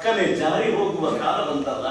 ಪಕ್ಕನೆ ಜಾರಿ ಹೋಗುವ ಕಾಲ ಬಂತಲ್ಲ.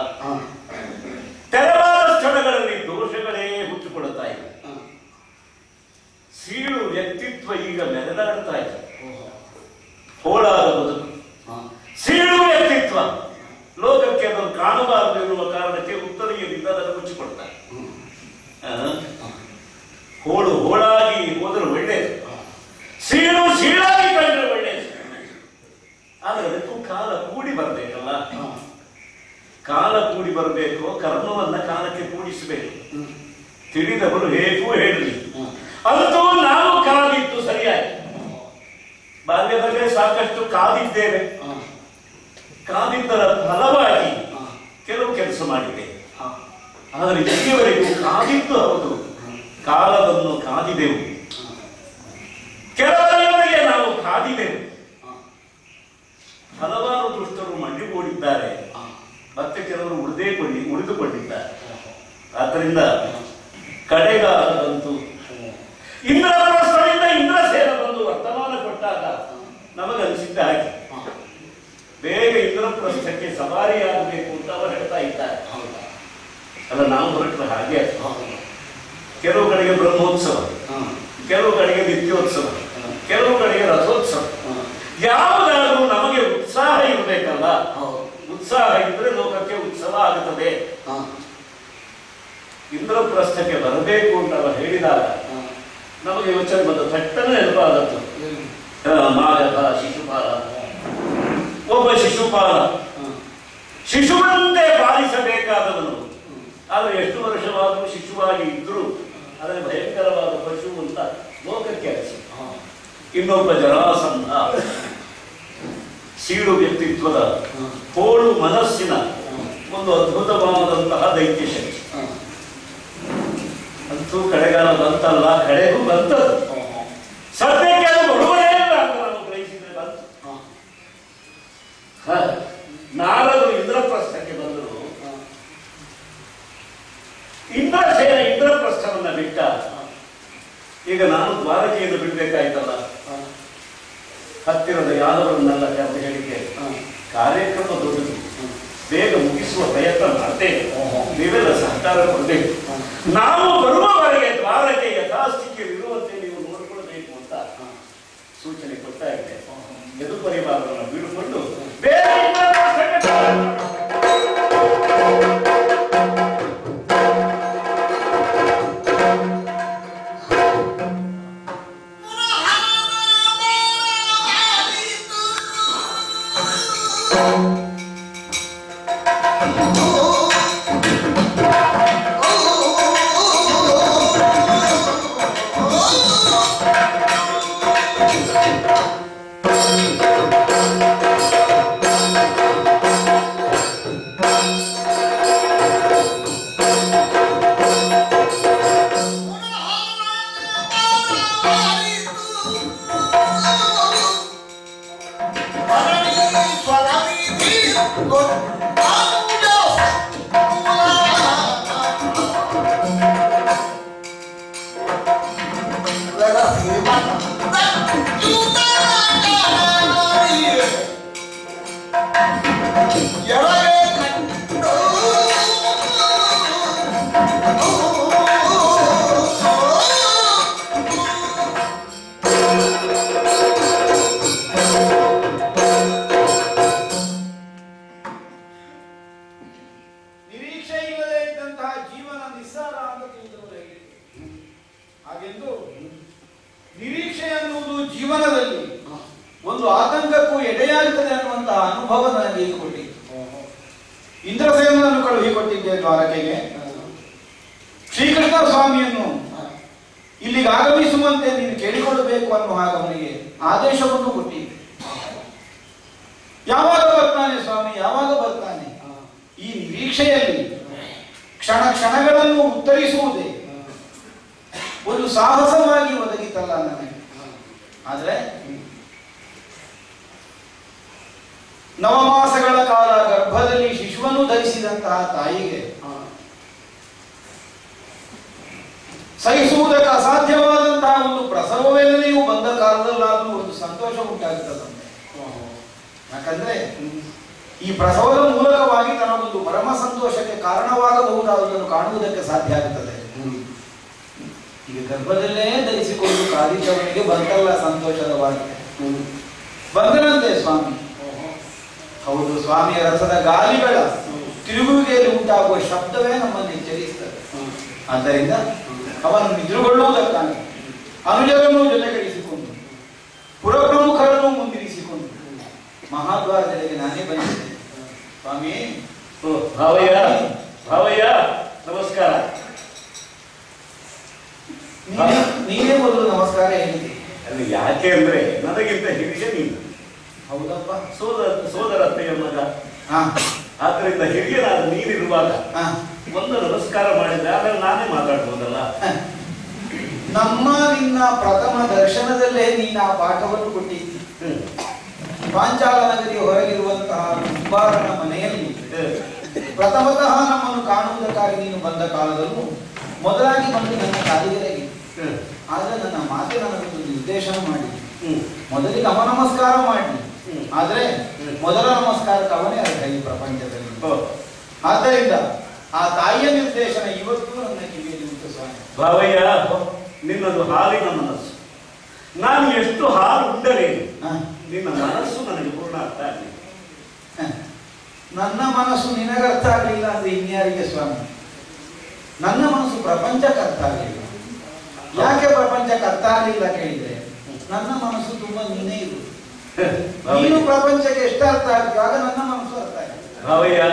ಪ್ರಪಂಚಕ್ಕೆ ಎಷ್ಟು ಅರ್ಥ ಆಗ್ತೀಯೋ ಆಗ ನನ್ನ ಮನಸ್ಸು ಅರ್ಥ ಆಗ್ತದೆ ಭಾವಯ್ಯ.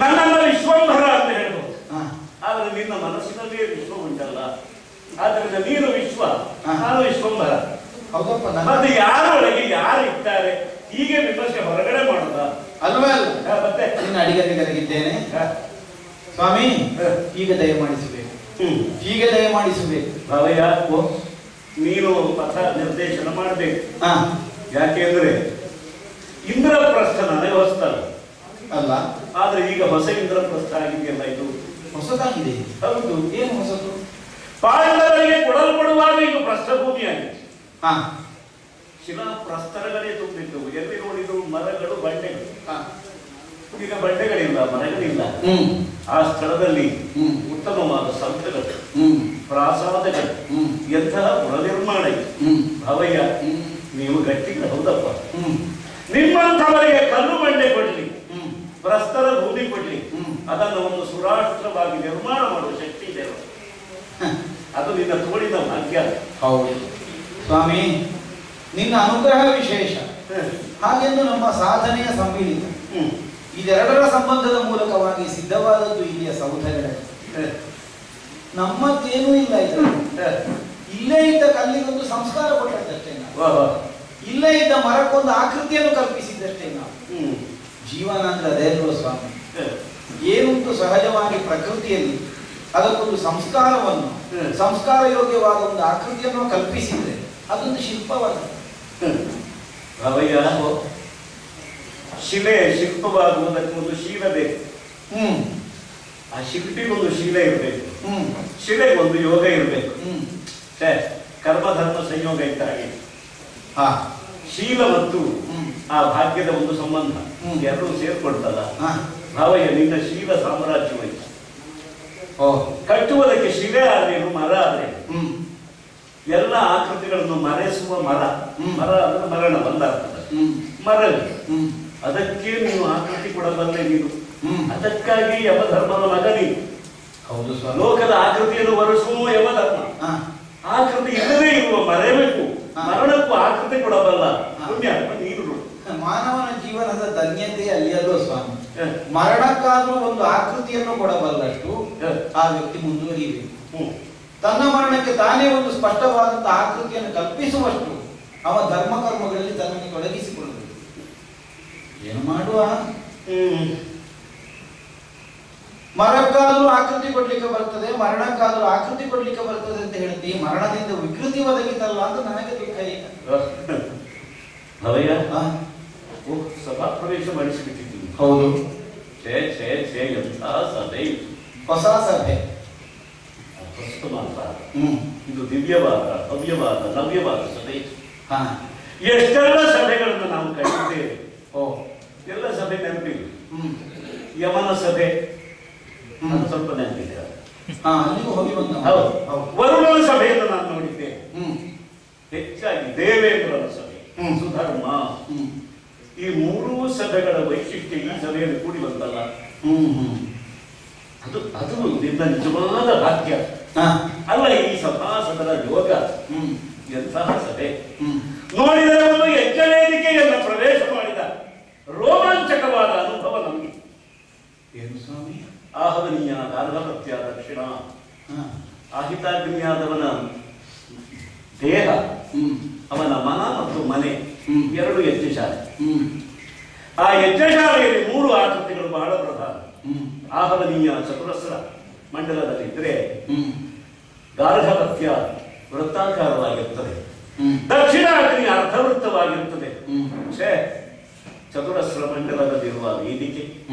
ನನ್ನನ್ನ ವಿಶ್ವಂಭರ ಅಂತ ಹೇಳ್ಬೋದು. ಆದ್ರೆ ನಿನ್ನ ಮನಸ್ಸಿನಲ್ಲಿ ವಿಶ್ವ ಉಂಟಲ್ಲ. ಆದ್ರಿಂದ ನೀನು ವಿಶ್ವ ನಾನು ವಿಶ್ವಂಭರ. ಹೌದಪ್ಪ ಮತ್ತೆ ಯಾರೊಳಗೆ ಯಾರು ಇದ್ದಾರೆ ಹೀಗೆ ವಿಮರ್ಶೆ ಹೊರಗಡೆ ಮಾಡುದ? ಅಲ್ವಾ ಅಲ್ಲ ಮತ್ತೆ? ನಿನ್ನ ಅಡಿಗರಿಗರಿಗಿದ್ದೇನೆ ಕರಗಿದ್ದೇನೆ ಸ್ವಾಮಿ ಈಗ ದಯಮಾಡಿಸಬೇಕು. ಈಗ ಹೀಗೆ ದಯಮಾಡಿಸಬೇಕು. ಭಾವಯ್ಯ ನೀನು ಪಥ ನಿರ್ದೇಶನ ಮಾಡಬೇಕು. ಯಾಕೆಂದ್ರೆ ಇಂದ್ರಪ್ರಸ್ಥ ನನಗೆ ಹೊಸ್ತಲ್ಲ. ಅಲ್ಲ. ಆದ್ರೆ ಈಗ ಹೊಸ ಇಂದ್ರಪ್ರಸ್ಥ ಆಗಿದೆಯಲ್ಲ ಇದು? ಹೊಸದಾಗಿದೆ. ಹೌದು. ಏನು ಹೊಸದು? ಪಾಂಡವರಿಗೆ ಕೊಡಲ್ಪಡುವಾಗ ಇದು ಪ್ರಸ್ಥಭೂಮಿಯಾಗಿದೆ ಹಾ. ಶಿಲಾ ಪ್ರಸ್ತರಗಳೇ ತುಂಬಿದ್ದವು. ಎಲ್ಲಿ ನೋಡಿದ್ರು ಮರಗಳು ಬಂಡೆಗಳು. ಹಾ. ಈಗ ಬಂಡೆಗಳಿಲ್ಲ ಮರಗಳಿಲ್ಲ. ಹ್ಮ್. ಆ ಸ್ಥಳದಲ್ಲಿ. ಉತ್ತಮವಾದ ಸಂತಗಳು ಹ್ಮ್. ಪ್ರಾಸಾದಗಳು. ಎಂತಹ ಪುನರ್ನಿರ್ಮಾಣ ಭವಯ್ಯ. ನೀವು ಗಟ್ಟಿಗೆ ಹೌದಪ್ಪ ನಿಮ್ಮಂತವರಿಗೆ ನಿಮ್ಮಂಥವರಿಗೆ ಕಲ್ಲು ಬಂಡೆ ಕೊಡ್ಲಿ ಪ್ರಸ್ತರ ಭೂಮಿ ಕೊಡ್ಲಿ. ಅದನ್ನು ಒಂದು ಸುರಾಷ್ಟ್ರವಾಗಿ ನಿರ್ಮಾಣ ಮಾಡುವ ಶಕ್ತಿ ಇದೆ ಅದು ನಿನ್ನ ತೋಳಿನ ಭಾಗ್ಯ ಹೌದು ಸ್ವಾಮಿ ನಿನ್ನ ಅನುಗ್ರಹ ವಿಶೇಷ ಹಾಗೆಂದು ನಮ್ಮ ಸಾಧನೆಯ ಸಮ್ಮಿಳಿತ. ಇದೆರಡರ ಸಂಬಂಧದ ಮೂಲಕವಾಗಿ ಸಿದ್ಧವಾದದ್ದು ಇಲ್ಲಿಯ ಸೌಧಗಳೇ. ನಮ್ಮದ್ದೇನೂ ಇಲ್ಲ ಇದ್ರೆ ಇಲ್ಲೇ ಇದ್ದ ಕಲ್ಲಿಗೊಂದು ಸಂಸ್ಕಾರ ಕೊಟ್ಟದ್ದಷ್ಟೇ ವಾಹ್. ಇಲ್ಲೇ ಇದ್ದ ಮರಕ್ಕೊಂದು ಆಕೃತಿಯನ್ನು ಕಲ್ಪಿಸಿದ್ದಷ್ಟೇ ನಾವು. ಜೀವನ ಅಂದ್ರೆ ಅದೇ ಸ್ವಾಮಿ. ಏನುಂಟು ಸಹಜವಾಗಿ ಪ್ರಕೃತಿಯಲ್ಲಿ ಅದಕ್ಕೊಂದು ಸಂಸ್ಕಾರವನ್ನು. ಸಂಸ್ಕಾರ ಯೋಗ್ಯವಾದ ಒಂದು ಆಕೃತಿಯನ್ನು ಕಲ್ಪಿಸಿದ್ರೆ ಅದೊಂದು ಶಿಲ್ಪವಲ್ಲ. ಶಿಲೆ ಶಿಲ್ಪವಾಗುವುದಕ್ಕೆ ಒಂದು ಶೀಲ ಬೇಕು. ಹ್ಮ್. ಆ ಶಿಲ್ಪಿಗೊಂದು ಶೀಲ ಇರಬೇಕು. ಹ್ಮ್. ಶಿಲೆಗೊಂದು ಯೋಗ ಇರಬೇಕು. ಹ್ಮ್. ಕರ್ಮಧರ್ಮ ಸಂಯೋಗ ಇದ್ದ ಹಾಗೆ ಹಾ ಶೀಲ ಮತ್ತು ಆ ಭಾಗ್ಯದ ಒಂದು ಸಂಬಂಧ. ಎರಡೂ ಸೇರ್ಕೊಳ್ತಲ್ಲ? ಹಾ. ಭಾವಯ್ಯ ನಿನ್ನ ಶೀಲ ಸಾಮ್ರಾಜ್ಯವಾಯಿತು ಓ. ಕಟ್ಟುವುದಕ್ಕೆ ಶಿಲೆ ಆದ್ರೇನು ಮರ ಆದ್ರೇನು? ಎಲ್ಲ ಆಕೃತಿಗಳನ್ನು ಮರೆಸುವ ಮರ. ಮರ ಅಂದ್ರೆ ಮರಣ ಬಂದಾಗ್ತದೆ. ಹ್ಮ್. ಮರ ಹ್ಮ್. ಅದಕ್ಕೆ ನೀವು ಆಕೃತಿ ಕೊಡಬಲ್ಲೆ ನೀನು. ಅದಕ್ಕಾಗಿ ಯಮಧರ್ಮದ ಮಗ ನೀನು ಹೌದು ಲೋಕದ ಆಕೃತಿಯನ್ನು ಬರೆಸುವ ಯಮಧರ್ಮ. ಧರ್ಮ ಆಕೃತಿ ಇಲ್ಲದೇ ಇರುವ ಮರೆಯಬೇಕು. ಮರಣಕ್ಕೂ ಆಕೃತಿ ಕೊಡಬಲ್ಲ. ಪುಣ್ಯ ನೀರು ಮಾನವನ ಜೀವನದ ಧನ್ಯತೆ ಅಲ್ಲಿಯಲ್ಲೋ ಸ್ವಾಮಿ. ಮರಣಕ್ಕಾದ್ರೂ ಒಂದು ಆಕೃತಿಯನ್ನು ಕೊಡಬಲ್ಲಷ್ಟು ಆ ವ್ಯಕ್ತಿ ಮುಂದುವರಿಯಬೇಕು. ತನ್ನ ಮರಣಕ್ಕೆ ತಾನೇ ಒಂದು ಸ್ಪಷ್ಟವಾದಂತಹ ಆಕೃತಿಯನ್ನು ಕಲ್ಪಿಸುವಷ್ಟು ಅವ ಧರ್ಮ ಕರ್ಮಗಳಲ್ಲಿ ತನ್ನನ್ನು ತೊಡಗಿಸಿಕೊಳ್ಳಬೇಕು. ಏನು ಮಾಡುವ? ಮರಕ್ಕಾದ್ರೂ ಆಕೃತಿ ಕೊಡ್ಲಿಕ್ಕೆ ಬರ್ತದೆ ಮರಣಕ್ಕಾದರೂ ಆಕೃತಿ ಕೊಡ್ಲಿಕ್ಕೆ ಬರ್ತದೆ ಅಂತ ಹೇಳ್ತಿ ಮರಣದಿಂದ ವಿಕೃತಿ ಒದಗಿತಲ್ಲ ಅಂತ ನನಗೆ ದುಃಖ ಈಗ ಓ ಸಭಾ ಪ್ರವೇಶ ಮಾಡಿಸಿಬಿಟ್ಟಿದ್ದೀನಿ. ಹೌದು. ಛೇ ಛೇ ಛೇ ಎಂಥ ಸಭೆ. ಹೊಸ ಸಭೆ. ಪ್ರಸ್ತುತ ಮಾತ್ರ. ಇದು ದಿವ್ಯವಾದ ಭವ್ಯವಾದ ನವ್ಯವಾದ ಸಭೆ. ಎಷ್ಟೆಲ್ಲ ಸಭೆಗಳನ್ನು ನಾವು ಕಲಿತೇವೆ ಓ. ಎಲ್ಲ ಸಭೆ ನೆನಪಿಲ್ಲ. ಯಮನ ಸಭೆ. ಅದು ಸ್ವಲ್ಪ ನೆನಪಿದೆ. ವರುಣನ ಸಭೆಯನ್ನು ನಾನು ನೋಡಿದ್ದೆ. ಹ್ಮ್. ಹೆಚ್ಚಾಗಿ ದೇವೇಂದ್ರನ ಸಭೆ. ಸುಧರ್ಮ. ಈ ಮೂರೂ ಸಭೆಗಳ ವೈಶಿಷ್ಟ್ಯ ಈ ಸಭೆಯಲ್ಲಿ ಕೂಡಿ ಬಂತಲ್ಲ. ಅದು ಅದು ನಿನ್ನ ನಿಜವಾದ ಭಾಗ್ಯ. ಹಾ. ಅಲ್ಲ ಈ ಸಭಾಸದರ ಯೋಗ. ಎಂತಹ ಸಭೆ? ನೋಡಿದರೆ ಒಂದು ಎಚ್ಚರೇದಿಕೆಯನ್ನು ಪ್ರವೇಶ ಮಾಡಿದ ರೋಮಾಂಚಕವಾದ ಅನುಭವ ನಮಗೆ. ಏನು ಸ್ವಾಮಿ? ಆಹವನೀಯ ಗಾರ್ಭಪತ್ಯ ದಕ್ಷಿಣ ಅಹಿತಾಗ್ನಿಯಾದವನ ಆಹಿತಾಗ್ನಿಯಾದವನ ದೇಹ ಅವನ ಮನ ಮತ್ತು ಮನೆ. ಎರಡು ಯಜ್ಞಶಾಲೆ. ಆ ಯಜ್ಞಶಾಲೆಯಲ್ಲಿ ಮೂರು ಆಕೃತಿಗಳು ಬಹಳ ಪ್ರಧಾನ. ಆಹವನೀಯ ಚತುರಸ್ರ ಮಂಡಲದಲ್ಲಿದ್ದರೆ ಗಾರ್ಹಪತ್ಯ ವೃತ್ತಾಕಾರವಾಗಿರುತ್ತದೆ. ದಕ್ಷಿಣ ಅಗ್ನಿ ಅರ್ಧವೃತ್ತವಾಗಿರುತ್ತದೆ. ಚತುರಸ್ರ ಮಂಡಲದಲ್ಲಿರುವ ವೇದಿಕೆ.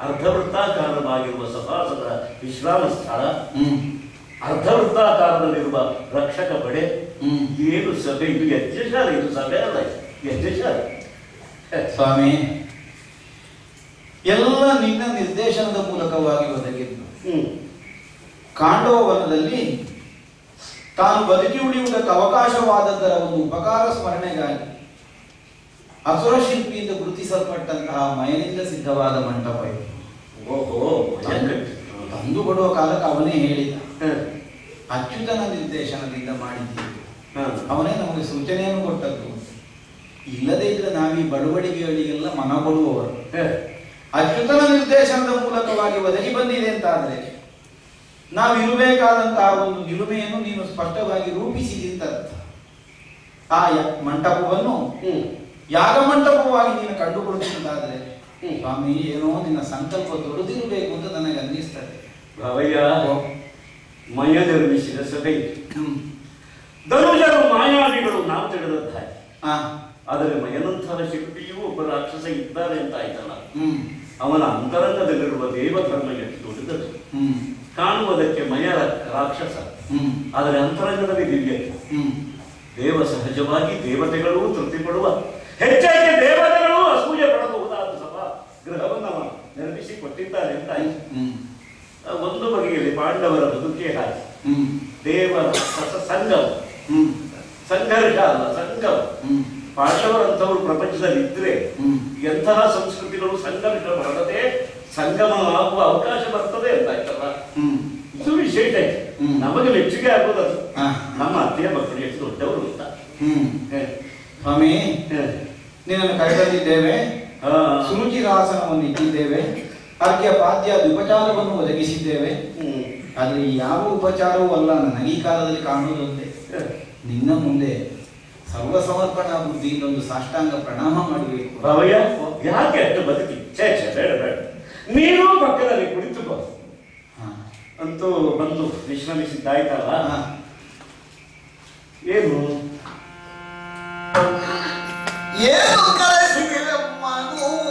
ಅರ್ಧವೃತ್ತಾಕಾರವಾಗಿರುವ ಸಭಾಸದ ವಿಶ್ರಾಮ ಸ್ಥಳ. ಹ್ಮ್. ಅರ್ಧವೃತ್ತಾಕಾರದಲ್ಲಿರುವ ರಕ್ಷಕ ಪಡೆ ಹ್ಮ್. ಏನು ಸಭೆ? ಇದು ಯಜ್ಞಶಾಲೆ ಇದು ಸಭೆ ಅಲ್ಲ ಯಜ್ಞಶಾಲೆ. ಸ್ವಾಮಿ ಎಲ್ಲ ನಿನ್ನ ನಿರ್ದೇಶನದ ಮೂಲಕವಾಗಿ ಒದಗಿದ್ದು ಹ್ಮ್. ಕಾಂಡವ ವನದಲ್ಲಿ ತಾನು ಬದುಕಿ ಉಳಿಯುವುದಕ್ಕೆ ಅವಕಾಶವಾದದ್ದರ ಒಂದು ಉಪಕಾರ ಸ್ಮರಣೆಗಾಗಿ. ಅಸುರ ಶಿಲ್ಪಿಯಿಂದ ಗುರುತಿಸಲ್ಪಟ್ಟಂತಹ ಮಯನಿಂದ ಸಿದ್ಧವಾದ ಮಂಟಪ ಇದು. ಓಹೋ. ತಂದು ಕೊಡುವ ಕಾಲಕ್ಕೆ ಅವನೇ ಹೇಳಿದ. ಅಚ್ಯುತನ ನಿರ್ದೇಶನದಿಂದ ಮಾಡಿದ್ದು. ಅವನೇ ನಮಗೆ ಸೂಚನೆಯನ್ನು ಕೊಟ್ಟದ್ದು. ಇಲ್ಲದೇ ಇದ್ರೆ ನಾವೀ ಬಡವಡಿಗೆಗಳಿಗೆಲ್ಲ ಮನ ಕೊಡುವವರು. ಅಚ್ಯುತನ ನಿರ್ದೇಶನದ ಮೂಲಕವಾಗಿ ಒದಗಿ ಬಂದಿದೆ ಅಂತಾದ್ರೆ ನಾವಿರಬೇಕಾದಂತಹ ಒಂದು ನಿಲುಮೆಯನ್ನು ನೀನು ಸ್ಪಷ್ಟವಾಗಿ ರೂಪಿಸಿದಿ ಅಂತ ಆ ಮಂಟಪವನ್ನು. ಯಾಗ ಮಂಟಪವಾಗಿ ನೀನು ಕಂಡುಕೊಳ್ಳುತ್ತಾದ್ರೆ. ಸ್ವಾಮಿ ಏನೋ ನಿನ್ನ ಸಂಕಲ್ಪ ದೊಡ್ಡದಿರಬೇಕು ಅಂತ ನನಗೆ ಅನ್ನಿಸ್ತದೆ. ಭವಯ್ಯ ಮಯ ನಿರ್ಮಿಸಿದ ಸಭೆ ಧನುಜರು ಮಾಯಾವಿಗಳು ನಾವು ತಿಳಿದದ್ದಾಗಿ ಆ, ಆದರೆ ಮಯನಂತಹ ಶಿಲ್ಪಿಯೂ ಒಬ್ಬ ರಾಕ್ಷಸ ಇದ್ದಾರೆ ಅಂತ ಆಯ್ತಲ್ಲ? ಅವನ ಅಂತರಂಗದಲ್ಲಿರುವ ದೇವಧರ್ಮ ಎಷ್ಟು ದೊಡ್ಡದು ಹ್ಮ್. ಕಾಣುವುದಕ್ಕೆ ಮಯ ರಾಕ್ಷಸ. ಆದರೆ ಅಂತರಂಗದಲ್ಲಿ ದಿವ್ಯ. ಹ್ಮ್. ದೇವ ಸಹಜವಾಗಿ ದೇವತೆಗಳು ತೃಪ್ತಿ ಪಡುವ ಹೆಚ್ಚಾಗಿ ದೇವತೆಗಳು ಅಸೂಯೆ ಪಡಬಹುದಾದ ಸಭಾ ಗೃಹವನ್ನು ಅವನು ನಿರ್ಮಿಸಿ ಕೊಟ್ಟಿದ್ದಾರೆ ಅಂತ ಒಂದು ಬಗೆಯಲ್ಲಿ ಪಾಂಡವರ ಬದುಕೇ ಹಾಗೆ. ದೇವರ ಸಂಗಮ ಹ್ಮ್. ಸಂಘರ್ಷ ಅಲ್ಲ ಸಂಗಮ ಪಾಂಡವರಂಥವರು ಪ್ರಪಂಚದಲ್ಲಿ ಇದ್ರೆ ಹ್ಮ್. ಎಂತಹ ಸಂಸ್ಕೃತಿಗಳು ಸಂಘರ್ಷ ಮಾಡದೆ ಸಂಗಮ ಆಗುವ ಅವಕಾಶ ಬರ್ತದೆ ಅಂತ ಆಯ್ತಲ್ಲ? ಹ್ಮ್. ಇದು ವಿಶೇಷ. ನಮಗೆ ಮೆಚ್ಚುಗೆ ಆಗೋದು ಅದು ನಮ್ಮ ಅತ್ತೆಯ ಮಕ್ಕಳು ಎಷ್ಟು ದೊಡ್ಡವರು ಅಂತ. ಸ್ವಾಮಿ. ನಿನ್ನನ್ನು ಕರೆದಿದ್ದೇವೆ ಹಾ. ಸುರುಚಿರಾಸನವನ್ನು ಇಟ್ಟಿದ್ದೇವೆ. ಅರ್ಘ್ಯ ಪಾದ್ಯ ಉಪಚಾರವನ್ನು ಒದಗಿಸಿದ್ದೇವೆ. ಆದರೆ ಯಾವ ಉಪಚಾರವೂ ಅಲ್ಲ. ನನಗೆ ಈ ಕಾಲದಲ್ಲಿ ಕಾಣುವುದಂತೆ ನಿನ್ನ ಮುಂದೆ ಸರ್ವ ಸಮರ್ಪಣಾ ಬುದ್ಧಿಯಿಂದ ಇನ್ನೊಂದು ಸಾಷ್ಟಾಂಗ ಪ್ರಣಾಮ ಮಾಡಬೇಕು. ಯಾಕೆ ಅಷ್ಟು ಬದುಕಿ? ಛೇ ಛೇ ಬೇಡ ಬೇಡ. ನೀನು ಪಕ್ಕದಲ್ಲಿ ಕುಳಿತುಕೋ. ಹಾ. ಅಂತೂ ಬಂದು ವಿಶ್ರಮಿಸಿದ್ದಾಯ್ತಲ್ಲ ಹಾ. ಏನು ಏನು ಕಳಿಸಿದಿರ ಮನು ಏನು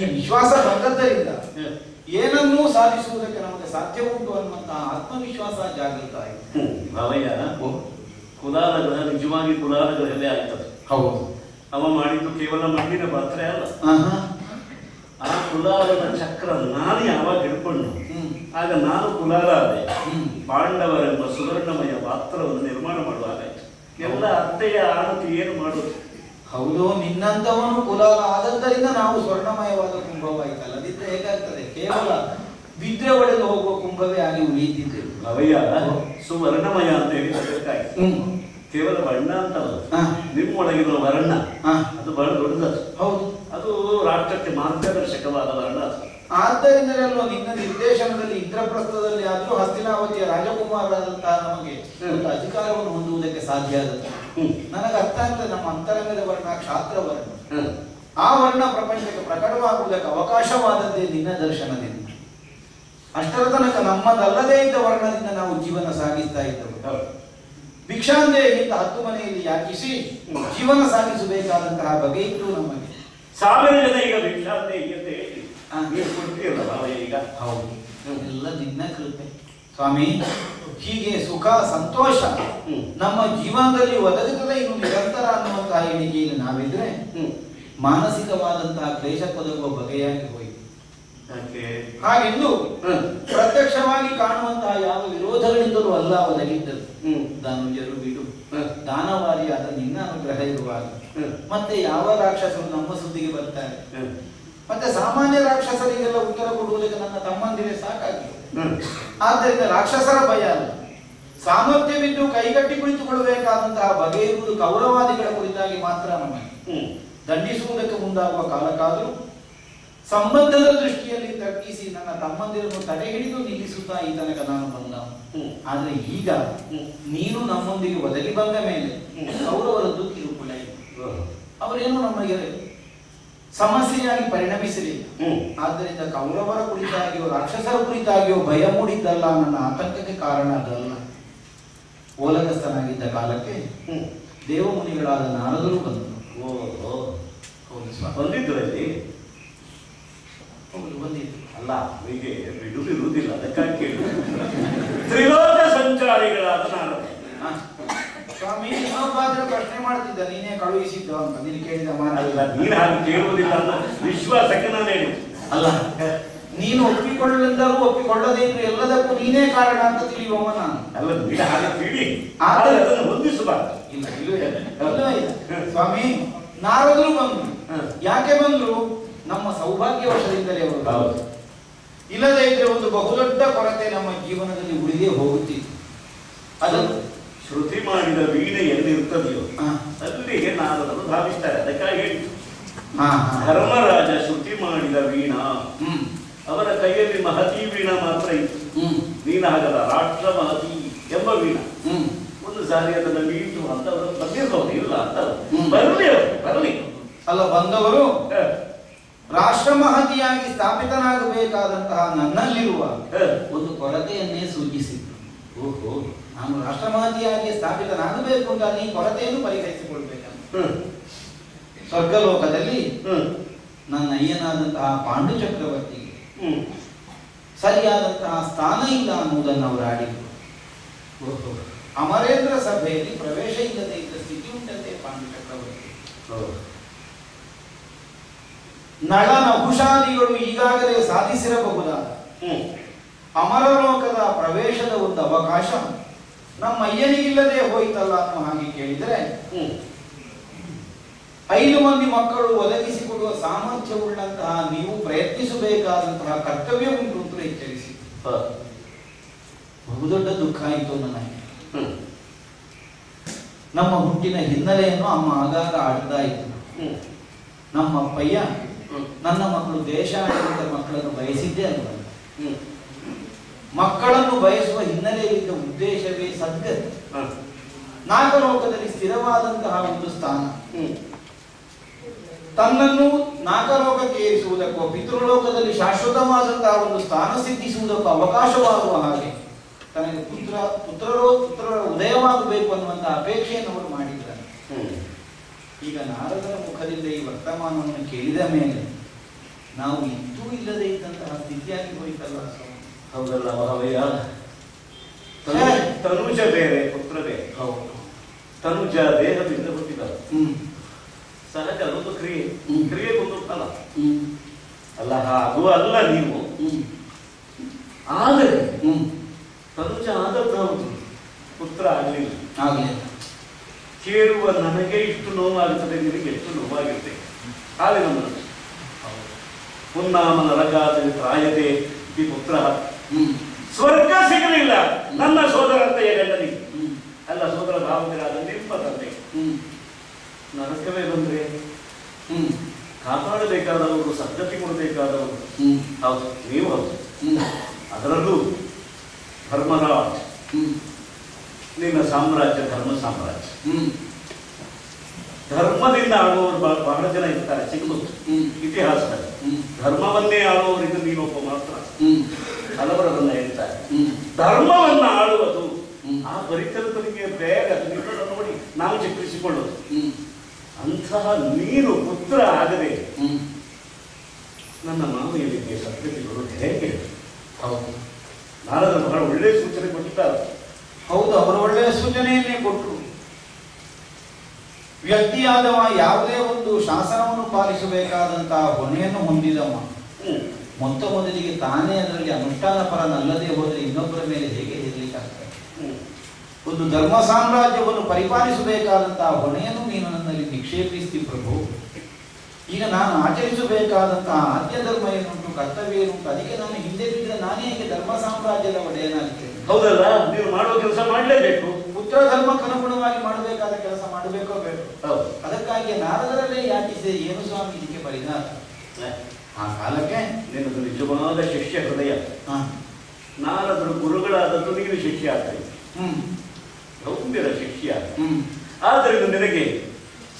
ಈ ವಿಶ್ವಾಸ ಬಂದದ್ದರಿಂದ ಏನನ್ನೂ ಸಾಧಿಸುವುದಕ್ಕೆ ನಮಗೆ ಸಾಧ್ಯ ಉಂಟು ಅನ್ನುವಂತಹ ಆತ್ಮವಿಶ್ವಾಸ ಜಾಗೃತ ಆಯಿತು ಕುಲಾಲ ಗ್ರಹ ನಿಜವಾಗಿ ನಿಜವಾಗಿ ಕುಲಾಲಗ್ರಹವೇ ಆಯ್ತದೆ ಹೌದು. ಅವ ಮಾಡಿದ್ದು ಕೇವಲ ಮಣ್ಣಿನ ಪಾತ್ರೆ ಅಲ್ಲ. ಆ ಕುಲಾಲದ ಚಕ್ರ ನಾನು ಯಾವಾಗ ಹಿಡ್ಕೊಂಡು? ಆಗ ನಾನು ಕುಲಾಲ ಆದೆ. ಹ್ಮ್. ಪಾಂಡವರೆಂಬ ಸುವರ್ಣಮಯ ಪಾತ್ರವನ್ನು ನಿರ್ಮಾಣ ಮಾಡುವಾಗ ಎಲ್ಲ ಅತ್ತೆಯ ಆಣತಿ ಏನು ಮಾಡೋದು? ಹೌದು ನಿನ್ನಂತವನು ಕುಲಾಲ ಆದದ್ದರಿಂದ ನಾವು ಸ್ವರ್ಣಮಯವಾದ ಕುಂಭವಾಯಿತಲ್ಲ. ಅದಿದ್ರೆ ಹೇಗಾಗ್ತದೆ? ಕೇವಲ ಬಿದ್ರೆ ಒಡೆದು ಹೋಗುವ ಕುಂಭವೇ ಆಗಿ ಉಳಿಯುತ್ತಿದ್ದೆ ಅವಯ್ಯ ಸುವರ್ಣಮಯ ಅಂತ ಹೇಳಿ ಅದಕ್ಕಾಗಿ ಹ್ಮ್. ಕೇವಲ ಬಣ್ಣ ಅಂತಲ್ಲ. ನಿಮ್ಮೊಳಗಿರುವ ವರ್ಣ. ಅದು ಬಹಳ ದೊಡ್ಡದು. ಹೌದು. ಅದು ರಾಷ್ಟ್ರಕ್ಕೆ ಮಾರ್ಗದರ್ಶಕವಾದ ವರ್ಣ ಅದು. ಆದ್ದರಿಂದಲೇ ನಿನ್ನ ನಿರ್ದೇಶನದಲ್ಲಿ ಇಂದ್ರಪ್ರಸ್ಥದಲ್ಲಿ ಆದರೂ ಹಸ್ತಿನಾವತಿಯ ರಾಜಕುಮಾರರಾದಂತಹ ನಮಗೆ ಒಂದು ಅಧಿಕಾರವನ್ನು ಹೊಂದುವುದಕ್ಕೆ ಸಾಧ್ಯ ಆಗುತ್ತೆ. ನನಗೆ ಅರ್ಥ ಆಗ್ತದೆ ನಮ್ಮ ಅಂತರಂಗದ ವರ್ಣ ಕ್ಷಾತ್ರ ವರ್ಣ. ಆ ವರ್ಣ ಪ್ರಪಂಚಕ್ಕೆ ಪ್ರಕಟವಾಗುವುದಕ್ಕೆ ಅವಕಾಶವಾದದ್ದೇ ನಿನ್ನ ದರ್ಶನದಿಂದ ಅಷ್ಟರ ತನಕ ನಮ್ಮದಲ್ಲದೇ ಇದ್ದ ವರ್ಣದಿಂದ ನಾವು ಜೀವನ ಸಾಗಿಸ್ತಾ ಇದ್ದವು ಭಿಕ್ಷಾಂದೇ ಇಂತ ಹತ್ತು ಮನೆಯಲ್ಲಿ ಯಾಕಿಸಿ ಜೀವನ ಸಾಗಿಸಬೇಕಾದಂತಹ ಬಗೆ ಇತ್ತು ನಮಗೆ ಸಾವಿರ ಜನ ಈಗ ಭಿಕ್ಷಾಂತ ಅಂತ ಹೇಳಿ ಹಾ. ನೀವು ಈಗ ಹೌದು ಎಲ್ಲ ನಿನ್ನ ಕೃಪೆ ಸ್ವಾಮಿ ಹೀಗೆ ಸುಖ ಸಂತೋಷ. ನಮ್ಮ ಜೀವನದಲ್ಲಿ ಒದಗುತ್ತದೆ ಇನ್ನು ನಿರಂತರ ಅನ್ನುವಂತಹ ಎಣಿಕೆಯಲ್ಲಿ ನಾವಿದ್ರೆ. ಮಾನಸಿಕವಾದಂತಹ ಕ್ಲೇಶ ಕೊದಗುವ ಬಗೆಯಾಗಿ ಹೋಯಿತು ಹಾಗೆಂದು. ಪ್ರತ್ಯಕ್ಷವಾಗಿ ಕಾಣುವಂತಹ ಯಾವ ವಿರೋಧಗಳಿಂದಲೂ ಅಲ್ಲ ಒದಗಿದ್ದರು. ಧನುಂಜರು ಬಿಡು. ದಾನವಾರಿಯಾದ ನಿನ್ನ ಅನುಗ್ರಹ ಇರುವಾಗ. ಮತ್ತೆ ಯಾವ ರಾಕ್ಷಸರು ನಮ್ಮ ಸುದ್ದಿಗೆ ಬರ್ತಾರೆ. ಮತ್ತೆ ಸಾಮಾನ್ಯ ರಾಕ್ಷಸರಿಗೆಲ್ಲ ಉತ್ತರ ಕೊಡುವುದಕ್ಕೆ ನನ್ನ ತಮ್ಮಂದಿರೇ ಸಾಕಾಗಿದೆ. ಆದ್ದರಿಂದ ರಾಕ್ಷಸರ ಭಯ ಅಲ್ಲ ಸಾಮರ್ಥ್ಯವಿದ್ದು ಕೈಗಟ್ಟಿ ಕುಳಿತುಕೊಳ್ಳಬೇಕಾದಂತಹ ಬಗೆ ಇರುವುದು ಕೌರವಾದಿಗಳ ಕುರಿತಾಗಿ ಮಾತ್ರ ನಮಗೆ. ದಂಡಿಸುವುದಕ್ಕೆ ಮುಂದಾಗುವ ಕಾಲಕ್ಕಾದರೂ ಸಂಬಂಧದ ದೃಷ್ಟಿಯಲ್ಲಿ ತರ್ಕಿಸಿ ನನ್ನ ತಮ್ಮಂದಿರನ್ನು ತಡೆ ಹಿಡಿದು ನಿಲ್ಲಿಸುತ್ತಾ ಈ ತನಕ ನಾನು ಬಂದ ಆದ್ರೆ ಈಗ. ನೀನು ನಮ್ಮೊಂದಿಗೆ ಒದಗಿ ಬಂದ ಮೇಲೆ. ಕೌರವರದ್ದು ಕಿರುಕುಳ. ಅವರೇನು ನಮಗೆ ಸಮಸ್ಯೆಯಾಗಿ ಪರಿಣಮಿಸಲಿಲ್ಲ. ಹ್ಮ್. ಆದ್ದರಿಂದ ಕೌರವರ ಕುರಿತಾಗಿಯೋ ರಾಕ್ಷಸರ ಕುರಿತಾಗಿಯೋ ಭಯ ಮೂಡಿದ್ದಲ್ಲ ನನ್ನ ಆತಂಕಕ್ಕೆ ಕಾರಣ ಅದಲ್ಲ. ಓಲಗಸ್ತನಾಗಿದ್ದ ಕಾಲಕ್ಕೆ. ದೇವಮುನಿಗಳಾದ ನಾರದರು ಬಂದರು. ಹೌದು. ಬಂದಿದ್ರು ಅಲ್ಲ? ಹೀಗೆ ಬಿಡು ಇರುವುದಿಲ್ಲ ಅದಕ್ಕಾಗಿ ಕೇಳಿ ತ್ರಿಲೋಕ ಸಂಚಾರಿಗಳಾದ ನಾನು. ಸ್ವಾಮಿ ಇನ್ನೊಬ್ಬಾದ್ರೂ ಪ್ರಶ್ನೆ ಮಾಡ್ತಿದ್ದ ನೀನೇ ಕಳುಹಿಸಿದ್ದು ಅಂತ. ನೀನು ಕೇಳಿದ ಮಾನಲ್ಲ ನೀನು ಹಾಗೆ ಕೇಳುವುದಿಲ್ಲ ಅಂತ ವಿಶ್ವಾಸಕ್ಕೆ ನಾನು ಹೇಳಿ. ಅಲ್ಲ ನೀನು ಒಪ್ಪಿಕೊಳ್ಳೆಂದರೂ ಒಪ್ಪಿಕೊಳ್ಳೋದೇ ಇದ್ರು ಎಲ್ಲದಕ್ಕೂ ನೀನೇ ಕಾರಣ ಅಂತ ತಿಳಿಯುವವ ನಾನು. ಅಲ್ಲ ನೀನು ಹಾಗೆ ತಿಳಿ ಆದರೆ- ಅದನ್ನು ಹೊಂದಿಸಬಾರ್ದು. ಇಲ್ಲ ಇಲ್ಲ. ಸ್ವಾಮಿ ನಾರದರು ಬಂದ್ರು. ಯಾಕೆ ಬಂದ್ರು? ನಮ್ಮ ಸೌಭಾಗ್ಯವಶದಿಂದಲೇ ಅವರು. ಹೌದು. ಇಲ್ಲದೇ ಇದ್ರೆ ಒಂದು ಬಹುದೊಡ್ಡ ಕೊರತೆ ನಮ್ಮ ಜೀವನದಲ್ಲಿ ಉಳಿದೇ ಹೋಗುತ್ತಿತ್ತು. ಅದನ್ನು ಶ್ರುತಿ ಮಾಡಿದ ವೀಣೆ ಎಲ್ಲಿರ್ತದೆಯೋ. ಅಲ್ಲಿಗೆ ನಾರದರು ಭಾವಿಸ್ತಾರೆ ಅದಕ್ಕಾಗಿ. ಧರ್ಮರಾಜ ಶ್ರುತಿ ಮಾಡಿದ ವೀಣಾ. ಅವರ ಕೈಯಲ್ಲಿ ಮಹತಿ ವೀಣಾ ಮಾತ್ರ ಇತ್ತು. ನೀನಾಗದ ರಾಷ್ಟ್ರ ಮಹತಿ ಎಂಬ ವೀಣ. ಒಂದು ಸಾರಿ ಅದನ್ನ ಮೀಟು ಅಂತ ಅವರು ಬಂದಿರಬಹುದು ಇಲ್ಲ ಅಂತ. ಬರಲಿ ಅವರು ಬರಲಿ. ಅಲ್ಲ ಬಂದವರು ರಾಷ್ಟ್ರ ಮಹತಿಯಾಗಿ ಸ್ಥಾಪಿತನಾಗಬೇಕಾದಂತಹ ನನ್ನಲ್ಲಿರುವ ಒಂದು ಕೊರತೆಯನ್ನೇ ಸೂಚಿಸಿದ್ರು. ಓಹೋ. ನಾನು ರಾಷ್ಟ್ರ ಮಹತಿಯಾಗಿ ಸ್ಥಾಪಿತನಾಗಬೇಕು ಅಂತ ನೀ ಕೊರತೆಯನ್ನು ಪರಿಹರಿಸಿಕೊಳ್ಬೇಕಂತ. ಸ್ವರ್ಗಲೋಕದಲ್ಲಿ ನನ್ನ ಅಯ್ಯನಾದಂತಹ ಪಾಂಡು ಚಕ್ರವರ್ತಿಗೆ ಸರಿಯಾದಂತಹ ಸ್ಥಾನ ಇಲ್ಲ ಅನ್ನುವುದನ್ನು ಅವರು ಆಡಿದರು. ಅಮರೇಂದ್ರ ಸಭೆಯಲ್ಲಿ ಪ್ರವೇಶ ಇಲ್ಲದೆ ಇದ್ದ ಸ್ಥಿತಿ ಉಂಟಂತೆ ಪಾಂಡು ಚಕ್ರವರ್ತಿ. ಹೌದು. ನಳ ನಹುಶಾದಿಗಳು ಈಗಾಗಲೇ ಸಾಧಿಸಿರಬಹುದಾದ ಅಮರ ಅಮರಲೋಕದ ಪ್ರವೇಶದ ಒಂದು ಅವಕಾಶ ನಮ್ಮ ಅಯ್ಯನಿಗಿಲ್ಲದೆ ಹೋಯ್ತಲ್ಲ ಅನ್ನೋ ಹಾಗೆ ಕೇಳಿದರೆ ಐದು ಮಂದಿ ಮಕ್ಕಳು ಒದಗಿಸಿಕೊಡುವ ಸಾಮರ್ಥ್ಯವುಳ್ಳಂತಹ ನೀವು ಪ್ರಯತ್ನಿಸಬೇಕಾದಂತಹ ಕರ್ತವ್ಯ ಉಂಟು ಅಂತ ಎಚ್ಚರಿಸಿ. ಬಹುದೊಡ್ಡ ದುಃಖ ಆಯಿತು ನನಗೆ ನಮ್ಮ ಹುಟ್ಟಿನ ಹಿನ್ನೆಲೆಯನ್ನು ಅಮ್ಮ ಆಗಾಗ ಆಡ್ತಾ ಇತ್ತು ನಮ್ಮ ಅಪ್ಪಯ್ಯ. ನನ್ನ ಮಕ್ಕಳು ದೇಶ ಆಡಳಿತ ಮಕ್ಕಳನ್ನು ಬಯಸಿದ್ದೇ ಅಂದರು ಹ್ಮ್. ಮಕ್ಕಳನ್ನು ಬಯಸುವ ಹಿನ್ನೆಲೆಯಲ್ಲಿದ್ದ ಉದ್ದೇಶವೇ ಸದ್ಗತಿ. ನಾಗಲೋಕದಲ್ಲಿ ಸ್ಥಿರವಾದಂತಹ ಒಂದು ಸ್ಥಾನ. ತನ್ನನ್ನು ನಾಗಲೋಕಕ್ಕೆ ಏರಿಸುವುದಕ್ಕೋ ಪಿತೃಲೋಕದಲ್ಲಿ ಶಾಶ್ವತವಾದಂತಹ ಒಂದು ಸ್ಥಾನ ಸಿದ್ಧಿಸುವುದಕ್ಕೂ ಅವಕಾಶವಾಗುವ ಹಾಗೆ ತನಗೆ ಪುತ್ರ ಪುತ್ರರು ಪುತ್ರರ ಉದಯವಾಗಬೇಕು ಅನ್ನುವಂತಹ ಅಪೇಕ್ಷೆಯನ್ನು ಅವರು ಮಾಡಿದ್ದಾರೆ ಈಗ ನಾರದರ ಮುಖದಿಂದ ಈ ವರ್ತಮಾನವನ್ನು ಕೇಳಿದ ಮೇಲೆ ನಾವು ಇದ್ದೂ ಇಲ್ಲದೆ ಇದ್ದಂತಹ ಸ್ಥಿತಿಯಾಗಿ ಹೋಯಿತಲ್ಲ. ಹೌದಲ್ಲ ತನು- ತನುಜ ಬೇರೆ ಪುತ್ರ ಬೇರೆ. ಹೌದು. ತನುಜ ದೇಹದಿಂದ ಹುಟ್ಟಿದ ಹ್ಮ್. ಸಹಜ ಅದೊಂದು ಕ್ರಿಯೆ. ಕ್ರಿಯೆ ಕ್ರಿಯೆಗೊಂದು ಫಲ ಅಲ್ಲ ಹಾಗೂ ಅಲ್ಲ ನೀವು. ಆದರೆ ತನುಜ ಆದದ್ದು ಹೌದು. ಪುತ್ರ ಆಗಲಿಲ್ಲ. ಆಗ್ಲಿ ಕೇಳುವ ನನಗೆ ಇಷ್ಟು ನೋವಾಗುತ್ತದೆ ನಿನಗೆ ಎಷ್ಟು ನೋವಾಗಿರುತ್ತೆ? ಹಾಗೆ ನಮ್ಮ. ಪುನ್ನಾಮನ ರಗಾದಲ್ಲಿ ಪ್ರಾಯತೆ ಈ ಪುತ್ರ. ಸ್ವರ್ಗ ಸಿಗಲಿಲ್ಲ. ನನ್ನ ಅಂತ ಗಂಡನಿಗೆ ಹ್ಮ್ ಅಲ್ಲ, ಸೋದರ ಭಾವಕರಾದ ನಿಮ್ಮ ತಂದೆ. ನರಕವೇ ಬಂದ್ರೆ ಕಾಪಾಡಬೇಕಾದವರು ಸದ್ಗತಿ ಕೊಡಬೇಕಾದವರು ಹೌದು, ನೀವು ಹೌದು. ಅದರಲ್ಲೂ ಧರ್ಮರಾಜ್. ನಿನ್ನ ಸಾಮ್ರಾಜ್ಯ ಧರ್ಮ ಸಾಮ್ರಾಜ್ಯ. ಧರ್ಮದಿಂದ ಆಳುವವರು ಬಹಳ ಜನ ಇರ್ತಾರೆ ಚಿಕ್ಕ ಇತಿಹಾಸದಲ್ಲಿ. ಧರ್ಮವನ್ನೇ ಆಳುವವರಿಂದ ನೀನೊಬ್ಬ ಮಾತ್ರ. ಹ್ಮ್ ಹಲವರನ್ನ ಹೇಳ್ತಾರೆ ಧರ್ಮವನ್ನ ಆಳುವುದು. ಆ ಪರಿಕಲ್ಪನೆಗೆ ಬೇಗ ನೋಡಿ ನಾವು ಚಿತ್ರಿಸಿಕೊಳ್ಳೋದು. ಅಂತಹ ನೀರು ಪುತ್ರ ಆಗದೆ ನನ್ನ ಮಾವಯ್ಯನಿಗೆ ಸದ್ಗತಿಗಳು ಹೇಗೆ? ಹೌದು. ನಾರದ ಬಹಳ ಒಳ್ಳೆಯ ಸೂಚನೆ ಕೊಟ್ಟಿದ್ದಾರೆ ಹೌದು ಅವರು ಒಳ್ಳೆಯ ಸೂಚನೆಯನ್ನೇ ಕೊಟ್ಟರು ವ್ಯಕ್ತಿಯಾದವ ಯಾವುದೇ ಒಂದು ಶಾಸನವನ್ನು ಪಾಲಿಸಬೇಕಾದಂತಹ ಹೊಣೆಯನ್ನು ಹೊಂದಿದವ. ಮೊತ್ತ ಮೊದಲಿಗೆ ತಾನೇ ಅದರಲ್ಲಿ ಅನುಷ್ಠಾನ ಪರನಲ್ಲದೆ ಹೋದರೆ ಇನ್ನೊಬ್ಬರ ಮೇಲೆ ಹೇಗೆ ಹೇಳಲಿಕ್ಕಾಗ್ತದೆ? ಆಗ್ತದೆ ಒಂದು ಧರ್ಮ ಸಾಮ್ರಾಜ್ಯವನ್ನು ಪರಿಪಾಲಿಸಬೇಕಾದಂತಹ ಹೊಣೆಯನ್ನು ನೀನು ನನ್ನಲ್ಲಿ ನಿಕ್ಷೇಪಿಸ್ತಿ ಪ್ರಭು. ಈಗ ನಾನು ಆಚರಿಸಬೇಕಾದಂತಹ ಆದ್ಯ ಧರ್ಮ ಏನುಂಟು ಕರ್ತವ್ಯ ಏನುಂಟು ಅದಕ್ಕೆ ನಾನು ಹಿಂದೆ ಬಿದ್ದರೆ ನಾನೇ ಹೇಗೆ ಧರ್ಮ ಸಾಮ್ರಾಜ್ಯದ ಒಡೆಯನಾಗ್ತೇನೆ? ಹೌದಲ್ಲ ನೀವು ಮಾಡುವ ಕೆಲಸ ಮಾಡಲೇಬೇಕು. ಪುತ್ರ ಧರ್ಮಕ್ಕನುಗುಣವಾಗಿ ಮಾಡಬೇಕಾದ ಕೆಲಸ ಮಾಡಬೇಕೋ ಬೇಕು ಅದಕ್ಕಾಗಿ ನಾರದರಲ್ಲೇ ಯಾಕಿದೆ ಏನು ಸ್ವಾಮಿ ಇದಕ್ಕೆ ಪರಿಹಾರ? ಆ ಕಾಲಕ್ಕೆ ನಿನ್ನದು ನಿಜವಾದ ಶಿಷ್ಯ ಹೃದಯ. ಹಾ, ನಾರದರು ಗುರುಗಳಾದದ್ದು ನೀನು ಶಿಷ್ಯ ಆಗ್ತದೆ ಗೌಂಭೀರ ಶಿಷ್ಯ. ಆದ್ದರಿಂದ ನಿನಗೆ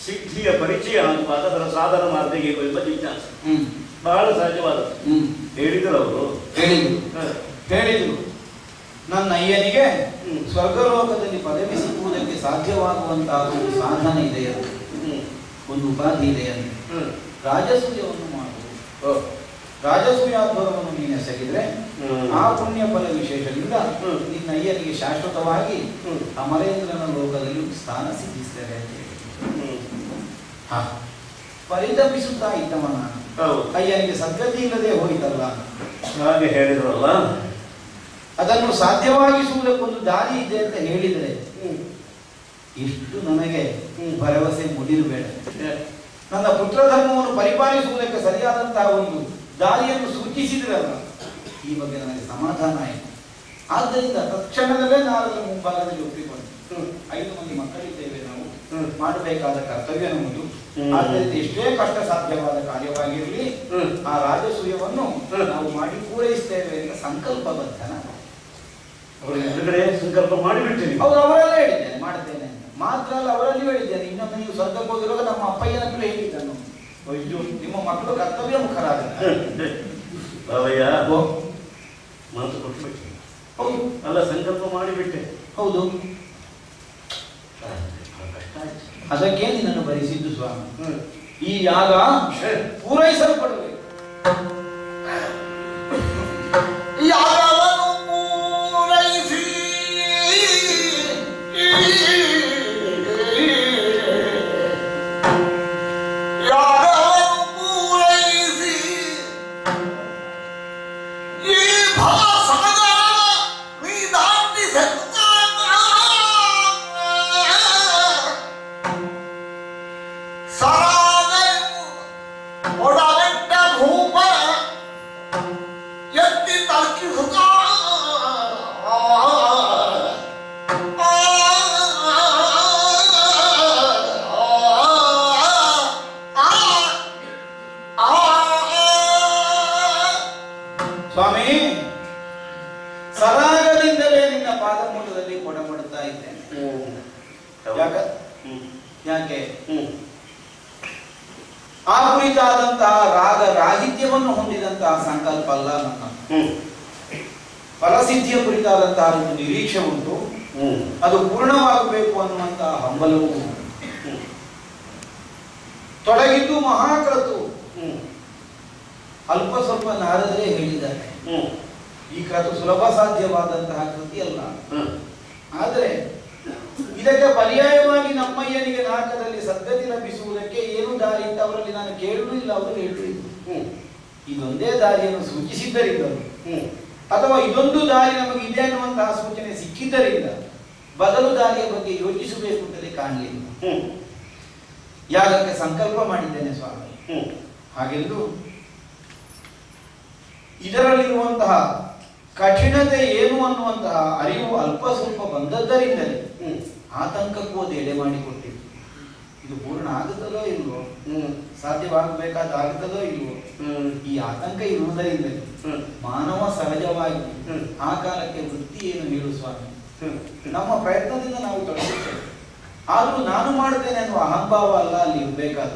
ಸಿದ್ಧಿಯ ಪರಿಚಯ ಆಗುವಾಗ ಅದರ ಸಾಧನ ಮಾರ್ಗಕ್ಕೆ ಎಂಬ ಜಿಜ್ಞಾಸ. ಬಹಳ ಸಹಜವಾದ ಹ್ಮ್. ಹೇಳಿದರು ಅವರು. ಹೇಳಿದ್ರು. ಹೇಳಿದ್ರು. ನನ್ನ ಅಯ್ಯನಿಗೆ. ಸ್ವರ್ಗಲೋಕದಲ್ಲಿ ಪದವಿ ಸಿಗುವುದಕ್ಕೆ ಸಾಧ್ಯವಾಗುವಂತಹ ಒಂದು ಸಾಧನ ಇದೆಯಂತೆ. ಒಂದು ಉಪಾಧಿ ಇದೆಯಂತೆ. ರಾಜಸೂಯವನ್ನು ಮಾಡುವುದು ಓ. ರಾಜಸೂಯಾಧ್ವರವನ್ನು ನೀನು ಎಸಗಿದ್ರೆ. ಆ ಪುಣ್ಯ ಫಲ ವಿಶೇಷದಿಂದ. ನಿನ್ನ ಅಯ್ಯನಿಗೆ ಶಾಶ್ವತವಾಗಿ. ಅಮರೇಂದ್ರನ ಲೋಕದಲ್ಲಿ ಸ್ಥಾನ ಸಿದ್ಧಿಸ್ತೇವೆ ಅಂತ ಹೇಳಿ. ಪರಿತಪಿಸುತ್ತಾ ಇದ್ದವನ ಅಯ್ಯನಿಗೆ ಸದ್ಗತಿ ಇಲ್ಲದೆ ಹೋಯಿತಲ್ಲ ಹಾಗೆ ಹೇಳಿದ್ರಲ್ಲ ಅದನ್ನು ಸಾಧ್ಯವಾಗಿಸುವುದಕ್ಕೊಂದು ದಾರಿ ಇದೆ ಅಂತ ಹೇಳಿದರೆ. ಇಷ್ಟು ನನಗೆ. ಭರವಸೆ ಮುಡಿರಬೇಡ ಹ. ನನ್ನ ಪುತ್ರ ಧರ್ಮವನ್ನು ಪರಿಪಾಲಿಸುವುದಕ್ಕೆ ಸರಿಯಾದಂತಹ ಒಂದು ದಾರಿಯನ್ನು ಸೂಚಿಸಿದ್ರಲ್ಲ ಈ ಬಗ್ಗೆ ನನಗೆ ಸಮಾಧಾನ ಆಯಿತು ಆದ್ದರಿಂದ ತಕ್ಷಣದಲ್ಲೇ ನಾನು ಅದರ ಮುಂಭಾಗದಲ್ಲಿ ಒಪ್ಪಿಕೊಂಡೆ. ಐದು ಮಂದಿ ಮಕ್ಕಳಿದ್ದೇವೆ ನಾವು. ಮಾಡಬೇಕಾದ ಕರ್ತವ್ಯ ನಮ್ಮದು. ಆದ್ದರಿಂದ ಎಷ್ಟೇ ಕಷ್ಟ ಸಾಧ್ಯವಾದ ಕಾರ್ಯವಾಗಿರಲಿ. ಆ ರಾಜಸೂಯವನ್ನು ನಾವು ಮಾಡಿ ಪೂರೈಸ್ತೇವೆ ಅಂತ ಸಂಕಲ್ಪಬದ್ಧನ ಅವರ ಎದುರುಗಡೆ ಸಂಕಲ್ಪ ಮಾಡಿಬಿಡ್ತೀನಿ ಅವ್ರು ಅವರೆಲ್ಲ ಹೇಳಿದ್ದೇನೆ ಮಾಡ್ತೇನೆ ಅಂತ ಮಾತ್ರ ಅಲ್ಲ ಅವರಲ್ಲಿ ಹೇಳಿದ್ದೇನೆ. ಇನ್ನೊಮ್ಮೆ ನೀವು ಸ್ವರ್ಗಕ್ಕೆ ಹೋಗಿರುವಾಗ ನಮ್ಮ ಅಪ್ಪಯ್ಯನ ಹತ್ರ ಹೇಳಿದ್ದನು ಅಯ್ಯೋ. ನಿಮ್ಮ ಮಕ್ಕಳು ಕರ್ತವ್ಯ ಮುಖರಾದ ಮಾತು ಕೊಟ್ಬಿಟ್ಟೆ ಹೌದು. ಅಲ್ಲ ಸಂಕಲ್ಪ ಮಾಡಿಬಿಟ್ಟೆ. ಹೌದು. ಅದಕ್ಕೆ ನಿನ್ನನ್ನು ಬರೆಸಿದ್ದು ಸ್ವಾಮಿ. ಈ ಯಾಗ. ಪೂರೈಸಲ್ಪಡಬೇಕು ಯಾಗವನ್ನು ಯಾಕೆ? ಆ ಕುರಿತಾದಂತಹ ರಾಗ ರಾಹಿತ್ಯವನ್ನು ಹೊಂದಿದಂತಹ ಸಂಕಲ್ಪ ಅಲ್ಲ ನನ್ನ. ಫಲಸಿದ್ಧಿಯ ಕುರಿತಾದಂತಹ ಒಂದು ನಿರೀಕ್ಷೆ ಉಂಟು. ಅದು ಪೂರ್ಣವಾಗಬೇಕು ಅನ್ನುವಂತಹ ಹಂಬಲವೂ ತೊಡಗಿದ್ದು ಮಹಾಕ್ರತು ಅಲ್ಪ ಸ್ವಲ್ಪ ನಾರದರೇ ಹೇಳಿದ್ದಾರೆ. ಈ ಕ್ರತು ಸುಲಭ ಸಾಧ್ಯವಾದಂತಹ ಕೃತಿ ಅಲ್ಲ ಆದರೆ ಇದಕ್ಕೆ ಪರ್ಯಾಯವಾಗಿ ನಮ್ಮಯ್ಯನಿಗೆ ನಾಟಕದಲ್ಲಿ ಸದ್ಗತಿ ಲಭಿಸುವುದಕ್ಕೆ ಏನು ದಾರಿ ಅಂತ ಅವರಲ್ಲಿ ನಾನು ಕೇಳಲೂ ಇಲ್ಲ, ಅವರು ಹ್ಮ್ ಇದೊಂದೇ ದಾರಿಯನ್ನು ಸೂಚಿಸಿದ್ದರಿಂದ ಅಥವಾ ಇದೊಂದು ದಾರಿ ನಮಗೆ ಇದೆ ಅನ್ನುವಂತಹ ಸೂಚನೆ ಸಿಕ್ಕಿದ್ದರಿಂದ ಬದಲು ದಾರಿಯ ಬಗ್ಗೆ ಯೋಚಿಸಬೇಕು ಅಂತಲೇ ಕಾಣಲಿಲ್ಲ. ಹ್ಮ್ ಯಾಗಕ್ಕೆ ಸಂಕಲ್ಪ ಮಾಡಿದ್ದೇನೆ ಸ್ವಾಮಿ. ಹಾಗೆಂದು ಇದರಲ್ಲಿರುವಂತಹ ಕಠಿಣತೆ ಏನು ಅನ್ನುವಂತಹ ಅರಿವು ಅಲ್ಪ ಸ್ವಲ್ಪ ಬಂದದ್ದರಿಂದಲೇ ಆತಂಕಕ್ಕೂ ಅದು ಎಡೆ ಮಾಡಿಕೊಟ್ಟಿತ್ತು ಇದು ಪೂರ್ಣ ಆಗುತ್ತದೋ ಇಲ್ವೋ? ಸಾಧ್ಯವಾಗಬೇಕಾದ ಆಗುತ್ತದೋ ಇಲ್ವೋ? ಈ ಆತಂಕ ಇರುವುದರಿಂದಲೇ ಮಾನವ ಸಹಜವಾಗಿ. ಆ ಕಾಲಕ್ಕೆ ವೃತ್ತಿ ಏನು ಹೇಳು ಸ್ವಾಮಿ? ನಮ್ಮ ಪ್ರಯತ್ನದಿಂದ ನಾವು ತೊಡಗುತ್ತೇವೆ ಆದರೂ ನಾನು ಮಾಡುತ್ತೇನೆ ಅನ್ನುವ ಅಹಂಭಾವ ಅಲ್ಲ ಅಲ್ಲಿ ಇರಬೇಕಾದ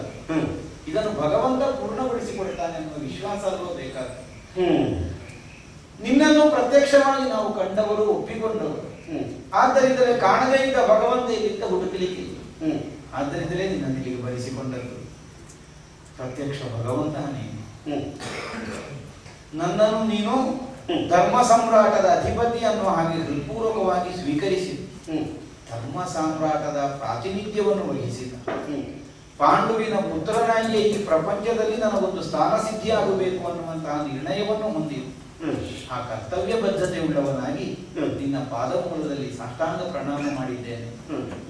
ಇದನ್ನು ಭಗವಂತ ಪೂರ್ಣಗೊಳಿಸಿಕೊಡ್ತಾನೆ ಅನ್ನುವ ವಿಶ್ವಾಸ ಅಲ್ವೋ ಬೇಕಾದ ನಿನ್ನನ್ನು ಪ್ರತ್ಯಕ್ಷವಾಗಿ ನಾವು ಕಂಡವರು ಒಪ್ಪಿಕೊಂಡವರು. ಆದ್ದರಿಂದಲೇ ಕಾಣದೇ ಇದ್ದ ಭಗವಂತ ಇಲ್ಲಿಂದ ಹುಡುಕಲಿಕ್ಕೆ ಆದ್ದರಿಂದಲೇ ನಿನ್ನನ್ನು ಇಲ್ಲಿಗೆ ಬರೆಸಿಕೊಂಡದ್ದು ಪ್ರತ್ಯಕ್ಷ ಭಗವಂತ ನೀನು ನನ್ನನ್ನು ನೀನು ಧರ್ಮ ಸಮ್ರಾಟದ ಅಧಿಪತಿ ಅನ್ನುವ ಹಾಗೆ ಹೃತ್ಪೂರ್ವಕವಾಗಿ ಸ್ವೀಕರಿಸಿದ. ಧರ್ಮ ಸಾಮ್ರಾಟದ ಪ್ರಾತಿನಿಧ್ಯವನ್ನು ವಹಿಸಿದ. ಪಾಂಡುವಿನ ಪುತ್ರನಾಗಿಯೇ ಈ ಪ್ರಪಂಚದಲ್ಲಿ ನನಗೊಂದು ಸ್ಥಾನ ಸಿದ್ಧಿಯಾಗಬೇಕು ಅನ್ನುವಂತಹ ನಿರ್ಣಯವನ್ನು ಹೊಂದಿದೆ. ಆ ಕರ್ತವ್ಯ ಬದ್ಧತೆ ಉಳ್ಳವನಾಗಿ. ನಿನ್ನ ಪಾದಮೂಲದಲ್ಲಿ ಸಾಷ್ಟಾಂಗ ಪ್ರಣಾಮ ಮಾಡಿದ್ದೇನೆ.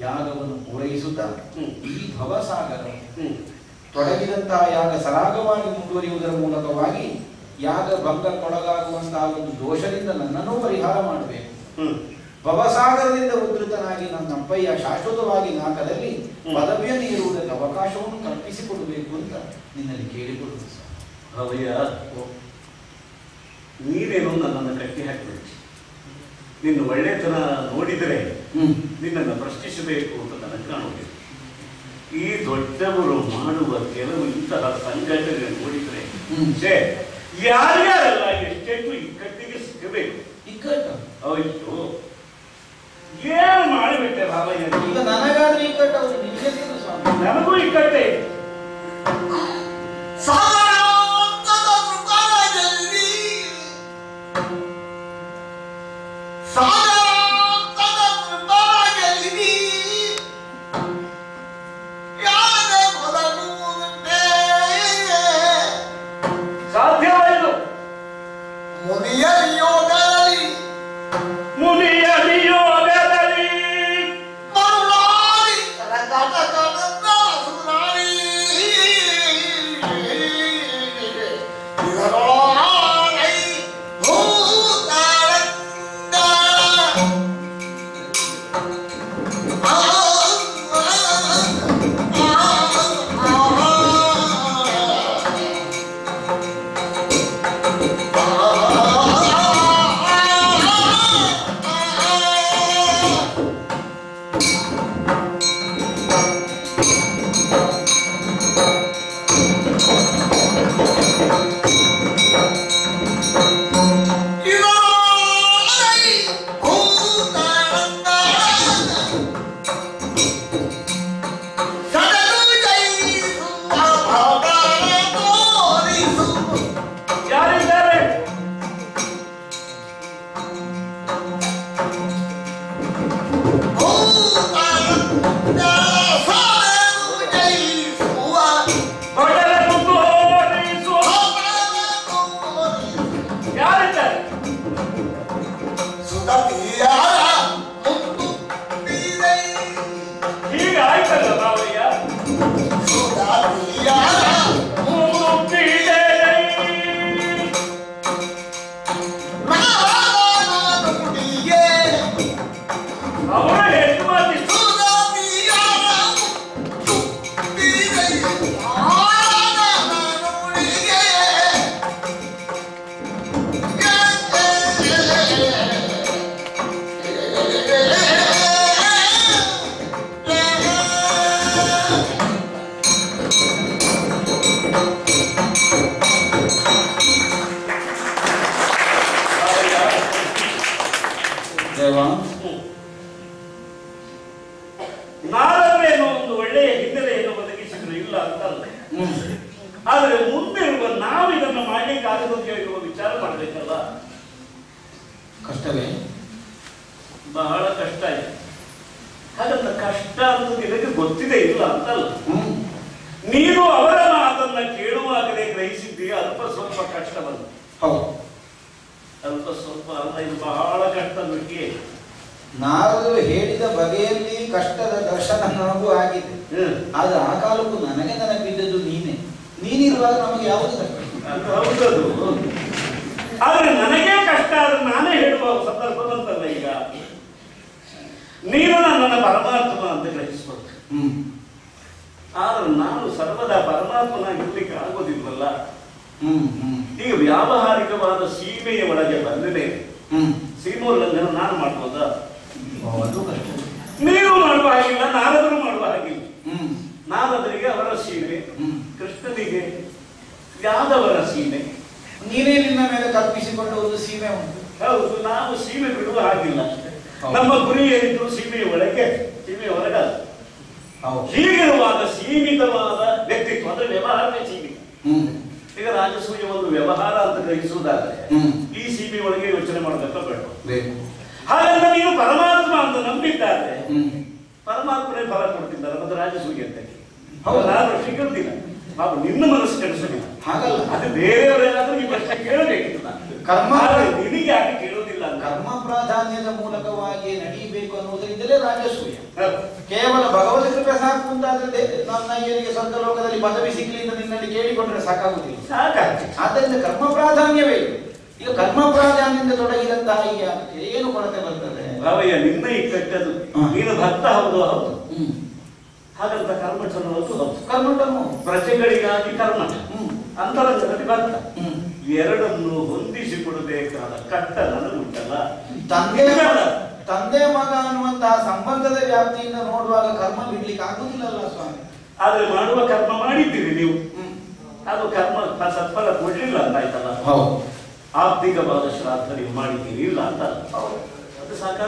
ಯಾಗವನ್ನು ಪೂರೈಸುತ್ತಾ ಈ ಭವಸಾಗರ ತೊಡಗಿದಂತಹ ಯಾಗ ಸರಾಗವಾಗಿ ಮುಂದುವರಿಯುವುದರ ಮೂಲಕವಾಗಿ ಯಾಗ ಭಂಗಕ್ಕೊಳಗಾಗುವಂತಹ ಒಂದು ದೋಷದಿಂದ ನನ್ನನ್ನೂ ಪರಿಹಾರ ಮಾಡಬೇಕು. ಭವಸಾಗರದಿಂದ ಉದ್ಧತನಾಗಿ ನನ್ನ ಅಪ್ಪಯ್ಯ ಶಾಶ್ವತವಾಗಿ ನಾಕದಲ್ಲಿ. ಪದವಿಯನ್ನು ಇರುವುದಕ್ಕೆ ಅವಕಾಶವನ್ನು ಕಲ್ಪಿಸಿಕೊಡಬೇಕು ಅಂತ ನಿನ್ನಲ್ಲಿ ಕೇಳಿಕೊಳ್ಳುವುದು ಸರ್. ನೀನೇನು ನನ್ನನ್ನು ಕಟ್ಟಿ ಹಾಕಬೇಕು ನಿನ್ನ ಒಳ್ಳೆತನ ನೋಡಿದರೆ ನಿನ್ನನ್ನು ಪ್ರಶ್ನಿಸಬೇಕು ಅಂತ ನನಗೆ ಕಾಣುತ್ತೆ ಈ ದೊಡ್ಡವರು ಮಾಡುವ ಕೆಲವು ಇಂತಹ ಸಂಘಟನೆ ನೋಡಿದರೆ ಯಾರ್ಯಾರೆಲ್ಲ ಎಷ್ಟೆಷ್ಟು ಇಕ್ಕಟ್ಟಿಗೆ ಸಿಗಬೇಕು? ಇಕ್ಕಟ್ಟು. ಅಯ್ಯೋ ಏನು ಮಾಡಿಬಿಟ್ಟೆ ರಾಮಯ್ಯ ಈಗ ನನಗಾದ್ರೆ ಇಕ್ಕಟ್ಟು ನನಗೂ ಇಕ್ಕಟ್ಟೆ. ಸಾಗರಾಂತದ さあ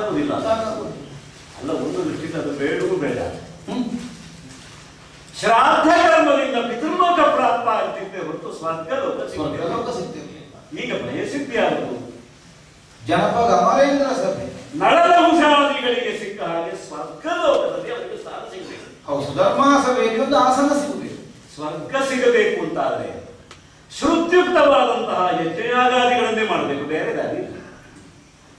ಸಾಕಾಗುದಿಲ್ಲ. ಅಲ್ಲ ಒಂದು ದೃಷ್ಟಿಯಿಂದ ಅದು ಬೇಡವೂ ಬೇಡ. ಶ್ರಾದ್ದ ಕರ್ಮದಿಂದ ಪಿತೃಲೋಕ ಪ್ರಾಪ್ತ ಆಗ್ತಿದ್ದೆ ಹೊರತು ಸ್ವರ್ಗ ಲೋಕ. ಈಗ ಬಯಸಿದ್ಯಾವುದು ಜನಪದ ಅಮರೇಂದ್ರ ಸಭೆ ನಳದ ಹುಷಾದಿಗಳಿಗೆ ಸಿಕ್ಕ ಹಾಗೆ ಸ್ವರ್ಗಲೋಕದಲ್ಲಿ ಅವರಿಗೆ ಸ್ಥಾನ ಸಿಗಬೇಕು ಹೌದು ಸುಧರ್ಮ ಸಭೆಯಲ್ಲಿ ಒಂದು ಆಸನ ಸಿಗಬೇಕು ಸ್ವರ್ಗ ಸಿಗಬೇಕು ಅಂತಾದ್ರೆ ಶ್ರುತ್ಯುಕ್ತವಾದಂತಹ ಯಜ್ಞಯಾಗಾದಿಗಳನ್ನೇ ಮಾಡಬೇಕು ಬೇರೆ ದಾರಿ ಇಲ್ಲ.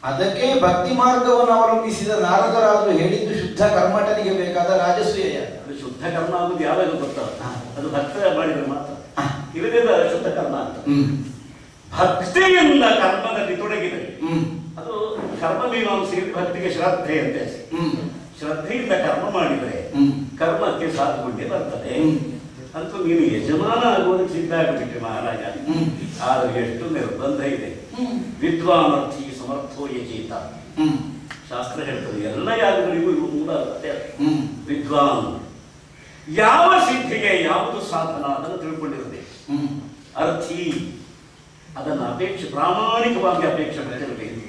ಅದಕ್ಕೆ ಭಕ್ತಿ ಮಾರ್ಗವನ್ನು ಅವಲಂಬಿಸಿದ ನಾರದರಾದರೂ ಹೇಳಿದ್ದು ಶುದ್ಧ ಕರ್ಮಟನಿಗೆ ಬೇಕಾದ ರಾಜಸೂಯ ಅದು ಶುದ್ಧ ಕರ್ಮ ಆಗುದು ಯಾವಾಗ ಗೊತ್ತಲ್ಲ ಅದು ಭಕ್ತ ಮಾಡಿದ್ರೆ ಮಾತ್ರ. ಇಲ್ಲದಿದ್ದ ಶುದ್ಧ ಕರ್ಮ ಅಂತ. ಭಕ್ತಿಯಿಂದ ಕರ್ಮದಲ್ಲಿ ತೊಡಗಿದೆ ಅದು ಕರ್ಮ ಮೀಮಾಂಸೆ ಭಕ್ತಿಗೆ ಶ್ರದ್ಧೆ ಅಂತ. ಶ್ರದ್ಧೆಯಿಂದ ಕರ್ಮ ಮಾಡಿದರೆ. ಕರ್ಮಕ್ಕೆ ಸಾಧುಗುಂಡೆ ಬರ್ತದೆ. ಅಂತ ನೀನು ಯಜಮಾನ ಆಗುವುದಕ್ಕೆ ಸಿದ್ಧ ಆಗಿಬಿಟ್ಟೆ ಮಹಾರಾಜ. ಆದ್ರೆ ಎಷ್ಟು ನಿರ್ಬಂಧ ಇದೆ. ವಿದ್ವಾನರ್ಥಿ ಸಮರ್ಥೋ ಯಜೀತ ಹ್ಮ್. ಶಾಸ್ತ್ರ ಹೇಳ್ತದೆ ಎಲ್ಲ ಯಾಗಗಳಿಗೂ ಇವು ಮೂಲ ಅಗತ್ಯ ವಿದ್ವಾನ್. ಯಾವ ಸಿದ್ಧಿಗೆ ಯಾವುದು ಸಾಧನ ಅದನ್ನು ತಿಳ್ಕೊಂಡಿರಬೇಕು ಅರ್ಥಿ. ಅದನ್ನು ಅಪೇಕ್ಷೆ ಪ್ರಾಮಾಣಿಕವಾಗಿ ಅಪೇಕ್ಷೆ ಮಾಡಿರಬೇಕು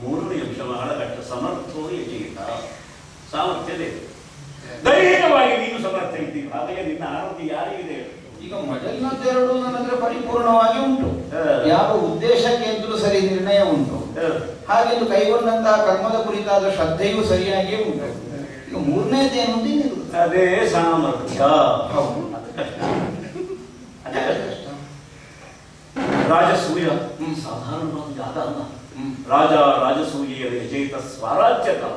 ಮೂರನೇ ಅಂಶ ಬಹಳ ಕಷ್ಟ. ಸಮರ್ಥೋ ಯಜೇತ ಸಾಮರ್ಥ್ಯ ಬೇಕು ದೈಹಿಕವಾಗಿ ನೀನು ಸಮರ್ಥ ಇದ್ದೀವಿ ಹಾಗೆ ನಿನ್ನ ಆರೋಗ್ಯ ಯಾರಿಗಿದೆ? ಹೇಳು? ಈಗ ಮೊದಲಿನದ್ದೆರಡು ನನ್ನ ಹತ್ರ ಪರಿಪೂರ್ಣವಾಗಿ ಉಂಟು ಹಾ. ಯಾವ ಉದ್ದೇಶಕ್ಕೆ ಅಂತಲೂ ಸರಿ ನಿರ್ಣಯ ಉಂಟು ಹ. ಹಾಗೆಂದು ಕೈಗೊಂಡಂತಹ ಕರ್ಮದ ಕುರಿತಾದ ಶ್ರದ್ಧೆಯೂ ಸರಿಯಾಗಿಯೇ ಉಂಟು ಈಗ ಮೂರನೇದೇನು ಅಂತ ಇನ್ನಿರುವುದು. ಅದೇ ಸಾಮರ್ಥ್ಯ ಹೌದು. ಅದು ಕಷ್ಟ ಅದೇ ಕಷ್ಟ. ರಾಜಸೂಯ ಹ್ಮ್. ಸಾಧಾರಣವಾದ ಜಾಗ ಅಲ್ಲ ಹ್ಮ್. ರಾಜ ರಾಜಸೂಯರ ಯಜಯಿತ ಸ್ವರಾಜ್ಯ ಕಾಲ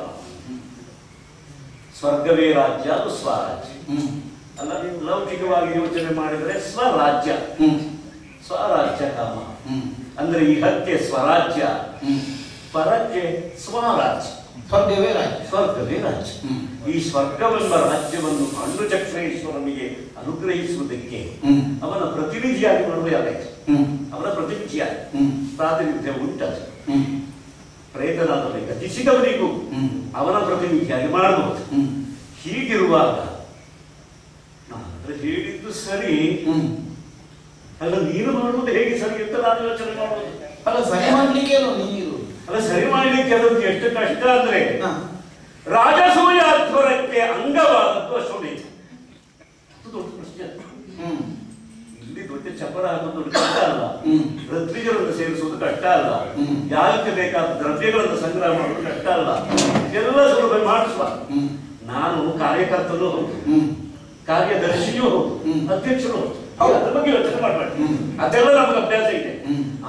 ಸ್ವರ್ಗವೇ ರಾಜ್ಯ ಅದು ಸ್ವರಾಜ್ಯ ಹ್ಮ್ ಅಲ್ಲ ನೀವು ಲೌಕಿಕವಾಗಿ ಯೋಚನೆ ಮಾಡಿದರೆ ಸ್ವರಾಜ್ಯ. ಸ್ವರಾಜ್ಯ ಕಾಮ ಅಂದ್ರೆ ಇಹಕ್ಕೆ ಸ್ವರಾಜ್ಯ. ಪರಕ್ಕೆ ಸ್ವರಾಜ್ಯ. ಸ್ವರ್ಗವೇ ರಾಜ್ಯ. ಸ್ವರ್ಗವೇ ರಾಜ್ಯ. ಈ ಸ್ವರ್ಗವೆಂಬ ರಾಜ್ಯವನ್ನು ಪಾಂಡು ಚಕ್ರೇಶ್ವರನಿಗೆ ಅನುಗ್ರಹಿಸುವುದಕ್ಕೆ. ಅವನ ಪ್ರತಿನಿಧಿಯಾಗಿ ಮಾಡಬೇಕಾಯ್ತು ಹ್ಮ್. ಅವನ ಪ್ರತಿನಿಧಿಯಾಗಿ. ಪ್ರಾತಿನಿಧ್ಯ ಉಂಟದು. ಹ್ಮ್. ಪ್ರೇತನಾದಲ್ಲಿ ಗತಿಸಿದವನಿಗೂ. ಅವನ ಪ್ರತಿನಿಧಿಯಾಗಿ ಮಾಡಬಹುದು. ಹೀಗಿರುವಾಗ ಹೇಳಿದ್ದು ಸರಿ. ಅಲ್ಲ ನೀನು ಮಾಡುವುದು ಹೇಗೆ ಸರಿ ಅಂತ ನಾನು ಯೋಚನೆ ಮಾಡುವುದು? ಅಲ್ಲ ಸರಿ ಮಾಡ್ಲಿಕ್ಕೆ ಏನು ನೀರು ಅಲ್ಲ ಸರಿ ಮಾಡಲಿಕ್ಕೆ ಅದಕ್ಕೆ ಎಷ್ಟು ಕಷ್ಟ ಅಂದ್ರೆ. ರಾಜಸೂಯ ಅಧ್ವರಕ್ಕೆ ಅಂಗವಾದದ್ದು ಅಶ್ವಮೇಧ ಅದು ದೊಡ್ಡ ಪ್ರಶ್ನೆ. ಇಲ್ಲಿ ದೊಡ್ಡ ಚಪರ ಹಾಕೋದು ಕಷ್ಟ ಅಲ್ಲ ಸೇರಿಸುವುದು ಕಷ್ಟ ಅಲ್ಲ. ಯಾಗಕ್ಕೆ ಬೇಕಾದ ದ್ರವ್ಯಗಳನ್ನು ಸಂಗ್ರಹ ಮಾಡೋದು ಕಷ್ಟ ಅಲ್ಲ ಎಲ್ಲ ಸುಲಭ ಮಾಡಿಸುವ. ನಾನು ಕಾರ್ಯಕರ್ತನು. ಕಾರ್ಯದರ್ಶಿಯೂ. ಅಧ್ಯಕ್ಷರು. ಅದ್ರ ಬಗ್ಗೆ ಯೋಚನೆ ಮಾಡಬೇಡಿ. ಅದೆಲ್ಲ ನಮ್ಗೆ ಅಭ್ಯಾಸ ಇದೆ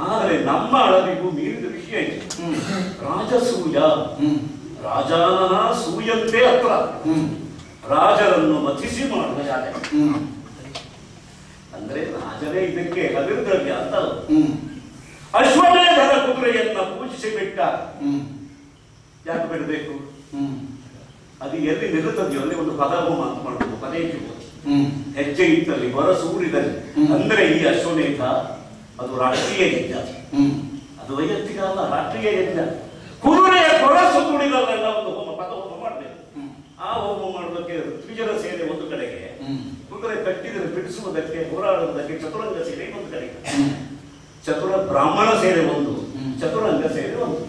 ಆದ್ರೆ ಆದರೆ ನಮ್ಮ ಅಳವಿಗೂ ಮೀರಿದ ವಿಷಯ ಇದೆ. ರಾಜಸೂಯ ರಾಜನ ರಾಜಾನನ ಸೂಯಂತೆ ಹತ್ರ ಹ್ಮ್. ರಾಜರನ್ನು ಮಥಿಸಿ ಮಾಡುವ ಹ್ಮ್. ಅಂದ್ರೆ ರಾಜರೇ ಇದಕ್ಕೆ ಹವಿರ್ದ್ರವ್ಯ ಅಂತ. ಅಶ್ವಮೇಧದ ಕುದುರೆಯನ್ನ ಪೂಜಿಸಿ ಬಿಟ್ಟ ಹ್ಮ್. ಯಾಕೆ ಬಿಡಬೇಕು ಹ್ಮ್. ಅದು ಎಲ್ಲಿ ನಿಲ್ಲುತ್ತದೆಯೋ ಅಲ್ಲಿ ಒಂದು ಪದಹೋಮ ಅಂತ ಮಾಡಬಹುದು ಹ್ಮ್. ಹೆಜ್ಜೆ ಇತ್ತಲ್ಲಿ ಹೊರ ಸೂರಿದಲ್ಲಿ ಅಂದ್ರೆ ಈ ಅಶ್ವಮೇಧ ಅದು ರಾಷ್ಟ್ರೀಯ ಯಜ್ಞ. ಅದು ವೈಯಕ್ತಿಕ ಅಲ್ಲ ರಾಷ್ಟ್ರೀಯ ಯಜ್ಞ ಕುದುರೆಯ ಕೊರಸು ತುಳಿದಲ್ಲೆಲ್ಲ ಒಂದು ಹೋಮ ಪದ ಹೋಮ ಮಾಡಬೇಕು. ಆ ಹೋಮ ಮಾಡೋದಕ್ಕೆ ಋತ್ವಿಜರ ಸೇನೆ ಒಂದು ಕಡೆಗೆ. ಕುದುರೆ ಕಟ್ಟಿದರೆ ಬಿಡಿಸುವುದಕ್ಕೆ ಹೋರಾಡುವುದಕ್ಕೆ ಚತುರಂಗ ಸೇನೆ ಒಂದು ಕಡೆಗೆ ಚತುರ ಬ್ರಾಹ್ಮಣ ಸೇನೆ ಒಂದು. ಚತುರಂಗ ಸೇನೆ ಒಂದು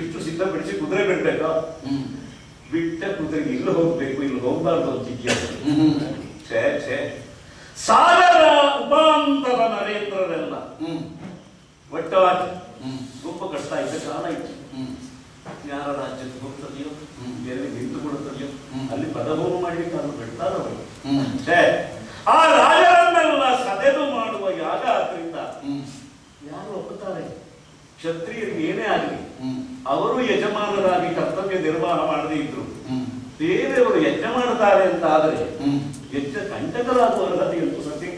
ಇಷ್ಟು ಸಿದ್ಧ ಬಿಡಿಸಿ ಕುದುರೆ ಬಿಡ್ಬೇಕಾ. ಬಿಟ್ಟ ಕುದುರೆಗೆ ಇಲ್ಲಿ ಹೋಗ್ಬೇಕು ಇಲ್ಲಿ ಹೋಗ್ಬಾರ್ದು ಅಂತ ಜಿಜ್ಞಾಸೆ. ಹ್ಮ್. ಛೇ ಛೇ ಸಾಗರ ಉಪಾಂತರ ನರೇಂದ್ರರೆಲ್ಲ ಹ್ಮ್. ಒಟ್ಟವಾಗಿ ಹ್ಮ್. ತುಂಬ ಕಷ್ಟ ಇದ್ದ ಕಾಲ ಇತ್ತು ಹ್ಮ್. ಯಾರ ರಾಜ್ಯಕ್ಕೆ ಹೋಗ್ತದೆಯೋ. ಎಲ್ಲಿ ನಿಂತು ಕೊಡುತ್ತದೆಯೋ. ಅಲ್ಲಿ ಪದಭೋಗ ಮಾಡಲಿಕ್ಕೆ ಅದು ಬಿಡ್ತಾರವರು ಆ ರಾಜರನ್ನೆಲ್ಲ ಸದೆದು ಮಾಡುವ ಯಾಗ ಆದ್ರಿಂದ ಹ್ಮ್. ಯಾರು ಒಪ್ಪುತ್ತಾರೆ ಕ್ಷತ್ರಿಯರಿಗೆ ಏನೇ ಆಗಲಿ. ಅವರು ಯಜಮಾನರಾಗಿ ಕರ್ತವ್ಯ ನಿರ್ವಹಣ ಮಾಡದೇ ಇದ್ರು. ಬೇರೆಯವರು ಯಜ್ಞ ಮಾಡ್ತಾರೆ ಅಂತ ಆದರೆ. ಯಜ್ಞ ಕಂಟಕರಾಗುವ ಅರ್ಹತೆ ಎಂದು ಸತ್ಯಕ್ಕೆ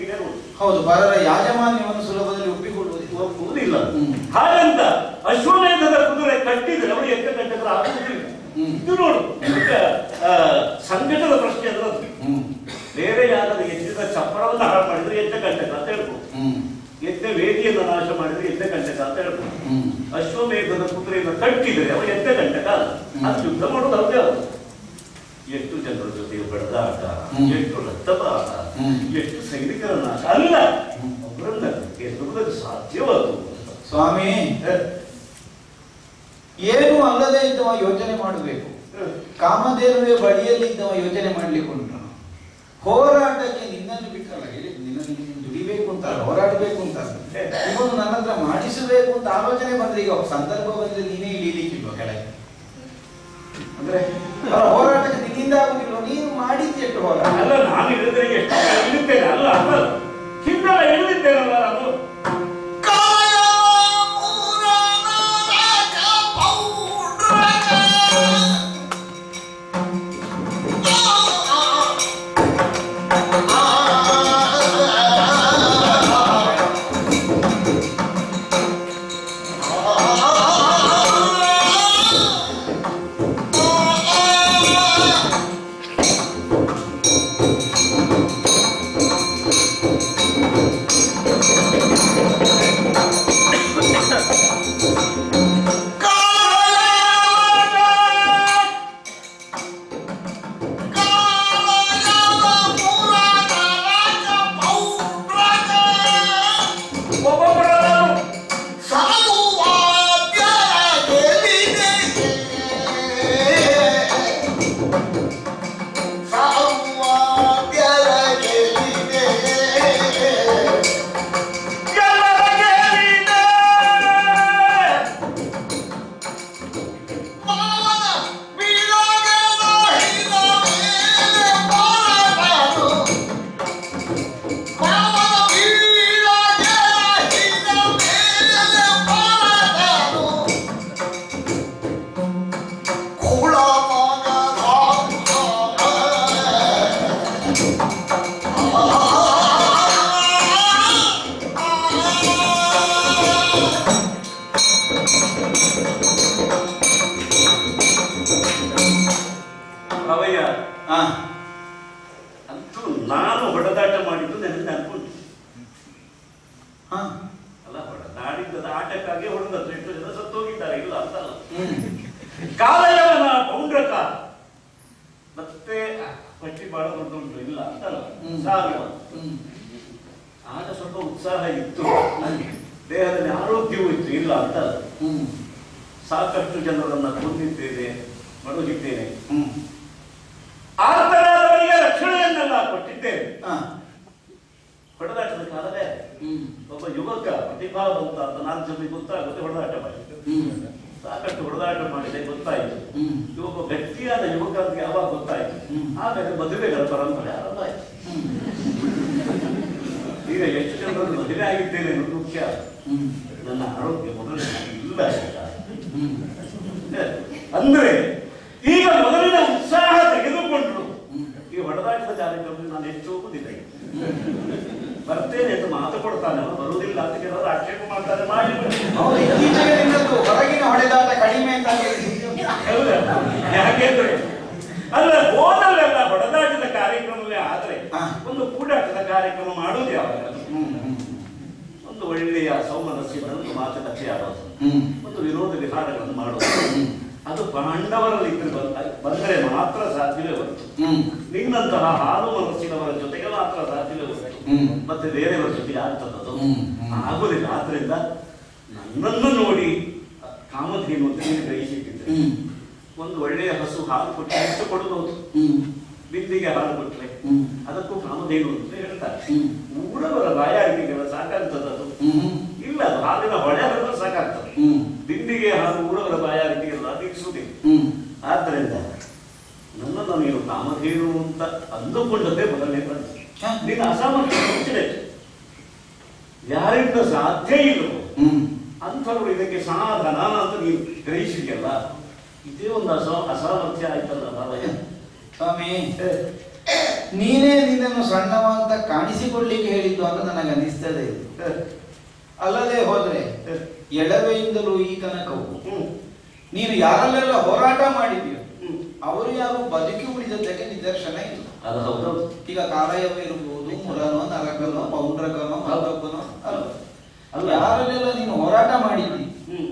ಹೌದು ಬರರ ಯಾಜಮಾನ್ಯವನ್ನು ಸುಲಭದಲ್ಲಿ ಒಪ್ಪಿಕೊಳ್ಳುವುದು ಒಪ್ಪುವುದಿಲ್ಲ. ಹಾಗಂತ ಅಶ್ವಮೇಧದ ಕುದುರೆ ಕಟ್ಟಿದ್ರೆ ಅವರು ಯಜ್ಞ ಕಂಟಕರ ಆಗುವುದಿಲ್ಲ. ಇದು ನೋಡು ಆ, ಸಂಕಟದ ಪ್ರಶ್ನೆ ಅದರದ್ದು. ಬೇರೆ ಯಾರಾದ್ರೂ ಯಜ್ಞದ ಚಪ್ಪರವನ್ನು ಹಾಳು ಮಾಡಿದ್ರೆ ಯಜ್ಞ ಕಂಟಕ ಅಂತ ಹೇಳ್ಬೋದು. ಯಜ್ಞ ವೇದಿಯನ್ನು ನಾಶ ಮಾಡಿದ್ರೆ ಯಜ್ಞ ಕಂಟಕ ಅಂತ ಹೇಳ್ಬೋದು. ಅಶ್ವಮೇಧದ ಪುತ್ರೆಯನ್ನ ಕಟ್ಟಿದ್ರೆ ಅವ ಯಜ್ಞ ಕಂಟಕ. ಅದು ಯುದ್ಧ ಮಾಡೋದು ಅವ್ರದೇ ಅಲ್ಲ ಎಷ್ಟು ಜನರ ಜೊತೆ ಬಡದಾಟ. ಎಷ್ಟು ರಕ್ತಪಾತ. ಎಷ್ಟು ಸೈನಿಕರ ನಾಶ ಅಲ್ಲ. ಅವರನ್ನ ಗೆಲ್ಲುವುದಕ್ಕೆ ಸಾಧ್ಯವಾದು ಸ್ವಾಮಿ ಏನು ಅಲ್ಲದೆ ಇದ್ದವ ಯೋಚನೆ ಮಾಡಬೇಕು ಕಾಮಧೇನುವೆ ಬಳಿಯಲ್ಲಿ ಇದ್ದವ ಯೋಚನೆ ಮಾಡ್ಲಿಕ್ಕೆ ಉಂಟು ಹೋರಾಟಕ್ಕೆ ನಿನ್ನನ್ನು ಬಿಟ್ಟಲ್ಲ ಹೇಳಿ ನಿನ್ನನ್ನು ನೀನು ಅಂತ, ಹೋರಾಡಬೇಕು ಅಂತ ಇವನು ನನ್ನ ಹತ್ರ ಮಾಡಿಸಬೇಕು ಅಂತ ಆಲೋಚನೆ ಬಂದ್ರೆ ಈಗ ಸಂದರ್ಭ ಬಂದ್ರೆ ನೀನೇ ಇಳಿಲಿಕ್ಕಿಲ್ವ ಕೆಳಗೆ? ಅಂದ್ರೆ ಹೋರಾಟಕ್ಕೆ ನಿನ್ನಿಂದ ಆಗುದಿಲ್ವ? ನೀನು ಮಾಡಿದ್ದೆಷ್ಟು ಹೋರಾಟ? ಅಲ್ಲ, ನಾನು ಇಳಿದ್ರೆ ಅಲ್ಲ ಅಲ್ಲ. ಹಿಂದೆಲ್ಲ ಇಳಿದಿದ್ದೇನಲ್ಲ ನಾನು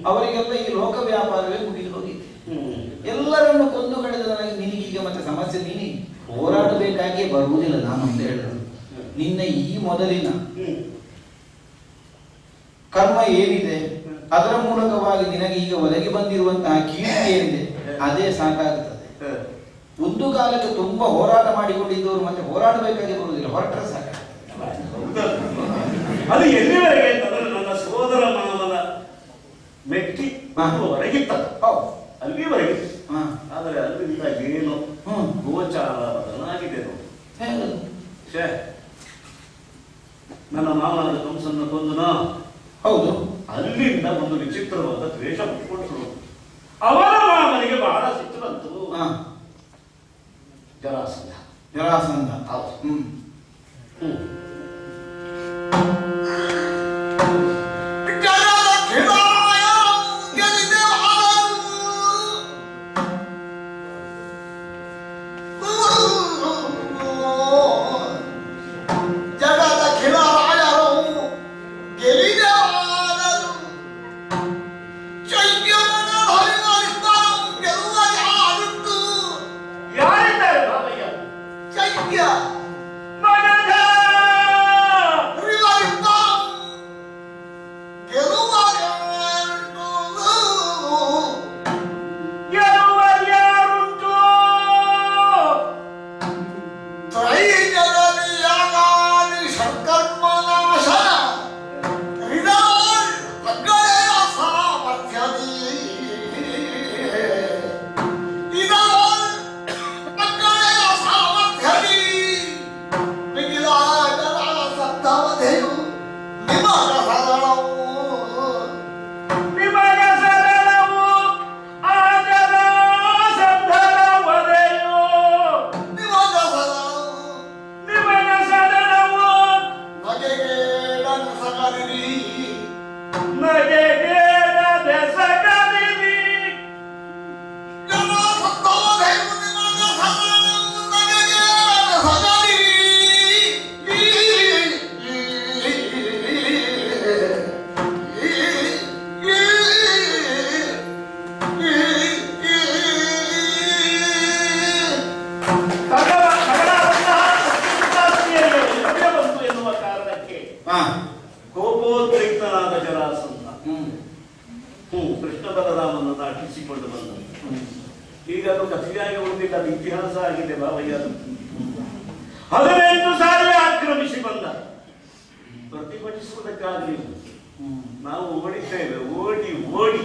ಅವರಿಗೆಲ್ಲ ಈ ಲೋಕ ವ್ಯಾಪಾರವೇ ಮುಗಿದು ಹೋಗಿದೆ. ಎಲ್ಲರನ್ನು ಕೊಂದು ಕಳೆದ ನನಗೆ ನಿನಗೀಗ ಮತ್ತೆ ಸಮಸ್ಯೆ ನೀನಿ? ಹೋರಾಡಬೇಕಾಗಿ ಬರುವುದಿಲ್ಲ ನಾನು ಅಂತ ಹೇಳಿದ್ರು. ನಿನ್ನ ಈ ಮೊದಲಿನ ಕರ್ಮ ಏನಿದೆ, ಅದರ ಮೂಲಕವಾಗಿ ನಿನಗೆ ಈಗ ಒದಗಿ ಬಂದಿರುವಂತಹ ಕೀರ್ತಿ ಏನಿದೆ, ಅದೇ ಸಾಕಾಗುತ್ತದೆ. ಒಂದು ಕಾಲಕ್ಕೆ ತುಂಬಾ ಹೋರಾಟ ಮಾಡಿಕೊಂಡಿದ್ದವರು ಮತ್ತೆ ಹೋರಾಡಬೇಕಾಗಿ ಬರುವುದಿಲ್ಲ, ಹೊರಟ್ರೆ ಸಾಕು ಅದು ಎಲ್ಲಿವರೆಗೆ ನನ್ನ ಸೋದರ ಮೆಟ್ಟಿ ಹೊರಗಿತ್ತದ ಅಲ್ಲಿವರೆಗೆ ಆದರೆ ಅಲ್ಲಿಂದ ಏನು ಗೋಚಾರ ಬದಲಾಗಿದೆ ನನ್ನ ಮಾವನಾದ ಕಂಸನ್ನು ಕೊಂದನ ಹೌದು. ಅಲ್ಲಿಂದ ಒಂದು ವಿಚಿತ್ರವಾದ ದ್ವೇಷ ಕೊಟ್ಟರು ಅವರ ಮಾವನಿಗೆ ಬಹಳ ಸಿಟ್ಟು ಬಂತು. ಜರಾಸಂಧ. ಜರಾಸಂಧ. ಹೌದು. ಹ್ಮ್. ಹ್ಮ್. ಅದು ಇತಿಹಾಸ ಆಗಿದೆ ಬಾಬಯ್ಯ ಹದಿನೆಂಟು ಸಾರಿ ಆಕ್ರಮಿಸಿ ಬಂದ. ಪ್ರತಿಭಟಿಸುವುದಕ್ಕಾಗಲಿ ನಾವು ಓಡಿದ್ದೇವೆ, ಓಡಿ ಓಡಿ.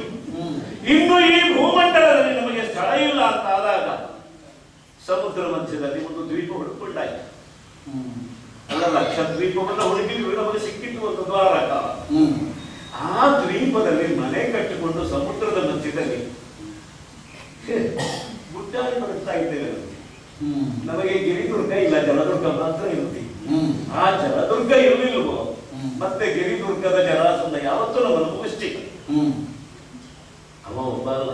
ಇನ್ನು ಈ ಭೂಮಂಡಲದಲ್ಲಿ ನಮಗೆ ಸ್ಥಳ ಇಲ್ಲ ಅಂತ ಆದಾಗ ಸಮುದ್ರ ಮಧ್ಯದಲ್ಲಿ ಒಂದು ದ್ವೀಪ ಹುಡುಕೊಂಡಾಯ್ತು. ಅಲ್ಲ ಲಕ್ಷ ದ್ವೀಪವನ್ನ ಹುಡುಕಿದ್ರು ನಮಗೆ ಸಿಕ್ಕಿತ್ತು ಒಂದು ದ್ವಾರಕ ಆ ದ್ವೀಪದಲ್ಲಿ ಮನೆ ಕಟ್ಟಿಕೊಂಡು ಸಮುದ್ರದ ಮಧ್ಯದಲ್ಲಿ ಇದ್ದೇವೆ. ನಮಗೆ ಗಿರಿದುರ್ಗ ಇಲ್ಲ ಜಲದುರ್ಗ ಮಾತ್ರ ಇರುತ್ತೆ. ಆ ಜಲದುರ್ಗ ಇರಲಿಲ್ವೋ. ಮತ್ತೆ ಗಿರಿದುರ್ಗದ ಜಲಾಸಂದ ಯಾವತ್ತೂ ನಮ್ಮನ್ನು ಪುಷ್ಟಿ. ಅವ ಒಬ್ಬ ಅಲ್ಲ.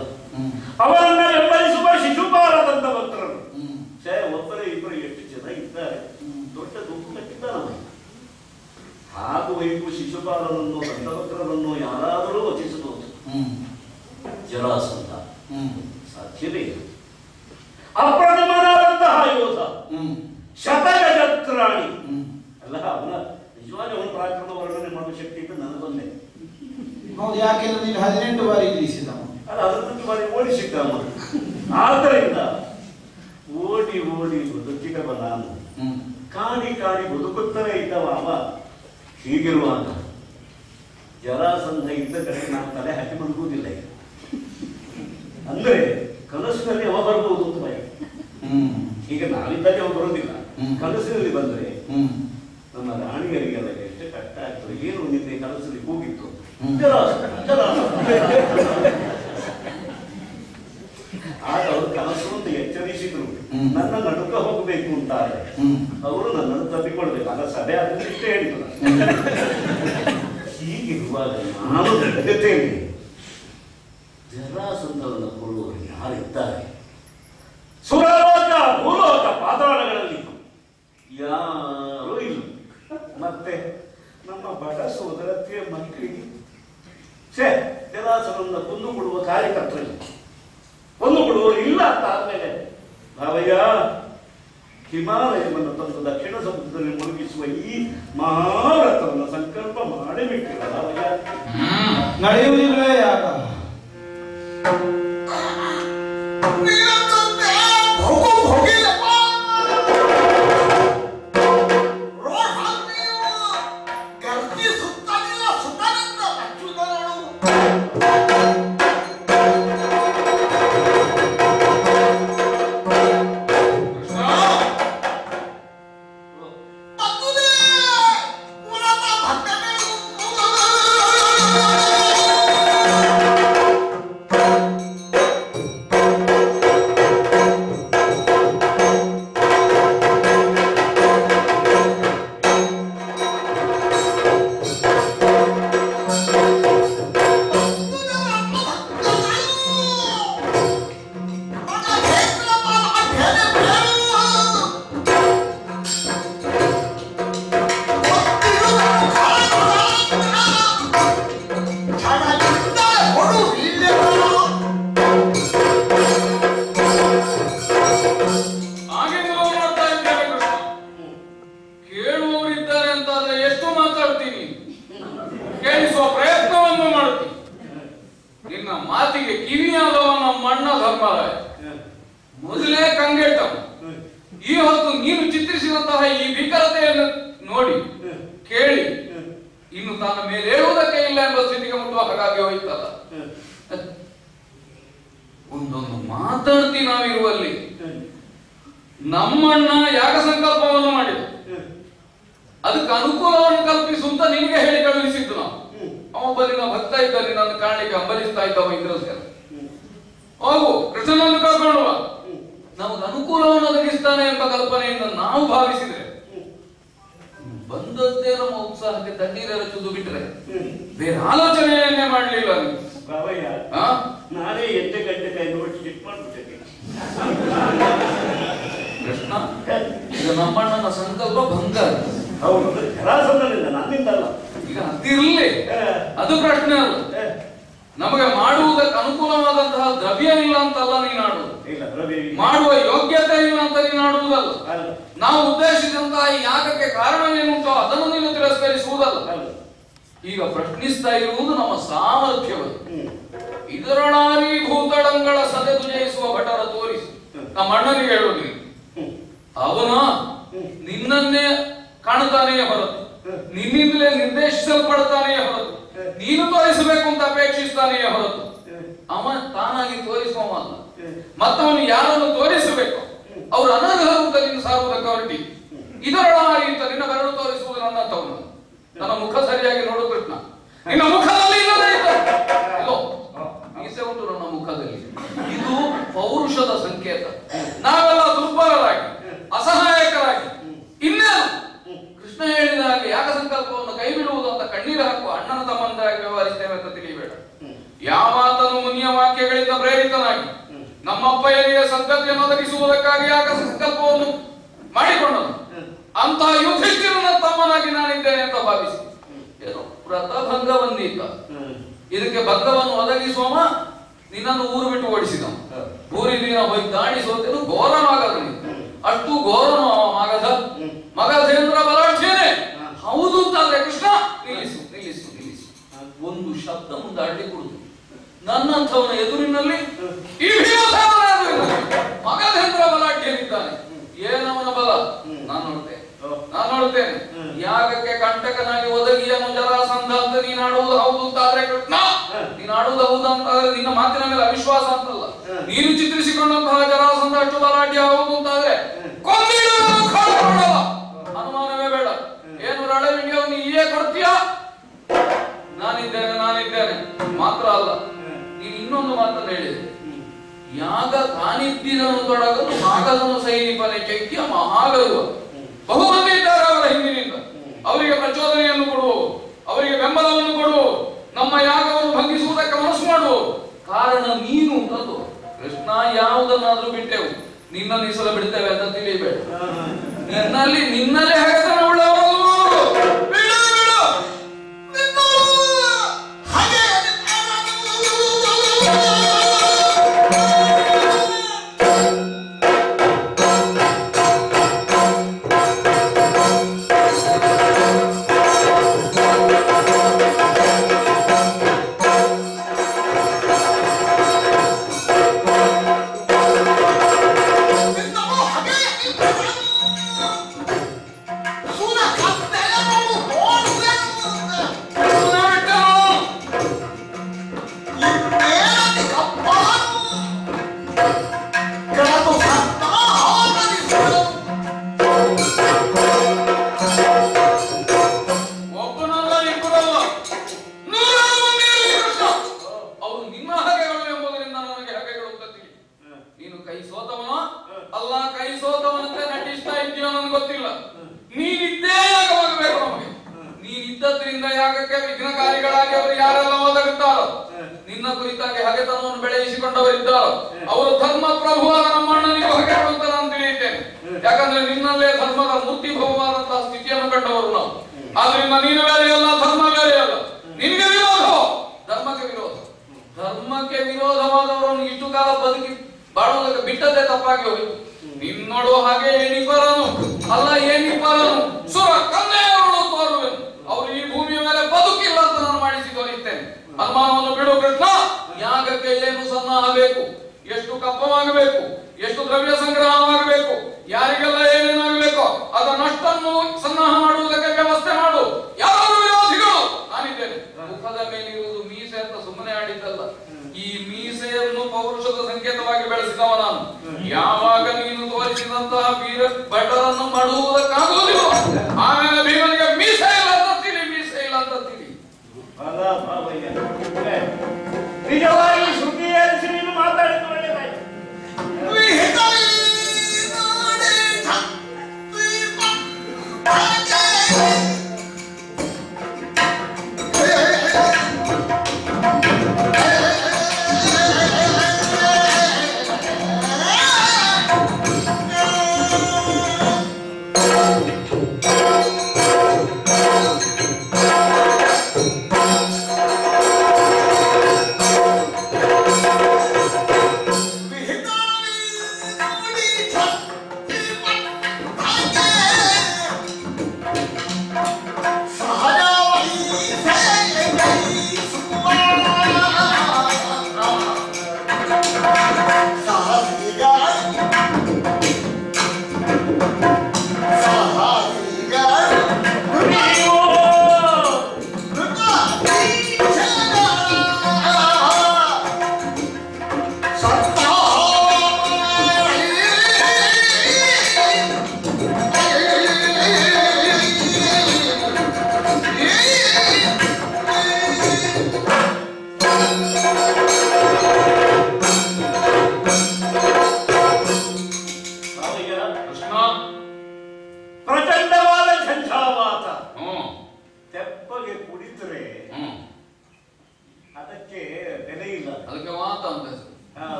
ಅವರನ್ನ ಬೆಂಬಲಿಸುವ ಶಿಶುಪಾಲದಂತ ಭಕ್ತರನ್ನು. ಛೇ ಒಬ್ಬರೇ ಇಬ್ಬರು ಎಷ್ಟು ಜನ ಇದ್ದಾರೆ. ದೊಡ್ಡ ದುಃಖಕ್ಕಿದ್ದಾರೆ ಹಾಗೂ ವೈಪು ಶಿಶುಪಾಲನನ್ನು ದಂಡಭದ್ರನನ್ನು ಯಾರಾದರೂ ವಚಿಸಬಹುದು ಹ್ಮ್. ಸಾಧ್ಯವೇ ಇಲ್ಲ ಅಪ್ರತಿಮನಾದಂತಹ ಯೋಧ. ಶತಗಜತ್ರಾಣಿ. ಅಲ್ಲ ಅವನ ನಿಜವಾಗಿ ಅವನ ಪರಾಕ್ರಮ ವರ್ಣನೆ ಮಾಡುವ ಶಕ್ತಿ ಇದ್ದು ನನಗೊಂದೇ ಹೌದು ಯಾಕೆಂದ್ರೆ ನೀನು ಹದಿನೆಂಟು ಬಾರಿ ಇಳಿಸಿದ ಅಲ್ಲ ಹದಿನೆಂಟು ಬಾರಿ ಓಡಿಸಿದ್ದ ಅವನು ಆದ್ದರಿಂದ ಓಡಿ ಓಡಿ ಬದುಕಿದವ ನಾನು. ಕಾಡಿ ಕಾಡಿ ಬದುಕುತ್ತಲೇ ಇದ್ದವ ಅವ. ಹೀಗಿರುವಾಗ ಜರಾಸಂಧ ಇದ್ದ ಕಡೆ ನಾನು ತಲೆ ಹಾಕಿ ಮಲಗುವುದಿಲ್ಲ ಅಂದ್ರೆ ಕನಸಿನಲ್ಲಿ ಅವ ಬರಬಹುದು ಅಂತ ಭಯ. ಹ್ಮ್. ಈಗ ನಾವಿದ್ದಾಗ ಅವ ಬರೋದಿಲ್ಲ. ಕನಸಿನಲ್ಲಿ ಬಂದ್ರೆ ಹ್ಮ್. ನಮ್ಮ ರಾಣಿಯರಿಗೆಲ್ಲ ಎಷ್ಟು ಕಷ್ಟ ಆಗ್ತದೆ. ಏನು ನಿನ್ನೆ ಕನಸಲ್ಲಿ ಹೋಗಿತ್ತು. ಆಗ ಅವರು ಕನಸು ಅಂತ ಎಚ್ಚರಿಸಿದ್ರು. ನನ್ನ ನಡುಕ ಹೋಗಬೇಕು ಅಂತಾರೆ. ಅವರು ನನ್ನನ್ನು ತಪ್ಪಿಕೊಳ್ಬೇಕು. ಆಗ ಸಭೆ ಆದ್ರೆ ಇಷ್ಟೇ ಹೇಳಿದ್ರು. ಹೀಗಿರುವಾಗ ನಾನು ನಡೆಯುತ್ತೇನೆ ಜರಾಸಂಧವನ್ನು ಕೊಡುವವರು ಯಾರಿದ್ದಾರೆ ಸುರಲೋಕ ಭೂಲೋಕ ಪಾತಾಳಗಳಲ್ಲಿ. ಯಾರೂ ಇಲ್ಲ. ಮತ್ತೆ ನಮ್ಮ ಬಡ ಸೋದರತೆಯ ಮಕ್ಕಳಿಗೆ ಛೇ ಜಲಾಸನವನ್ನು ಕೊಂದು ಕೊಡುವ ಕಾರ್ಯಕರ್ತರು. ಕೊಂದು ಕೊಡುವವರು ಇಲ್ಲ ಅಂತ ಆದ್ಮೇಲೆ ಭಾವಯ್ಯ ಹಿಮಾಲಯವನ್ನು ತಂದು ದಕ್ಷಿಣ ಸಮುದ್ರದಲ್ಲಿ ಮುಳುಗಿಸುವ ಈ ಮಹಾರಥವನ್ನು ಸಂಕಲ್ಪ ಮಾಡಿಬಿಟ್ಟಿಲ್ಲ ಭಾವಯ್ಯ. ನಡೆಯುವುದಿಲ್ವೇ ಯಾಕ ನೀನಂತಂತೆ ಒಂದೊಂದು ಮಾತಾಡ್ತಿ ನಾವಿರುವಲ್ಲಿ ನಮ್ಮಣ್ಣ ಯಾಕ ಸಂಕಲ್ಪವನ್ನು ಮಾಡಿ ಅದಕ್ಕೆ ಅನುಕೂಲವನ್ನು ಕಲ್ಪಿಸು ಅಂತ ನಿಮಗೆ ಹೇಳಿ ಕಳುಹಿಸಿದ್ದು ನಾವು. ಅವೊಬ್ಬ ನಿನ್ನ ಭಕ್ತ ಇದ್ದಲ್ಲಿ ನನ್ನ ಕಾಣಲಿಕ್ಕೆ ಹಂಬಲಿಸ್ತಾ ಇದ್ದವ ಇಂದ್ರಸೇನ. ಹೋಗು, ಕೃಷ್ಣನನ್ನು ಕರ್ಕೊಂಡು ಬಾ ನಮಗೆ ಅನುಕೂಲವನ್ನು ಒದಗಿಸ್ತಾನೆ ಎಂಬ ಕಲ್ಪನೆಯಿಂದ ನಾವು ಭಾವಿಸಿದ್ರೆ ಬಂದದ್ದೇ ನಮ್ಮ ಉತ್ಸಾಹಕ್ಕೆ ತಣ್ಣೀರೆರಚುದು ಬಿಟ್ರೆ, ಬೇರೆ ಆಲೋಚನೆಯನ್ನೇ ಮಾಡಲಿಲ್ಲ ಬಾಬಯ್ಯ ಹಾ ನಾನೇ ಎಂಟು ಗಂಟೆ ಕೈ ನೋಡಿ ಚಿಟ್ ಮಾಡ್ಬಿಟ್ಟೆ ಕೃಷ್ಣ ಇದು ನಮ್ಮಣ್ಣನ ಸಂಕಲ್ಪ ಭಂಗ ಹೌದು ಜರಾಸಂಧನಿಂದ ನನ್ನಿಂದಲ್ಲ ಈಗ ಅದಿರ್ಲಿ ಅದು ಪ್ರಶ್ನೆ ಅಲ್ಲ. ನಮಗೆ ಮಾಡುವುದಕ್ಕೆ ಅನುಕೂಲವಾದಂತಹ ದ್ರವ್ಯ ಇಲ್ಲ ಅಂತಲ್ಲ ನೀನಾಡುವುದು ಮಾಡುವ ಯೋಗ್ಯತೆ ಇಲ್ಲ ಅಂತ ನೀನಾಡುವುದಲ್ಲ. ಅಲ್ಲ. ನಾವು ಉದ್ದೇಶಿಸಿದಂತಹ ಈ ಯಾಗಕ್ಕೆ ಕಾರಣವೇನುಂಟೋ ಅದನ್ನು ನೀನು ತಿರಸ್ಕರಿಸುವುದಲ್ಲ. ಈಗ ಪ್ರಶ್ನಿಸ್ತಾ ಇರುವುದು ನಮ್ಮ ಸಾಮರ್ಥ್ಯವನ್ನು. ಇದರಣಾರಿ ಭೂತಳಂಗಳ ಸದೆದು ಜಯಿಸುವ ಭಟರ ತೋರಿಸಿ ನಮ್ಮ ಅಣ್ಣನಿಗೆ ಹೇಳೋದ್ರಿ ಅವನ ನಿನ್ನನ್ನೇ ಕಾಣುತ್ತಾನೆಯೇ ಹೊರತು. ನಿನ್ನಿಂದಲೇ ನಿರ್ದೇಶಿಸಲ್ಪಡ್ತಾನೆಯೇ ಹೊರತು. ನೀನು ತೋರಿಸಬೇಕು ಅಂತ ಅಪೇಕ್ಷಿಸ್ತಾನೆಯೇ ಹೊರತು. ಅವ ತಾನಾಗಿ ತೋರಿಸುವ ಮತ್ತವನು ಯಾರನ್ನು ತೋರಿಸಬೇಕು? ಅವರು ಅನರ್ಹರು ಅಂತ ನೀನು ಸಾರುವುದಕ್ಕೆ ಹೊರಟಿ. ಇದರೊಳಗೆ ಅಂತ ನಿನ್ನ ಬೆರಳು ತೋರಿಸುವುದು ನನ್ನ ತವನು ನನ್ನ ಮುಖ ಸರಿಯಾಗಿ ನೋಡು ಕೃಷ್ಣ ನಿನ್ನ ಮುಖದಲ್ಲಿ ಮೀಸೆ ಉಂಟು ನನ್ನ ಮುಖದಲ್ಲಿ. ಇದು ಪೌರುಷದ ಸಂಕೇತ. ನಾವೆಲ್ಲ ದುರ್ಬಲರಾಗಿ, ಅಸಹಾಯಕರಾಗಿ ಇನ್ನೇನು ಕೃಷ್ಣ ಹೇಳಿದ ಹಾಗೆ ಯಾಕ ಸಂಕಲ್ಪವನ್ನು ಕೈ ಬಿಡುವುದು ಅಂತ ಕಣ್ಣೀರು ಹಾಕುವ ಅಣ್ಣನ ತಮ್ಮಂದಾಗಿ ವ್ಯವಹರಿಸ್ತೇವೆ ಅಂತ ತಿಳಿಯಬೇಡ ಯಾವಾತನು ಮುನಿಯ ವಾಕ್ಯಗಳಿಂದ ಪ್ರೇರಿತನಾಗಿ ನಮ್ಮಪ್ಪ ಎಲ್ಲಿಯ ಸಂತತಿಯನ್ನು ಒದಗಿಸುವುದಕ್ಕಾಗಿ ಯಾಕ ಸಂಕಲ್ಪವನ್ನು ಮಾಡಿಕೊಂಡನು? ಅಂತಹ ಯುಧಿಷ್ಠಿರನ ತಮ್ಮನಾಗಿ ನಾನಿದ್ದೇನೆ ಅಂತ ಭಾವಿಸಿ. ಏನು ವ್ರತ ಭಂಗವನ್ನೀತ ಇದಕ್ಕೆ ಭಂಗವನ್ನು ಒದಗಿಸುವ ನಿನ್ನನ್ನು ಊರು ಬಿಟ್ಟು ಓಡಿಸಿದ ಊರಿ ನೀನ ಹೋಗಿ ದಾಡಿ ಸೋತೇನು ಘೋರ ಮಗದ ಅಷ್ಟು ಘೋರನು ಅವ ಮಗಧ. ಮಗಧೇಂದ್ರ ಬಲಾಢ್ಯನೇ. ಹೌದು ಅಂತಂದ್ರೆ ಕೃಷ್ಣ ನಿಲ್ಲಿಸು ನಿಲ್ಲಿಸು ನಿಲ್ಲಿಸು. ಒಂದು ಶಬ್ದ ಮುಂದೆ ಅಡ್ಡಿ ಕೊಡುದು. ನನ್ನಂಥವನ ಎದುರಿನಲ್ಲಿ ಈ ಭೀಮಸೇನನ ಎದುರಿನಲ್ಲಿ ಮಗಧೇಂದ್ರ ಬಲಾಢ್ಯನಿದ್ದಾನೆ. ಏನವನ ಬಲ? ನಾನು ನೋಡ್ತೇನೆ. ನಾನು ನೋಡ್ತೇನೆ ಯಾಗಕ್ಕೆ ಕಂಟಕನಾಗಿ ಒದಗಿಯನು ಜರಾಸಂಧ ಅಂತ ನೀನ್ ಆಡುವುದು ಹೌದು ಅಂತಾದ್ರೆ ಕೃಷ್ಣ. ನೀನ್ ಆಡುವುದು ಹೌದು ಅಂತಾದ್ರೆ ನಿನ್ನ ಮಾತಿನ ಮೇಲೆ ಅವಿಶ್ವಾಸ ಅಂತಲ್ಲ. ನೀನು ಚಿತ್ರಿಸಿಕೊಂಡಂತಹ ಜರಾಸಂಧ ಅಷ್ಟು ಬಲಾಢ್ಯ ಹೌದು ಅಂತಾದ್ರೆ ಆದ್ರೆ ಅನುಮಾನವೇ ಬೇಡ. ಏನು ರಳೆ ನೀ ಇಲ್ಲೇ ಕೊಡ್ತೀಯಾ? ನಾನಿದ್ದೇನೆ ನಾನಿದ್ದೇನೆ. ಮಾತ್ರ ಅಲ್ಲ. ನೀನು ಇನ್ನೊಂದು ಮಾತನ್ನು ಹೇಳಿದೆ ಯಾಗ ಕಾನಿದ್ದಿದನು ತೊಡಗಲು ಮಾಗದನು ಸೈನಿಕನ ಚೈತ್ಯ ಮಹಾಗರ್ವ. ಬಹು ಮಂದಿ ಇದ್ದಾರೆ ಅವರ ಹಿಂದಿನಿಂದ. ಅವರಿಗೆ ಪ್ರಚೋದನೆಯನ್ನು ಕೊಡು. ಅವರಿಗೆ ಬೆಂಬಲವನ್ನು ಕೊಡು. ನಮ್ಮ ಯಾಗವನ್ನು ಭಂಗಿಸುವುದಕ್ಕೆ ಮನಸ್ಸು ಮಾಡು. ಕಾರಣ ನೀನು ಅಂತಂದು ಕೃಷ್ಣ ಯಾವುದನ್ನಾದ್ರೂ ಬಿಟ್ಟೆವು. ನಿನ್ನನ್ನು ಈ ಸಲ ಬಿಡ್ತೇವೆ ಅಂತ ತಿಳಿಬೇಡ ನಿನ್ನಲ್ಲಿ ನಿನ್ನಲ್ಲೇ ಹಗತನ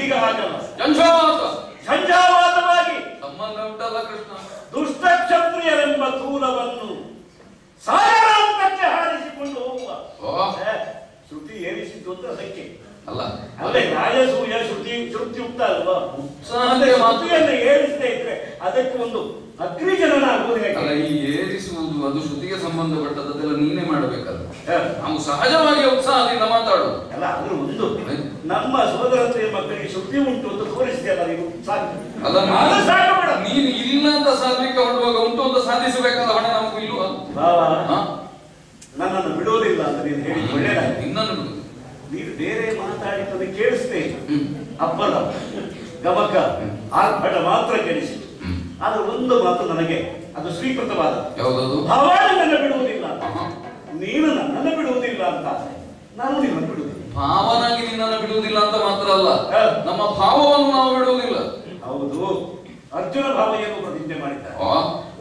ಈಗ ಹಾಗಲ್ಲ ಜಂಜಾತ ಸಂಜಾವಾತವಾಗಿ ಸಂಬಂಧ ಉಂಟಲ್ಲ ಕೃಷ್ಣ. ದುಷ್ಟ ಕ್ಷತ್ರಿಯರೆಂಬ ತೂಲವನ್ನು ಸಾಗರಾಂತಕ್ಕೆ ಹಾರಿಸಿಕೊಂಡು ಹೋಗುವ. ಶ್ರುತಿ ಏರಿಸಿದ್ದು ಅಂತ ಅದಕ್ಕೆ. ಅಲ್ಲ. ಅಲ್ಲೇ ರಾಜಸೂಯ ಶ್ರುತಿ ಶ್ರುತಿಯುಕ್ತ ಅಲ್ವಾ? ಶ್ರುತಿಯನ್ನು ಏರಿಸದೇ ಇದ್ರೆ ಅದಕ್ಕೆ ಒಂದು ಅಗ್ನಿಜನನ ಆಗುವುದು ಅಲ್ಲ ಹೇಗೆ ಈ ಏರಿಸುವುದು ಅದು ಶ್ರುತಿಗೆ ಸಂಬಂಧಪಟ್ಟದ್ದೆಲ್ಲ ನೀನೇ ಮಾಡಬೇಕಲ್ಲ ನಾವು ಸಹಜವಾಗಿ ಉತ್ಸಾಹದಿಂದ ಮಾತಾಡೋದು. ಅಲ್ಲ ಅದ್ರ ಒಂದು ನಮ್ಮ ಸೋದರತೆಯ ಮಕ್ಕಳಿಗೆ ಶುದ್ಧಿ ಉಂಟು ಅಂತ ತೋರಿಸಿದೆಯಲ್ಲ ನೀವು ಸಾಧ್ಯ ಅಲ್ಲ ನಾನು ನೀನು ಇಲ್ಲ ಅಂತ ಸಾಧಲಿಕ್ಕೆ ಹೊರಡುವಾಗ ಉಂಟು ಅಂತ ಸಾಧಿಸಬೇಕಲ್ಲ ಹಣ ನಮಗೂ ಇಲ್ವ? ನನ್ನನ್ನು ಬಿಡೋದಿಲ್ಲ ಅಂತ ನೀನು ಹೇಳಿ ಒಳ್ಳೆಯದಾಗಿ ನಿನ್ನನ್ನು ಬಿಡುದು ನೀನು ಬೇರೆ ಮಾತಾಡಿದ್ದನ್ನು ಕೇಳಿಸ್ತೇ ಅಪ್ಪಲ ಗಮಕ ಆರ್ಭಟ ಮಾತ್ರ ಕೇಳಿಸಿ. ಆದ್ರೆ ಒಂದು ಮಾತು ನನಗೆ ಅದು ಸ್ವೀಕೃತವಾದ ಯಾವುದು ಭವಾನಿ ನನ್ನ ಬಿಡುವುದಿಲ್ಲ. ನೀನು ನನ್ನನ್ನು ಬಿಡುವುದಿಲ್ಲ ಅಂತ ನಾನು ನಿನ್ನನ್ನು ಬಿಡುವುದಿಲ್ಲ. ಭಾವನಾಗಿ ನಿನ್ನನ್ನು ಬಿಡುವುದಿಲ್ಲ ಅಂತ ಮಾತ್ರ ಅಲ್ಲ ನಮ್ಮ ಭಾವವನ್ನು ನಾವು ಬಿಡುವುದಿಲ್ಲ. ಹೌದು ಅರ್ಜುನ ಭಾವ ಏನು ಪ್ರತಿಜ್ಞೆ ಮಾಡಿದ್ದಾರೆ?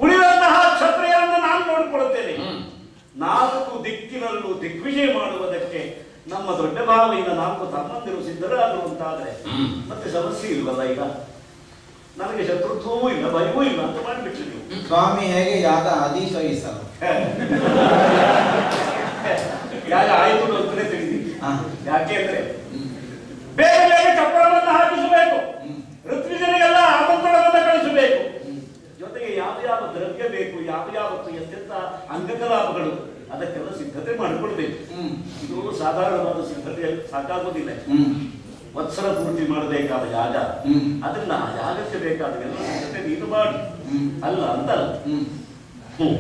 ಉಳಿದಂತಹ ಛತ್ರಿಯನ್ನು ನಾನು ನೋಡಿಕೊಳ್ಳುತ್ತೇನೆ. ನಾಲ್ಕು ದಿಕ್ಕಿನಲ್ಲೂ ದಿಗ್ವಿಜಯ ಮಾಡುವುದಕ್ಕೆ ನಮ್ಮ ದೊಡ್ಡ ಭಾವ ಈಗ ನಾಲ್ಕು ತಮ್ಮಂದಿರು ಸಿದ್ಧರಾದರು ಅಂತಾದ್ರೆ ಹ್ಮ್. ಮತ್ತೆ ಸಮಸ್ಯೆ ಇಲ್ವಲ್ಲ ಈಗ? ನನಗೆ ಶತ್ರುತ್ವವೂ ಇಲ್ಲ ಭಯವೂ ಇಲ್ಲ ಅಂತ ಮಾಡಿಬಿಟ್ರಿ ನೀವು. ಸ್ವಾಮಿ ಹೇಗೆ ಯಾಗ ಅಧಿಸಹಿಸಲು ಯಾಕೆ ಆಯಿತು ಅಂತಲೇ ತಿಳಿದಿ. ಯಾಕೆ ಅಂದ್ರೆ ಬೇರೆ ಬೇರೆ ಕಪ್ಪಳವನ್ನು ಹಾಕಿಸಬೇಕು. ಋತ್ವಿಜನಿಗೆಲ್ಲ ಆಮಂತ್ರಣವನ್ನು ಕಳಿಸಬೇಕು. ಜೊತೆಗೆ ಯಾವ ಯಾವ ದ್ರವ್ಯ ಬೇಕು ಯಾವ ಯಾವತ್ತು ಎಂತೆಂತ ಅಂಗಕಲಾಪಗಳು ಅದಕ್ಕೆಲ್ಲ ಸಿದ್ಧತೆ ಮಾಡಿಕೊಳ್ಬೇಕು. ಇದು ಸಾಧಾರಣವಾದ ಸಿದ್ಧತೆ ಸಾಕಾಗೋದಿಲ್ಲ. ವತ್ಸರ ಪೂರ್ತಿ ಮಾಡಬೇಕಾದ ಯಾಗ. ಅದನ್ನ ಆ ಯಾಗಕ್ಕೆ ಬೇಕಾದ ಸಿದ್ಧತೆ ನೀನು ಮಾಡಿ ಅಲ್ಲ ಅಂತಲ್ಲ ಹ್ಮ್.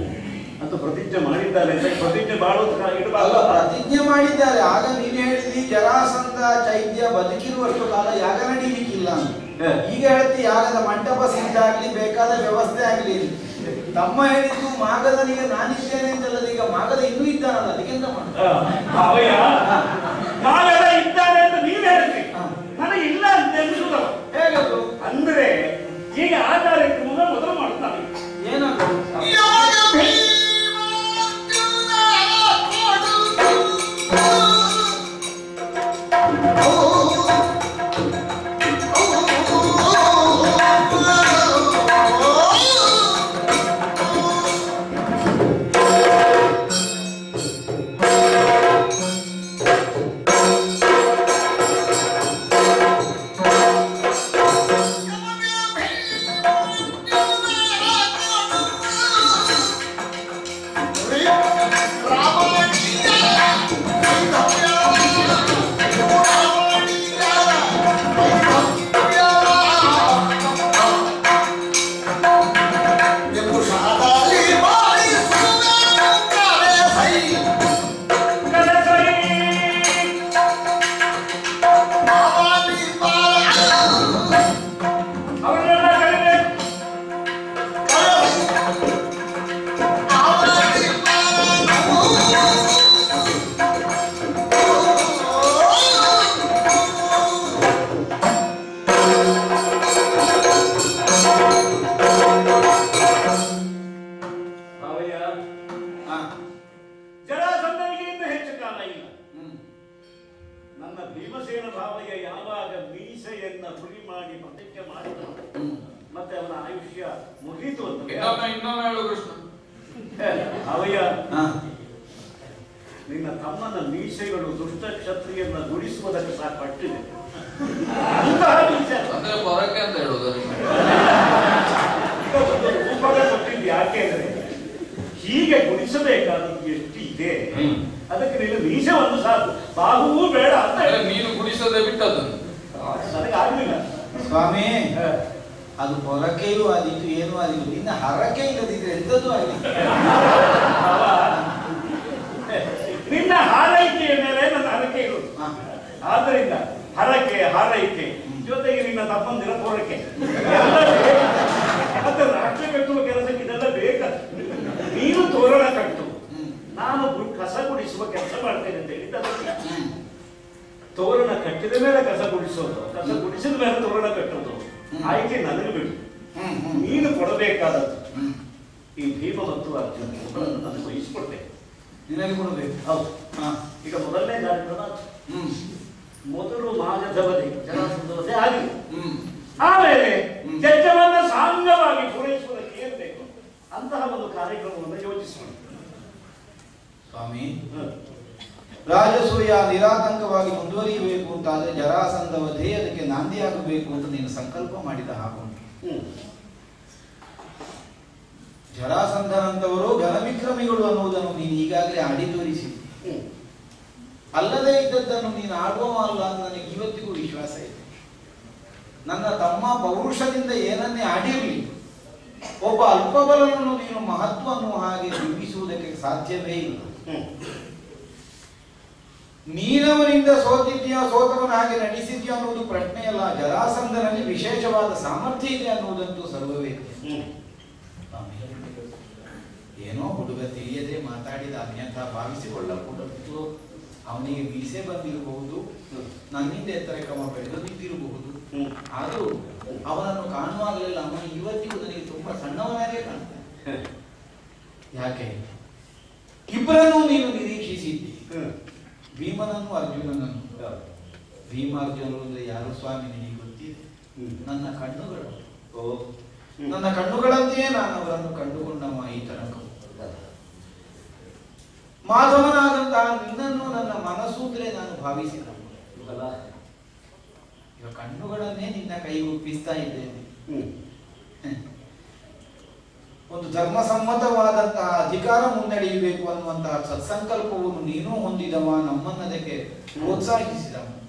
ಅಂತ ಪ್ರತಿಜ್ಞೆ ಮಾಡಿದ್ದಾರೆ ಅಂತ ಪ್ರತಿಜ್ಞೆ ಮಾಡುವುದಕ್ಕೆ ಅಲ್ಲ ಪ್ರತಿಜ್ಞೆ ಮಾಡಿದ್ದಾರೆ ಆಗ ನೀನು ಹೇಳಿದ್ವಿ ಜರಾಸಂಧ ಚೈತ್ಯ ಬದುಕಿರುವಷ್ಟು ಕಾಲ ಯಾಗ ನಡೀಲಿಕ್ಕಿಲ್ಲ. ಈಗ ಹೇಳ್ತಿ ಯಾಗದ ಮಂಟಪ ಸಿದ್ಧ ಆಗ್ಲಿ ಬೇಕಾದ ವ್ಯವಸ್ಥೆ ಆಗ್ಲಿ. ತಮ್ಮ ಹೇಳಿದ್ದು ಮಾಗದನಿಗೆ ನಾನಿದ್ದೇನೆ ಅಂತಲ್ಲ ಈಗ ಮಾಗದ ಇನ್ನೂ ಇದ್ದಾನಲ್ಲ ಅದಕ್ಕೆಂತ ಮಾಡ ಇದ್ದಾನೆ ಅಂತ ನೀವ್ ಹೇಳಿದ್ರಿ ಹಾ. ನನಗೆ ಇಲ್ಲ ಎನಿಸುವುದವ ಹೇಗದು? ಅಂದ್ರೆ ಈಗ ಆ ಕಾರ್ಯಕ್ರಮದ ಮೊದಲು ಮಾಡುತ್ತಾನೆ ಏನದು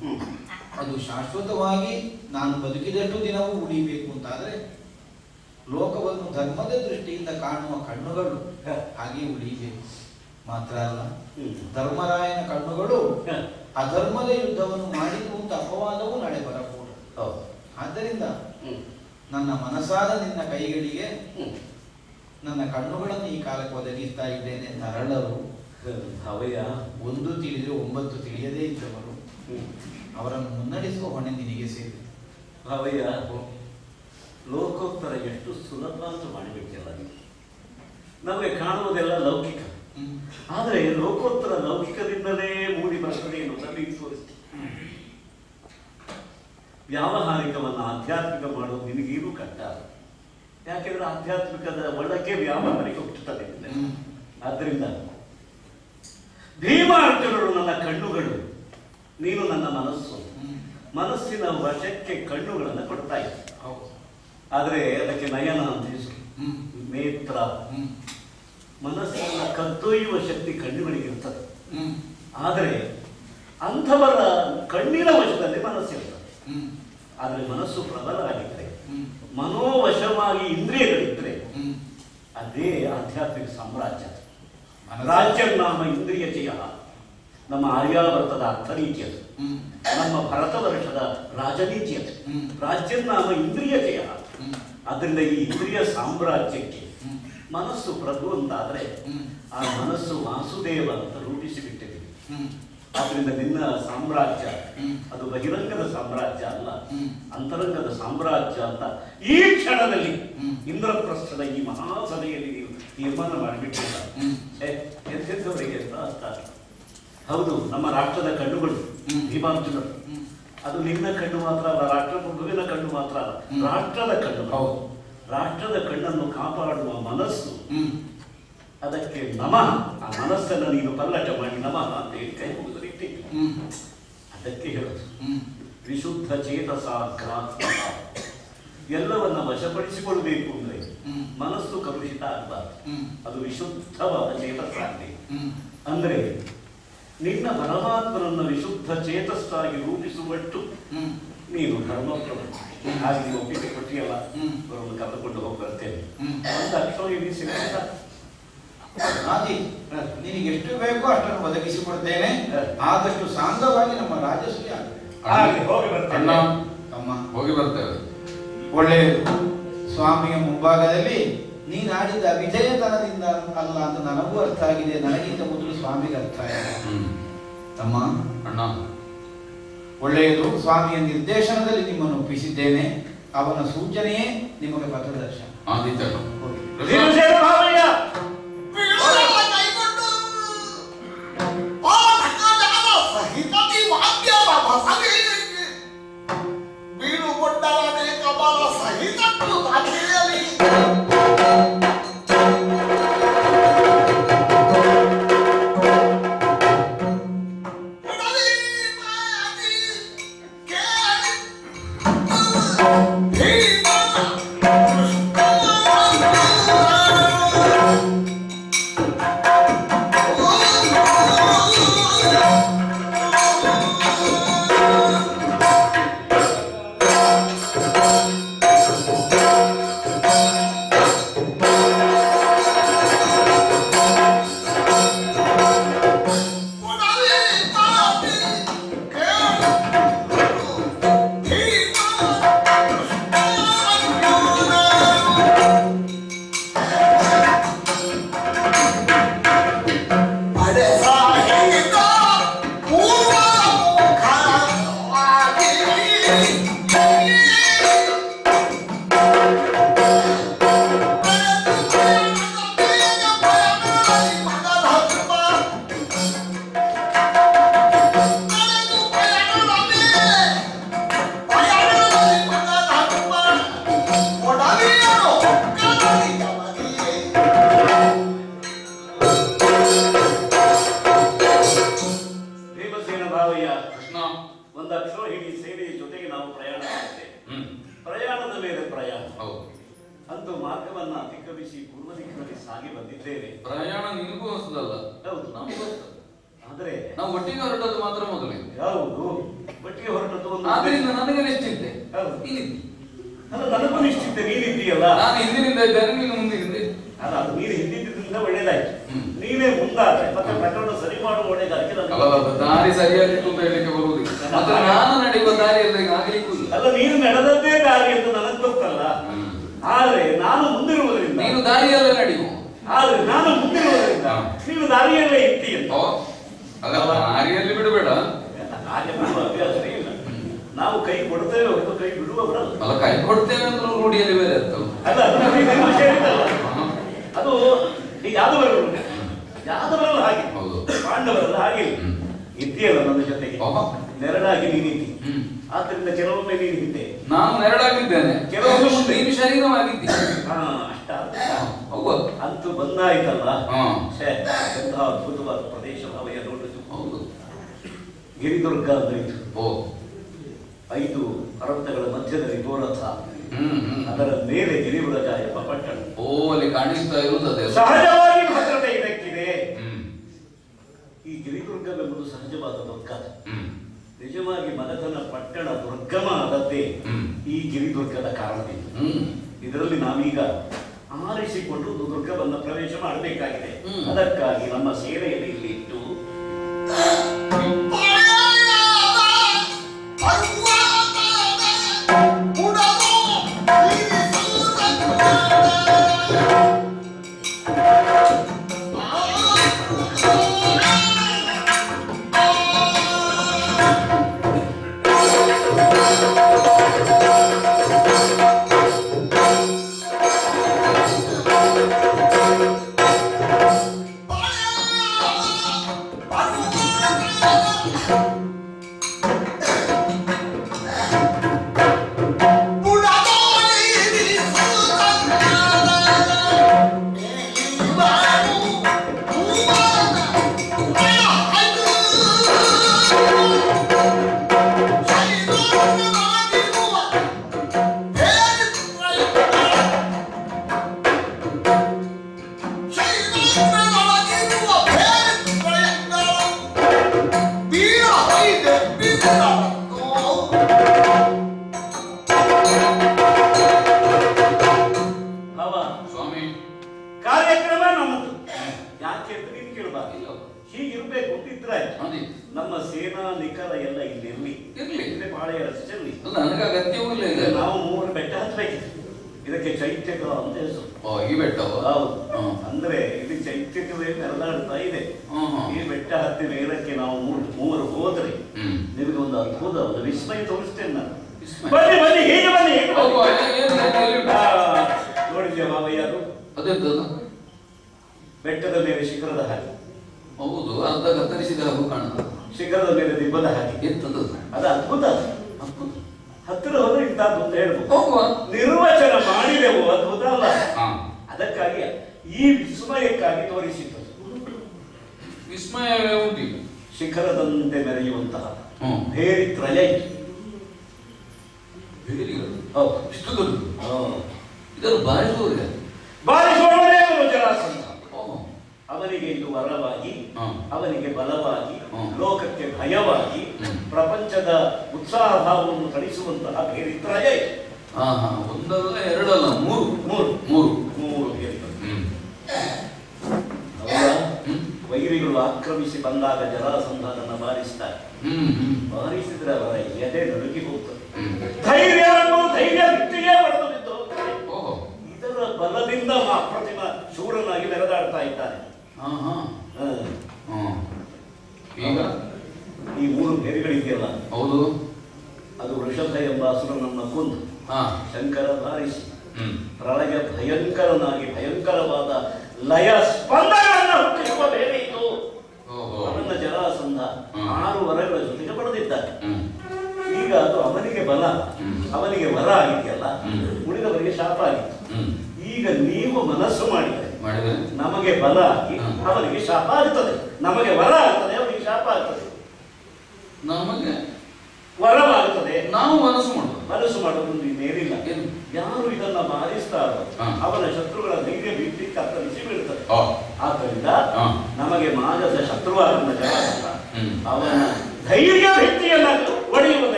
ಹ್ಮ್. ಅದು ಶಾಶ್ವತವಾಗಿ ನಾನು ಬದುಕಿದಷ್ಟು ದಿನವೂ ಉಳಿಬೇಕು ಅಂತಾದ್ರೆ ಲೋಕವನ್ನು ಧರ್ಮದ ದೃಷ್ಟಿಯಿಂದ ಕಾಣುವ ಕಣ್ಣುಗಳು ಹಾಗೆ ಉಳಿಯಬೇಕು ಮಾತ್ರ ಅಲ್ಲ ಧರ್ಮರಾಯನ ಕಣ್ಣುಗಳು. ಅಧರ್ಮದ ಯುದ್ಧವನ್ನು ಮಾಡಿದ್ರು ಅಂತ ಅಪವಾದವೂ ನಡೆ ಬರಬಹುದು ಹೌದು. ಆದ್ದರಿಂದ ನನ್ನ ಮನಸ್ಸಾದ ನಿನ್ನ ಕೈಗಳಿಗೆ ನನ್ನ ಕಣ್ಣುಗಳನ್ನು ಈ ಕಾಲಕ್ಕೆ ಒದಗಿಸ್ತಾ ಇದ್ದೇನೆ ತರಳರು ಅವಯ್ಯ ಒಂದು ತಿಳಿದು ಒಂಬತ್ತು ತಿಳಿಯದೇ ಇದ್ದವರು ಅವರನ್ನು ಮುನ್ನಡೆಸುವ ಹೊಣೆ ನಿನಗೆ ಸೇರಿ. ಕವಿಯ ಲೋಕೋತ್ತರ ಎಷ್ಟು ಸುಲಭ ಅಂತ ಮಾಡಿಬಿಟ್ಟಿಲ್ಲ ನಮಗೆ ಕಾಣುವುದೆಲ್ಲ ಲೌಕಿಕ. ಆದರೆ ಲೋಕೋತ್ತರ ಲೌಕಿಕದಿಂದಲೇ ಮೂಡಿ ಬರ್ತದೆ ಎನ್ನುವುದನ್ನು ಈಗ ತೋರಿಸ್ತು. ವ್ಯಾವಹಾರಿಕವನ್ನು ಆಧ್ಯಾತ್ಮಿಕ ಮಾಡೋದು ನಿನಗೇನು ಕಟ್ಟ ಯಾಕೆಂದ್ರೆ ಆಧ್ಯಾತ್ಮಿಕದ ಒಳಗೆ ವ್ಯಾವಹಾರಿಕ ಹುಟ್ಟುತ್ತದೆ. ಆದ್ದರಿಂದ ಭೀಮಾರ್ಜುನರು ನನ್ನ ಕಣ್ಣುಗಳು ನೀನು ನನ್ನ ಮನಸ್ಸು ಮನಸ್ಸಿನ ವಶಕ್ಕೆ ಕಣ್ಣುಗಳನ್ನು ಕೊಡ್ತಾ ಇದ್ದ ಆದರೆ ಅದಕ್ಕೆ ನಯನ ಅಂತ ಹೆಸರು. ನೇತ್ರ. ಮನಸ್ಸನ್ನ ಕದ್ದೊಯ್ಯುವ ಶಕ್ತಿ ಕಣ್ಣುಗಳಿಗೆ ಇರ್ತದೆ. ಆದರೆ ಅಂಥವರ ಕಣ್ಣಿನ ವಶದಲ್ಲಿ ಮನಸ್ಸಿರ್ತದೆ. ಆದರೆ ಮನಸ್ಸು ಪ್ರಬಲವಾಗಿದ್ದರೆ ಹ್ಮ್. ಮನೋವಶವಾಗಿ ಇಂದ್ರಿಯಗಳಿದ್ರೆ. ಅದೇ ಆಧ್ಯಾತ್ಮಿಕ ಸಾಮ್ರಾಜ್ಯ ರಾಜ್ಯ ನಾಮ ಇಂದ್ರಿಯ ಜಯ ನಮ್ಮ ಆರ್ಯಾವರ್ತದ ಅರ್ಥನೀತಿಯ ಅದು ನಮ್ಮ ಭರತ ವರ್ಷದ ರಾಜನೀತಿ ಅದು. ರಾಜ್ಯ ನಾಮ ಇಂದ್ರಿಯ ಜಯ ಹ್ಮ್. ಅದರಿಂದ ಈ ಇಂದ್ರಿಯ ಸಾಮ್ರಾಜ್ಯಕ್ಕೆ. ಮನಸ್ಸು ಪ್ರಭು ಅಂತಾದ್ರೆ ಆ ಮನಸ್ಸು ವಾಸುದೇವ ಅಂತ ರೂಪಿಸಿ ಬಿಟ್ಟಿದೆ ಆದ್ರಿಂದ ನಿನ್ನ ಸಾಮ್ರಾಜ್ಯ ಅದು ಬಹಿರಂಗದ ಸಾಮ್ರಾಜ್ಯ ಅಲ್ಲ. ಅಂತರಂಗದ ಸಾಮ್ರಾಜ್ಯ ಅಂತ ಈ ಕ್ಷಣದಲ್ಲಿ. ಇಂದ್ರಪ್ರಸ್ಥದ ಈ ಮಹಾಸಭೆಯಲ್ಲಿ ತೀರ್ಮಾನ ಮಾಡಿಬಿಟ್ಟಿಲ್ಲ ಅಂತ ಅರ್ಥ ಹೌದು ನಮ್ಮ ರಾಷ್ಟ್ರದ ಕಣ್ಣುಗಳು ಹ್ಮ್. ಭೀಮಾರ್ಜುನರು ಹ್ಮ್. ಅದು ನಿನ್ನ ಕಣ್ಣು ಮಾತ್ರ ಅಲ್ಲ ರಾಷ್ಟ್ರ ಪ್ರಭುವಿನ ಕಣ್ಣು ಮಾತ್ರ ಅಲ್ಲ ರಾಷ್ಟ್ರದ ಕಣ್ಣು ಹೌದು. ರಾಷ್ಟ್ರದ ಕಣ್ಣನ್ನು ಕಾಪಾಡುವ ಮನಸ್ಸು. ಅದಕ್ಕೆ ನಮಃ ಆ ಮನಸ್ಸನ್ನು ನೀನು ಪಲ್ಲಟ ಮಾಡಿ ನಮಃ ಅಂತ ಹೇಳಿ ಕೈ ಇಟ್ಟಿದ್ದೆ ಅದಕ್ಕೆ ಹೇಳೋದು. ವಿಶುದ್ಧ ಚೇತಸ ಎಲ್ಲವನ್ನ ವಶಪಡಿಸಿಕೊಳ್ಬೇಕು ಅಂದ್ರೆ. ಮನಸ್ಸು ಕಲುಷಿತ ಆಗಬಾರ್ದು. ಹ್ಮ್. ಅದು ವಿಶುದ್ಧವಾದ ಚೇತಸ್ಸಾಗಲಿ ಹ್ಮ್. ಅಂದ್ರೆ ನಿನ್ನ ಪರಮಾತ್ಮನನ್ನ ವಿಶುದ್ಧ ಚೇತಸ್ಸಾಗಿ ರೂಪಿಸುವಷ್ಟು ಹ್ಮ್. ನೀನು ಧರ್ಮಪ್ರಭು. ಹಾಗೆ ನೀವು ಒಪ್ಪಿಗೆ ಕೊಟ್ಟಿಯಲ್ಲ ಹ್ಮ್. ಅವರನ್ನು ಕರೆದುಕೊಂಡು ಹೋಗಿ ಬರ್ತೇನೆ. ಹ್ಮ್. ಒಂದು ಅಕ್ಷರ ನಿನಗೆ ಎಷ್ಟು ಬೇಕೋ ಅಷ್ಟನ್ನು ಒದಗಿಸಿಕೊಡ್ತೇನೆ ಆದಷ್ಟು ಸಾಂಗವಾಗಿ ನಮ್ಮ ರಾಜಸ್ವಿ ಹಾಗೆ ಹೋಗಿ ಬರ್ತೇವೆ ಹೋಗಿ ಬರ್ತೇವೆ. ಒಳ್ಳೆಯದು. ಸ್ವಾಮಿಯ ಮುಂಭಾಗದಲ್ಲಿ ನೀನಾಡಿದ ವಿಜಯತನದಿಂದ ಅಲ್ಲ ಅಂತ ನನಗೂ ಅರ್ಥ ಆಗಿದೆ. ನನಗಿಂತ ಮೊದಲು ಸ್ವಾಮಿಗೆ ಅರ್ಥ ಆಗಿದೆ. ತಮ್ಮ ಅಣ್ಣ. ಒಳ್ಳೆಯದು. ಸ್ವಾಮಿಯ ನಿರ್ದೇಶನದಲ್ಲಿ ನಿಮ್ಮನ್ನು ಒಪ್ಪಿಸಿದ್ದೇನೆ. ಅವನ ಸೂಚನೆಯೇ ನಿಮಗೆ ಪಥದರ್ಶನ. ಆದಿತ್ಯನು Look, I really don't.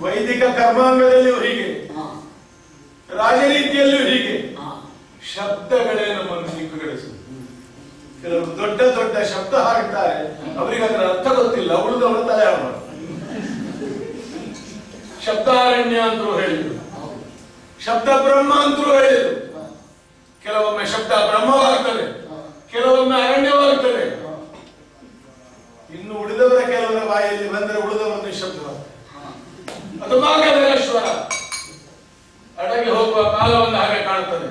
ವೈದಿಕ ಕರ್ಮಾಂಗದಲ್ಲಿಯೂ ಹೀಗೆ. ರಾಜನೀತಿಯಲ್ಲಿಯೂ ಹೀಗೆ. ಶಬ್ದಗಳೇ ನಮ್ಮನ್ನು ಸಿಕ್ಕುಗಳಿಸುವುದು ಕೆಲವರು ದೊಡ್ಡ ದೊಡ್ಡ ಶಬ್ದ ಹಾಕ್ತಾರೆ ಅವರಿಗೆ ಅದರ ಅರ್ಥ ಗೊತ್ತಿಲ್ಲ. ಉಳಿದವರು ತಲೆ. ಶಬ್ದಾರಣ್ಯ ಅಂತರೂ ಹೇಳಿದ್ರು. ಶಬ್ದ ಬ್ರಹ್ಮ ಅಂತರೂ ಹೇಳಿದ್ರು. ಕೆಲವೊಮ್ಮೆ ಶಬ್ದ ಬ್ರಹ್ಮವಾಗ್ತದೆ ಕೆಲವೊಮ್ಮೆ ಅರಣ್ಯವಾಗ್ತದೆ ಇನ್ನು ಉಳಿದವರ ಕೆಲವರ ಬಾಯಲ್ಲಿ ಬಂದರೆ ಉಳಿದವರ ನಿಶಬ್ದವಾಗ್ತದೆ ಅದು ಮಾರ್ಗದರ್ಶನ ಅಡಗಿ ಹೋಗುವ ಕಾಲವನ್ನು ಹಾಗೆ ಕಾಣುತ್ತದೆ.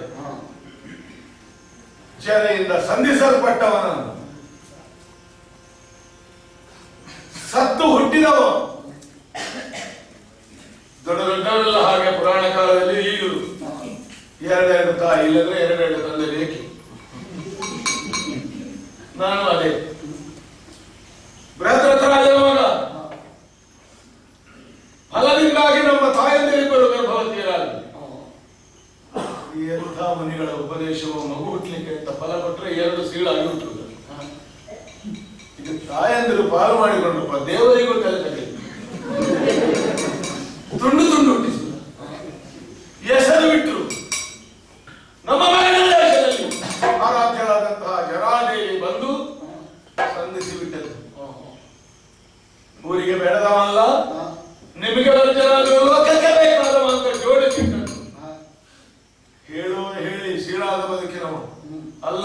ಜನೆಯಿಂದ ಸಂಧಿಸಲ್ಪಟ್ಟವನ. ಸತ್ತು ಹುಟ್ಟಿದವ ದೊಡ್ಡ ದೊಡ್ಡವರೆಲ್ಲ ಹಾಗೆ ಪುರಾಣ ಕಾಲದಲ್ಲಿ ಈಗಲೂ ಎರಡೆರಡು ತಾಯಿ ಇಲ್ಲದ್ರೆ ಎರಡೆರಡು ತಂದೆ ರೇಖೆ ನಾನು ಅದೇ. ಬೃಹದ್ರಥರಾಜ ಫಲದಿಂದಾಗಿ ನಮ್ಮ ತಾಯಂದಿರಿಬ್ಬರು ಗರ್ಭವತಿಯರಾಗಿ ಈ ಎಂಥ ಮುನಿಗಳ ಉಪದೇಶವು ಮಗು ಹುಟ್ಟಲಿಕ್ಕೆ ಅಂತ ಫಲ ಕೊಟ್ಟರೆ ಎರಡು ಸೀಳಾಗಿ ಹುಟ್ಟುವುದು ಇದು ತಾಯಂದಿರು ಪಾಲು ಮಾಡಿಕೊಂಡಪ್ಪ ದೇವರಿಗೂ ತಲೆ ತುಂಡು ತುಂಡು ಹುಟ್ಟಿಸಿದ ಹೆಸರು ಬಿಟ್ಟರು ನಮ್ಮ ದೇಶದಲ್ಲಿ. ಆರಾಧ್ಯರಾದಂತಹ ಜರಾದೇವಿ ಬಂದು ಸಂಧಿಸಿ ಬಿಟ್ಟರು. ಊರಿಗೆ ಬೆಳೆದವಲ್ಲ ನಿಮಗೆ ಜನ ಲೋಕಕ್ಕೆ ಬೇಕಾದವ ಅಂತ ಜೋಡಿಸಿಟ್ಟರು ಹೇಳುವ ಹೇಳಿ ಸೀಳಾದ ಬದುಕಿನವ ಅಲ್ಲ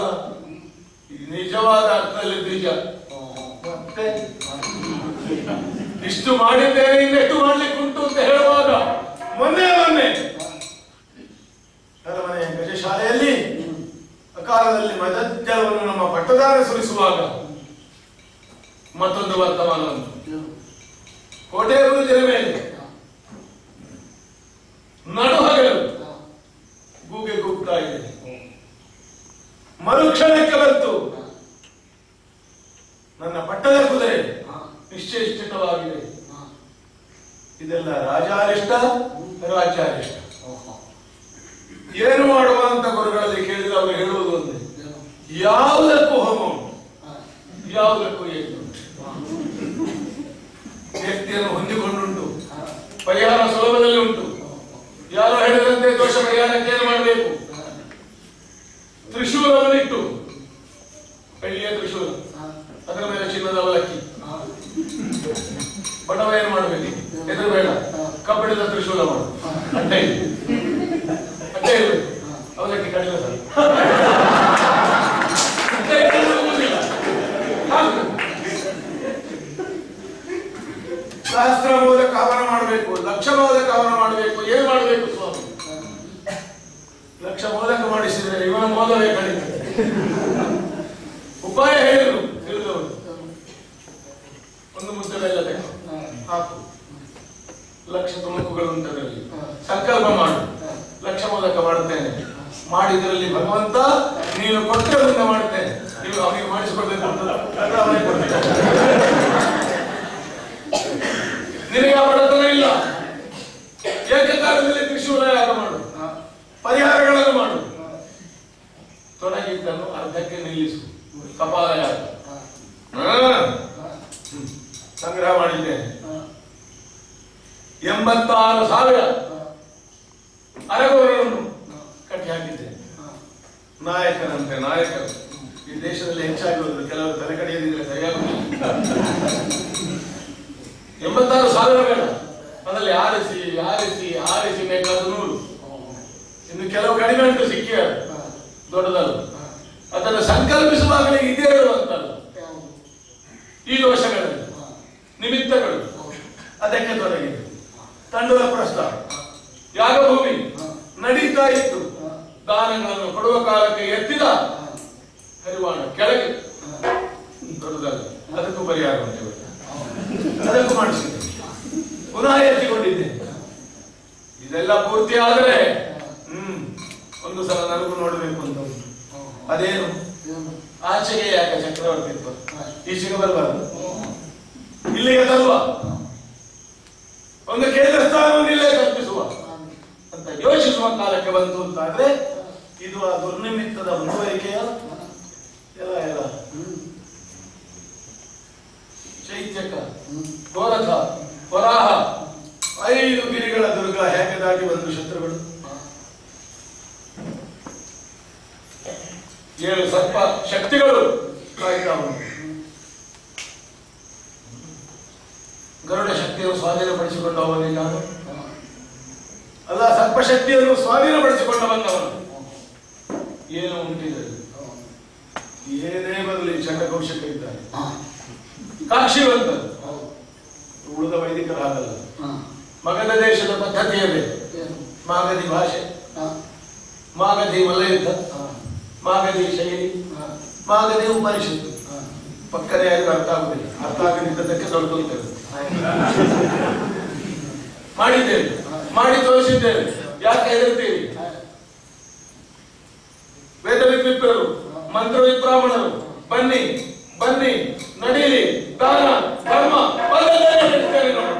ಇದು ನಿಜವಾದ ಅರ್ಥದಲ್ಲಿ ಬೀಜ. ಮತ್ತೆ? ಇಷ್ಟು ಮಾಡಿದ್ದೇನೆ ಇನ್ನೆಷ್ಟು ಮಾಡ್ಲಿಕ್ಕೆ ಉಂಟು ಅಂತ ಹೇಳುವಾಗ ಮೊನ್ನೆ ಮೊನ್ನೆ ಅರಮನೆಯ ಗಜಶಾಲೆಯಲ್ಲಿ ಅಕಾಲದಲ್ಲಿ ಮದಜ್ಜಲವನ್ನು ನಮ್ಮ ಪಟ್ಟದಾರ ಸುರಿಸುವಾಗ ಮತ್ತೊಂದು ವರ್ತಮಾನ ಉಂಟು ಕೋಟೆ ಜನ ಮೇಲೆ. ನಡು ಹಗಲು ಗೂಗೆ ಕೂಗ್ತಾ ಇದೆ. ಮರುಕ್ಷಣಕ್ಕೆ ಬಂತು. ನನ್ನ ಪಟ್ಟದ ಕುದುರೆ ನಿಶ್ಚಯಿಷ್ಟಿತವಾಗಿದೆ ಇದೆಲ್ಲ ರಾಜಾರಿಷ್ಟ, ರಾಜ್ಯಾರಿಷ್ಟ. ಏನು ಮಾಡುವ ಅಂತ ಗುರುಗಳಲ್ಲಿ ಕೇಳಿದ್ರೆ ಅವರು ಹೇಳುವುದು ಒಂದೇ. ಯಾವುದಕ್ಕೂ ಹೋಮ ಯಾವ ಯಾವುದಕ್ಕೂ ಏನು ವ್ಯಕ್ತಿಯನ್ನು ಹೊಂದಿಕೊಂಡುಂಟು. ಪರಿಹಾರ ಸುಲಭದಲ್ಲಿ ಉಂಟು. ಯಾರು ಹೇಳಿದಂತೆ ದೋಷ ಪರಿಹಾರಕ್ಕೆ ಏನು ಮಾಡಬೇಕು? ತ್ರಿಶೂಲವನ್ನಿಟ್ಟು. ಬೆಳ್ಳಿಯ ತ್ರಿಶೂಲ. ಅದರ ಮೇಲೆ ಚಿನ್ನದ ಅವಲಕ್ಕಿ. ಬಡವ ಏನು ಮಾಡಬೇಕು? ಎದುರು ಬೇಡ. ಕಬ್ಬಿಣದ ತ್ರಿಶೂಲ ಮಾಡು. ಅಡ್ಡ ಇರಬೇಕು ಅವಲಕ್ಕಿ ಕಡಿಮೆ ಸರ್ ಅಡ್ಡ ಇಟ್ಟರೆ ಹೋಗುವುದಿಲ್ಲ. ಹಾಕು. ಸಹಸ್ರ ಬೋಧಕ ಹವನ ಮಾಡಬೇಕು, ಲಕ್ಷ ಬೋಧಕ ಹವನ ಮಾಡಬೇಕು, ಏನ್ ಮಾಡಬೇಕು ಸ್ವಾಮಿ? ಲಕ್ಷ ಬೋಧಕ ಮಾಡಿಸಿದ್ರೆ ಇವನ ಮೋದವೇ ಕಡಿಮೆ. ಉಪಾಯ ಹೇಳಿದ್ರು, ತಿಳಿದವರು. ಒಂದು ಮುದ್ದೆ ಬೆಲ್ಲ ಬೇಕು ಹಾಕು. ಲಕ್ಷ ತುಣುಕುಗಳು ಉಂಟದಲ್ಲಿ ಸಂಕಲ್ಪ ಮಾಡು. ಲಕ್ಷ ಬೋಧಕ ಮಾಡುತ್ತೇನೆ. ಮಾಡಿದ್ರಲ್ಲಿ ಭಗವಂತ, ನೀನು ಕೊಟ್ಟರೆ ಮುಂದೆ ಮಾಡುತ್ತೇನೆ ನೀವು ಅವನಿಗೆ ಮಾಡಿಸಿಕೊಡ್ಬೇಕು ಅಂತ. ಅವನಿಗೆ ಕೊಡ್ಬೇಕು ನಿನಗೆ ಆ ಬಡತನ ಇಲ್ಲ. ಏಕಕಾಲದಲ್ಲಿ ತ್ರಿಶೂಲ ಮಾಡು. ಪರಿಹಾರಗಳನ್ನು ಮಾಡು. ತೊಡಗಿದ್ದನ್ನು ಅರ್ಧಕ್ಕೆ ನಿಲ್ಲಿಸು. ಕಪಾಲ ಯಾಗ. ಸಂಗ್ರಹ ಮಾಡಿದ್ದೇನೆ ಎಂಬತ್ತಾರು ಸಾವಿರ ಅರಗುರನ್ನು ಕಟ್ಟಿ ಹಾಕಿದ್ದೇನೆ ನಾಯಕನಂತೆ ನಾಯಕರು. ಈ ದೇಶದಲ್ಲಿ ಹೆಚ್ಚಾಗಿರುವುದು ಕೆಲವರು ತಲೆ ಕಡಿಯದಿದ್ರೆ ಎಂಬತ್ತಾರು ಸಾವಿರ ಬೇಡ ಅದರಲ್ಲಿ ಆರಿಸಿ ಆರಿಸಿ ಆರಿಸಿ ಬೇಕಾದ ನೂರು. ಇನ್ನು ಕೆಲವು ಕಡಿಮೆ ಉಂಟು ಸಿಕ್ಕಿ ದೊಡ್ಡದಲ್ಲ. ಅದನ್ನು ಸಂಕಲ್ಪಿಸುವಾಗಲೇ ಇದೇ ಹೇಳುವಂತಲ್ಲ ಈ ದೋಷಗಳಲ್ಲಿ ನಿಮಿತ್ತಗಳು. ಅದಕ್ಕೆ ತೊಡಗಿದೆ. ತಂಡದ ಪ್ರಸ್ತಾವ. ಯಾಗಭೂಮಿ ನಡೀತಾ ಇತ್ತು. ದಾನಗಳನ್ನು ಕೊಡುವ ಕಾಲಕ್ಕೆ ಎತ್ತಿದ ಹರಿವಾಣ ಕೆಳಗೆ. ದೊಡ್ಡದಲ್ಲ. ಅದಕ್ಕೂ ಪರಿಹಾರ. ಅದಕ್ಕೂ ಮಾಡಿಸಿದೆ ಪುನಃ ಎತ್ತಿಕೊಂಡಿದ್ದೆ. ಇದೆಲ್ಲ ಪೂರ್ತಿ ಆದರೆ, ಹ್ಮ್, ಒಂದು ಸಲ ನನಗೂ ನೋಡಬೇಕು ಅಂತ ಅದೇನು? ಆಚೆಗೆ ಯಾಕೆ ಚಕ್ರವರ್ತಿ ಈಚೆಗೆ ಬರಬಾರದು ಇಲ್ಲಿಗೆ ತಲ್ವಾ ಒಂದು ಕೇಂದ್ರ ಸ್ಥಾನವನ್ನು ಇಲ್ಲೇ ಕಲ್ಪಿಸುವ. ಅಂತ ಯೋಚಿಸುವ ಕಾಲಕ್ಕೆ ಬಂತು ಅಂತಾದ್ರೆ, ಇದು ಆ ದುರ್ನಿಮಿತ್ತದ ಮುಂದುವರಿಕೆಯ ಎಲ್ಲ ಎಲ್ಲ. ಚೈತ್ಯಕ ಕೋರಥ ವರಾಹ ಐದು ಗಿರಿಗಳ ದುರ್ಗ ಹೇಗೆ ದಾಟಿ ಬಂದು ಶತ್ರುಗಳು? ಏಳು ಸರ್ಪ ಶಕ್ತಿಗಳು ಗರುಡ ಶಕ್ತಿಯನ್ನು ಸ್ವಾಧೀನಪಡಿಸಿಕೊಂಡ ಅವನಿಗೆ ನಾನು ಅಲ್ಲ ಸರ್ಪಶಕ್ತಿಯನ್ನು ಸ್ವಾಧೀನಪಡಿಸಿಕೊಂಡವನವನು. ಏನು ಉಂಟಿದೆ? ಏನೇ ಬರಲಿ ಚಂಡಕೌಶಕ ಇದ್ದಾರೆ ಸಾಕ್ಷಿವಂತದ್ದು ಉಳಿದ ವೈದಿಕರು ಹಾಗಲ್ಲ. ಮಗಧ ದೇಶದ ಪದ್ಧತಿಯ ಬೇರೆ. ಮಾಗಧಿ ಭಾಷೆ. ಮಾಗಧಿ ವಲಯುದ್ಧ ಮಾಗಧಿ ಶೈಲಿ. ಮಾಗಧಿ ಉಪನಿಷತ್ತು. ಪಕ್ಕದ ಯಾರಿಗೂ ಅರ್ಥ ಆಗುದಿಲ್ಲ. ಅರ್ಥ ಆಗದಿದ್ದಕ್ಕೆ ದೊಡ್ಡ ಮಾಡಿದ್ದೇವೆ. ಮಾಡಿ ತೋರಿಸಿದ್ದೇವೆ. ಯಾಕೆ ಹೇಳುತ್ತೀರಿ ವೇದ ವಿಪ್ರರು ಮಂತ್ರ ವಿಬ್ರಾಹ್ಮಣರು ಬನ್ನಿ. ಬನ್ನಿ ನಡಿಲಿ ತಾನ ಧರ್ಮ ಬನ್ನಿ ನಡಿಸೋಣ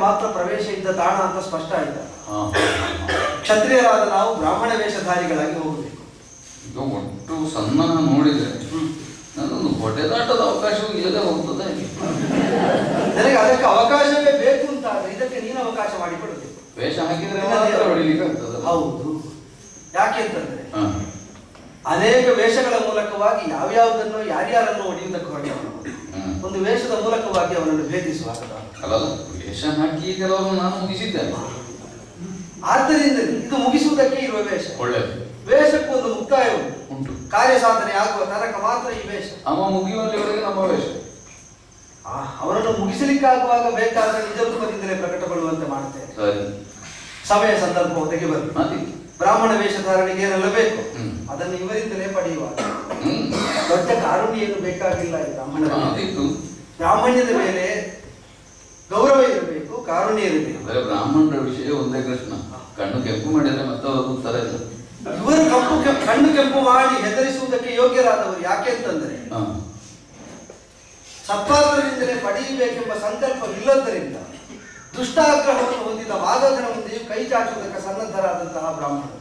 ಮಾತ್ರ ಪ್ರವೇಶ ಇದ್ದ ತಾಣ ಅಂತ ಸ್ಪಷ್ಟ ಆಯ್ತು. ಕ್ಷತ್ರಿಯರಾದ ನಾವು ಬ್ರಾಹ್ಮಣ ವೇಷಧಾರಿಗಳಾಗಿ ಹೋಗಬೇಕು. ಈಗ ಒಟ್ಟು ಸನ್ಮಾನ ನೋಡಿದ್ರೆ ನನ್ನೊಂದು ಹೊಡೆದಾಟದ ಅವಕಾಶವೂ ಇಲ್ಲದೆ ಹೋಗ್ತದೆ ನನಗೆ ಅದಕ್ಕೆ ಅವಕಾಶವೇ ಬೇಕು ಅಂತ ಆದ್ರೆ ಇದಕ್ಕೆ ನೀನು ಅವಕಾಶ ಮಾಡಿಕೊಡಬೇಕು. ವೇಷ ಹಾಕಿದ್ರೆ ಹೊಡಿಲಿಕ್ಕೆ ಆಗ್ತದೆ ಹೌದು. ಯಾಕೆ ಅಂತಂದ್ರೆ. ಅನೇಕ ವೇಷಗಳ ಮೂಲಕವಾಗಿ ಯಾವ್ಯಾವುದನ್ನು ಯಾರ್ಯಾರನ್ನು ಹೊಡೆಯುವುದಕ್ಕೆ ಹೊರಗೆ ಅವನು ಒಂದು ವೇಷದ ಮೂಲಕವಾಗಿ ಅವನನ್ನು ಭೇದಿಸುವಾಗ ಅಲ್ಲಲ್ಲ ವೇಷ ಹಾಕಿ ಕೆಲವರು ನಾನು ಮುಗಿಸಿದ್ದೇನೆ. ಆದ್ದರಿಂದ ಇದು ಮುಗಿಸುವುದಕ್ಕೆ ಇರುವ ವೇಷ. ಒಳ್ಳೆಯದು ವೇಷಕ್ಕೂ ಒಂದು ಮುಕ್ತಾಯ ಉಂಟು. ಕಾರ್ಯ ಸಾಧನೆ ಆಗುವ ತನಕ ಮಾತ್ರ ಈ ವೇಷ. ಅವ ಮುಗಿಯುವಲ್ಲಿವರೆಗೆ ನಮ್ಮ ವೇಷ. ಅವರನ್ನು ಮುಗಿಸಲಿಕ್ಕೆ ಮುಗಿಸಲಿಕ್ಕಾಗುವಾಗ ಬೇಕಾದ ನಿಜ ರೂಪದಿಂದಲೇ ಪ್ರಕಟಗೊಳ್ಳುವಂತೆ ಮಾಡುತ್ತೆ ಸರಿ. ಸಮಯ ಸಂದರ್ಭ ಒದಗಿ ಬರ್ತದೆ ಮತ್ತೆ? ಬ್ರಾಹ್ಮಣ ವೇಷಧಾರಣೆಗೆ ಏನೆಲ್ಲ ಬೇಕು. ಅದನ್ನು ಇವರಿಂದಲೇ ಪಡೆಯುವ. ದೊಡ್ಡ ಕಾರುಣ್ಯ ಏನು ಬೇಕಾಗಿಲ್ಲ ಮೇಲೆ. ಬ್ರಾಹ್ಮಣ್ಯದ ಮೇಲೆ ಗೌರವ ಇರಬೇಕು ಕಾರುಣ್ಯ ಇರಬೇಕು. ಅಂದ್ರೆ ಬ್ರಾಹ್ಮಣರ ವಿಷಯ ಒಂದೇ ಕೃಷ್ಣ ಕಣ್ಣು ಕೆಂಪು ಮಾಡಿದ್ರೆ ಮತ್ತೆ ಇಲ್ಲ. ಇವರು ಕಪ್ಪು ಕಣ್ಣು ಕೆಂಪು ಮಾಡಿ ಹೆದರಿಸುವುದಕ್ಕೆ ಯೋಗ್ಯರಾದವರು ಯಾಕೆ ಅಂತಂದ್ರೆ. ಸತ್ಪಾತ್ರರಿಂದಲೇ ಪಡೆಯಬೇಕೆಂಬ ಇಲ್ಲದರಿಂದ ದುಷ್ಟಾಗ್ರಹವನ್ನು ಹೊಂದಿದ ಮಾದಕನ ಮುಂದೆಯೂ ಕೈ ಚಾಚುವುದಕ್ಕೆ ಸನ್ನದ್ಧರಾದಂತಹ ಬ್ರಾಹ್ಮಣರು.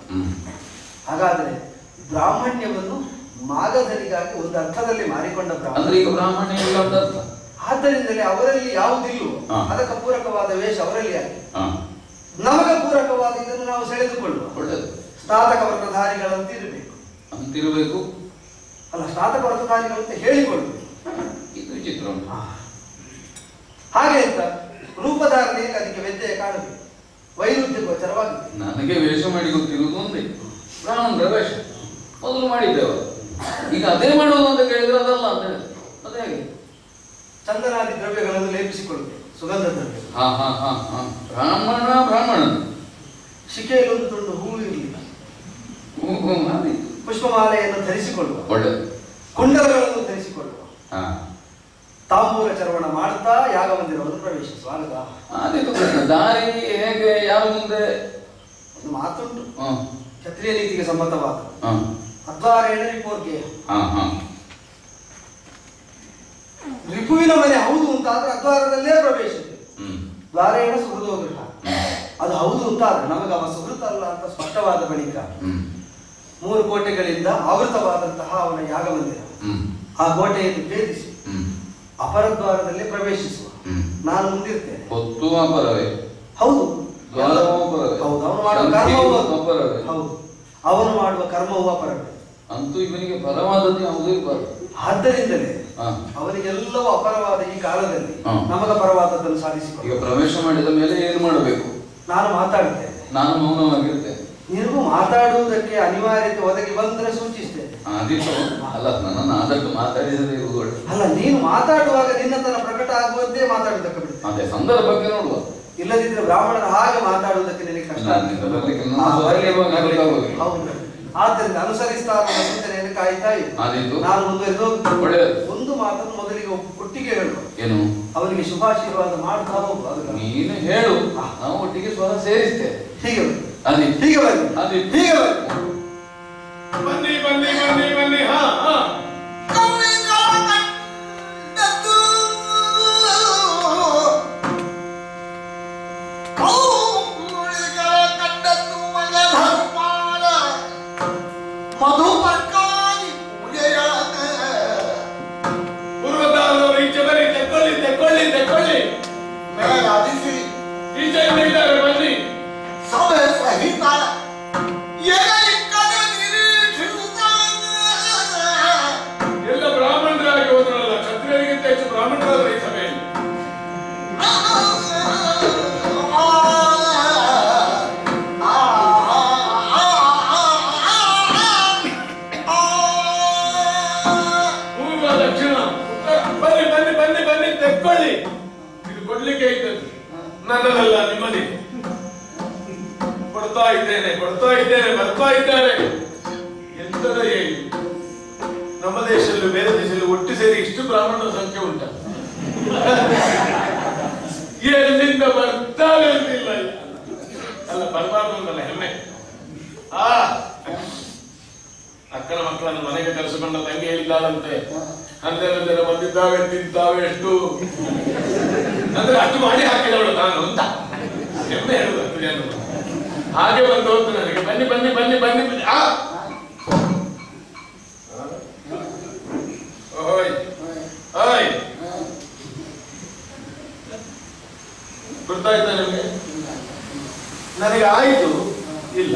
ಹಾಗಾದರೆ ಹಾಗಾದ್ರೆ ಬ್ರಾಹ್ಮಣ್ಯವನ್ನು ಮಾಗಧರಿಗಾಗಿ ಒಂದು ಅರ್ಥದಲ್ಲಿ ಮಾರಿಕೊಂಡ ಬ್ರಾಹ್ಮಣ. ಅಂತ ಆದ್ದರಿಂದಲೇ ಅವರಲ್ಲಿ ಯಾವುದಿಲ್ಲವೋ ಅದಕ್ಕೆ ಪೂರಕವಾದ ವೇಷ ಅವರಲ್ಲಿ ಆಗಿದೆ. ನಮಗೆ ಪೂರಕವಾದ ಇದನ್ನು ನಾವು ಸೆಳೆದುಕೊಳ್ಳುವ. ಒಳ್ಳೆಯದು ಸ್ನಾತಕ ವರ್ಗಧಾರಿಗಳಂತೆ ಇರಬೇಕು ಅಂತಿರಬೇಕು. ಅಲ್ಲ ಸ್ನಾತಕ ವರ್ಗಧಾರಿಗಳಂತೆ ಹೇಳಿಕೊಳ್ಳಬೇಕು ಇದು ವಿಚಿತ್ರ ಹಾಗೆ ಅಂತ ರೂಪಧಾರಣೆಯಲ್ಲಿ ಅದಕ್ಕೆ ವ್ಯತ್ಯಯ ಕಾಣಬೇಕು ವೈರುಧ್ಯ ಗೋಚರವಾಗಿದೆ ನನಗೆ ವೇಷ ಮಾಡಿ ಗೊತ್ತಿರುವುದು ಒಂದೇ. ನಾನು ವೇಷ. ಮೊದಲು ಮಾಡಿದ್ದೇವೆ ಈಗ ಅದೇ ಮಾಡುವುದು ಅಂತ ಕೇಳಿದ್ರೆ ಅದಲ್ಲ ಅಂತ ಹೇಳಿದ್ರು. ಅದೇ ಹಾಗೆ? ಚಂದನಾದಿ ದ್ರವ್ಯಗಳನ್ನು ಲೇಪಿಸಿಕೊಳ್ಳುತ್ತೆ ಸುಗಂಧ ದ್ರವ್ಯ ಹಾ ಹಾ ಹಾ ಹಾ. ಬ್ರಾಹ್ಮಣ ಬ್ರಾಹ್ಮಣ ಶಿಕೆಯಲ್ಲಿ ಒಂದು ದೊಡ್ಡ ಹೂವು ಇರಲಿಲ್ಲ. ಪುಷ್ಪಮಾಲೆಯನ್ನು ಧರಿಸಿಕೊಳ್ಳುವ. ಒಳ್ಳೆಯದು ಕುಂಡಲಗಳನ್ನು ಧರಿಸಿಕೊಳ್ಳುವ. ತಾಂಬೂರ ಚರವಣ ಮಾಡುತ್ತಾ ಯಾಗ ಮಂದಿರವನ್ನು ಪ್ರವೇಶಿಸುವ ದಾರಿ ಹೇಗೆ ಯಾವ ಮುಂದೆ? ಒಂದು ಮಾತುಂಟು. ಹ ಕ್ಷತ್ರಿಯ ನೀತಿಗೆ ಸಮ್ಮತವಾದ. ಅದ್ವಾರ ಹೇಳಿ ಪೋರ್ಗೆ ಹಾ ಹಾ. ರಿಪುವಿನ ಮನೆ ಹೌದು ಅಂತ ಆದ್ರೆ ಅದ್ವಾರದಲ್ಲೇ ಪ್ರವೇಶಿಸಿದೆ. ಹ್ಮ್. ದ್ವಾರೇಣ ಗೃಹ. ಅದು ಹೌದು ಅಂತ ಆದ್ರೆ ನಮಗೆ ಅವ ಸುಹೃತ ಅಲ್ಲ ಅಂತ ಸ್ಪಷ್ಟವಾದ ಬಳಿಕ ಮೂರು ಕೋಟೆಗಳಿಂದ ಆವೃತವಾದಂತಹ ಅವನ ಯಾಗ ಮಂದಿರ. ಆ ಕೋಟೆಯನ್ನು ಭೇದಿಸಿ ಅಪರದ್ವಾರದಲ್ಲಿ ಪ್ರವೇಶಿಸುವ. ನಾನು ಮುಂದಿರ್ತೇನೆ. ಹೌದು. ಹೌದು ಅವನು ಮಾಡುವ ಕರ್ಮವೂ ಹೌದು. ಅವನು ಮಾಡುವ ಕರ್ಮವು ಅಪರವೇ. ಅಂತೂ ಇವನಿಗೆ ಬಲವಾದದ್ದು ಯಾವುದೇ ಇರಬಾರ್ದು ಆದ್ದರಿಂದಲೇ ಹಾ. ಅವನಿಗೆಲ್ಲವೂ ಅಪರವಾದ ಈ ಕಾಲದಲ್ಲಿ ನಮಗ ಪರವಾದದ್ದನ್ನು ಈಗ ಪ್ರವೇಶ ಮಾಡಿದ ಮೇಲೆ ಏನು ಮಾಡಬೇಕು? ನಾನು ಮಾತಾಡ್ತೇನೆ. ನಾನು ಮೌನವಾಗಿರ್ತೇನೆ. ನಿನಗೂ ಮಾತಾಡುವುದಕ್ಕೆ ಅನಿವಾರ್ಯತೆ ಒದಗಿ ಬಂದ್ರೆ ಸೂಚಿಸ್ತೇನೆ. ಅಲ್ಲ ನನ್ನನ್ನು ಆದಷ್ಟು ಮಾತಾಡಿದರೆ ಅಲ್ಲ ನೀನು ಮಾತಾಡುವಾಗ ನಿನ್ನತನ ಪ್ರಕಟ ಆಗುವಂತೆ ಮಾತಾಡುವುದಕ್ಕೆ ಬಿಡು. ಅದೇ ಸಂದರ್ಭಕ್ಕೆ ನೋಡುವ. ಇಲ್ಲದಿದ್ರೆ ಬ್ರಾಹ್ಮಣರ ಹಾಗೆ ಮಾತಾಡುವುದಕ್ಕೆ ನಿನಗೆ ಕಷ್ಟ ನಾನು. ನಿನ್ನ ಬರ್ಲಿಕ್ಕೆ ನನ್ನ. ಹೌದು. ಆದ್ದರಿಂದ ಅನುಸರಿಸ್ತಾ ನನ್ನ ಸೂಚನೆಯನ್ನು ಕಾಯ್ತಾ ಆದೀತು. ನಾನು ಮುಂದುವರೆದು. ಒಂದು ಮಾತನ್ನು ಮೊದಲಿಗೆ ಒಬ್ಬ ಒಟ್ಟಿಗೆ ಹೇಳು. ಏನು? ಅವರಿಗೆ ಶುಭಾಶೀರ್ವಾದ ಮಾಡ್ತಾ ಹೋಗು ಅದು ನೀನು. ಹೇಳು. ನಾವು ಒಟ್ಟಿಗೆ ಸ್ವರ ಸೇರಿಸ್ತೇವೆ. ಹೀಗೆ ಬನ್ನಿ. ಹೀಗೆ ಬನ್ನಿ. ಆದೀತು. ಹೀಗೆ ಬನ್ನಿ. ಬನ್ನಿ ಬನ್ನಿ ಬನ್ನಿ ಬನ್ನಿ. ಹಾ ಹಾ. ಈಚೆಯಿಂದ ಇದ್ದಾರೆ ಬನ್ನಿ ಎಲ್ಲ ನನ್ನದಲ್ಲ ನಿಮ್ಮಲ್ಲಿ. ಕೊಡ್ತಾ ಇದ್ದೇನೆ ಕೊಡ್ತಾ ಇದ್ದೇನೆ, ಬರ್ತಾ ಇದ್ದಾರೆ. ಎಂತದ ನಮ್ಮ ದೇಶದಲ್ಲಿ ಬೇರೆ ದೇಶದಲ್ಲಿ ಒಟ್ಟು ಸೇರಿ ಇಷ್ಟು ಬ್ರಾಹ್ಮಣರ ಸಂಖ್ಯೆ ಉಂಟ. ಎಲ್ಲಿಂದ ಬರ್ತಾರೆ ಅಂತಿಲ್ಲ. ಅಲ್ಲ ಬರಬಾರ್ದು ಹೆಮ್ಮೆ. ಆ ಅಕ್ಕನ ಮಕ್ಕಳನ್ನು ಮನೆಗೆ ಕರೆಸಿಕೊಂಡ ತಂಗಿ ಹೇಳಿದ್ದಾಳಂತೆ. ಹನ್ನೆರಡು ಜನ ಬಂದಿದ್ದಾವೆ, ತಿಂತಾವೆ ಎಷ್ಟು? ಅಂದ್ರೆ ಅಷ್ಟು ಮಾಡಿ ಹಾಕಿದವಳು ನಾನು ಅಂತ. ಹೆಮ್ಮೆ ಹೇಳುದು ಹಾಗೆ ಬಂದು ಹೋಗ್ತು ನನಗೆ. ಬನ್ನಿ ಬನ್ನಿ ಬನ್ನಿ ಬನ್ನಿ ಬನ್ನಿ. ಆ! ಓಯ್ ಓಯ್. ಗೊತ್ತಾಯ್ತಾ ನಿಮಗೆ? ನನಗೆ ಆಯಿತು. ಇಲ್ಲ.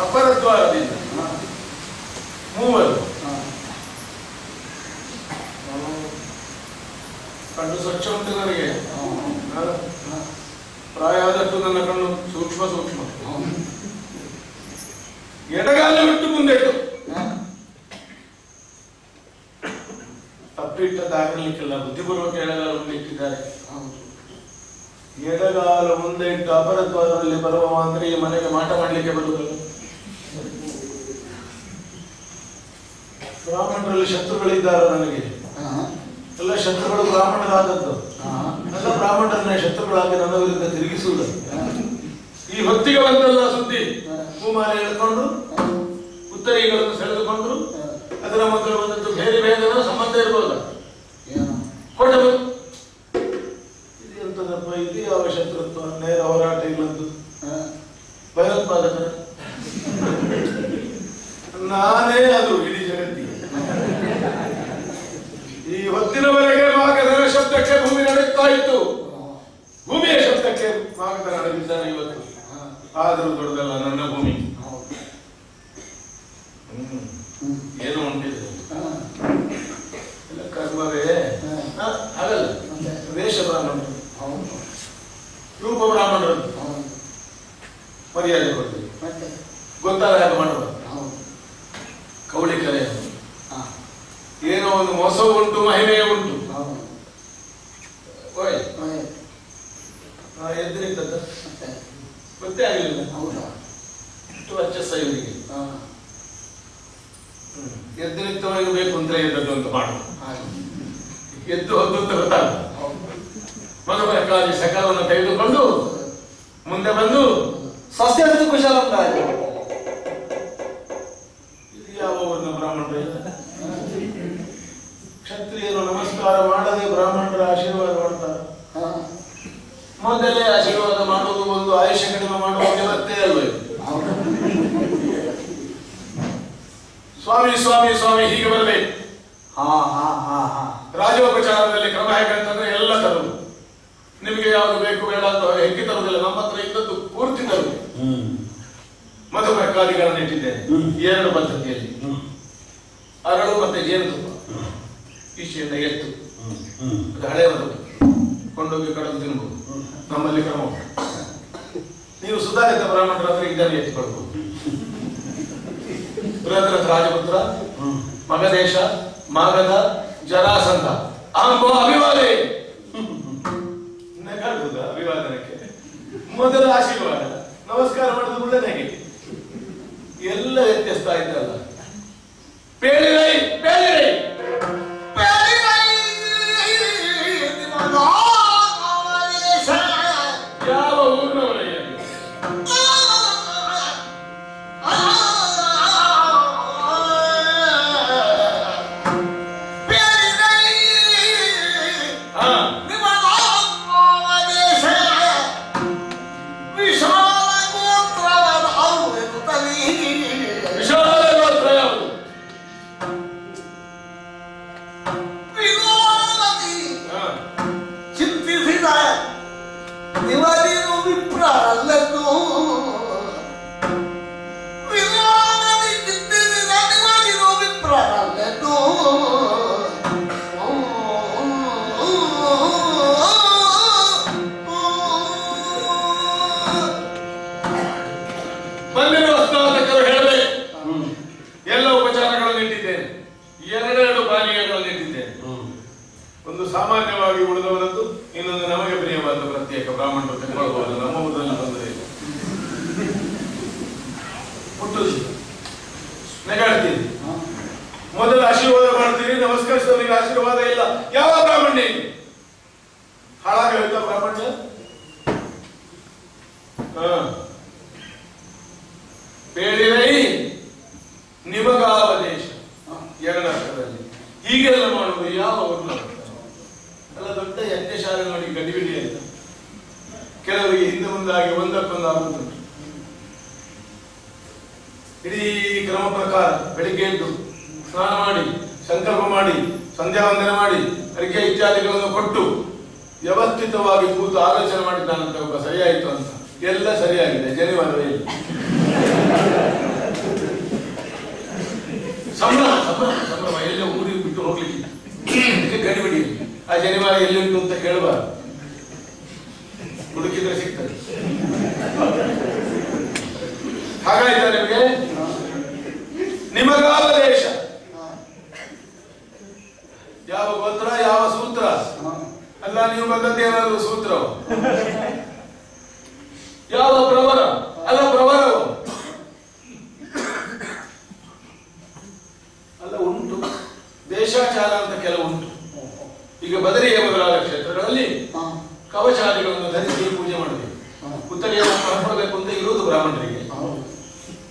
ಅಪರದ್ವಾರದಿಂದ. ಮೂವರು ಕಣ್ಣು ಸ್ವಚ್ಛ ಉಂಟು ನನಗೆ? ಪ್ರಾಯ ಆದಷ್ಟು ನನ್ನ ಕಣ್ಣು ಸೂಕ್ಷ್ಮ ಸೂಕ್ಷ್ಮ. ಎಡಗಾಲ ಬಿಟ್ಟು ಮುಂದೆಟ್ಟು ತಪ್ಪಿಟ್ಟದ್ದಾಗಲಿಕ್ಕಿಲ್ಲ ಬುದ್ಧಿಪೂರ್ವಕ ಎಡಗಾಲ ಮುಂದೆ ಇಟ್ಟಿದ್ದಾರೆ. ಎಡಗಾಲ ಮುಂದೆ ಇಟ್ಟು ಅಪರದ್ವಾರದಲ್ಲಿ ಬರುವ ಅಂದ್ರೆ ಈ ಮನೆಗೆ ಮಾಟ ಮಾಡಲಿಕ್ಕೆ ಬರುವುದಲ್ಲ. ಬ್ರಾಹ್ಮಣರಲ್ಲಿ ಶತ್ರುಗಳಿದ್ದಾರೆ ನನಗೆ? ಎಲ್ಲ ಶತ್ರುಗಳು ಬ್ರಾಹ್ಮಣರಾದದ್ದು. ಎಲ್ಲ ಬ್ರಾಹ್ಮಣರನ್ನೇ ಶತ್ರುಗಳಾಗಿ ನನ್ನ ವಿರುದ್ಧ ತಿರುಗಿಸುವುದು. ಈ ಹೊತ್ತಿಗೆ ಬಂದಲ್ಲ ಸುದ್ದಿ ಹೂಮಾಲೆ ಎಳ್ಕೊಂಡು ಉತ್ತರಿಗಳನ್ನು ಸೆಳೆದುಕೊಂಡು ಅದರ ಮಕ್ಕಳು ಬಂದದ್ದು ಬೇರೆ ಬೇರೆ ಸಂಬಂಧ ಇರ್ಬೋದು? ಕೊಟ್ಟರು. ಇದು ಎಂತದಪ್ಪ ಇದು ಯಾವ ಶತ್ರುತ್ವ? ನೇರ ಹೋರಾಟ ಇಲ್ಲದ್ದು. ಭಯೋತ್ಪಾದಕ. ನಾನೇ ಅದು ಇಡೀ ಜಗತ್ತಿಗೆ. ಈ ಹೊತ್ತಿನವರೆಗೆ ಮಾಗಧನ ಶಬ್ದಕ್ಕೆ ಭೂಮಿ ನಡೆಯುತ್ತಾ ಇತ್ತು. ಭೂಮಿಯ ಶಬ್ದಕ್ಕೆ ಮಾಗಧ ನಡೆದಿದ್ದಾನೆ ಇವತ್ತು. ಆದರೂ ದೊಡ್ಡದಲ್ಲ ನನ್ನ ಭೂಮಿ. ಏನು ಉಂಟಿದೆ? ಎಲ್ಲ ಕರ್ಮವೇ? ಹಾಗಲ್ಲ. ವೇಷ ಬ್ರಾಹ್ಮಣರು ರೂಪ ಬ್ರಾಹ್ಮಣರು ಮರ್ಯಾದೆ ಕೊಡ್ತೀವಿ. ಗೊತ್ತಾಗ ಹಾಗೆ ಕೌಳಿ ಕೌಳಿಕಲೆ. ಏನೋ ಒಂದು ಮೋಸ ಉಂಟು ಮಹಿಮೆಯೇ ಉಂಟು ಎದ್ರಿದ್ದದ್ದು? ಗೊತ್ತೇ ಆಗಲಿಲ್ಲ. ಇಷ್ಟು ವರ್ಚಸ್ಸ ಇವರಿಗೆ ಎದ್ದು ನಿಂತವನಿಗೆ ಬೇಕು ಅಂದ್ರೆ ಎದ್ದದ್ದು ಅಂತ ಮಾಡು. ಎದ್ದು ಹೊದ್ದು ಅಂತ ಗೊತ್ತಾಗ. ಮಧುಬರಕಾದಿ ಸಕಾಲವನ್ನು ತೆಗೆದುಕೊಂಡು ಮುಂದೆ ಬಂದು ಸ್ವಸ್ತಿ ಕುಶಲ ಇದು ಯಾವ ಊರಿನ ಬ್ರಾಹ್ಮಣರು ಕ್ಷತ್ರಿಯರು ನಮಸ್ಕಾರ ಮಾಡದೆ ಬ್ರಾಹ್ಮಣರ ಆಶೀರ್ವಾದ ಮಾಡ್ತಾರೆ. ಮೊದಲೇ ಆಶೀರ್ವಾದ ಮಾಡುವುದು ಒಂದು ಆಯುಷ್ಯ ಕಡಿಮೆ ಮಾಡುವ ವ್ಯವಸ್ಥೆ ಅಲ್ವೇ? ಸ್ವಾಮಿ ಸ್ವಾಮಿ ಸ್ವಾಮಿ ಹೀಗೆ ಬರಬೇಕು ಹಾ ಹಾ ಹಾ ಹಾ. ರಾಜೋಪಚಾರದಲ್ಲಿ ಕ್ರಮ ಹೇಗಂತಂದ್ರೆ ಎಲ್ಲ ತರುವುದು. ನಿಮಗೆ ಯಾವುದು ಬೇಕು ಬೇಡ ಅಂತ ಹೆಕ್ಕಿ ತರುವುದಿಲ್ಲ. ನಮ್ಮ ಹತ್ರ ಇದ್ದದ್ದು ಪೂರ್ತಿ ತರುವುದು. ಮಧುಮರ್ಕಾದಿಗಳನ್ನು ಇಟ್ಟಿದ್ದೇನೆ. ಎರಡು ಪದ್ಧತಿಯಲ್ಲಿ. ಅರಳು ಮತ್ತೆ ಜೇನುತುಪ್ಪ. ಈಚೆಯಿಂದ ಎತ್ತು. ಅದು ಹಳೆ ಮಧು ಕೊಂಡೋಗಿ ಕಡಲು ತಿನ್ಬಹುದು ನಮ್ಮಲ್ಲಿ ಕ್ರಮ ನೀವು ಸುಧಾರಿತ ಬ್ರಾಹ್ಮಣರಾದ್ರೆ ಇದನ್ನು ಎತ್ತಿಕೊಳ್ಬಹುದು ಬೃಹತ್ ರಾಜಪುತ್ರ ಮಗದೇಶ ಮಾಗದ ಜರಾಸಂಧ. ಆಂಬೋ ಅಭಿವಾದಿ! ನಗಾಡುವುದ ಅಭಿವಾದನಕ್ಕೆ. ಮೊದಲ ಆಶೀರ್ವಾದ. ನಮಸ್ಕಾರ ಮಾಡಿದ ಒಳ್ಳೆದಾಗಿ ಎಲ್ಲ ವ್ಯತ್ಯಸ್ತ ಆಯ್ತಲ್ಲ. ಪೇಳಿರೈ ಪೇಳಿರೈ! ಯಾವ ಮಾಡ್ತೀರಿ ನಮಸ್ಕರಿಸಿದವರಿಗೆ ಆಶೀರ್ವಾದ ಇಲ್ಲ. ಯಾವ ಬ್ರಾಹ್ಮಣ್ಯ ಹಾಳಾಗ ಹೋಯ್ತ ಬ್ರಾಹ್ಮಣ್ಯ. ಬೇಡಿರೈ ನಿಮಗಾವದೇಶ ಎರಡರ್ಥದಲ್ಲಿ ಹೀಗೆಲ್ಲ ಮಾಡುವುದು ಯಾವ ಎಲ್ಲ ದೊಡ್ಡ ಯಜ್ಞಶಾಲೆ ನೋಡಿ ಗಡಿಬಿಡಿ ಅಂತ. ಕೆಲವರಿಗೆ ಹಿಂದೆ ಮುಂದಾಗಿ ಒಂದಕ್ಕೊಂದು ಆಗುತ್ತುಂಟು ಇಡೀ ಕ್ರಮ ಪ್ರಕಾರ ಬೆಳಿಗ್ಗೆ ಎದ್ದು ಸ್ನಾನ ಮಾಡಿ ಸಂಕಲ್ಪ ಮಾಡಿ ಸಂಧ್ಯಾ ವಂದನೆ ಮಾಡಿ ಅಡಿಕೆ ಇತ್ಯಾದಿಗಳನ್ನು ಕೊಟ್ಟು ವ್ಯವಸ್ಥಿತವಾಗಿ ಕೂತು ಆಲೋಚನೆ ಮಾಡಿದ್ದಾನಂತ ಒಬ್ಬ ಸರಿಯಾಯಿತು ಅಂತ. ಎಲ್ಲ ಸರಿಯಾಗಿದೆ, ಜನಿವಾರವೇ ಇಲ್ಲ. ಸಂಭ್ರಮ ಸಂಭ್ರಮ ಸಂಭ್ರಮ. ಎಲ್ಲ ಊರಿಗೆ ಬಿಟ್ಟು ಹೋಗ್ಲಿಕ್ಕೆ. ಗಡಿಬಿಡಿ. ಆ ಜನಿವಾರ ಎಲ್ಲಿ ಉಂಟು ಅಂತ ಕೇಳಬಾರ್ದು ಹುಡುಕಿದ್ರೆ ಸಿಗ್ತದೆ. ಹಾಗಾಯ್ತಾ ನಿಮಗೆ? ನಿಮಗಾವ ದೇಶ ಯಾವ ಗೋತ್ರ, ಯಾವ ಸೂತ್ರ? ಅಲ್ಲ, ನೀವು ಬಂದದ್ದೇನಾದ್ರು ಸೂತ್ರ? ಯಾವ ಪ್ರವರ? ಅಲ್ಲ, ಪ್ರವರವು? ಅಲ್ಲ, ಉಂಟು. ದೇಶಾಚಾರ ಅಂತ ಕೆಲವು ಉಂಟು. ಈಗ ಬದರಿಯ ಮೊದಲಾದ ಕ್ಷೇತ್ರಗಳಲ್ಲಿ ಕವಚಾದಿಗಳನ್ನು ಧರಿಸಿ ಪೂಜೆ ಮಾಡಬೇಕು. ಉತ್ತರಿಯನ್ನು ಮಾಡ್ಕೊಳ್ಬೇಕು ಅಂತ ಇರುವುದು ಬ್ರಾಹ್ಮಣರಿಗೆ.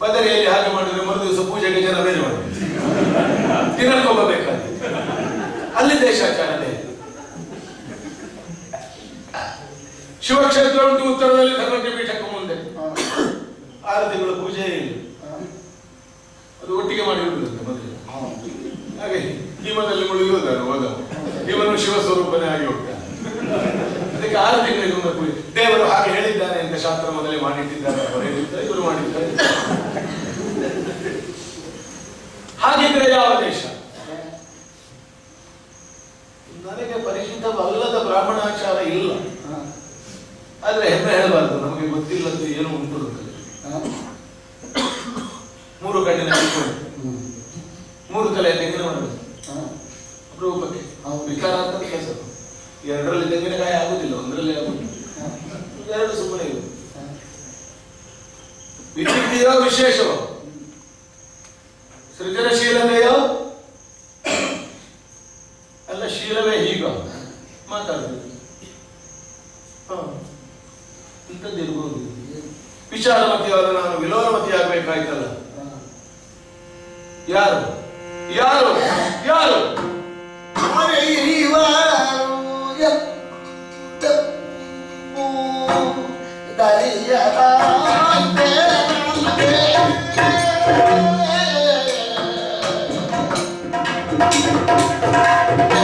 ಬದರಿಯಲ್ಲಿ ಹಾಗೆ ಮಾಡಿದ್ರೆ ಮರು ದಿವಸ ಪೂಜೆಗೆ ಜನ ಬೇರೆ ಮಾಡಬೇಕು ಅಲ್ಲಿ ದೇಶಾಚಾರನೇ ಇದೆ. ಶಿವಕ್ಷೇತ್ರ ಉಂಟು, ಉತ್ತರದಲ್ಲಿ ಧರ್ಮಕ್ಕೆ ಪೀಠಕ್ಕೆ ಮುಂದೆ. ಆರು ತಿಂಗಳ ಪೂಜೆ ಅದು ಒಟ್ಟಿಗೆ ಮಾಡಿ ಬಿಡುತ್ತೆ ಮೊದಲು. ಹಾಗೆ ಹಿಮದಲ್ಲಿ ಮುಳುಗುವುದನ್ನು ಹೋದ ಇವನು ಶಿವ ಸ್ವರೂಪನೇ ಆಗಿ ಹೋಗ್ತಾನೆ. ಅದಕ್ಕೆ ಆರು ತಿಂಗಳಿಗೆ ಪೂಜೆ. ದೇವರು ಹಾಗೆ ಹೇಳಿದ್ದಾನೆ ಅಂತ ಶಾಸ್ತ್ರ ಮೊದಲೇ ಮಾಡಿಟ್ಟಿದ್ದಾರೆ ಇವರು ಮಾಡಿದ್ದಾರೆ. ಹಾಗಿದ್ರೆ ಯಾವ ದೇಶ? ನನಗೆ ಪರಿಚಿತವಲ್ಲದ ಬ್ರಾಹ್ಮಣಾಚಾರ ಇಲ್ಲ. ಆದ್ರೆ ಹೆಮ್ಮೆ ಹೇಳಬಾರ್ದು, ನಮಗೆ ಗೊತ್ತಿಲ್ಲದ್ದು ಏನು ಉಂಟು ಮೂರು ಕಣ್ಣಿನ ಮೂರು ತಲೆಯ ತೆಂಗಿನ ಮರ ಅಪರೂಪಕ್ಕೆ ವಿಕಾರ ಅಂತ ಕೆಲಸ. ಎರಡರಲ್ಲಿ ತೆಂಗಿನಕಾಯಿ ಆಗುದಿಲ್ಲ, ಒಂದರಲ್ಲಿ ಆಗುದಿಲ್ಲ. ಎರಡು ಸುಮ್ಮನೆ ಇರು ವಿಚಿತ್ರಿಯೋ ವಿಶೇಷವೋ? ಸೃಜನಶೀಲತೆಯೋ ಶೀಲವೇ ಹೀಗ ಮಾತಾಡ್ಬೇಕು ಹ. ಇಂಥದ್ದಿರ್ಬೋದು ವಿಚಾರಮತಿಯಾದ ನಾನು ವಿಲೋಲಮತಿ ಆಗ್ಬೇಕಾಯ್ತಲ್ಲ ಯಾರು ಯಾರು ಯಾರು Yeah.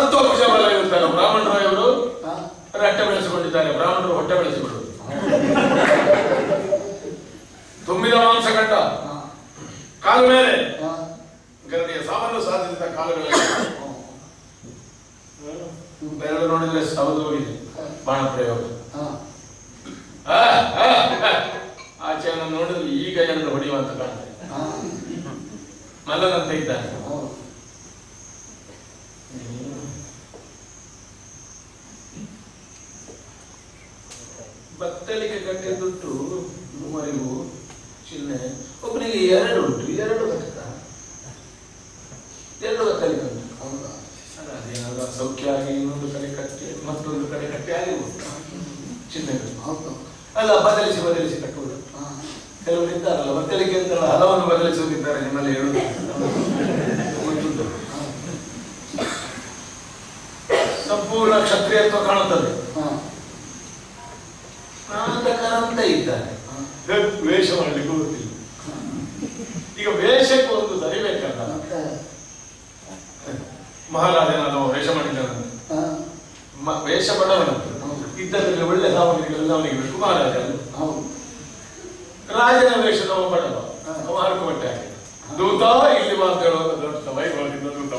ಸಂತೋಷ ಬಲ ಇರ್ತಾರೆ ಬ್ರಾಹ್ಮಣರು ಇವರು ರಟ್ಟೆ ಬೆಳೆಸಿಕೊಂಡಿದ್ದಾರೆ. ಬ್ರಾಹ್ಮಣರು ಹೊಟ್ಟೆ ಬೆಳೆಸಿಕೊಳ್ಳುವುದು ತುಂಬಿದ ಮಾಂಸ ಕಂಡ ಕಾಲು ಮೇಲೆ. ಗರಡಿಯ ಸಾಮಾನ್ಯ ಸಾಧಿಸಿದ ಕಾಲಗಳಲ್ಲಿ. ಬೆರಳು ನೋಡಿದ್ರೆ ಸವದು ಹೋಗಿದೆ. ಬಾಣ ಪ್ರಯೋಗ. ಆಚೆಯನ್ನು ನೋಡಿದ್ರೆ ಈಗ ಎರಡು ಹೊಡೆಯುವಂತ ಕಾಣ್ತದೆ. ಮಲ್ಲನಂತ ಇದ್ದಾನೆ. ಬತ್ತಲಿಗೆ ಕಟ್ಟಿದ್ದುಂಟು ಮೂವರಿಗೂ ಚಿಹ್ನೆ ಒಬ್ಬನಿಗೆ ಎರಡು ಉಂಟು ಎರಡು ಕಷ್ಟ. ಎರಡು ಬತ್ತಲಿಗೆ ಉಂಟು ಅಲ್ಲ, ಅದೇನಾದ್ರು ಸೌಖ್ಯ ಆಗಿ ಇನ್ನೊಂದು ಕಡೆ ಕಟ್ಟಿ ಮತ್ತೊಂದು ಕಡೆ ಕಟ್ಟಿ ಆಗಿ ಚಿಹ್ನೆಗಳು ಅಲ್ಲ ಬದಲಿಸಿ ಬದಲಿಸಿ ಕಟ್ಟುವುದು. ಕೆಲವರು ಇದ್ದಾರಲ್ಲ ಬತ್ತಲಿಗೆ ಅಂತ ಹಲವನ್ನು ಬದಲಿಸುವುದಿದ್ದಾರೆ ನಿಮ್ಮಲ್ಲಿ ಹೇಳುದು. ಸಂಪೂರ್ಣ ಕ್ಷತ್ರಿಯತ್ವ ಕಾಣುತ್ತದೆ. ನಾಟಕರಂತ ಇದ್ದಾರೆ. ವೇಷ ಮಾಡಲಿಕ್ಕೆ ಗೊತ್ತಿಲ್ಲ. ಈಗ ವೇಷಕ್ಕೆ ಒಂದು ಸರಿಬೇಕಲ್ಲ ಮಹಾರಾಜನಾದ ವೇಷ ಮಾಡಿದ್ದಾನಂತೆ ಮ- ವೇಷ ಬಡವನಂತೆ ಇದ್ದದ್ರಲ್ಲಿ ಒಳ್ಳೆ ಸಾಮಗ್ರಿಗಳೆಲ್ಲ ಅವನಿಗೆ ಬೇಕು ಮಹಾರಾಜ. ರಾಜನ ವೇಷದ ನಾವು ಬಡವ ಅವ ಹರಕು ಬಟ್ಟೆ ಹಾಕಿದ. ದೂತ ಇಲ್ಲಿ ಅಂತ ದೊಡ್ಡ ವೈಭವದಿಂದ ದೂತ.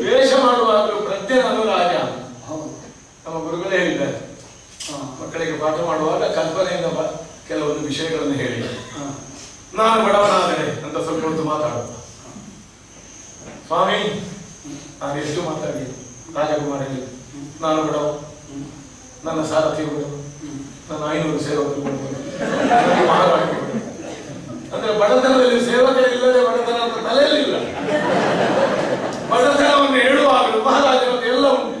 ವೇಷ ಮಾಡುವಾಗಲೂ ಪ್ರಜ್ಞೆನದು ರಾಜ. ನಮ್ಮ ಗುರುಗಳೇ ಹೇಳಿದ್ದಾರೆ. ಮಕ್ಕಳಿಗೆ ಪಾಠ ಮಾಡುವಾಗ ಕಲ್ಪನೆಯಿಂದ ಕೆಲವೊಂದು ವಿಷಯಗಳನ್ನು ಹೇಳಿ. ನಾನು ಬಡವನಾದರೆ ಅಂತ ಸ್ವಲ್ಪ ಹೊತ್ತು ಮಾತಾಡುವ. ಸ್ವಾಮಿ, ನಾನು ಎಷ್ಟು ಮಾತಾಡಿ ರಾಜಕುಮಾರ ನಾನು ಬಡವ, ನನ್ನ ಸಾರಥಿ ಬಡವ ನನ್ನ ಐನೂರು ಸೇವಕರು ಮಹಾರಾಜ. ಅಂದ್ರೆ ಬಡತನದಲ್ಲಿ ಸೇವಕರಿಲ್ಲದೆ ಬಡತನ ಅಂತ ತಲೆಯಲ್ಲಿಲ್ಲ ಬಡತನವನ್ನು ಹೇಳುವಾಗಲೂ ಮಹಾರಾಜನದ್ದು ಎಲ್ಲ ಉಂಟು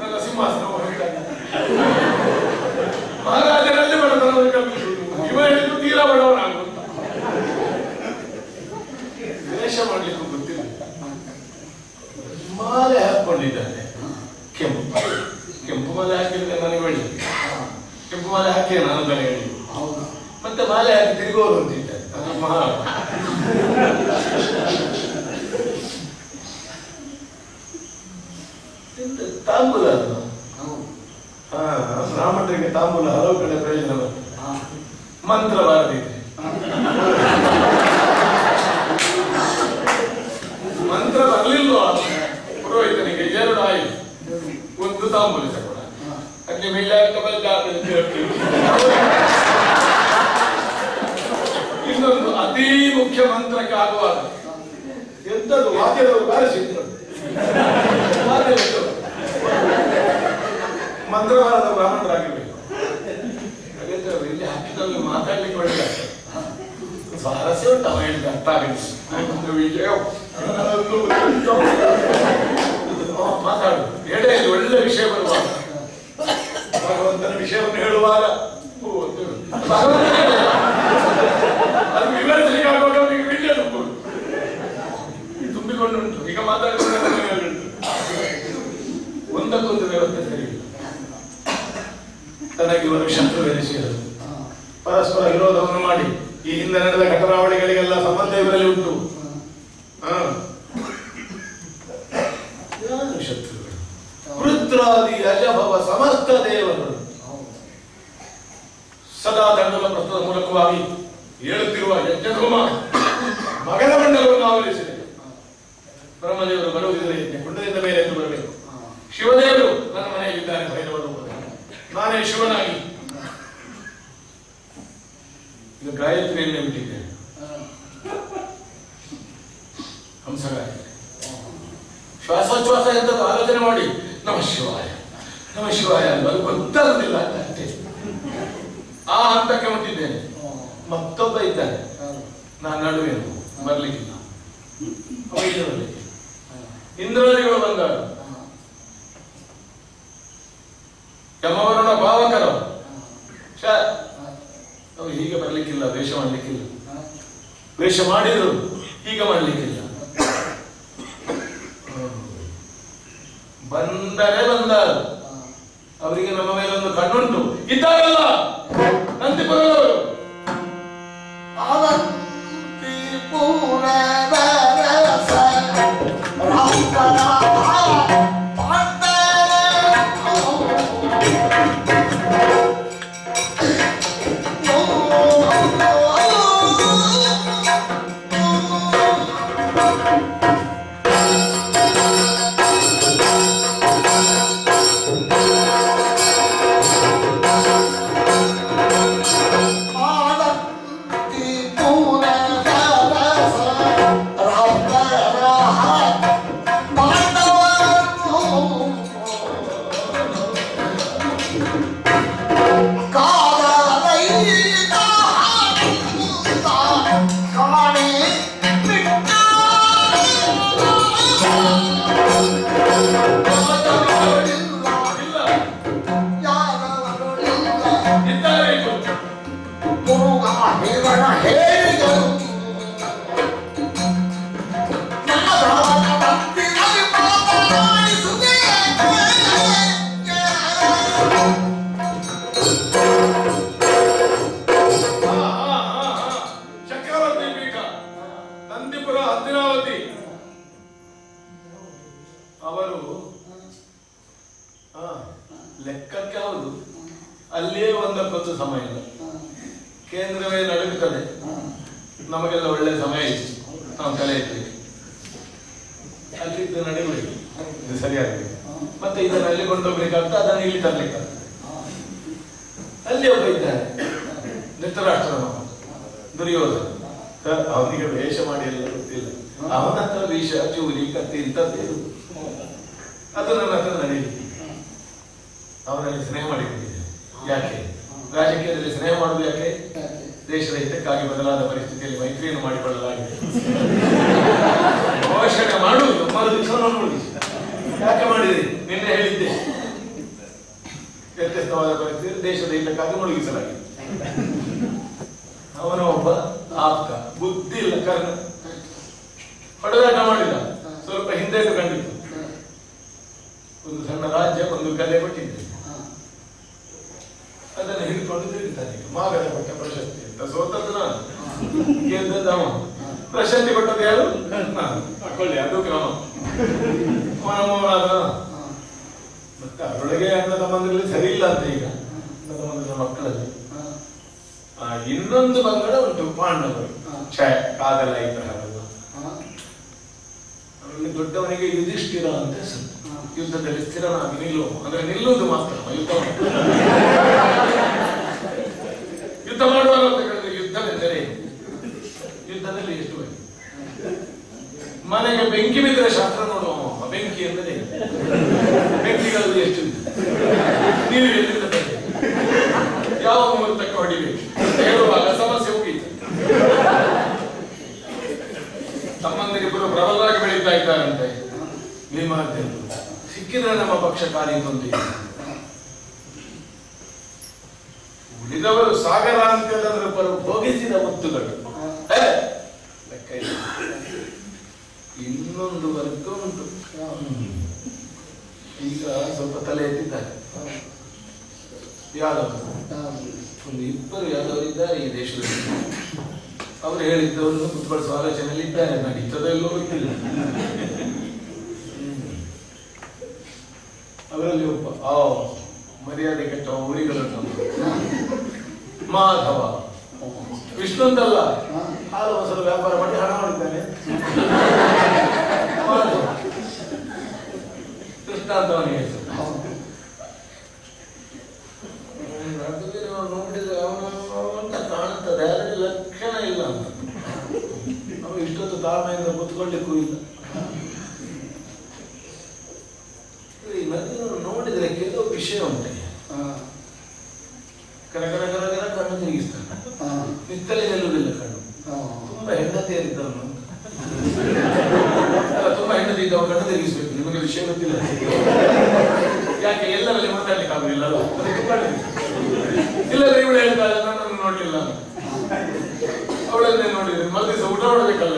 ನನ್ನ ಸಿಂಹಾಸನ ಹೊರಟಾಗಿ ಮಹಾರಾಜನಲ್ಲಿ ಬಡತನವನ್ನು ಕಲ್ಪಿಸುವುದು ಇವ ಹೇಳಿದ್ದು ತೀರಾ ಬಡವನಾಗುತ್ತ ವೇಷ ಮಾಡ್ಲಿಕ್ಕೂ ಗೊತ್ತಿಲ್ಲ. ಮಾಲೆ ಹಾಕೊಂಡಿದ್ದಾನೆ. ಕೆಂಪು ಕೆಂಪು ಮಾಲೆ ಹಾಕಿದ್ರೆ ನನಗೆ ಒಳ್ಳೆ ಕೆಂಪು ಮಾಲೆ ಹಾಕಿ ನಾನು ಬೆಲೆ ಹೇಳಿ. ಮತ್ತೆ ಮಾಲೆ ಹಾಕಿ ತಿರುಗೋರು ಅಂತಿದ್ದಾರೆ ತಾಂಬೂಲ ಅದು? ಹಾ ಬ್ರಾಹ್ಮಣರಿಗೆ ತಾಂಬೂಲ ಹಲವು ಕಡೆ ಪ್ರಯೋಜನ ಬರ್ತದೆ. ಮಂತ್ರ ಬಾರದಿದೆ ಮಂತ್ರ ಬರಲಿಲ್ವಾ ಪುರೋಹಿತನಿಗೆ ಎರಡು ಆಯಿತು. ಒಂದು ತಾಂಬೂಲಿ ತಗೊಳ ಅಗ್ನಿ ಇನ್ನೊಂದು ಅತಿ ಮುಖ್ಯ ಮಂತ್ರಕ್ಕೆ ಆಗುವಾಗ. ಎಂತದ್ದು ವಾದ್ಯದವರು ಬಾರಿಸಿದ್ರು ಮಂತ್ರವಾರದ ಬ್ರಾಹ್ಮಣರಾಗಿರ್ಬೇಕು. ಇಲ್ಲಿ ಹಾಕಿದಲ್ಲಿ ಮಾತಾಡ್ಲಿಕ್ಕೆ ಒಳ್ಳೆ ಸ್ವಾರಸ್ಯ ಉಂಟು ಅವ ಹೇಳಿದ ಅರ್ಥ ಆಗಲಿ ವಿಷಯ ಮಾತಾಡು. ಹೇಳೇ ಇಲ್ಲಿ ಒಳ್ಳೆ ವಿಷಯ ಬರುವಾಗ ಭಗವಂತನ ವಿಷಯವನ್ನು ಹೇಳುವಾಗ. ಅದು ವಿವರಿಸಲಿಕ್ಕೆ ಆಗುವಾಗ ಅವನಿಗೆ ತುಂಬೋದು ತುಂಬಿಕೊಂಡುಂಟು. ಈಗ ಮಾತಾಡಿಕೊಂಡು ಒಂದಕ್ಕೊಂದು ವ್ಯವಸ್ಥೆ ಸರಿ. ಇಲ್ಲ. ಶತ್ರು ಎನಿಸಿದರು ಪರಸ್ಪರ ವಿರೋಧವನ್ನು ಮಾಡಿ. ಈ ಹಿಂದೆ ನಡೆದ ಘಟನಾವಳಿಗಳಿಗೆಲ್ಲ ಸಂಬಂಧ ಇವರಲ್ಲಿ ಉಂಟು. ಶತ್ರುಗಳು? ಅಜಭವ ಸಮಸ್ತ ದೇವರು ಸದಾ ತಂಡದ ಪ್ರಸ್ತುತ ಮೂಲಕವಾಗಿ ಹೇಳುತ್ತಿರುವ ಯಜ್ಞಧೂಮ, ಮಗನ ಮಂಡಲವನ್ನು ಆವರಿಸಿದೆ ಬ್ರಹ್ಮದೇವರು ಬರುವುದಿಲ್ಲ ಯಜ್ಞ ಕುಂಡದಿಂದ ಮೇಲೆ ಎಂದು ಬರಬೇಕು. ಶಿವದೇವರು ನನ್ನ ಮನೆಯಲ್ಲಿದ್ದಾರೆ ಭೈರವ ರೂಪದಲ್ಲಿ ನಾನೇ ಶಿವನಾಗಿ. ಇದು ಗಾಯತ್ರಿಯಲ್ಲಿ ಬಿಟ್ಟಿದ್ದೆ ಹಂಸಗಾಯತ್ರಿ ಶ್ವಾಸೋಚ್ಛ್ವಾಸ ಎಂತ ಆಲೋಚನೆ ಮಾಡಿ. ನಮ ಶಿವಾಯ. ನಮ ಶಿವಾಯ ಅನ್ನೋದು ಗೊತ್ತಾಗುದಿಲ್ಲ ಅಷ್ಟೇ. ಆ ಹಂತಕ್ಕೆ ಹೊಂದಿದ್ದೇನೆ ಮತ್ತೊಬ್ಬ ಇದ್ದಾನೆ. ನಾನು ನಡುವೆ ಬರ್ಲಿಕ್ಕಿಲ್ಲ. ಬಂದಾಳು ಇಂದ್ರಾದಿಗಳು ಬಂದರು ಯಮವರುಣ ಭಾವಕರು. ಶ ಅವ್ರು ಹೀಗೆ ಬರ್ಲಿಕ್ಕಿಲ್ಲ, ದ್ವೇಷ ಮಾಡ್ಲಿಕ್ಕಿಲ್ಲ. ದ್ವೇಷ ಮಾಡಿದ್ರು ಈಗ ಮಾಡ್ಲಿಕ್ಕಿಲ್ಲ. ಬಂದರೆ ಬಂದ ಅವರಿಗೆ ನಮ್ಮ ಮೇಲೆ ಒಂದು ಕಣ್ಣುಂಟು. ಇದ್ದಾರಲ್ಲ? ನಂದಿಪುರದವರು. ಇಲ್ಲ ಅಲ್ಲಿ ಒಬ್ಬ ಇದ್ದಾನೆ. ಧೃತರಾಷ್ಟ್ರನ ಮಗ ದುರ್ಯೋಧನ ಅವನಿಗೆ ವೇಷ ಮಾಡಿ ಎಲ್ಲ ಗೊತ್ತಿಲ್ಲ. ಅವನ ಹತ್ರ ವಿಷ, ಚೂರಿ, ಕತ್ತಿ ಇಂಥದ್ದೇನು ಅದು ನನ್ನ ಹತ್ರ ನಡೀಲಿ ಅವನಲ್ಲಿ ಸ್ನೇಹ ಮಾಡಿಕೊಂಡಿದ್ದೇನೆ. ಯಾಕೆ? ರಾಜಕೀಯದಲ್ಲಿ ಸ್ನೇಹ ಮಾಡುದು ಯಾಕೆ? ದೇಶದ ಹಿತಕ್ಕಾಗಿ ಬದಲಾದ ಪರಿಸ್ಥಿತಿಯಲ್ಲಿ ಮೈತ್ರಿಯನ್ನು ಮಾಡಿಕೊಳ್ಳಲಾಗಿದೆ. ಘೋಷಣೆ ಮಾಡುವುದು ಮರು ದಿವಸ ಯಾಕೆ ಮಾಡಿದ್ರಿ ನಿನ್ನೆ ಹೇಳಿದ್ದೆ. ವ್ಯತ್ಯಸ್ತವಾದ ಪರಿಸ್ಥಿತಿ ದೇಶದ ಹಿತಕ್ಕಾಗಿ ಮುಳುಗಿಸಲಾಗಿದೆ ಅವನ ಒಬ್ಬ ಆಪ್ತ ಬುದ್ಧಿ ಇಲ್ಲ ಕರ್ಣ ಹೊಡೆದಾಟ ಮಾಡಿಲ್ಲ ಸ್ವಲ್ಪ ಹಿಂದೆ ಕಂಡಿತ್ತು ಒಂದು ಸಣ್ಣ ರಾಜ್ಯ ಒಂದು ಕಲೆ ಕೊಟ್ಟಿದ್ದೆ ಅದನ್ನು ಹಿಡ್ಕೊಂಡು ತಿಳಿತಾನೆ. ಮಾಗದ ಕೊಟ್ಟ ಪ್ರಶಸ್ತಿ ಅಂತ ಸೋತದ್ದು ನಾನು ಗೆದ್ದದ್ದು ಅವ ಪ್ರಶಸ್ತಿ ಕೊಟ್ಟದ್ದು ಯಾರು ಅದು ಕ್ರಮ ಮೌನಾದ ಮತ್ತೆ ಅವರೊಳಗೆ ಅಣ್ಣ ತಮ್ಮಂದಿರಲ್ಲಿ ಸರಿ ಇಲ್ಲ ಅಂತ ಈಗ ಮೊದಲ ಮಕ್ಕಳಲ್ಲಿ ಹಾ. ಆ, ಇನ್ನೊಂದು ಬಂಗಡ ಉಂಟು ಪಾಂಡವರು. ಛಾಯ ಕಾದಲ ಈ ಹಾ. ಅವರಲ್ಲಿ ದೊಡ್ಡವನಿಗೆ ಯುಧಿಷ್ಠಿರ ಅಂತ ಹೆಸರು ಯುದ್ಧದಲ್ಲಿ ಸ್ಥಿರನಾಗಿ ನಿಲ್ಲುವ ಅಂದ್ರೆ ನಿಲ್ಲುವುದು ಮಾತ್ರ ಯುದ್ಧ ಯುದ್ಧ ಮಾಡುವಾಗ ಯುದ್ಧವೆಂದರೆ? ಯುದ್ಧದಲ್ಲಿ ಎಷ್ಟು ಮನೆಗೆ ಬೆಂಕಿ ಬಿದ್ದರೆ ಶಾಸ್ತ್ರ ನೋಡುವ ಬೆಂಕಿ ಅಂದರೆ? ಬೆಂಕಿಗಳಲ್ಲಿ ಎಷ್ಟು ನೀವು ಎಲ್ಲಿಂದ? ಯಾವ ಮುಹೂರ್ತಕ್ಕೆ ಹೊಡಿಬೇಕು? ಹೇಳುವಾಗ ಸಮಸ್ಯೆ ಹೋಗಿತ್ತು ತಮ್ಮಂದಿರಿಬ್ಬರು ಪ್ರಬಲವಾಗಿ ಬೆಳೀತಾ ಇದ್ದಾರಂತೆ. ನಿಮ್ಮ ಸಿಕ್ಕಿದ್ರೆ ನಮ್ಮ ಪಕ್ಷಕಾರಿ ಬಂದು ಉಳಿದವರು ಸಾಗರ ಅಂತ ಹೇಳಿದ್ರೆ ಬರು ಭೋಗಿಸಿದ ಮುತ್ತುಗಳು. ಲೆಕ್ಕ. ಇನ್ನೊಂದು ವರ್ಗ ಉಂಟು ಈಗ ಸ್ವಲ್ಪ ತಲೆ ಎತ್ತಿದ್ದಾರೆ. ಯಾದವರು ಒಂದು ಇಬ್ಬರು ಯಾದವರು ಇದ್ದಾರೆ ಈ ದೇಶದಲ್ಲಿ. ಅವರು ಹೇಳಿದ್ದವನ್ನು ಕುತ್ಕೊಳಿಸುವ ಆಲೋಚನೆಯಲ್ಲಿ ಇದ್ದಾರೆ. ನನಗೆ ಇಂಥದ್ದೆಲ್ಲ ಗೊತ್ತಿಲ್ಲ ಅವರಲ್ಲಿ ಒಬ್ಬ, ಆ, ಮರ್ಯಾದೆ ಕೆಟ್ಟ ಊರಿಗಳನ್ನು ಮಾಧವ. ವಿಷ್ಣುಂದಲ್ಲ. ಹಾಲು ಮೊಸರು ವ್ಯಾಪಾರ ಮಾಡಿ ಹಣ ಮಾಡಿದ್ದಾನೆ ಅಂತ ಹೆಸರು ನಾವು ನೋಡಿದ್ರೆ ಅವನು ಅಂತ. ಕಾಣುತ್ತದೆ ಲಕ್ಷಣ ಇಲ್ಲ ಅಂತ ನಾವು ಇಷ್ಟೊತ್ತು ತಾಳ್ಮೆಯಿಂದ ಕೂತ್ಕೊಳ್ಳಿಕ್ಕೂ ಇಲ್ಲ ಈ ನದಿಯನ್ನು ನೋಡಿದ್ರೆ ಕೆಲವು ವಿಷಯ ಉಂಟೆ ಕರ ಕರ ಕರ ಕರ ಕಣ್ಣು ತಿರುಗಿಸ್ತಾನೆ ನಿತ್ತಲೇ ನಿಲ್ಲುವುದಿಲ್ಲ ಕಣ್ಣು ತುಂಬಾ ಹೆಂಡತಿಯರಿದ್ದವನು ಕಣ್ಣು ತಿರುಗಿಸ್ಬೇಕು ನಿಮಗೆ ವಿಷಯ ಗೊತ್ತಿಲ್ಲ. ಯಾಕೆ ಎಲ್ಲರಲ್ಲಿ ಮಾತಾಡ್ಲಿಕ್ಕೆ ಕಣ್ಣು ತಿರುಗಿಸ್ಬೇಕು. ಇಲ್ಲದ್ರೆ ನನ್ನನ್ನು ನೋಡ್ಲಿಲ್ಲ. ಅವಳನ್ನೇ ನೋಡಿದ್ರೆ ಮಲ್ಲಿಸ ಊಟ ಮಾಡಬೇಕಲ್ಲ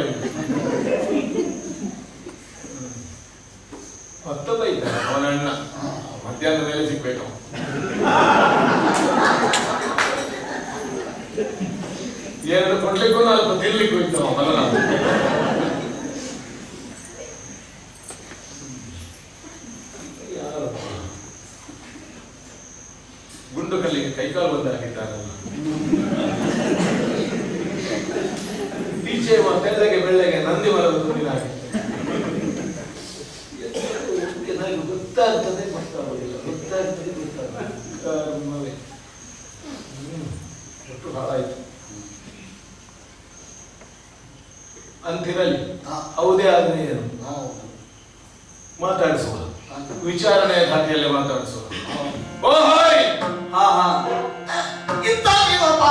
ಹತ್ತ ಇದ್ದ ಅವನ ಅಣ್ಣ. ಮಧ್ಯಾಹ್ನ ಮೇಲೆ ಸಿಗ್ಬೇಕು. ಏನಾದ್ರು ಕೊಡ್ಲಿಕ್ಕೂ ನಾಲ್ಕು ತಿನ್ಲಿಕ್ಕೂ ಇತ್ತು ಬಲರಾಮ ಕಲ್ಲಿಗೆ ಕೈಕಾಲು ಒಂದಾಗಿದ್ದಾರಲ್ಲ ಈಚೆ ಬೆಳ್ಳೆಗೆ ಬೆಳ್ಳಗೆ ನಂದಿ ಮರದ ತುಂಡಿನ ಹಾಗೆ. ನನಗೆ ಗೊತ್ತಾಗ್ತದೆ ಗೊತ್ತಾಗೋದಿಲ್ಲ. ಗೊತ್ತಾಗ್ತದೆ ಗೊತ್ತಾಗ್ತದೆ. ಒಟ್ಟು ಹಾಳಾಯ್ತು ಅಂತಿರಲಿ. ಹೌದೇ ಆದ್ರೆ ಏನು ಮಾತಾಡಿಸುವ. ವಿಚಾರಣೆಯ ಘಾಟಿಯಲ್ಲಿ ಮಾತಾಡಿಸುವ ಓಹೋಯ್ ಹಾ ಹಾ. ನಿಮಿತ್ತವೋ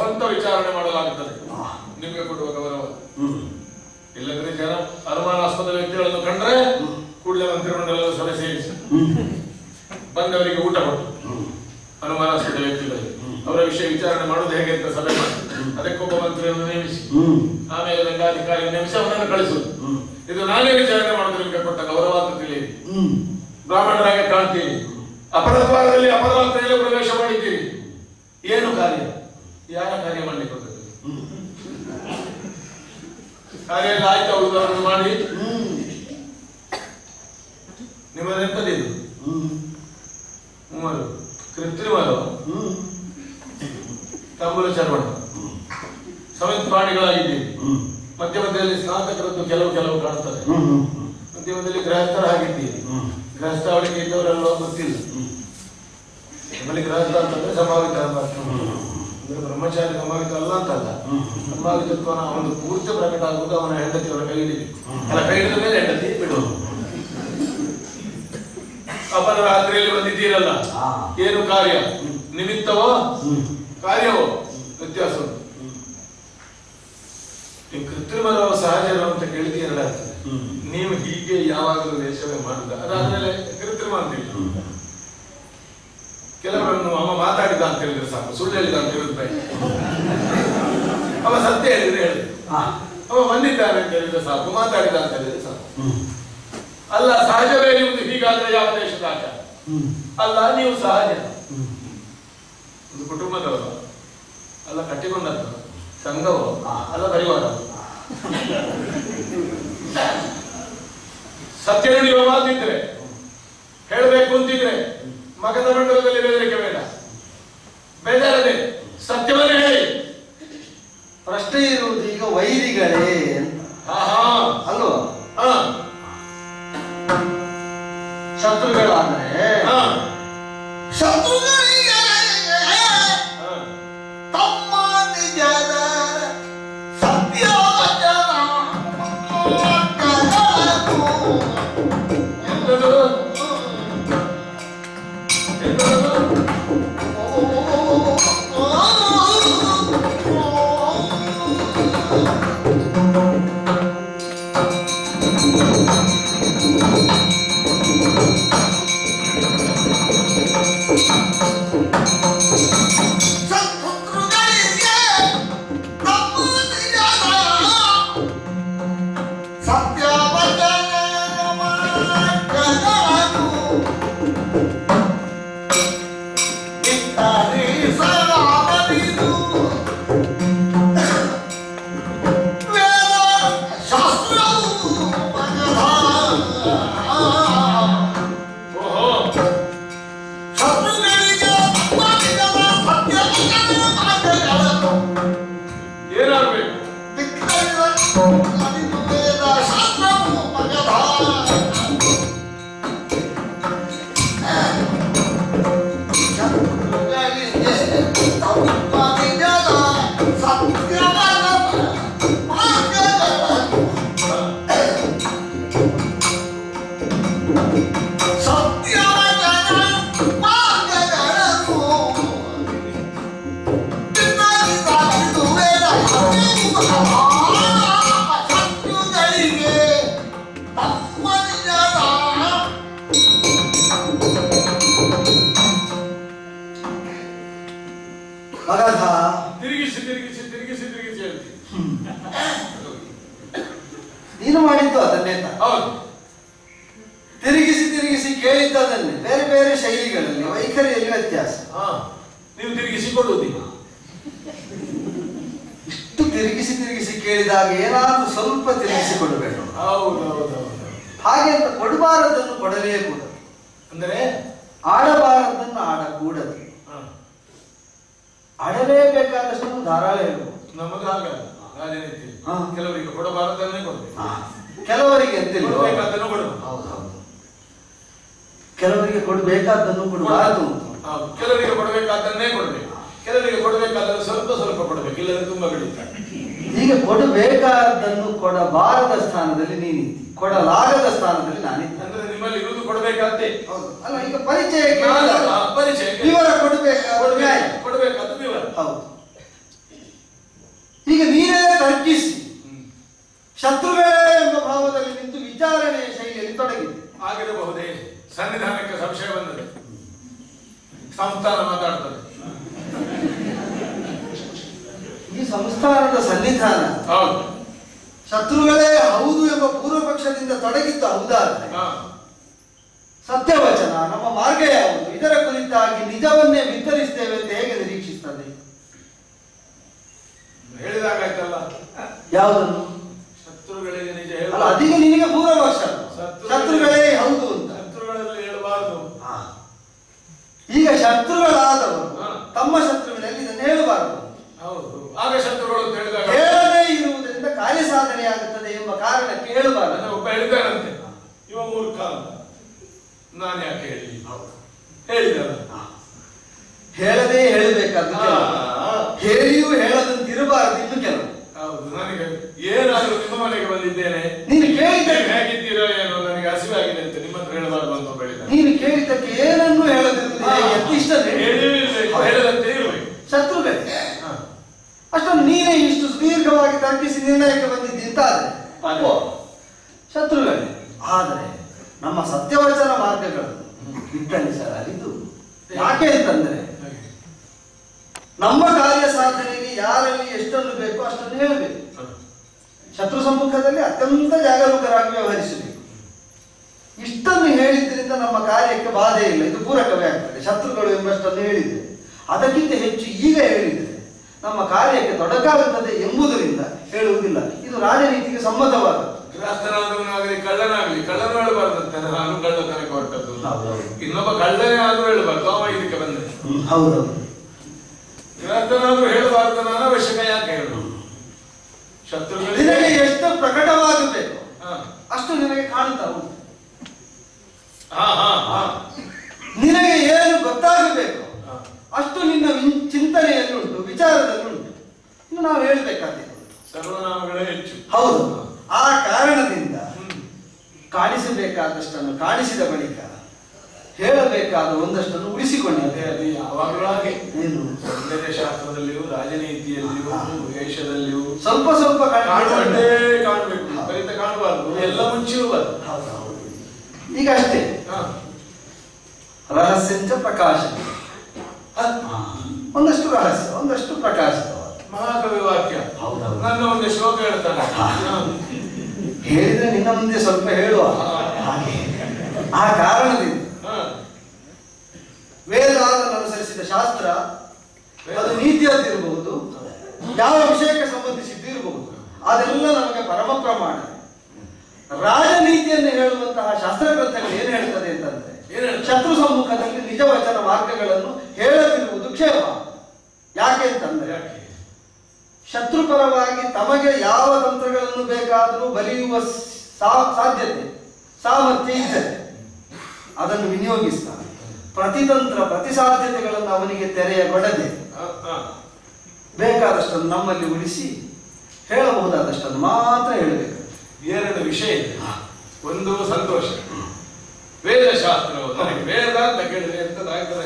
ಸ್ವಂತ ವಿಚಾರಣೆ ಮಾಡಲಾಗುತ್ತದೆ. ನಿಮಗೆ ಕೊಡುವ ಗೌರವ. ಇಲ್ಲದ್ರೆ ಜನ ಅನುಮಾನಾಸ್ಪದ ವ್ಯಕ್ತಿಗಳನ್ನು ಕಂಡ್ರೆ ಕೂಡಲೇ ಮಂತ್ರಿಮಂಡಲದ ಸಭೆ ಸೇರಿಸಿ ಬಂದವರಿಗೆ ಊಟ ಕೊಟ್ಟು ಅನುಮಾನಾಸ್ಪದ ವ್ಯಕ್ತಿಗಳಿಗೆ. ಅವರ ವಿಷಯ ವಿಚಾರಣೆ ಮಾಡುವುದು ಹೇಗೆ ಅಂತ ಸಭೆ ಮಾಡಿ. ಅದಕ್ಕೊಬ್ಬ ಮಂತ್ರಿಯನ್ನು ನೇಮಿಸಿ. ಆಮೇಲೆ ರಂಗಾಧಿಕಾರಿ ನೇಮಿಸಿ ಅವರನ್ನು ಕಳಿಸುದು ಇದು ನಾನೇ ವಿಚಾರಣೆ ಮಾಡೋದು ನಿಮಗೆ ಕೊಟ್ಟ ಗೌರವ ಅಂತ ತಿಳಿಯಿರಿ ಹ್ಮ್. ಬ್ರಾಹ್ಮಣರಾಗಿ ಕಾಣ್ತೀರಿ ಅಪರದ್ವಾರದಲ್ಲಿ ಅಪರಾಧ ಪ್ರವೇಶ ಮಾಡಿದ್ದೀರಿ. ಏನು ಕಾರ್ಯ? ಯಾರ ಕಾರ್ಯ ಮಾಡಲಿಕ್ಕೆ ಕಾರ್ಯ ಎಲ್ಲ ಆಯ್ತು ಅವಳು ಮಾಡಿ? ನಿಮ್ಮ ನೆನಪದಿದ್ದು ಮೂವರು. ಕೃತ್ರಿಮರು. ತಂಬುಲ ಚರ್ವಣ ಸಮಿತ್ ಪ್ರಾಣಿಗಳಾಗಿದ್ದೀವಿ ಮಧ್ಯ ಮಧ್ಯದಲ್ಲಿ ಸ್ನಾತಕರದ್ದು ಕೆಲವು ಕೆಲವು ಕಾಣುತ್ತದೆ ಮಧ್ಯ ಮಧ್ಯದಲ್ಲಿ ಗೃಹಸ್ಥರ ಆಗಿದ್ದೀವಿ ಗೃಹಸ್ಥಾವಳಿಗೆ ಇದ್ದವರೆಲ್ಲ ಗೊತ್ತಿಲ್ಲ ನಮ್ಮಲ್ಲಿ ಗೃಹಸ್ಥ ಅಂತಂದ್ರೆ ಸಂಭಾವಿತ ಅಂತ ಬ್ರಹ್ಮಚಾರಿ ಸಮಾಹಿತ ಅಲ್ಲ ಅಂತಲ್ಲ. ಸಮಾಹಿತತ್ವನ ಒಂದು ಪೂರ್ತಿ ಪ್ರಕಟ ಆಗುವುದು ಅವನ ಹೆಂಡತಿ ಅವರ ಕೈ ಅಲ್ಲ ಕೈ ಹಿಡಿದ ಮೇಲೆ ಹೆಂಡತಿ ಬಿಡೋದು. ಅಪರ ರಾತ್ರಿಯಲ್ಲಿ ಬಂದಿದ್ದೀರಲ್ಲ? ಏನು ಕಾರ್ಯ? ನಿಮಿತ್ತವೋ? ಕಾರ್ಯವೋ? ವ್ಯತ್ಯಾಸ ನೀವು ಕೃತ್ರಿಮರವ ಸಹಜರ ಅಂತ ಕೇಳಿದ ನೀವು ಹೀಗೆ ಯಾವಾಗಲೂ ದೇಶವೇ ಮಾಡಿದ. ಅದಾದ್ಮೇಲೆ ಕೃತ್ರಿಮ ಅಂತಿಲ್ಲ ಕೆಲವರನ್ನು ಅಮ್ಮ ಮಾತಾಡಿದ ಅಂತ ಹೇಳಿದ್ರೆ ಸಾಕು. ಸುಳ್ಳು ಹೇಳಿದ ಅಂತ ಹೇಳಿದ್ರೆ ಅವ ಸತ್ಯ ಹೇಳಿದ್ರೆ ಹೇಳಿದ್ರು ಅವ ಬಂದಿದ್ದಾನೆ ಅಂತ ಹೇಳಿದ್ರೆ ಸಾಕು. ಮಾತಾಡಿದ ಅಂತ ಹೇಳಿದ್ರೆ ಸಾಕು. ಅಲ್ಲ ಸಹಜವೇ ನಿಮ್ದು ಹೀಗಾದ್ರೆ ಯಾವ ದೇಶದ ಆಚಾರ? ಅಲ್ಲ ನೀವು ಸಹಜ. ಒಂದು ಕುಟುಂಬದವರು ಅಲ್ಲ ಕಟ್ಟಿಕೊಂಡದ್ದು ಸಂಘವು ಅಲ್ಲ ಪರಿವಾರ. ಸತ್ಯ ನಡೆಯುವ ಮಾತಿದ್ರೆ. ಹೇಳಬೇಕು ಅಂತಿದ್ರೆ. ಮಗನ ಮಂಡಲದಲ್ಲಿ ಬೆದರಿಕೆ ಬೇಡ. ಬೇಜಾರದೆ ಸತ್ಯವನ್ನೇ ಹೇಳಿ. ಪ್ರಶ್ನೆ ಇರುವುದು ಈಗ ವೈರಿಗಳೇ ಅಲ್ವಾ? ಶತ್ರುಗಳಾದ್ರೆ ಶತ್ರುಗಳು ಪ್ರತಿತಂತ್ರ ಪ್ರತಿಸಾಧ್ಯತೆಗಳನ್ನು ಅವನಿಗೆ ತೆರೆಯ ಕೊಡದೆ ಹಾ. ಬೇಕಾದಷ್ಟನ್ನು ನಮ್ಮಲ್ಲಿ ಉಳಿಸಿ ಹೇಳಬಹುದಾದಷ್ಟನ್ನು ಮಾತ್ರ ಹೇಳಬೇಕು. ಎರಡು ವಿಷಯ. ಇದೆ ಒಂದು ಸಂತೋಷ. ವೇದಶಾಸ್ತ್ರವು ನನಗೆ ವೇದ ಅಂತ ಕೇಳಿದ್ರೆ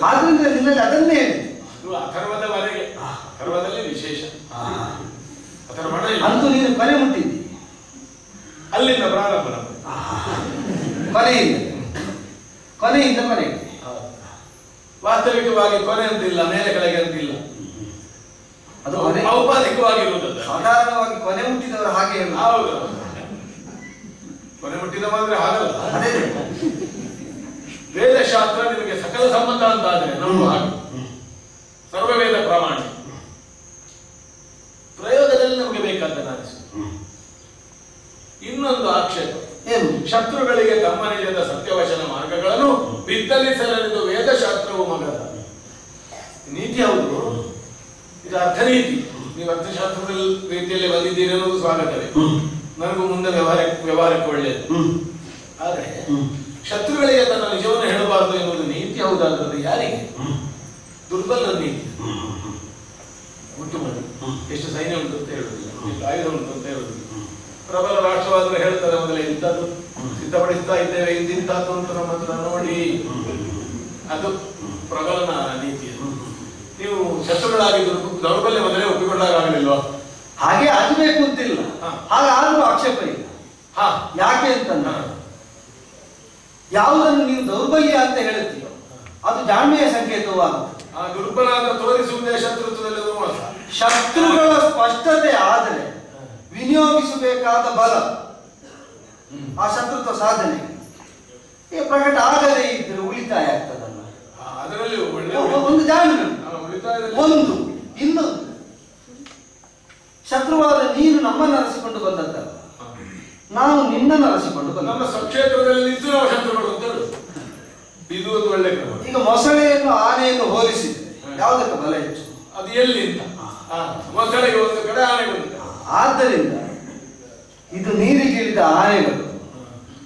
ಆದ್ರಿಂದ ನಿನ್ನಲ್ಲಿ ಅದನ್ನೇ ಅದು ಅಥರ್ವದವರೆಗೆ. ಅಥರ್ವದಲ್ಲಿ ವಿಶೇಷ. ಅಥರ್ವಣ ಇಲ್ಲ. ಅಂತೂ ನೀನು ಕೊನೆ ಮುಟ್ಟಿದ್ದಿ. ಅಲ್ಲಿಂದ ಪ್ರಾರಂಭ. ಕೊನೆಯಿಂದ. ಕೊನೆಯಿಂದ ಕೊನೆಗೆ. ವಾಸ್ತವಿಕವಾಗಿ ಕೊನೆ ಅಂತಿಲ್ಲ ಮೇಲೆ ಕೆಳಗೆ ಅಂತಿಲ್ಲ. ಅದು ಕೊನೆ? ಔಪಾಧಿಕವಾಗಿರುವುದಲ್ಲ ಸಾಧಾರಣವಾಗಿ ಕೊನೆ ಮುಟ್ಟಿದವರು ಹಾಗೆ ಹೌದು. ಕೊನೆ ಮುಟ್ಟಿದ ಮಾತ್ರ ಹಾಗಲ್ಲ. ಅದೇ. ವೇದಶಾಸ್ತ್ರ ನಿಮಗೆ ಸಕಲ ಸಮ್ಮತ ಅಂತ ಆದ್ರೆ ನಮ್ಮ ಹಾಗೆ. ಸರ್ವವೇದ ಪ್ರಮಾಣ ಪ್ರಯೋಗದಲ್ಲಿ ನಮಗೆ ಬೇಕಾದ ಅನಿಸುತ್ತೆ ಇನ್ನೊಂದು ಆಕ್ಷೇಪ. ಏನು ಶತ್ರುಗಳಿಗೆ ತಮ್ಮ ನಿಜದ ಸತ್ಯವಚನ ಮಾರ್ಗಗಳನ್ನು ಬಿತ್ತಲಿಸಲೆಂದು ವೇದಶಾಸ್ತ್ರವು ಮಗದ ನೀತಿ ಹೌದು. ಇದು ಅರ್ಥನೀತಿ ನೀವು ಅರ್ಥಶಾಸ್ತ್ರದ ರೀತಿಯಲ್ಲಿ ಬಂದಿದ್ದೀರಿ ಅನ್ನೋದು ಸ್ವಾಗತವೇ ನನಗೂ ಮುಂದೆ ವ್ಯವಹಾರ ವ್ಯವಹಾರಕ್ಕೆ ಒಳ್ಳೆಯದು ಆದರೆ ಶತ್ರುಗಳಿಗೆ ತನ್ನ ನಿಜವನ್ನು ಹೇಳಬಾರದು ಎನ್ನುವುದು ನೀತಿ ಹೌದಾದ್ರದ್ದು ಯಾರಿಗೆ? ದುರ್ಬಲ ನೀತಿ. ಉಂಟು ಮಾಡಿ. ಎಷ್ಟು ಸೈನ್ಯ ಉಂಟು ಅಂತ ಹೇಳುದಿಲ್ಲ. ಎಷ್ಟು ಆಯುಧ ಉಂಟು ಅಂತ ಹೇಳುದಿಲ್ಲ. ಪ್ರಬಲ ರಾಷ್ಟ್ರವಾದ್ರೆ ಹೇಳ್ತಾರೆ ಮೊದಲೇ ಇಂಥದ್ದು ಸಿದ್ಧಪಡಿಸ್ತಾ ಇದ್ದೇವೆ ಇಂತಿಂತದ್ದು ಅಂತ ನಮ್ಮ ಹತ್ರ ನೋಡಿ. ಅದು ಪ್ರಬಲನ ನೀತಿ. ನೀವು ಶತ್ರುಗಳಾಗಿದ್ರು ದೌರ್ಬಲ್ಯ ಮೊದಲೇ ಒಪ್ಪಿಕೊಂಡಾಗಲಿಲ್ವಾ ಹಾಗೆ ಆಗಬೇಕು ಅಂತಿಲ್ಲ. ಹಾಗಾದ್ರೂ ಆಕ್ಷೇಪ ಇಲ್ಲ. ಹಾ. ಯಾಕೆ ಅಂತ ಯಾವುದನ್ನು ನೀವು ದೌರ್ಬಲ್ಯ ಅಂತ ಹೇಳುತ್ತೀಯೋ ಅದು ಜಾಣ್ಮೆಯ ಸಂಕೇತವಾಗುತ್ತೆ ಆ ದುರ್ಬಲ ಅಂತ ತೋರಿಸುವುದೇ ಶತ್ರುತ್ವದಲ್ಲಿ ಶತ್ರುಗಳ ಸ್ಪಷ್ಟತೆ ಆದರೆ ವಿನಿಯೋಗಿಸಬೇಕಾದ ಬಲ. ಆ ಶತ್ರುತ್ವ ಸಾಧನೆ. ಈ ಪ್ರಕಟ ಆಗದೇ ಇದ್ರೆ ಉಳಿತಾಯ ಆಗ್ತದಲ್ಲ. ಅದರಲ್ಲಿ ಒಂದು ಉಳಿತಾಯದಲ್ಲಿ ಒಂದು ಇನ್ನೊಂದು. ಶತ್ರುವಾದ ನೀನು ನಮ್ಮನ್ನು ಅರಸಿಕೊಂಡು ಬಂದದ್ದಲ್ಲ. ಹಾ. ನಾವು ನಿನ್ನನ್ನು ಅರಸಿಕೊಂಡು ಬಂದ ನಮ್ಮ ಸ್ವಕ್ಷೇತ್ರದಲ್ಲಿ ನಿಂತು ನಾವು ಶತ್ರುಗಳು. ಇದು ಒಂದು ಒಳ್ಳೆ ಕ್ರಮ. ಈಗ ಮೊಸಳೆಯನ್ನು ಆನೆಯನ್ನು ಹೋಲಿಸಿದ್ರೆ ಯಾವುದಕ್ಕೆ ಬಲ ಹೆಚ್ಚು? ಅದು ಎಲ್ಲಿ ಮೊಸಳೆಗೆ ಒಂದು ಕಡೆ ಆನೆಗೆ ಒಂದು ಆದ್ದರಿಂದ ಇದು ನೀರಿಗೆ ಇಳಿದ ಆನೆಗಳು.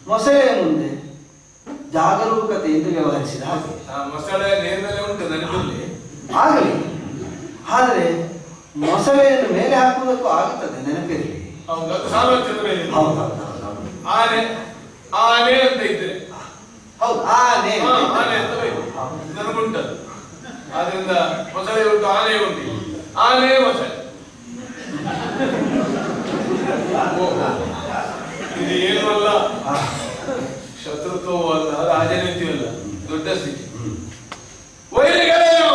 ಮೊಸಳೆಯ ಮುಂದೆ ಜಾಗರೂಕತೆ ಎಂದು ವ್ಯವಹರಿಸಿದ ಹಾಗೆ. ಮೊಸಳೆ ನೀರಿನಲ್ಲಿ ಉಂಟು ಆಗಲಿ. ಆದರೆ ಮೊಸಳೆಯನ್ನು ಮೇಲೆ ಹಾಕುವುದಕ್ಕೂ ಆಗುತ್ತದೆ ನೆನಪಿರಲಿ. ಆನೆ ಆನೆ ಅಂತ ಹೌದು ಆನೆ ಆನೆ ಅಂತ ಆದ್ರಿಂದ ಮೊಸಳೆ ಉಂಟು ಆನೆ ಉಂಟು. ಆನೆ ಮೊಸಳೆ. ಇದು ಏನೂ ಅಲ್ಲ ಶತ್ರುತ್ವವೂ ಅಲ್ಲ ರಾಜನೀತಿಯೂ ಅಲ್ಲ ದೊಡ್ಡ ಸ್ಥಿತಿ. ವೈರಿಗಳೇನು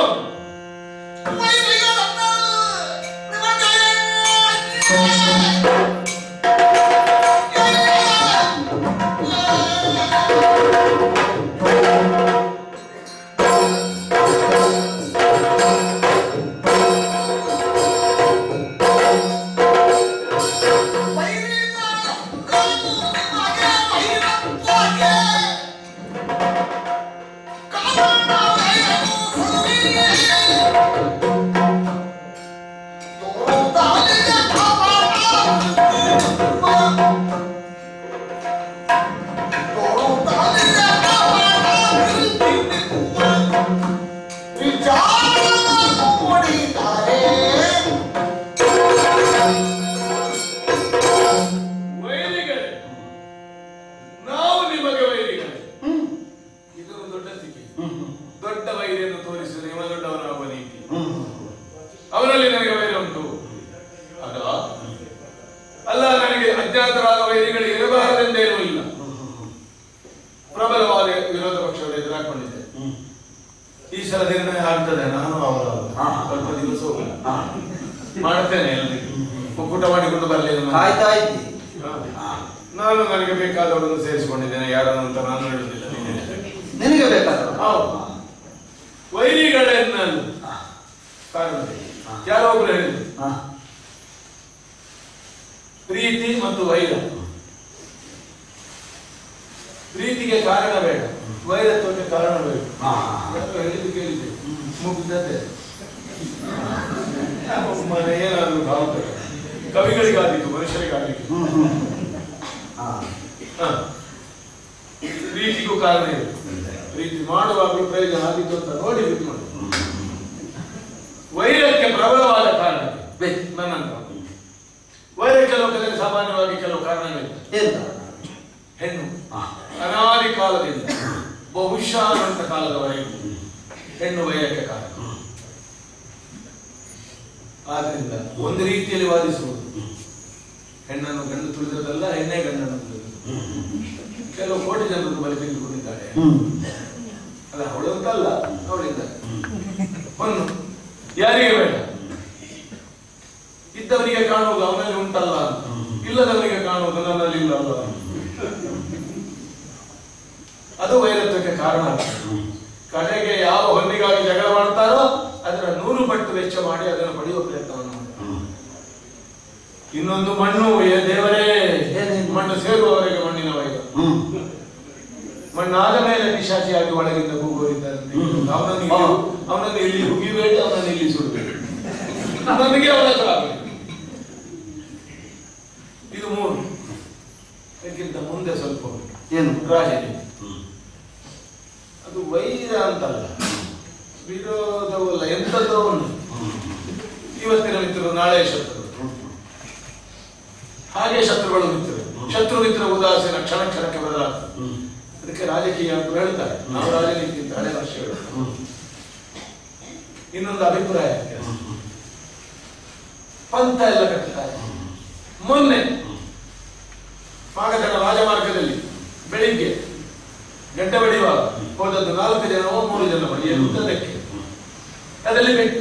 ಅದರಲ್ಲಿ ಬೇಕು.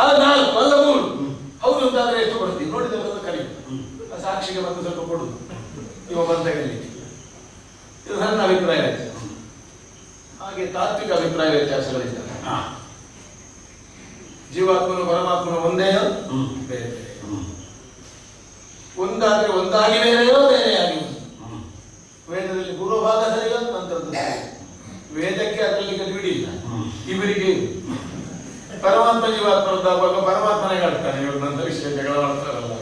ಅದು ನಾಲ್ಕು ಅಲ್ಲ ಮೂರು. ಹೌದು ಅಂತಾದ್ರೆ ಎಷ್ಟು ಕೊಡ್ತೀವಿ ನೋಡಿದವರನ್ನು ಕಲಿ. ಸಾಕ್ಷಿಗೆ ಬಂದು ಸ್ವಲ್ಪ ಕೊಡುದು ಇವ ಬಂದ ಇದು ನನ್ನ ಅಭಿಪ್ರಾಯ ಇದೆ ಹಾಗೆ ತಾತ್ವಿಕ ಅಭಿಪ್ರಾಯ ವ್ಯತ್ಯಾಸಗಳಿಂದ ಜೀವಾತ್ಮನು ಪರಮಾತ್ಮನು ಒಂದೇ ಬೇರೆ. ಒಂದಾದ್ರೆ ಒಂದಾಗಿ ಬೇರೆಯೋ ಬೇರೆಯಾಗಿ ವೇದದಲ್ಲಿ ಗುರುಭಾಗ ಸರಿಯೋ ಮಂತ್ರದ ವೇದಕ್ಕೆ ಅದರಲ್ಲಿ ಬಿಡಿಲ್ಲ ಇವರಿಗೆ ಪರಮಾತ್ಮ ಜೀವಾತ್ಮರದ ಭಾಗ ಪರಮಾತ್ಮನೇ ಹೇಳ್ತಾನೆ ಇವ್ರು ನನ್ನ ವಿಷಯ ಜಗಳ ಮಾಡ್ತಾರಲ್ಲ.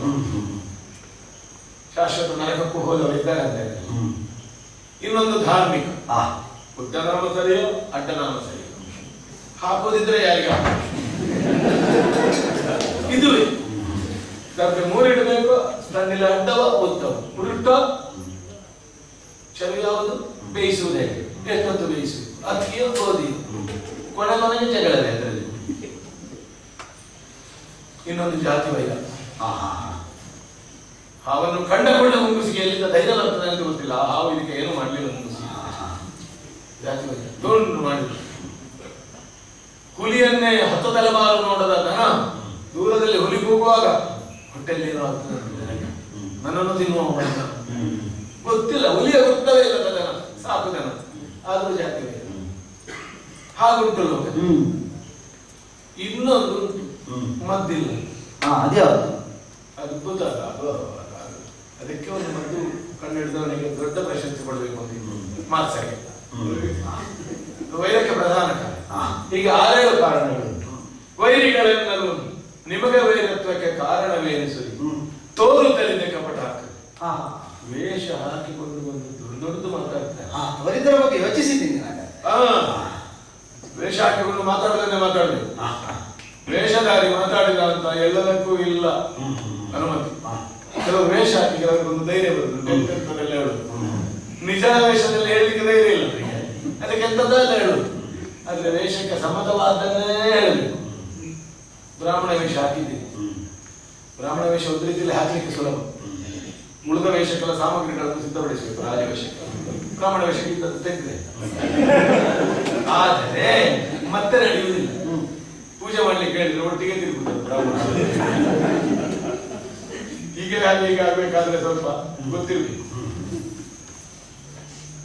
ಶಾಶ್ವತ ನರಕಕ್ಕೂ ಹೋದವರು ಇದ್ದಾರೆ ಅಂತ ಇನ್ನೊಂದು ಧಾರ್ಮಿಕ. ಉದ್ದನಾಮ ಸರಿಯೋ ಅಡ್ಡನಾಮ ಸರಿಯೋ? ಹಾಕೋದಿದ್ರೆ ಯಾರಿಗ ಇದು ತಪ್ಪೆ ಮೂರಿಡಬೇಕು ತನ್ನಿಲ್ಲ ಅಡ್ಡವ ಉತ್ತವ ಉರುಟ ಚಲು ಯಾವುದು? ಬೇಯಿಸುವುದೇ ಎಷ್ಟೊತ್ತು ಬೇಯಿಸುವುದು. ಅಕ್ಕಿಯೋ ಗೋಧಿ ಕೊನೆ ಮನೆಗೆ ಅದರಲ್ಲಿ. ಇನ್ನೊಂದು ಜಾತಿ ಆ. ಹಾವನ್ನು ಕಂಡ ಮುಂಗುಸಿಗೆ ಎಲ್ಲಿಂದ ಧೈರ್ಯ ಬರ್ತದೆ ಅಂತ ಗೊತ್ತಿಲ್ಲ. ಹಾವು ಇದಕ್ಕೆ ಏನು ಮಾಡಲಿಲ್ಲ ಮುಂಗುಸಿ ಜಾತಿ ತುಂಡು ಮಾಡಿದ್ರು ಹುಲಿಯನ್ನೇ ಹತ್ತು ತಲೆಮಾರು ನೋಡದ ದನ ದೂರದಲ್ಲಿ ಹುಲಿ ಕೂಗುವಾಗ ಹೊಟ್ಟೆಯಲ್ಲಿ ಏನೋ. ನನ್ನನ್ನು ತಿನ್ನುವ ಗೊತ್ತಿಲ್ಲ. ಹುಲಿಯ ಗೊತ್ತವೇ ಇಲ್ಲ ದನ. ಸಾಕು ದನ. ಆದ್ರೂ ಜಾತಿ ವೈರ ಹಾಗುಂಟು ಲೋಕ. ಹ್ಮ್. ಇನ್ನೊಂದು. ಮದ್ದಿಲ್ಲ. ಆ, ಅದ್ಯಾವ್ದು ಅದ್ಭುತ? ಅದು- ಅದು- ಅದಕ್ಕೆ ಒಂದು ಮದ್ದು ಕಂಡುಹಿಡಿದವನಿಗೆ ದೊಡ್ಡ ಪ್ರಶಸ್ತಿ ಕೊಡಬೇಕು ಅಂತ ಮಾತು ಸರಿ. ವೈರಕ್ಕೆ ಪ್ರಧಾನ ಕಾರಣ ಈಗ ಆರೇಳು ಕಾರಣಗಳುಂಟು ವೈರಿಗಳೆನ್ನಲು ನಿಮಗೆ ವೈರತ್ವಕ್ಕೆ ಕಾರಣವೇನಿಸಲಿ ತೋರು ತೋರುತ್ತಲಿದೆ ಕಪಟ ಹಾಕದೆ ಆ, ವೇಷ ಹಾಕಿಕೊಂಡು ಬಂದು ದೊಡ್ಡ ದೊಡ್ಡದು ಮಾತಾಡ್ತಾರೆ. ಆ, ಅವರಿದ್ದರ ಬಗ್ಗೆ ಯೋಚಿಸಿದ್ದೀನಿ ನಾನು ಆ, ವೇಷ ಹಾಕಿಕೊಂಡು ಮಾತಾಡೋದನ್ನೇ ಮಾತಾಡಬೇಕು. ವೇಷಧಾರಿ ಮಾತಾಡಿದ ಅಂತ ಎಲ್ಲದಕ್ಕೂ ಇಲ್ಲ. ಅನುಮತಿ. ಕೆಲವು ವೇಷ ಹಾಕಿ ಕೆಲವರಿಗೊಂದು ಧೈರ್ಯ ಎಂತೆಂಥದ್ದೆಲ್ಲ ಹೇಳುದು. ನಿಜ ವೇಷದಲ್ಲಿ ಹೇಳಲಿಕ್ಕೆ ಧೈರ್ಯ ಇಲ್ಲ. ಅದಕ್ಕೆ ಎಂಥದ್ದೆಲ್ಲ ಹೇಳುದು? ಆದ್ರೆ ವೇಷಕ್ಕೆ ಸಮ್ಮತವಾದನ್ನೇ ಹೇಳಬೇಕು. ಬ್ರಾಹ್ಮಣ ವೇಷ ಹಾಕಿದ್ದೀನಿ ಬ್ರಾಹ್ಮಣ ವೇಷ ಒಂದು ರೀತಿಯಲ್ಲಿ ಹಾಕ್ಲಿಕ್ಕೆ ಸುಲಭ. ಮುಳುಗ ವೇಷಕ್ಕೆಲ್ಲ ಸಾಮಗ್ರಿಗಳನ್ನು ಸಿದ್ಧಪಡಿಸಬೇಕು ರಾಜವೇಷಕ್ಕೆ ಬ್ರಾಹ್ಮಣ ವೇಷಕ್ಕಿಂತ ತೆಗೆದ್ರೆ ಆದರೆ ಮತ್ತೆ ನಡೆಯುವುದಿಲ್ಲ. ಪೂಜೆ ಮಾಡ್ಲಿಕ್ಕೆ ಹೇಳಿದ್ರೆ ಒಟ್ಟಿಗೆ ತಿರುಗುದು ಹೀಗೆ ಈಗ ಹೀಗೆ ಆಗ್ಬೇಕಾದ್ರೆ ಸ್ವಲ್ಪ ಗೊತ್ತಿರಬೇಕು.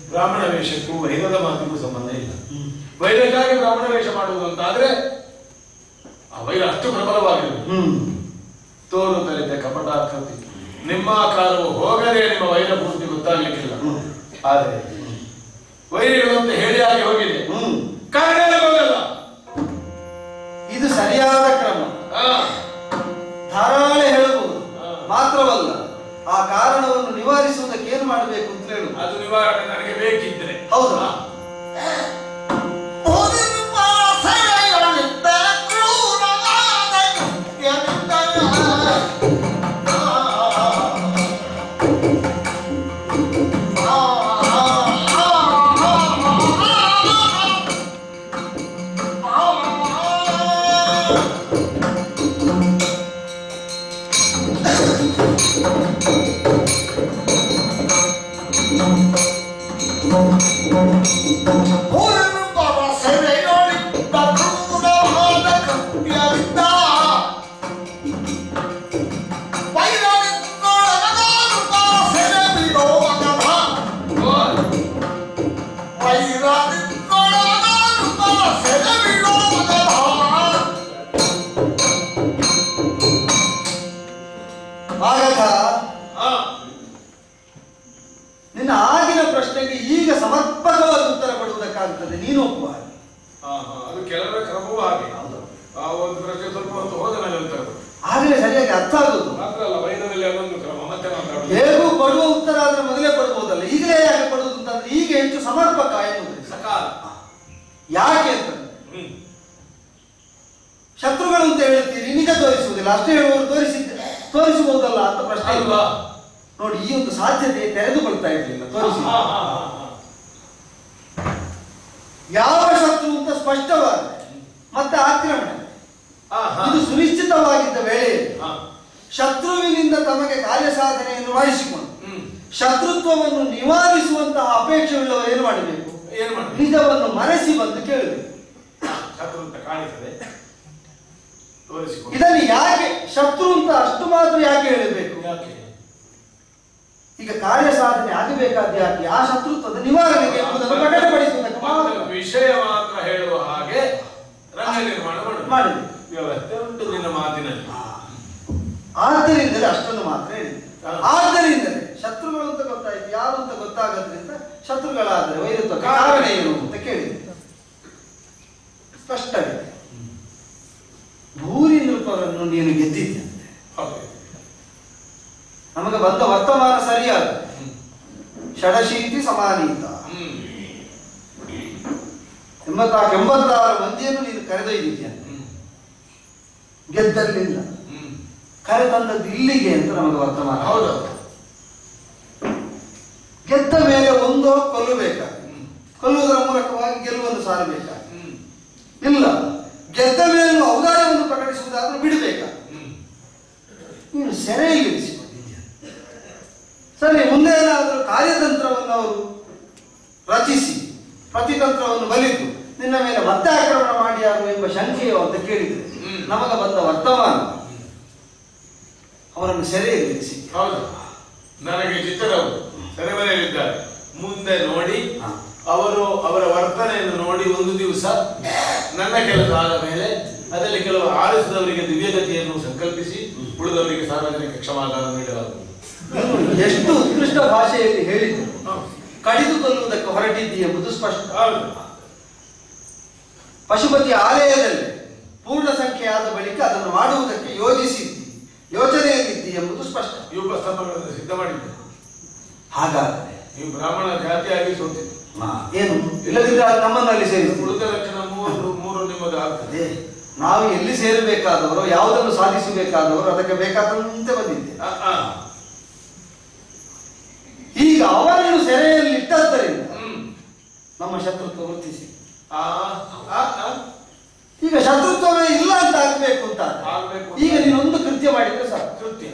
ಬ್ರಾಹ್ಮಣ ವೇಷಕ್ಕೂ ವೈರದ ಮಾತಿಗೂ ಸಂಬಂಧ ಇಲ್ಲ. ವೈರಕ್ಕಾಗಿ ಬ್ರಾಹ್ಮಣ ವೇಷ ಮಾಡುವುದು ಅಂತ ಆದ್ರೆ ಆ ವೈರ ಅಷ್ಟು ಪ್ರಬಲವಾಗಿರಬೇಕು ಹ್ಮ್. ತೋರುತ್ತಲಿದೆ ಕಪಟಾಕೃತಿ. ನಿಮ್ಮ ಆಕಾರವು ಹೋಗದೆ ನಿಮ್ಮ ವೈರ ಪೂರ್ತಿ ಗೊತ್ತಾಗ್ಲಿಕ್ಕಿಲ್ಲ. ಆದರೆ ವೈರಿಗಳು ಅಂತ ಹೇಳಿ ಆಗಿ ಹೋಗಿದೆ. ಹ್ಮ್. ಕಾರಣ ಹೋಗಲ್ಲ ಇದು ಸರಿಯಾದ ಕ್ರಮ. ಆ, ಧಾರಾಳೆ ಹೇಳಬಹುದು. ಮಾತ್ರವಲ್ಲ ಆ ಕಾರಣವನ್ನು ನಿವಾರಿಸುವುದಕ್ಕೆ ಏನು ಮಾಡಬೇಕು ಅಂತ ಹೇಳುವುದು ಅದು ನಿವಾರಣೆ ನನಗೆ ಬೇಕಿದ್ರೆ. ಹೌದಾ? ಒಪ್ಪುವ ಹಾಗೆ. ಅದು ಕೆಲವರ ಕ್ರಮವೂ ಹಾಗೆ. ಆ ಒಂದು ಪ್ರಶ್ನೆ ಸ್ವಲ್ಪ ಹೊತ್ತು ಹೋದ ಮೇಲೆ. ಆಗಲೇ ಸರಿಯಾಗಿ ಅರ್ಥ ಆಗುದು. ಮಾತ್ರ ಅಲ್ಲ ವೈದ್ಯದಲ್ಲಿ ಅದೊಂದು ಕ್ರಮ ಮತ್ತೆ ಮಾತಾಡುದು. ಹೇಗೂ ಕೊಡುವ ಉತ್ತರ ಆದ್ರೆ ಮೊದಲೇ ಕೊಡ್ಬೋದಲ್ಲ. ಈಗಲೇ ಯಾಕೆ ಕೊಡುವುದು ಅಂತಂದ್ರೆ ಈಗ ಹೆಚ್ಚು ಸಮರ್ಪಕ ಎನ್ನುವುದು. ಸಕಾಲ. ಯಾಕೆ ಅಂತ ಹ್ಮ್. ಶತ್ರುಗಳು ಅಂತ ಹೇಳ್ತೀರಿ ನಿಜ ತೋರಿಸುವುದಿಲ್ಲ. ಅಷ್ಟೇ ಹೇಳುವವರು ತೋರಿಸಿ ತೋರಿಸಬಹುದಲ್ಲ ಅಂತ ಪ್ರಶ್ನೆ? ನೋಡಿ ಈ ಒಂದು ಸಾಧ್ಯತೆ ತೆರೆದುಕೊಳ್ತಾ ಇರಲಿಲ್ಲ. ತೋರಿಸಿ. ಯಾವ ಶತ್ರು ಅಂತ ಸ್ಪಷ್ಟವಾದ ಮತ್ತೆ ಆಕ್ರಮಣ. ಇದು ಸುನಿಶ್ಚಿತವಾಗಿದ್ದ ವೇಳೆಯಲ್ಲಿ ಶತ್ರುವಿನಿಂದ ತಮಗೆ ಕಾರ್ಯ ಸಾಧನೆಯನ್ನು ವಹಿಸಿಕೊಂಡು ಶತ್ರುತ್ವವನ್ನು ನಿವಾರಿಸುವಂತಹ ಅಪೇಕ್ಷೆಯುಳ್ಳವರು ಏನು ಮಾಡಬೇಕು? ಏನು ನಿಜವನ್ನು ಮರೆಸಿ ಬಂದು ಕೇಳಬೇಕು. ಇದನ್ನು ಯಾಕೆ ಶತ್ರು ಅಂತ ಅಷ್ಟು ಮಾತ್ರ ಯಾಕೆ ಹೇಳಬೇಕು? ಯಾಕೆ? ಈಗ ಕಾರ್ಯ ಸಾಧನೆ ಆಗಬೇಕಾದ ಯಾಕೆ ಆ ಶತ್ರುತ್ವದ ನಿವಾರಣೆಗೆ ಎಂಬುದನ್ನು ಪ್ರಕಟಪಡಿಸುವುದಕ್ಕೆ ಮಾತ್ರ ವಿಷಯ ಮಾತ್ರ ಹೇಳುವ ಹಾಗೆ ರಂಗ ನಿರ್ಮಾಣ ಮಾಡುದು. ವ್ಯವಸ್ಥೆ ಉಂಟು ನಿನ್ನ ಮಾತಿನಲ್ಲಿ. ಆದ್ದರಿಂದಲೇ ಅಷ್ಟನ್ನು ಮಾತ್ರ ಹೇಳಿದೆ. ಆದ್ದರಿಂದಲೇ ಶತ್ರುಗಳು ಅಂತ ಗೊತ್ತಾಯ್ತು. ಯಾರು ಅಂತ ಗೊತ್ತಾಗದ್ರಿಂದ ಶತ್ರುಗಳಾದರೆ ವೈರತ್ವ ಕಾರಣ ಏನು ಅಂತ ಕೇಳಿದೆ ಸ್ಪಷ್ಟವಿದೆ ಭೂರಿ ನೃಪವನ್ನು ನೀನು ಗೆದ್ದಿದ್ದಂತೆ ಹೌದು. ನಮಗೆ ಬಂದ ವರ್ತಮಾನ ಸರಿಯಾದ. ಷಡಶೀತಿ ಸಮಾನೀತ ಹ್ಮ್ ಎಂಬತ್ತಾರು ಎಂಬತ್ತಾರು ಮಂದಿಯನ್ನು ನೀನು ಕರೆದೊಯ್ದಿದ್ಯಾ? ಗೆದ್ದಲ್ಲಿಲ್ಲ. ಕರೆ ತಂದದ್ದು ಕರೆತಂದದ್ದು ಇಲ್ಲಿಗೆ ಅಂತ ನಮಗೆ ವರ್ತಮಾನ ಹೌದು. ಗೆದ್ದ ಮೇಲೆ ಒಂದು ಕೊಲ್ಲಬೇಕಾ ಕೊಲ್ಲುವುದರ ಮೂಲಕವಾಗಿ ಗೆಲುವನ್ನು ಸಾರಬೇಕಾ? ಇಲ್ಲ. ಗೆದ್ದ ಮೇಲೆ ಔದಾರ್ಯವನ್ನು ಪ್ರಕಟಿಸುವುದಾದ್ರೂ ಬಿಡಬೇಕಾ? ನೀನು ಸೆರೆ ಇರಿಸಿಕೊಂಡಿದ್ಯಾ ಸರಿ ಮುಂದೆ ಏನಾದರೂ ಕಾರ್ಯತಂತ್ರವನ್ನು ಅವರು ರಚಿಸಿ ಪ್ರತಿತಂತ್ರವನ್ನು ಬಲಿತು. ನಿನ್ನ ಮೇಲೆ ಮತ್ತೆ ಆಕ್ರಮಣ ಮಾಡಿಯಾರು ಎಂಬ ಶಂಕೆಯು ಅಂತ ಕೇಳಿದ್ರೆ ನಮಗೆ ಬಂದ ವರ್ತಮಾನ. ಅವರನ್ನು ಸೆರೆ ಇರಿಸಿ ಹೌದು. ನನಗೆ ಚಿತ್ರವು ಸೆರೆಮನೆಯಲ್ಲಿದ್ದಾರೆ. ಮುಂದೆ ನೋಡಿ ಅವರು ಅವರ ವರ್ತನೆಯನ್ನು ನೋಡಿ ಒಂದು ದಿವಸ ನನ್ನ ಕೆಲಸ ಆದ ಮೇಲೆ ಅದರಲ್ಲಿ ಕೆಲವು ಆರಿಸಿದವರಿಗೆ ದಿವ್ಯಗತಿಯನ್ನು ಸಂಕಲ್ಪಿಸಿ ಉಳಿದವರಿಗೆ ಸಾರ್ವಜನಿಕ ಕ್ಷಮಾದಾನ ನೀಡಲಾಗುವುದು. ನೀನು ಎಷ್ಟು ಉತ್ಕೃಷ್ಟ ಭಾಷೆಯಲ್ಲಿ ಹೇಳಿದ್ದು ಕಡಿದು ಕೊಲ್ಲುವುದಕ್ಕೆ ಹೊರಟಿದ್ದಿ ಎಂಬುದು ಸ್ಪಷ್ಟ. ಪಶುಪತಿ ಆಲಯದಲ್ಲಿ ಪೂರ್ಣ ಸಂಖ್ಯೆಯಾದ ಬಳಿಕ ಅದನ್ನು ಮಾಡುವುದಕ್ಕೆ ಯೋಜಿಸಿದ್ದಿ. ಯೋಚನೆಯಲ್ಲಿದ್ದಿ ಎಂಬುದು ಸ್ಪಷ್ಟ. ಯುಗ ಸ್ತಂಭಗಳನ್ನು ಸಿದ್ಧ ಮಾಡಿದ್ದೆ. ಹಾಗಾದರೆ ನೀವು ಬ್ರಾಹ್ಮಣ ಜಾತಿಯಾಗಿ ಸೋತಿದ್ದೆ. ಏನು? ಇಲ್ಲದಿದ್ದರೆ ಅದು ನಮ್ಮನ್ನಲ್ಲಿ ಸೇರಿ ಉಳಿದ ಲಕ್ಷಣ ಮೂರು ಮೂರು ನಿಮ್ಮದು ಆಗ್ತದೆ. ನಾವು ಎಲ್ಲಿ ಸೇರಬೇಕಾದವರು ಯಾವುದನ್ನು ಸಾಧಿಸಬೇಕಾದವರು ಅದಕ್ಕೆ ಬೇಕಾದಂತೆ ಬಂದಿದ್ದೆ ಆ, ಆ. ಈಗ ಅವರನ್ನು ಹ್ಮ್. ನಮ್ಮ ಶತ್ರುತ್ವ ಆ. ಈಗ ಶತ್ರುತ್ವವೇ ಇಲ್ಲ ಅಂತ ಆಗ್ಬೇಕು ಅಂತ. ಈಗ ನೀನೊಂದು ಕೃತ್ಯ ಮಾಡಿದ್ರೆ ಸಾಕು. ಕೃತ್ಯ.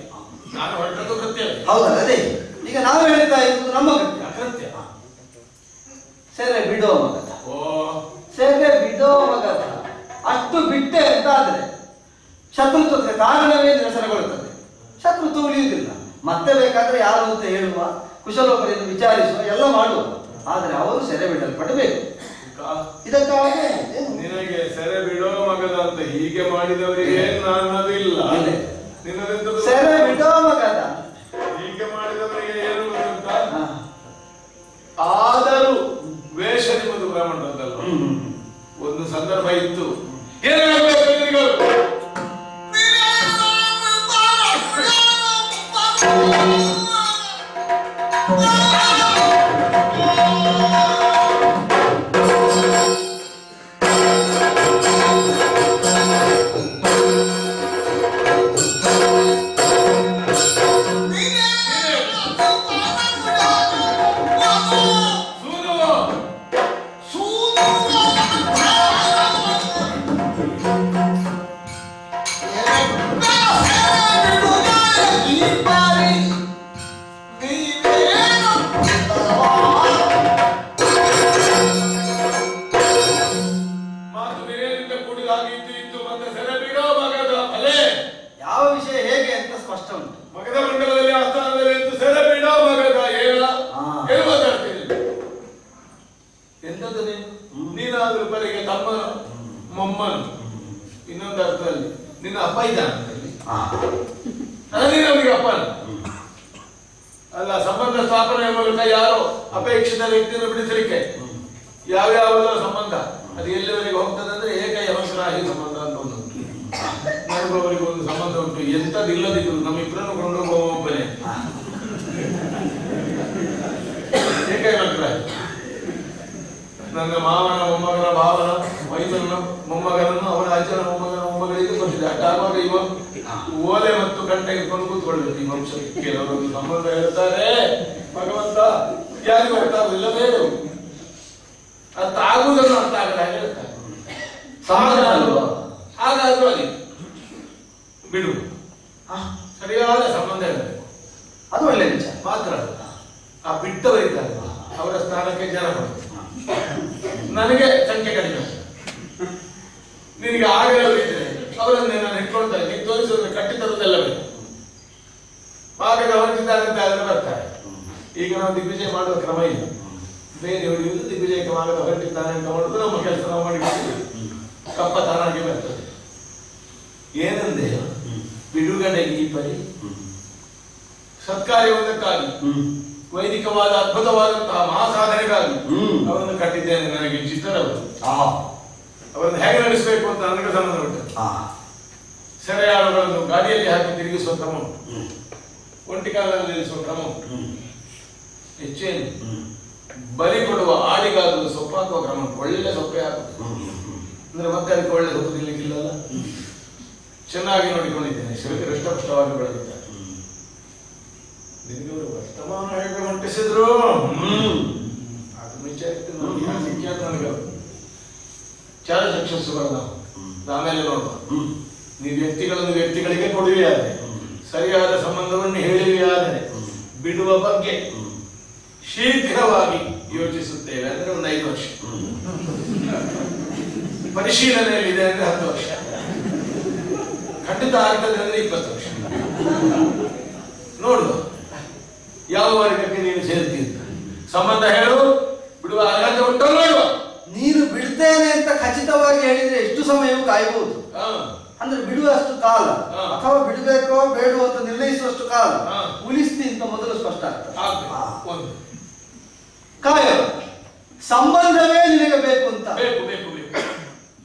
ನಾನು ಹೊರಟದ್ದು ಕೃತ್ಯ. ಹೌದಲ್ಲ ಅದೇ. ಈಗ ನಾವು ಹೇಳ್ತಾ ಇರುವುದು ನಮ್ಮ ಕೃತ್ಯ. ಕೃತ್ಯ. ಸೆರೆ ಬಿಡೋ ಮಗದ. ಓ. ಸೆರೆ ಬಿಡೋ ಮಗದ. ಅಷ್ಟು ಬಿಟ್ಟೆ ಅಂತ ಆದ್ರೆ ಶತ್ರುತ್ವಕ್ಕೆ ಕಾರಣವೇ ನಿರಸನಗೊಳ್ಳುತ್ತದೆ. ಶತ್ರುತ್ವ ಉಳಿಯುವುದಿಲ್ಲ. ಮತ್ತೆ ಬೇಕಾದ್ರೆ ಯಾರು ಅಂತ ಹೇಳುವ ಕುಶಲೋಪರಿಯನ್ನು ವಿಚಾರಿಸುವ ಎಲ್ಲ ಮಾಡುವ ಆದರೆ ಅವರು ಸೆರೆ ಬಿಡಲ್ಪಡಬೇಕು ಕಾ- ಇದಕ್ಕಾಗಿ ಏನು? ನಿನಗೆ ಸೆರೆ ಬಿಡೋ ಮಗದ ಅಂತ ಹೀಗೆ ಮಾಡಿದವರಿಗೆ. ನಿನ್ನದೆಂತದು? ಸೆರೆ ಬಿಡೋ ಮಗದ ಹೀಗೆ ಮಾಡಿದವರಿಗೆ ಏನು? ಆದರೂ ವೇಷ ನಿಮ್ಮದು ಬ್ರಾಹ್ಮಣರದ್ದಲ್ಲ ಹ್ಮ್. ಒಂದು ಸಂದರ್ಭ ಇತ್ತು ಏನಾಗಬೇಕು ನಿನ್ನ ಅಪ್ಪ ಇದ್ದಾನೆ ಅಪ್ಪ ನೀನು ಅವನಿಗೆ ಅಪ್ಪನ ಅಲ್ಲ ಸಂಬಂಧ ಸ್ಥಾಪನೆ ಮೂಲಕ ಯಾರು ಅಪೇಕ್ಷಿತ ವ್ಯಕ್ತಿಯನ್ನು ಬಿಡಿಸಲಿಕ್ಕೆ? ಯಾವ್ಯಾವ ಸಂಬಂಧ? ಅದು ಎಲ್ಲಿವರೆಗೆ ಹೋಗ್ತದೆ ಅಂದ್ರೆ ಏಕ ಯಮಗ್ರಾಹಿ ಸಂಬಂಧ ಅಂತ ಒಂದು ನಡುವವರಿಗೆ ಒಂದು ಸಂಬಂಧ ಉಂಟು. ಎಂತದಿಲ್ಲದಿದ್ರು ನಮ್ಮಿಬ್ಬರನ್ನು ಕೊಂಡೋಗುವ ಒಬ್ಬನೇ ಏಕ ಯಮಗ್ರಾಹಿ ನನ್ನ ಮಾವನ ಮೊಮ್ಮಗನ ಭಾವನ ಮೈದನ ಮೊಮ್ಮಗನನ್ನು ಅವರ ಅಜ್ಜನ ಮೊಮ್ಮಗನ ಮೊಮ್ಮಗಳಿಗೆ ಕೊಟ್ಟಿದೆ ಅಟ್ಟಾಗುವಾಗ ಇವ ಓಲೆ ಮತ್ತು ಗಂಟೆಗೆ ಇಟ್ಕೊಂಡು ಕೂತ್ಕೊಳ್ಬೇಕು ಈ ವಂಶಕ್ಕೆ ಕೆಲವರೊಂದು ಸಂಬಂಧ ಹೇಳ್ತಾರೆ ಭಗವಂತ ಯಾರಿಗೂ ಅರ್ಥ ಆಗುದಿಲ್ಲ ಬೇರೆ ಅರ್ಥ ಆಗುವುದನ್ನು ಅರ್ಥ ಆಗಲ್ಲ ಹೇಳ್ತಾರೆ. ಅಲ್ವಾ? ಹಾಗಾದ್ರೂ ಅಲ್ಲಿ ಬಿಡು. ಸರಿಯಾದ ಸಂಬಂಧ ಇರಬೇಕು ಅದು ಒಳ್ಳೆ ವಿಚಾರ. ಮಾತ್ರ. ಆ ಬಿಟ್ಟವರಿದ್ದಾರೆ. ಅವರ ಸ್ಥಾನಕ್ಕೆ ಜನ ಬರುತ್ತೆ ನನಗೆ ಸಂಖ್ಯೆ ಕಡಿಮೆ. ನಿನಗೆ ಆಗಲಿದ್ರೆ ಅವರನ್ನೇ ನಾನು ಇಟ್ಕೊಳ್ತಾ ನೀನು ತೋರಿಸೋದ್ರೆ ಕಟ್ಟಿ ತರುವುದೆಲ್ಲ ಬೇಕು ಭಾಗದ ಅಂತ ಆದ್ರೆ ಬರ್ತಾರೆ. ಈಗ ನಾವು ದಿಗ್ವಿಜಯ ಮಾಡುವ ಕ್ರಮ ಇಲ್ಲ. ಬೇರೆ ಹೊಡೆಯುವುದು ದಿಗ್ವಿಜಯಕ್ಕೆ ಭಾಗದ ಹೊರಟಿದ್ದಾನೆ ಅಂತ ಮಾಡುದು ನಮ್ಮ ಕೆಲಸ ನಾವು ಮಾಡಿದ್ದೀವಿ ಕಪ್ಪ ತಾನಾಗಿ ಬರ್ತದೆ. ಏನಂದೆ? ಬಿಡುಗಡೆ ಈ ಪರಿ. ಸತ್ಕಾರ್ಯವೊಂದಕ್ಕಾಗಿ ವೈದಿಕವಾದ ಅದ್ಭುತವಾದಂತಹ ಮಹಾಸಾಧನೆಗಾಗಿ. ಅವರನ್ನು ಕಟ್ಟಿದ್ದೇನೆ ನನಗೆ ಚಿತ್ರರವರು ಆ, ಅವರನ್ನು ಹೇಗೆ ನಡೆಸಬೇಕು ಅಂತ ನನಗೆ ಸಂಬಂಧ ಉಂಟು. ಸೆರೆಯಾಳುಗಳನ್ನು ಗಾಡಿಯಲ್ಲಿ ಹಾಕಿ ತಿರುಗಿಸುವ ಕ್ರಮ ಉಂಟು. ಒಂಟಿ ಕಾಲದಲ್ಲಿ ನಿಲ್ಲಿಸುವ ಕ್ರಮ ಉಂಟು. ಹೆಚ್ಚೇನು. ಬಲಿ ಕೊಡುವ ಆಡಿಗಾದರೂ ಸೊಪ್ಪು ಹಾಕುವ ಕ್ರಮ ಉಂಟು. ಒಳ್ಳೆ ಸೊಪ್ಪೆ ಹಾಕುದು. ಅಂದ್ರೆ ಮಕ್ಕಳಿಗೆ ಅದಕ್ಕೆ ಒಳ್ಳೆ ಸೊಪ್ಪು ತಿನ್ನಲಿಕ್ಕಿಲ್ಲಲ್ಲ ಚೆನ್ನಾಗಿ ನೋಡಿಕೊಂಡಿದ್ದೇನೆ. ಶಿವಕ್ಕೆ ಹೃಷ್ಟಪುಷ್ಟವಾಗಿ ಬೆಳೆದಿದ್ದಾರೆ ನಿನಗೆ ಅವರು ವರ್ತಮಾನ ಹೇಗೆ ಮಂಟಿಸಿದ್ರು ಹ್ಮ್. ಅದು ವಿಚಾರಿಸ್ತೀನಿ ನೋಡಿ ಸಿಕ್ಕ್ಯಾದ ನಾವು ಆಮೇಲೆ ನೋಡುವ ನೀವು ವ್ಯಕ್ತಿಗಳನ್ನು ವ್ಯಕ್ತಿಗಳಿಗೆ ಕೊಡುವೆ ಆದರೆ ಸರಿಯಾದ ಸಂಬಂಧವನ್ನು ಹೇಳಿವೆ ಆದರೆ ಬಿಡುವ ಬಗ್ಗೆ ಶೀಘ್ರವಾಗಿ ಯೋಚಿಸುತ್ತೇವೆ ಅಂದ್ರೆ ಒಂದು ಐದು ವರ್ಷ. ಪರಿಶೀಲನೆಯಲ್ಲಿದೆ ಅಂದ್ರೆ ಹತ್ತು ವರ್ಷ. ಖಂಡಿತ ಆಗ್ತದೆ ಅಂದ್ರೆ ಇಪ್ಪತ್ತು ವರ್ಷ. ನೋಡುವ ಯಾವ ವರ್ಗಕ್ಕೆ ನೀನು ಸೇರ್ತೀನಿ ಸಂಬಂಧ ಹೇಳು ಬಿಡುವ ಅರ್ಹತೆ ಉಂಟು ನೋಡುವ. ನೀನು ಬಿಡ್ತೇನೆ ಅಂತ ಖಚಿತವಾಗಿ ಹೇಳಿದ್ರೆ ಎಷ್ಟು ಸಮಯವೂ ಕಾಯಬಹುದು ಅಂದ್ರೆ ಬಿಡುವಷ್ಟು ಕಾಲ. ಅಥವಾ ಬಿಡಬೇಕೋ ಬೇಡ ಅಂತ ನಿರ್ಣಯಿಸುವಷ್ಟು ಕಾಲ. ಉಳಿಸ್ತಿ ಅಂತ ಮೊದಲು ಸ್ಪಷ್ಟ ಆಗ್ತದೆ. ಕಾಯ. ಸಂಬಂಧವೇ ನಿನಗೆ ಬೇಕು ಅಂತ.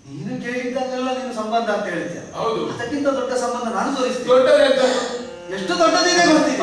ನೀನು ಕೇಳಿದ್ದನ್ನೆಲ್ಲ ನೀನು ಸಂಬಂಧ ಅಂತ ಹೇಳ್ತೀಯ. ಹೌದು. ಅದಕ್ಕಿಂತ ದೊಡ್ಡ ಸಂಬಂಧ ನಾನು ತೋರಿಸ್ತೀನಿ. ಎಷ್ಟು ದೊಡ್ಡದಿದೆ ಗೊತ್ತಿದೆ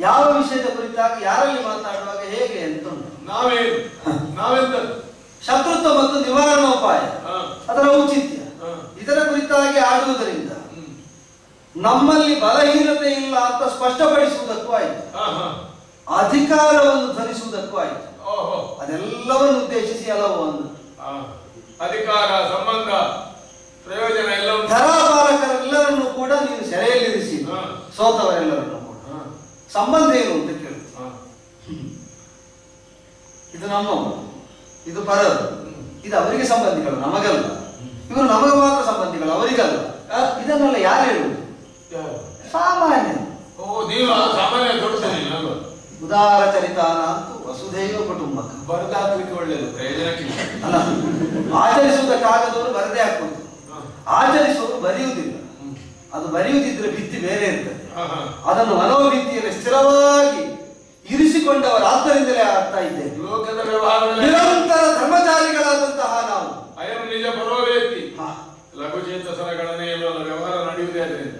ಯಾವ ವಿಷಯದ ಕುರಿತಾಗಿ ಯಾರಲ್ಲಿ ಮಾತಾಡುವಾಗ ಹೇಗೆ ಅಂತ ನಾವೇನು? ಶತ್ರುತ್ವ ಮತ್ತು ನಿವಾರಣೋಪಾಯ. ಅದರ ಔಚಿತ್ಯ. ಇದರ ಕುರಿತಾಗಿ ಆಡುವುದರಿಂದ ನಮ್ಮಲ್ಲಿ ಬಲಹೀನತೆ ಇಲ್ಲ ಅಂತ ಸ್ಪಷ್ಟಪಡಿಸುವುದಕ್ಕೂ ಆಯಿತು. ಅಧಿಕಾರವನ್ನು ಧರಿಸುವುದಕ್ಕೂ ಆಯಿತು. ಅದೆಲ್ಲವನ್ನು ಉದ್ದೇಶಿಸಿ ಹಲವು ಒಂದು. ಅಧಿಕಾರ ಸಂಬಂಧ ಪ್ರಯೋಜನ ಧರಾಪಾಲಕರೆಲ್ಲರನ್ನು ಕೂಡ ನೀನು ಸೆರೆಯಲ್ಲಿರಿಸಿ. ಸೋತವರೆಲ್ಲರನ್ನು ಕೂಡ. ಸಂಬಂಧ ಏನು ಅಂತ ಕೇಳು. ಹಾ. ಇದು ನಮ್ಮ ಇದು ಪರರು ಇದು ಅವರಿಗೆ ಸಂಬಂಧಿಗಳು ನಮಗಲ್ಲ. ಇವರು ನಮಗೆ ಮಾತ್ರ ಸಂಬಂಧಿಗಳು ಅವರಿಗಲ್ಲ. ಇದನ್ನೆಲ್ಲ ಯಾರು ಹೇಳುವುದು ಸಾಮಾನ್ಯ. ಉದಾರ ಚರಿತಾನ ಅಂತೂ ವಸುಧೈವ ಕುಟುಂಬಕ. ಬರದಾಕ್ಲಿಕ್ಕೆ ಪ್ರಯೋಜನಕ್ಕಿಲ್ಲ ಅಲ್ಲ ಆಚರಿಸುವುದಕ್ಕಾಗದವರು ಬರದೇ ಹಾಕುವುದು. ಆಚರಿಸುವವರು ಬರೆಯುವುದಿಲ್ಲ. ಅದು ಬರೆಯುವುದಿದ್ರೆ ಭಿತ್ತಿ ಬೇರೆ ಇರ್ತದೆ. ಅದನ್ನು ಮನೋಭಿತ್ತಿಯಲ್ಲಿ ಸ್ಥಿರವಾಗಿ ಇರಿಸಿಕೊಂಡವರು ಆದ್ದರಿಂದಲೇ ಆಗ್ತಾ ಇದೆ. ಲೋಕದ ವ್ಯವಹಾರದಲ್ಲಿ ನಿರಂತರ ಧರ್ಮಚಾರಿಗಳಾದಂತಹ ನಾವು. ಅಯಂ ನಿಜ ಪರೋವೇತಿ. ಹಾ. ಲಘುಚೇತ ಅಲ್ಲ ವ್ಯವಹಾರ ನಡೆಯುವುದೇ ಅದರಿಂದ.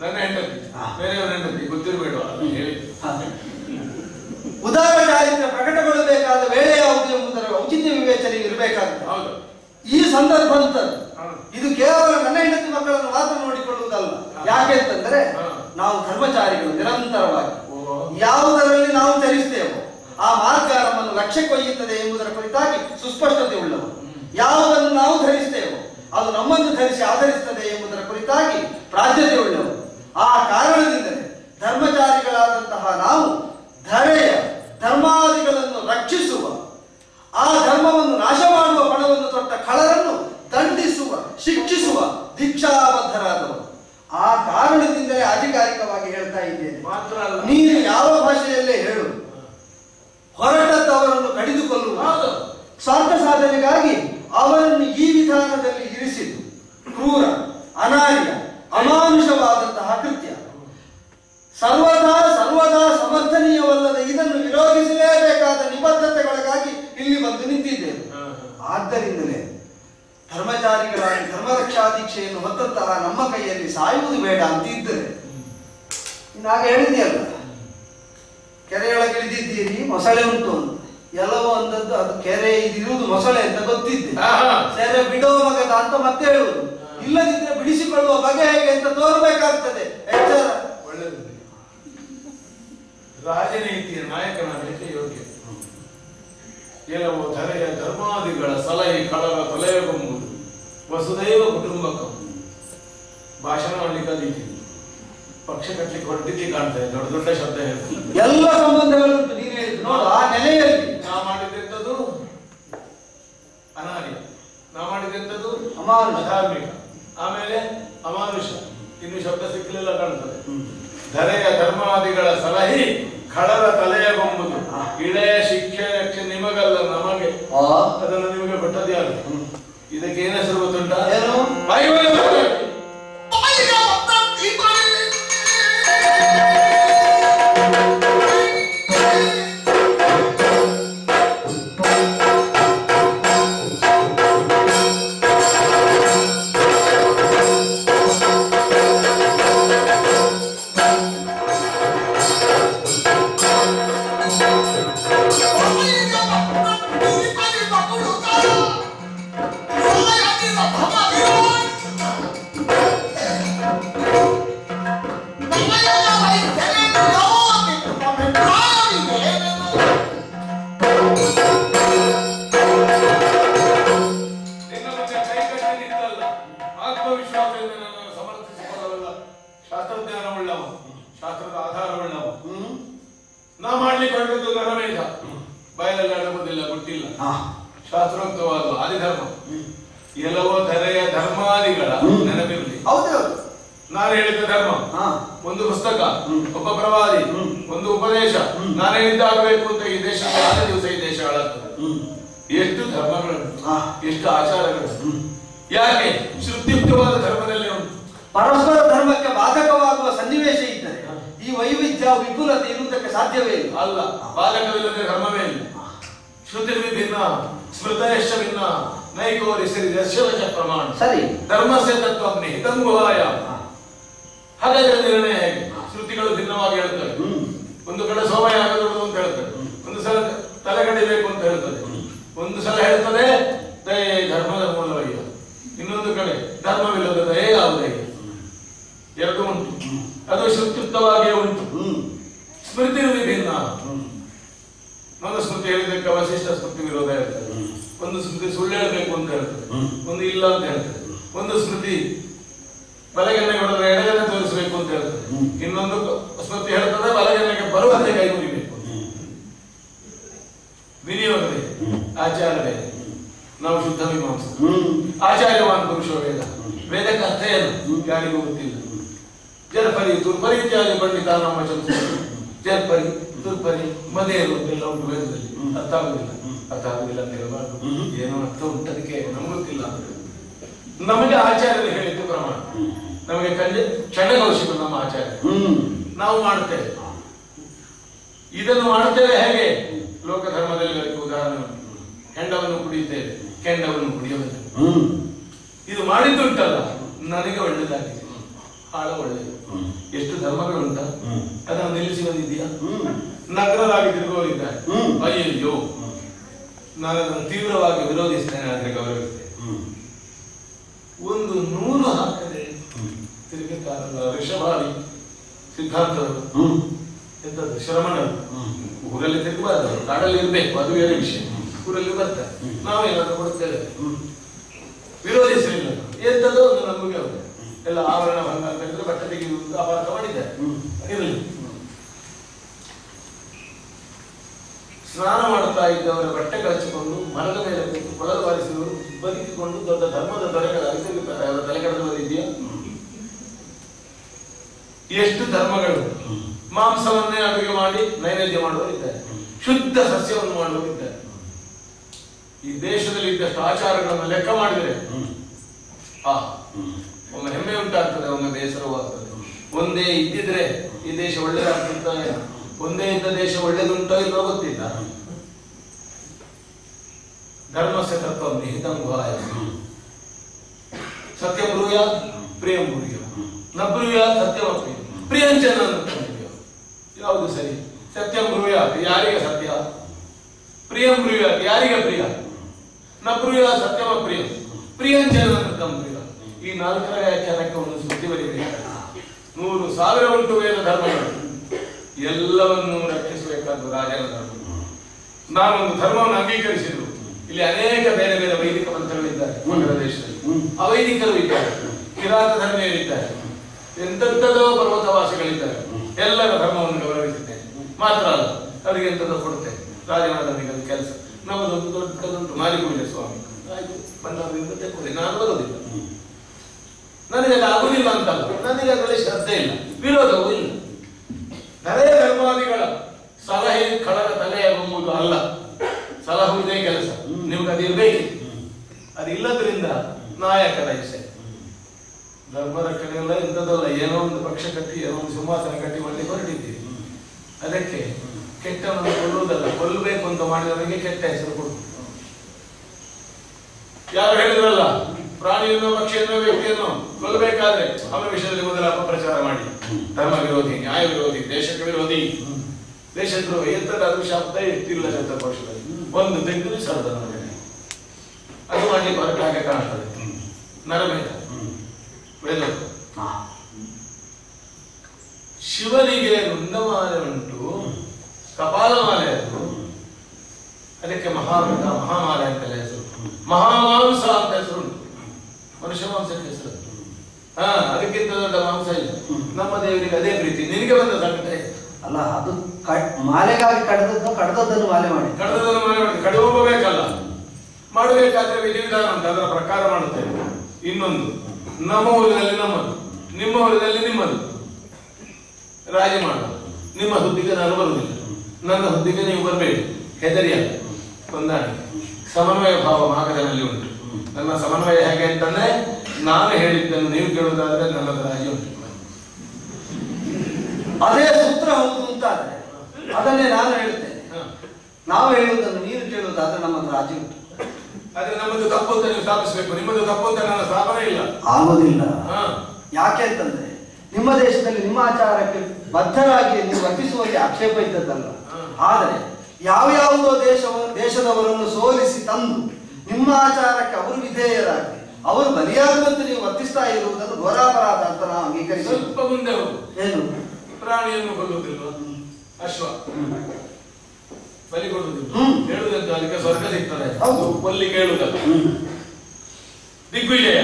ನನ್ನ ಹೆಂಡತಿ. ಬೇರೆಯವರ ಹೆಂಡತಿ ಗೊತ್ತಿರಬೇಡ ಹೇಳಿ. ಪ್ರಕಟಗೊಳ್ಳಬೇಕಾದ ವೇಳೆ ಯಾವುದು ಎಂಬುದರ ಔಚಿತ್ಯ ವಿವೇಚನೆ ಇರಬೇಕಾಗುತ್ತೆ ಹೌದು. ಈ ಸಂದರ್ಭ ಅಂತದ್ದು ಇದು ಕೇವಲ ನನ್ನ ಹೆಂಡತಿ ಮಕ್ಕಳನ್ನು ಮಾತ್ರ ನೋಡಿಕೊಳ್ಳುವುದಲ್ಲ. ಯಾಕೆ ಅಂತಂದ್ರೆ ನಾವು ಧರ್ಮಚಾರಿಗಳು ನಿರಂತರವಾಗಿ. ಯಾವುದರಲ್ಲಿ ನಾವು ಚಲಿಸ್ತೇವೋ ಆ ಮಾರ್ಗ ನಮ್ಮನ್ನು ಲಕ್ಷ್ಯಕ್ಕೊಯ್ಯುತ್ತದೆ ಎಂಬುದರ ಕುರಿತಾಗಿ ಸುಸ್ಪಷ್ಟತೆ ಉಳ್ಳವರು ಯಾವುದನ್ನು ನಾವು ಧರಿಸ್ತೇವೋ ಅದು ನಮ್ಮನ್ನು ಧರಿಸಿ ಆಧರಿಸುತ್ತದೆ ಎಂಬುದರ ಕುರಿತಾಗಿ ಪ್ರಾಜ್ಯತೆ ಉಳ್ಳವರು ಆ ಕಾರಣದಿಂದಲೇ ಧರ್ಮಚಾರಿಗಳಾದಂತಹ ನಾವು ಧರೆಯ ಧರ್ಮಾದಿಗಳನ್ನು ರಕ್ಷಿಸುವ, ಆ ಧರ್ಮವನ್ನು ನಾಶ ಮಾಡುವ ಪಣವನ್ನು ತೊಟ್ಟ ಕಳರನ್ನು ದಂಡಿಸುವ, ಶಿಕ್ಷಿಸುವ, ದೀಕ್ಷಾಬದ್ಧರಾದವರು. ಆ ಕಾರಣದಿಂದಲೇ ಅಧಿಕಾರಿಕವಾಗಿ ಹೇಳ್ತಾ ಇದ್ದೇನೆ. ಮಾತ್ರ ಅಲ್ಲ. ನೀನು ಯಾವ ಭಾಷೆಯಲ್ಲೇ ಹೇಳು. ಹೊರಟದ್ದವರನ್ನು ಕಡಿದುಕೊಳ್ಳುವ. ಸ್ವಾರ್ಥ ಸಾಧನೆಗಾಗಿ ಅವರನ್ನು ಈ ವಿಧಾನದಲ್ಲಿ ಇರಿಸಿದ್ದು ಕ್ರೂರ ಅನಾರ್ಯ ಅಮಾನುಷವಾದಂತಹ ಕೃತ್ಯ. ಸರ್ವದಾ ಸರ್ವದಾ ಸಮರ್ಥನೀಯವಲ್ಲದ ಇದನ್ನು ವಿರೋಧಿಸಲೇಬೇಕಾದ ನಿಬದ್ಧತೆಗಳಿಗಾಗಿ ಇಲ್ಲಿ ಬಂದು ನಿಂತಿದ್ದೇನೆ. ಆದ್ದರಿಂದಲೇ ಧರ್ಮಚಾರಿಗಳಾಗಿ ಧರ್ಮರಕ್ಷಾ ದೀಕ್ಷೆಯನ್ನು ಹೊತ್ತಂತಹ ನಮ್ಮ ಕೈಯಲ್ಲಿ ಸಾಯುವುದು ಬೇಡ ಅಂತ ಇದ್ದರೆ ಹಾಗೆ ಹೇಳಿದೆಯಲ್ಲ ಕೆರೆಯೊಳಗೆ ಇಳಿದಿದ್ದೀರಿ ಮೊಸಳೆ ಉಂಟು ಅಂತ. ಎಲ್ಲವೋ ಅಂದದ್ದು ಅದು ಕೆರೆ ಇದಿರುವುದು ಇರುವುದು ಮೊಸಳೆ ಅಂತ ಗೊತ್ತಿದ್ದೆ. ಸೆರೆ ಬಿಡೋ ಮಗದ ಅಂತ ಮತ್ತೆ ಹೇಳುವುದು. ಇಲ್ಲದಿದ್ರೆ ಬಿಡಿಸಿಕೊಳ್ಳುವ ಬಗೆ ಹೇಗೆ ಅಂತ ತೋರಬೇಕಾಗ್ತದೆ. ಎಚ್ಚರ. ಒಳ್ಳೆಯದು. ರಾಜನೀತಿಯ ನಾಯಕನಾಗಲಿಕ್ಕೆ ಯೋಗ್ಯ. ಕೆಲವು ಧರೆಯ ಧರ್ಮಾದಿಗಳ ಸಲಹೆ ಕಳವ ತೊಲೆಯಗೊಂಬುದು ವಸುದೈವ ಕುಟುಂಬಕ. ಭಾಷಣ ಮಾಡಲಿಕ್ಕೆ ಅದಕ್ಕೆ ಪಕ್ಷ ಕಟ್ಟಲಿಕ್ಕೆ ಕಾಣ್ತಾ ಕಾಣ್ತದೆ ದೊಡ್ಡ ದೊಡ್ಡ ಶಬ್ದ ಹೇಳ್ತಾರೆ ಎಲ್ಲ ಸಂಬಂಧಗಳು ನೀನು ನೋಡು ಆ ನೆಲೆಯಲ್ಲಿ ನಾ ಮಾಡಿದಂಥದ್ದು ಅನಾರ್ಯ. ನಾ ಮಾಡಿದಂಥದ್ದು ಅಮಾನುಷ. ಧಾರ್ಮಿಕ ಆಮೇಲೆ ಅಮಾನುಷ. ಇನ್ನು ಶಬ್ದ ಸಿಕ್ಕಲಿಲ್ಲ ಕಾಣ್ತದೆ. ಧರೆಯ ಧರ್ಮಾದಿಗಳ ಸಲಹೆ ಖಳರ ತಲೆಯಗೊಂಬುದು ಇಳೆಯ ಶಿಕ್ಷೆ ರಕ್ಷೆ ನಿಮಗಲ್ಲ ನಮಗೆ. ಆ, ಅದನ್ನು ನಿಮಗೆ ಕೊಟ್ಟದ್ದು ಯಾರು ಇದಕ್ಕೆ ಏನ ಹೆಸರು ಗೊತ್ತುಂಟ? ಏನು? ಶಾಸ್ತ್ರಜ್ಞಾನವುಳ್ಳವ. ಶಾಸ್ತ್ರದ ಆಧಾರವುಳ್ಳವ. ಹ್ಮ್? ನಾ ಮಾಡ್ಲಿಕ್ಕೆ ಹೊರಟದ್ದು ನರಮೇಧ ಬಯಲಲ್ಲಿ ಅಡಗುದಿಲ್ಲ ಗೊತ್ತಿಲ್ಲ. ಆ, ಶಾಸ್ತ್ರೋಕ್ತವಾದ ಆದಿಧರ್ಮ. ಎಲ್ಲವೋ ಧರೆಯ ಧರ್ಮಾದಿಗಳ ನೆನಪಿರಲಿ. ನಾನು ಹೇಳಿದ ಧರ್ಮ. ಒಂದು ಪುಸ್ತಕ ಒಬ್ಬ ಪ್ರವಾದಿ ಒಂದು ಉಪದೇಶ. ನಾನು ಹೇಳಿದ್ದಾಗಬೇಕು ಅಂತ ಈ ದೇಶ ಆದ ದಿವಸ ಈ ದೇಶ ಹಾಳಾಗ್ತದೆ ಎಷ್ಟು ಧರ್ಮಗಳು. ಎಷ್ಟು ಆಚಾರಗಳು. ಯಾಕೆ? ಶ್ರುತಿಯುಕ್ತವಾದ ಧರ್ಮದಲ್ಲಿ ಉಂಟು. ಪರಸ್ಪರ ಧರ್ಮಕ್ಕೆ ಬಾಧಕವಾಗುವ ಸನ್ನಿವೇಶ ಇದ್ದರೆ ಈ ವೈವಿಧ್ಯ ವಿಪುಲತೆ ಇರುವುದಕ್ಕೆ ಸಾಧ್ಯವೇ ಇಲ್ಲ. ಅಲ್ಲ ಬಾಧಕವಿಲ್ಲದೆ ಧರ್ಮವೇ ಇಲ್ಲ. ಶ್ರುತಿ ಭಿನ್ನ ಭಿನ್ನ ನೈಕೋರಿ ಸರಿ ದರ್ಶನಚ ಪ್ರಮಾಣ. ಸರಿ. ಧರ್ಮಸ್ಯ ತತ್ವಗ್ನಿ ಹಿತಂಗುಹಾಯ ಹಾಗಾದ್ರೆ ನಿರ್ಣಯ ಹೇಗೆ? ಶ್ರುತಿಗಳು ಭಿನ್ನವಾಗಿ ಹೇಳ್ತವೆ ಒಂದು ಕಡೆ ಸೋಮಯ ಆಗದೊಡದು ಅಂತ ಹೇಳ್ತದೆ ಒಂದು ಸಲ ತಲೆಗಡಿಬೇಕು ಅಂತ ಹೇಳ್ತದೆ ಒಂದು ಸಲ ಹೇಳ್ತದೆ ದಯೆ ಧರ್ಮದ ಮೂಲವಯ್ಯ ಇನ್ನೊಂದು ಕಡೆ ಧರ್ಮವಿಲ್ಲದ ದಯೆ ಯಾವುದೇ ಎರಡು ಉಂಟು. ಅದು ಶ್ರುತ್ಯುಕ್ತವಾಗಿಯೇ ಉಂಟು. ಸ್ಮೃತಿ ವಿಭಿನ್ನ ನನ್ನ ಸ್ಮೃತಿ ಹೇಳಿದ್ದಕ್ಕೆ ಅವಶಿಷ್ಟ ಸ್ಮೃತಿ ವಿರೋಧ ಹೇಳ್ತದೆ ಒಂದು ಸ್ಮೃತಿ ಸುಳ್ಳು ಹೇಳ್ಬೇಕು ಅಂತ ಹೇಳ್ತದೆ ಒಂದು ಇಲ್ಲ ಅಂತ ಹೇಳ್ತದೆ ಒಂದು ಸ್ಮೃತಿ ಬಲಗೆನ್ನೆ ಹೊಡೆದ್ರೆ ಎಡಗನ್ನೆ ತೋರಿಸಬೇಕು ಅಂತ ಹೇಳ್ತದೆ ಇನ್ನೊಂದು ಸ್ಮೃತಿ ಹೇಳ್ತದೆ ಬಲಗೆನ್ನೆಗೆ ಬರುವಂತೆ ಕೈ ಮುಗಿಬೇಕು. ವಿನಿಯೋಗವೇ ಆಚಾರವೇ. ನಾವು ಶುದ್ಧ ಮೀಮಾಂಸ ಹ್ಮ್. ಆಚಾರ್ಯವಾನ್ ಪುರುಷ ವೇದ ವೇದಕ್ಕೆ ಅರ್ಥ ಏನು ಯಾರಿಗೂ ಗೊತ್ತಿಲ್ಲ ಜರ್ಪರಿ ತುರ್ಪರಿ ಇತ್ಯಾದಿ ಪಂಡಿತ ನಮ್ಮ ಜನಪರಿ ದುರ್ಪರಿ ತುರ್ಪರಿ ಮನೆಯರು ಅಂತೆಲ್ಲ ಉಂಟು ವೇದದಲ್ಲಿ. ಅರ್ಥ ಆಗುದಿಲ್ಲ ಅರ್ಥ ಆಗುದಿಲ್ಲ ಅಂತ ಹೇಳಬಾರ್ದು. ಏನೋ ಅರ್ಥ ಉಂಟು ಅದಕ್ಕೆ ನಮ್ಗೆ ಗೊತ್ತಿಲ್ಲ. ನಮಗೆ ಆಚಾರ್ಯರು ಹೇಳಿದ್ದು ಪ್ರಮಾಣ. ನಮಗೆ ಕಂಡು ಕ್ಷಣಗೋಷಿಗಳು ನಮ್ಮ ಆಚಾರ್ಯ ನಾವು ಮಾಡುತ್ತೇವೆ. ಇದನ್ನು ಮಾಡುತ್ತೇವೆ ಹೇಗೆ? ಲೋಕ ಧರ್ಮದಲ್ಲಿ ಅದಕ್ಕೆ ಉದಾಹರಣೆ ಕೆಂಡವನ್ನು ಕುಡಿಯುತ್ತೇವೆ. ಕೆಂಡವನ್ನು ಕುಡಿಯಬೇಕು ಇದು ಮಾಡಿದ್ದುಂಟಲ್ಲ ನನಗೆ ಒಳ್ಳೇದಾಗಿದೆ ಆಳ ಒಳ್ಳೆಯದು. ಎಷ್ಟು ಧರ್ಮಗಳು ಉಂಟ ಅದನ್ನು ನಿಲ್ಲಿಸಿ ಬಂದಿದ್ದೀಯಾ? ನಗರರಾಗಿ ತಿರುಗುವವರಿದ್ದಾರೆ. ಅಯ್ಯಯ್ಯೋ. ನಾನು ಅದನ್ನು ತೀವ್ರವಾಗಿ ವಿರೋಧಿಸ್ತೇನೆ ಅಂದ್ರೆ ಗೌರವಿಸ್ತೇನೆ ಒಂದು ನೂರು ಹಾಕದೆ ತಿರುಗುತ್ತಾರಲ್ಲ ಋಷಭಾರಿ ಸಿದ್ಧಾಂತರು ಹ್ಮ್. ಎಂತದ್ದು ಶ್ರಮಣರು. ಊರಲ್ಲಿ ತಿರುಗಬಾರ್ದು ಕಾಡಲ್ಲಿ ಇರಬೇಕು ಅದು ಬೇರೆ ವಿಷಯ. ಊರಲ್ಲಿ ಬರ್ತಾರೆ. ನಾವೇನಾದ್ರೂ ಕೊಡ್ತೇವೆ. ವಿರೋಧಿಸಲಿಲ್ಲ. ಎಂತದೋ ಒಂದು ನಮಗೆ ಅವರು ಎಲ್ಲ ಆವರಣ ತೆಗೆದು ಬಟ್ಟೆ ತೆಗೆಯುವುದು ಅಪಾರ್ಥ ಮಾಡಿದ್ದಾರೆ ಹ್ಮ್. ಇರಲಿ. ಸ್ನಾನ ಮಾಡುತ್ತಾ ಇದ್ದವರ ಬಟ್ಟೆ ಕಳಚಿಕೊಂಡು ಮರದ ಮೇಲೆ ಕೂತು ಕೊಳಲು ಬಾರಿಸಿದವರು ಬದುಕಿಕೊಂಡು ದೊಡ್ಡ ಧರ್ಮದ ದೊರೆಗಳಾಗಿ ತಿರುಗುತ್ತಾರೆ ಅವರ ತಲೆಗಡದು ಬಂದಿದೆಯಾ ಎಷ್ಟು ಧರ್ಮಗಳು? ಮಾಂಸವನ್ನೇ ಅಡುಗೆ ಮಾಡಿ ನೈವೇದ್ಯ ಮಾಡುವರಿದ್ದಾರೆ ಶುದ್ಧ ಸಸ್ಯವನ್ನು ಮಾಡುವರಿದ್ದಾರೆ ಈ ದೇಶದಲ್ಲಿ ಇದ್ದಷ್ಟು ಆಚಾರಗಳನ್ನು ಲೆಕ್ಕ ಮಾಡಿದರೆ ಆ ಒಮ್ಮೆ ಹೆಮ್ಮೆ ಉಂಟಾಗ್ತದೆ, ಒಮ್ಮೆ ಬೇಸರವಾಗ್ತದೆ. ಒಂದೇ ಇದ್ದಿದ್ರೆ ಈ ದೇಶ ಒಳ್ಳೇದಾಗ್ತಿತ್ತ ಏನೋ. ಒಂದೇ ಇದ್ದ ದೇಶ ಒಳ್ಳೇದುಂಟೋ ಇಲ್ಲೋ ಗೊತ್ತಿಲ್ಲ. ಧರ್ಮಸ್ಯ ತತ್ವ ನಿಹಿತಂ ಸತ್ಯ ಬ್ರೂಯ, ಪ್ರಿಯಂ ಬ್ರೂಯ. ನ ಬ್ರೂಯ ಸತ್ಯಮ ಪ್ರಿಯ ಪ್ರಿಯಂಚನ ಯಾವುದು ಸರಿ? ಸತ್ಯ ಬ್ರೂಯ, ಯಾರಿಗೆ ಸತ್ಯ? ಪ್ರಿಯಂ ಬ್ರೂಯ, ಯಾರಿಗೆ ಪ್ರಿಯ? ನ ಬ್ರೂಯ ಸತ್ಯವ ಪ್ರಿಯ ಪ್ರಿಯಂಚನ ಪ್ರಿಯ ಈ ನಾಲ್ಕನೇ ವ್ಯಾಖ್ಯಾನಕ್ಕೆ ಒಂದು ಸುದ್ದಿ ಬರೀಬೇಕು ನೂರು ಸಾವಿರ ಉಂಟು ವೇದ ಧರ್ಮಗಳು. ಎಲ್ಲವನ್ನೂ ರಕ್ಷಿಸಬೇಕಾದ ರಾಜನ ಧರ್ಮ. ನಾನೊಂದು ಧರ್ಮವನ್ನು ಅಂಗೀಕರಿಸಿದ್ರು. ಇಲ್ಲಿ ಅನೇಕ ಬೇರೆ ಬೇರೆ ವೈದಿಕ ಮಂತ್ರಗಳಿದ್ದಾರೆ ಮಗರ ದೇಶದಲ್ಲಿ. ಅವೈದಿಕರು ಇದ್ದಾರೆ. ಕಿರಾತ ಧರ್ಮೀಯರಿದ್ದಾರೆ. ಎಂತೆಂಥದೋ ಪರ್ವತವಾಸಿಗಳಿದ್ದಾರೆ. ಎಲ್ಲರ ಧರ್ಮವನ್ನು ಗೌರವಿಸಿದ್ದೇನೆ. ಮಾತ್ರ ಅಲ್ಲ, ಅವರಿಗೆ ಎಂಥದ್ದು ಕೊಡುತ್ತೆ. ರಾಜನಾದ ಕೆಲಸ. ನಮ್ಮದೊಂದು ದೊಡ್ಡದೊಂದು ಮಾರಿಪೂಜೆ ಸ್ವಾಮಿ. ಆಯ್ತು. ಬಂದವರಿಂದ ತೆಕ್ಕೊಳ್ಳಿ. ನಾನು ಬರೋದಿಲ್ಲ ನನಗೆ ಅದು ಆಗುದಿಲ್ಲ ಅಂತಲ್ಲ. ನನಗೆ ಅದರಲ್ಲಿ ಶ್ರದ್ಧೆ ಇಲ್ಲ ವಿರೋಧವೂ ಇಲ್ಲ. ನರೇ ಧರ್ಮಾದಿಗಳ ಸಲಹೆ ಖಳಗ ತಲೆಯಾಗುವುದು ಅಲ್ಲ. ಸಲಹುವುದೇ ಕೆಲಸ. ನಿಮ್ಗೆ ಅದು ಇರ್ಬೇಕಿತ್ತು. ಅದಿಲ್ಲದ್ರಿಂದ ನಾಯಕರ ಇಸೆ ಧರ್ಮದ ಕಡೆಯೆಲ್ಲ ಎಲ್ಲ ಎಂಥದ್ದಲ್ಲ ಏನೋ ಒಂದು ಪಕ್ಷ ಕಟ್ಟಿ ಏನೋ ಒಂದು ಸಿಂಹಾಸನ ಕಟ್ಟಿ ಮಾಡಿ ಹೊರಟಿದ್ದೀರಿ. ಅದಕ್ಕೆ ಕೆಟ್ಟವನ್ನು ಕೊಲ್ಲುವುದಲ್ಲ ಕೊಲ್ಲಬೇಕು ಅಂತ ಮಾಡಿದವರಿಗೆ ಕೆಟ್ಟ ಹೆಸರು ಕೊಡು. ಯಾರು ಹೇಳಿದ್ರಲ್ಲ? ಪ್ರಾಣಿಯನ್ನು ಪಕ್ಷಿಯನ್ನು ವ್ಯಕ್ತಿಯನ್ನು ಕೊಲ್ಲಬೇಕಾದ್ರೆ ಅವರ ವಿಷಯದಲ್ಲಿ ಮೊದಲ ಅಪಪ್ರಚಾರ ಮಾಡಿ. ಧರ್ಮ ವಿರೋಧಿ ನ್ಯಾಯ ವಿರೋಧಿ ದೇಶಕ್ಕೆ ವಿರೋಧಿ. ದೇಶದ್ರೋಹಿ ಎಂತದಾದ್ರೂ ಶಬ್ದ ಇರ್ತಿಲ್ಲ ಶಬ್ದಕೋಶದಲ್ಲಿ ಒಂದು ತೆಗೆದು ಸರ್ದ ಅದು ಮಾಡಿ ಹೊರಟು ಹಾಗೆ ಕಾಣ್ತದೆ. ನರಮೇಧ. ವೇದ ಶಿವನಿಗೆ ರುಂಡಮಾಲೆ ಉಂಟು ಕಪಾಲಮಾಲೆ ಅದು ಅದಕ್ಕೆ ಮಹಾಮೃತ ಮಹಾಮಾಲೆ ಅಂತಲೇ ಹೆಸರು. ಮಹಾಮಾನುಸ ಅಂತ ಹೆಸರು ಉಂಟು. ಮನುಷ್ಯ ಮಾಂಸಕ್ಕೆ ಹೆಸರು ಹಾ ಅದಕ್ಕಿಂತ ದೊಡ್ಡ ಮಾಂಸ ಇಲ್ಲ. ನಮ್ಮ ದೇವರಿಗೆ ಅದೇ ಪ್ರೀತಿ. ನಿನಗೆ ಬಂದ ಸಂಕಟ ಅಲ್ಲ ಅದು ಮಾಲೆಗಾಗಿ ಕಡದದ್ದು ಕಡದದ್ದನ್ನು ಮಾಲೆ ಮಾಡಿ. ಕಡದದ್ದನ್ನು ಮಾಲೆ ಮಾಡಿ. ಕಡೆ ಹೋಗಬೇಕಲ್ಲ ಮಾಡಬೇಕಾದ್ರೆ ವಿಧಿವಿಧಾನ ಅಂತ ಅದರ ಪ್ರಕಾರ ಮಾಡುತ್ತೇವೆ. ಇನ್ನೊಂದು ನಮ್ಮ ಊರಿನಲ್ಲಿ ನಮ್ಮದು. ನಿಮ್ಮ ಊರಿನಲ್ಲಿ ನಿಮ್ಮದು. ರಾಜಿ ಮಾಡೋದು ನಿಮ್ಮ ಹುದ್ದಿಗೆ ನಾನು ಬರುವುದಿಲ್ಲ. ನನ್ನ ಹುದ್ದಿಗೆ ನೀವು ಬರಬೇಡಿ ಹೆದರಿಯ ಹೊಂದಾಣಿಕೆ. ಸಮನ್ವಯ ಭಾವ ಮಾಗದಲ್ಲಿ ಉಂಟು. ನನ್ನ ಸಮನ್ವಯ ಹೇಗೆ ಅಂತಂದ್ರೆ ನಾನು ಹೇಳಿದ್ದನ್ನು ನೀವು ಕೇಳುವುದಾದ್ರೆ ನನ್ನ ರಾಜ್ಯ ಅದೇ ಸೂತ್ರ ಹೌದು ಅಂತಾದ್ರೆ ಅದನ್ನೇ ನಾನು ಹೇಳ್ತೇನೆ. ನಾವು ಹೇಳುವುದನ್ನು ನೀನು ಕೇಳುವುದಾದ್ರೆ ನಮ್ಮ ರಾಜ್ಯ ಉಂಟು. ಆದ್ರೆ ನಮ್ಮದು ತಪ್ಪು ಅಂತ ನೀವು ಸ್ಥಾಪಿಸಬೇಕು. ನಿಮ್ಮದು ತಪ್ಪು ಅಂತ ನನ್ನ ಸ್ಥಾಪನೆ ಇಲ್ಲ. ಆಗೋದಿಲ್ಲ. ಯಾಕೆ ಅಂತಂದ್ರೆ ನಿಮ್ಮ ದೇಶದಲ್ಲಿ ನಿಮ್ಮ ಆಚಾರಕ್ಕೆ ಬದ್ಧರಾಗಿ ನೀವು ವರ್ತಿಸುವಲ್ಲಿ ಆಕ್ಷೇಪ ಇದ್ದದ್ದಲ್ಲ. ಆದರೆ ಯಾವ ಯಾವುದೋ ದೇಶ ದೇಶದವರನ್ನು ಸೋಲಿಸಿ ತಂದು ನಿಮ್ಮ ಆಚಾರಕ್ಕೆ ಅವರು ವಿಧೇಯರಾಗಿ ಅವರು ಬಲಿಯಾಗುವಂತೆ ನೀವು ವರ್ತಿಸ್ತಾ ಇರುವುದನ್ನು ಘೋರಾಪರಾಧ ಅಂತ ನಾವು ಅಂಗೀಕರಿಸ ಸ್ವಲ್ಪ ಮುಂದೆ ಹೋಗು. ಏನು? ಪ್ರಾಣಿಯನ್ನು ಕೊಲ್ಲುವುದಿಲ್ಲ ಅಶ್ವ. ಬಲಿ ಕೊಡುವುದಿಲ್ಲ. ಹೇಳುವುದಂತ ಅದಕ್ಕೆ ಸ್ವರ್ಗ ಸಿಗ್ತದೆ ಹೌದು. ಕೊಲ್ಲಿ ಕೇಳುದಲ್ಲ ದಿಗ್ವಿಜಯ.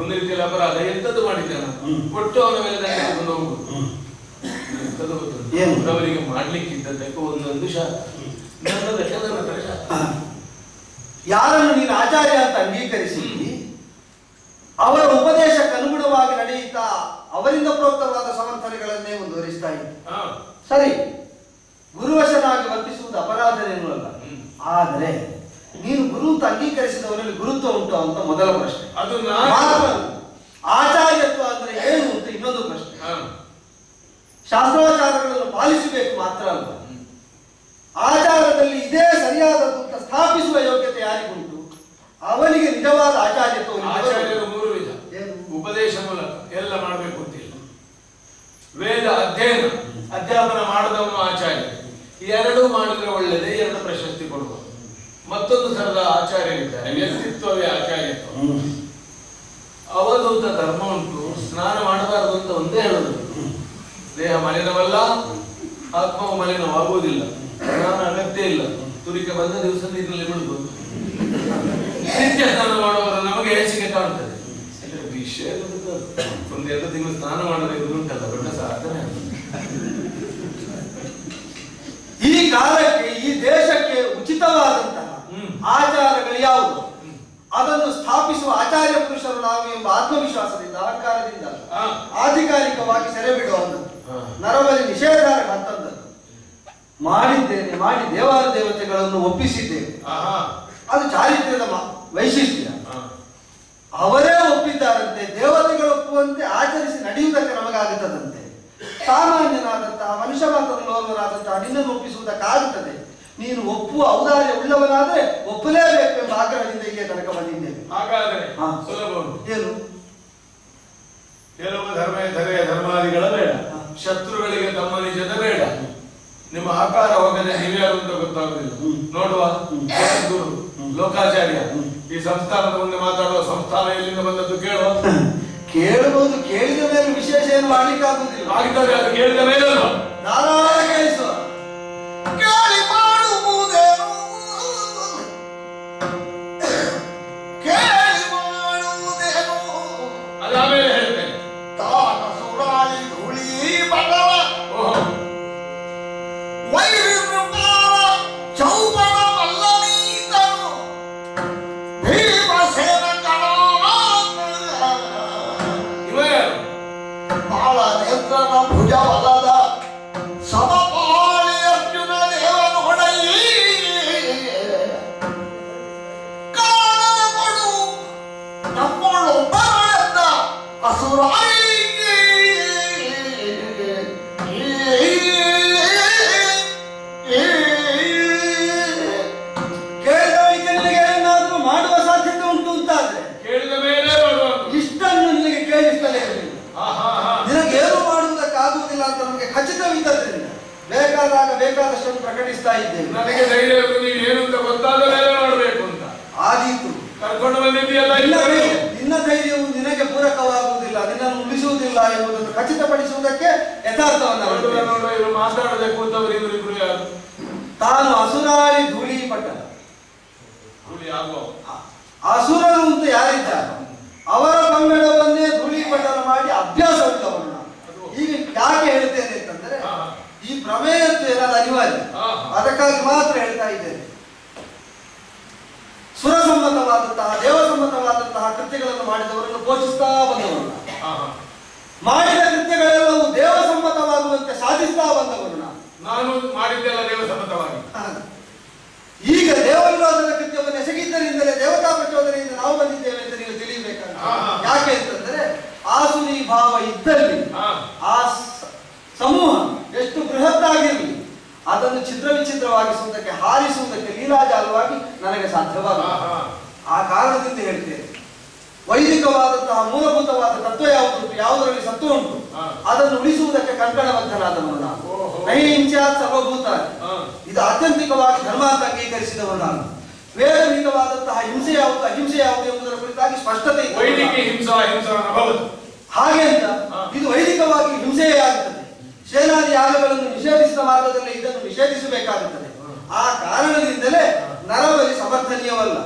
ಒಂದು ರೀತಿಯಲ್ಲಿ ಅಪರಾಧ. ಎಂತದ್ದು ಮಾಡಿದ್ದೆ ನಾನು? ಕೊಟ್ಟು ಅವನ ಮೇಲೆ ದಂಡ ಹೋಗುದು ಎಂತದ್ದು? ಅವರಿಗೆ ಮಾಡ್ಲಿಕ್ಕಿದ್ದಕ್ಕೂ ಒಂದೊಂದು ಶಾಸ್ತ್ರ ನನ್ನ ಶಾಪ ಯಾರನ್ನು ನೀನು ಆಚಾರ್ಯ ಅಂತ ಅಂಗೀಕರಿಸಿ ಅವರ ಉಪದೇಶಕ್ಕೆ ಅನುಗುಣವಾಗಿ ನಡೆಯುತ್ತಾ ಅವರಿಂದ ಪ್ರೋಕ್ತವಾದ ಸಮರ್ಥನೆಗಳನ್ನೇ ಮುಂದುವರಿಸ್ತಾ ಇದ್ದೆ. ಹಾ. ಸರಿ ಗುರುವಶನಾಗಿ ವರ್ತಿಸುವುದು ಅಪರಾಧನೇನೂ ಅಲ್ಲ ಆದರೆ ನೀನು ಗುರು ಅಂತ ಅಂಗೀಕರಿಸಿದವರಲ್ಲಿ ಗುರುತ್ವ ಉಂಟು ಅಂತ ಮೊದಲ ಪ್ರಶ್ನೆ. ಅದು ಆಚಾರ್ಯತ್ವ ಅಂದ್ರೆ ಏನು ಅಂತ ಇನ್ನೊಂದು ಪ್ರಶ್ನೆ. ಶಾಸ್ತ್ರಾಚಾರಗಳನ್ನು ಪಾಲಿಸಬೇಕು ಮಾತ್ರ ಅಲ್ಲ. ಆಚಾರದಲ್ಲಿ ಇದೇ ಸರಿಯಾದದ್ದು ಅಂತ ಸ್ಥಾಪಿಸುವ ಯೋಗ್ಯತೆ ಯಾರಿಗುಂಟು? ಅವನಿಗೆ ನಿಜವಾದ ಆಚಾರ್ಯತ್ವ ಆಚಾರ್ಯರು ಮೂರು ವಿಧ. ಏನು? ಉಪದೇಶ ಮೂಲಕ. ಎಲ್ಲ ಮಾಡಬೇಕು ಅಂತಿಲ್ಲ. ವೇದ ಅಧ್ಯಯನ. ಅಧ್ಯಾಪನ ಮಾಡದವನು ಆಚಾರ್ಯ. ಎರಡೂ ಮಾಡಿದ್ರೆ ಒಳ್ಳೆಯದೇ ಎರಡು ಪ್ರಶಸ್ತಿ ಕೊಡುವ. ಮತ್ತೊಂದು ಥರದ ಆಚಾರ್ಯರಿದ್ದಾರೆ. ವ್ಯಕ್ತಿತ್ವವೇ ಆಚಾರ್ಯತ್ವ. ಅಂತ ಧರ್ಮ ಉಂಟು ಸ್ನಾನ ಮಾಡಬಾರದು ಅಂತ ಒಂದೇ ಹೇಳುದು. ದೇಹ ಮಲಿನವಲ್ಲ ಆತ್ಮವು ಮಲಿನವಾಗುವುದಿಲ್ಲ. ಸ್ನಾನ ಅಗತ್ಯ ಇಲ್ಲ ತುರಿಕೆ ಬಂದ ದಿವಸ ನೀರಿನಲ್ಲಿ ಬಿಡುವುದು ನಿತ್ಯ ಸ್ನಾನ ಮಾಡುವವರು ನಮಗೆ ಹೇಸಿಗೆ ಕಾಣ್ತದೆ ವಿಷಯ ಒಂದು ಎರಡು ತಿಂಗಳು ಸ್ನಾನ ಮಾಡದೆ ಉಂಟಲ್ಲ ದೊಡ್ಡ ಸಾಧನೆ. ಈ ಕಾಲಕ್ಕೆ ಈ ದೇಶಕ್ಕೆ ಉಚಿತವಾದಂತಹ. ಆಚಾರಗಳು ಯಾವುದು ಅದನ್ನು ಸ್ಥಾಪಿಸುವ ಆಚಾರ್ಯ ಪುರುಷರು ನಾವು ಎಂಬ ಆತ್ಮವಿಶ್ವಾಸದಿಂದ ಅಹಂಕಾರದಿಂದ. ಆಧಿಕಾರಿಕವಾಗಿ ಸೆರೆ ಬಿಡುವ ನರವಲ್ಲಿ ನರಬಲಿ ನಿಷೇಧಾರ ಅಂತಂದದ್ದು ಮಾಡಿದ್ದೇನೆ ಮಾಡಿ ದೇವಾರ ದೇವತೆಗಳನ್ನು ಒಪ್ಪಿಸಿದ್ದೇನೆ. ಅದು ಚಾರಿತ್ರ್ಯದ ವೈಶಿಷ್ಟ್ಯ. ಅವರೇ ಒಪ್ಪಿದ್ದಾರಂತೆ ದೇವತೆಗಳು ಒಪ್ಪುವಂತೆ ಆಚರಿಸಿ ನಡೆಯುವುದಕ್ಕೆ ನಮಗಾಗುತ್ತದಂತೆ. ಸಾಮಾನ್ಯನಾದಂತಹ ಮನುಷ್ಯ ಮಾತ್ರವರಾದಂತಹ ನಿನ್ನನ್ನು ಒಪ್ಪಿಸುವುದಕ್ಕಾಗುತ್ತದೆ ನೀನು ಒಪ್ಪುವ ಔದಾರ್ಯ ಉಳ್ಳವನಾದ್ರೆ ಒಪ್ಪಲೇಬೇಕು ಎಂಬ ಆಗ್ರಹದಿಂದ ಈಗ ತನಕ ಬಂದಿದ್ದೇವೆ ಹಾಗಾದರೆ ಏನು? ಕೆಲವು ಧರ್ಮ ಧರ್ಮಾದಿಗಳ ಬೇಡ. ಶತ್ರುಗಳಿಗೆ ತಮ್ಮ ನಿಜದ ಬೇಡ. ನಿಮ್ಮ ಆಕಾರ ಹೋಗದೆ ಹಿರಿಯರು ಅಂತ ಗೊತ್ತಾಗುದಿಲ್ಲ. ನೋಡುವ. ಗುರು ಲೋಕಾಚಾರ್ಯ. ಈ ಸಂಸ್ಥಾನದ ಮುಂದೆ ಮಾತಾಡುವ ಸಂಸ್ಥಾನ ಎಲ್ಲಿಂದ ಬಂದದ್ದು ಕೇಳುವ? ಕೇಳಬಹುದು ಕೇಳಿದ ಮೇಲೆ ವಿಶೇಷ ಏನು ಮಾಡ್ಲಿಕ್ಕೆ ಆಗುದಿಲ್ಲ ಅದು ಕೇಳಿದ ಮೇಲೆ ಧಾರಾಳ ಕೇಳಿಸುವ. ಬೇಕಾದಾಗ ಬೇಕಾದಷ್ಟನ್ನು ಪ್ರಕಟಿಸ್ತಾ ಇದ್ದೇನೆ. ನನಗೆ ಧೈರ್ಯ ಇತ್ತು ನೀವು ಏನು ಅಂತ ಗೊತ್ತಾದ ಮೇಲೆ ಮಾಡಬೇಕು ಅಂತ. ಆದೀತು. ಕರ್ಕೊಂಡು ಬಂದಿದ್ದೀಯಲ್ಲ ನಿನ್ನ ಇಲ್ಲಿ ನಿನ್ನ ಧೈರ್ಯವು ನಿನಗೆ ಪೂರಕವಾಗುವುದಿಲ್ಲ ನಿನ್ನನ್ನು ಉಳಿಸುವುದಿಲ್ಲ ಎಂಬುದನ್ನು ಖಚಿತಪಡಿಸುವುದಕ್ಕೆ ಯಥಾರ್ಥವನ್ನು ಮಾತಾಡಬೇಕು ಯಾರು? ತಾನು ಅಸುರಾಳಿ ಧೂಳಿ ಪಟ್ಟ ಹುಲಿ ಆಗುವ ಅಸುರರು ಅಂತ ಯಾರಿದ್ದಾರೆ ಅವರ ಪಂಗಡವನ್ನೇ ಧೂಳೀಪಟನ ಮಾಡಿ ಅಭ್ಯಾಸವಿಲ್ಲವನು ನಾನು ಈಗ ಯಾಕೆ ಹೇಳ್ತೇನೆ ಅಂತಂದ್ರೆ ಹಾ, ಹಾ. ಈ ಪ್ರಮೇಯತ್ವ ಏನಾದ್ರು ಅನಿವಾರ್ಯ ಹಾ. ಅದಕ್ಕಾಗಿ ಮಾತ್ರ ಹೇಳ್ತಾ ಇದ್ದೇನೆ ಸುರಸಮ್ಮತವಾದಂತಹ ದೇವಸಮ್ಮತವಾದಂತಹ ಕೃತ್ಯಗಳನ್ನು ಮಾಡಿದವರನ್ನು ಪೋಷಿಸ್ತಾ ಬಂದವರು ನಾನು. ಹಾ, ಹಾ. ಮಾಡಿದ ಕೃತ್ಯಗಳೆಲ್ಲವೂ ದೇವಸಮ್ಮತವಾಗುವಂತೆ ಸಾಧಿಸ್ತಾ ಬಂದವರು ನಾನು ಮಾಡಿದ್ದೆಲ್ಲ ದೇವಸಮ್ಮತವಾಗಿ ಈಗ ದೇವವಿರೋಧದ ಕೃತ್ಯವನ್ನು ಎಸಗಿದ್ದರಿಂದಲೇ ದೇವತಾ ಪ್ರಚೋದನೆಯಿಂದ ನಾವು ಬಂದಿದ್ದೇವೆ ಅಂತ ನೀವು ಹಾ. ಯಾಕೆ ಅಂತಂದ್ರೆ ಆಸುನಿ ಭಾವ ಇದ್ದಲ್ಲಿ ಆ ಸಮೂಹ ಎಷ್ಟು ಬೃಹತ್ತಾಗಿರಲಿ ಅದನ್ನು ಚಿತ್ರ ವಿಚಿತ್ರವಾಗಿಸುವುದಕ್ಕೆ ಹಾರಿಸುವುದಕ್ಕೆ ಲೀಲಾಜಾಲವಾಗಿ ನನಗೆ ಸಾಧ್ಯವಾಗ. ಆ ಕಾರಣದಿಂದ ಹೇಳ್ತೇನೆ. ವೈದಿಕವಾದಂತಹ ಮೂಲಭೂತವಾದ ತತ್ವ ಯಾವುದು ಯಾವುದರಲ್ಲಿ ಸತ್ವ ಉಂಟು ಅದನ್ನು ಉಳಿಸುವುದಕ್ಕೆ ಕಂಕಣಬದ್ಧನಾದವನು ನಾನು. ನಹಿಂಸಾತ್ ಸರ್ವಭೂತ ಇದು ಆತ್ಯಂತಿಕವಾಗಿ ಧರ್ಮ ಅಂತ ಅಂಗೀಕರಿಸಿದವನು ನಾನು. ವೇದವಿಧವಾದಂತಹ ಹಿಂಸೆ ಯಾವುದು ಅಹಿಂಸೆ ಯಾವುದು ಎಂಬುದರ ಕುರಿತಾಗಿ ಸ್ಪಷ್ಟತೆ ಹಾಗೆ ಅಂತ ಇದು ವೈದಿಕವಾಗಿ ಹಿಂಸೆಯೇ ಆಗುತ್ತದೆ ಸೇನಾದಿ ಯಾಗಗಳನ್ನು ನಿಷೇಧಿಸಿದ ಮಾರ್ಗದಲ್ಲಿ ಇದನ್ನು ನಿಷೇಧಿಸಬೇಕಾಗುತ್ತದೆ. ಆ ಕಾರಣದಿಂದಲೇ ನರಬಲಿ ಸಮರ್ಥನೀಯವಲ್ಲ.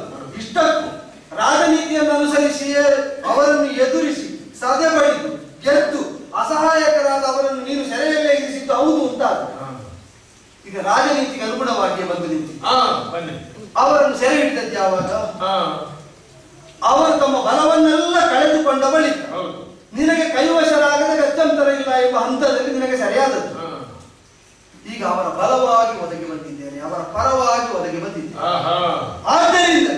ಇಷ್ಟಕ್ಕೂ ರಾಜನೀತಿಯನ್ನು ಅನುಸರಿಸಿಯೇ ಅವರನ್ನು ಎದುರಿಸಿ ಸದೆ ಬಡಿದು ಗೆದ್ದು ಅಸಹಾಯಕರಾದ ಅವರನ್ನು ನೀನು ಸೆರೆಯಲ್ಲೇ ಇರಿಸಿದ್ದು ಹೌದು ಉಂಟಾದ ಈಗ ರಾಜನೀತಿಗೆ ಅನುಗುಣವಾಗಿಯೇ ಬಂದು ನಿಂತಿ ಅವರನ್ನು ಸೆರೆ ಹಿಡಿದದ್ದು ಯಾವಾಗ ಅವರು ತಮ್ಮ ಬಲವನ್ನೆಲ್ಲ ಕಳೆದುಕೊಂಡ ಬಳಿಕ ನಿನಗೆ ಕೈವಶರಾಗದೆ ಗತ್ಯಂತರ ಇಲ್ಲ ಎಂಬ ಹಂತದಲ್ಲಿ ನಿನಗೆ ಸರಿಯಾದದ್ದು. ಈಗ ಅವರ ಬಲವಾಗಿ ಒದಗಿ ಬಂದಿದ್ದೇನೆ ಅವರ ಪರವಾಗಿ ಒದಗಿ ಬಂದಿದ್ದೇನೆ. ಆಹಾ. ಆದ್ದರಿಂದ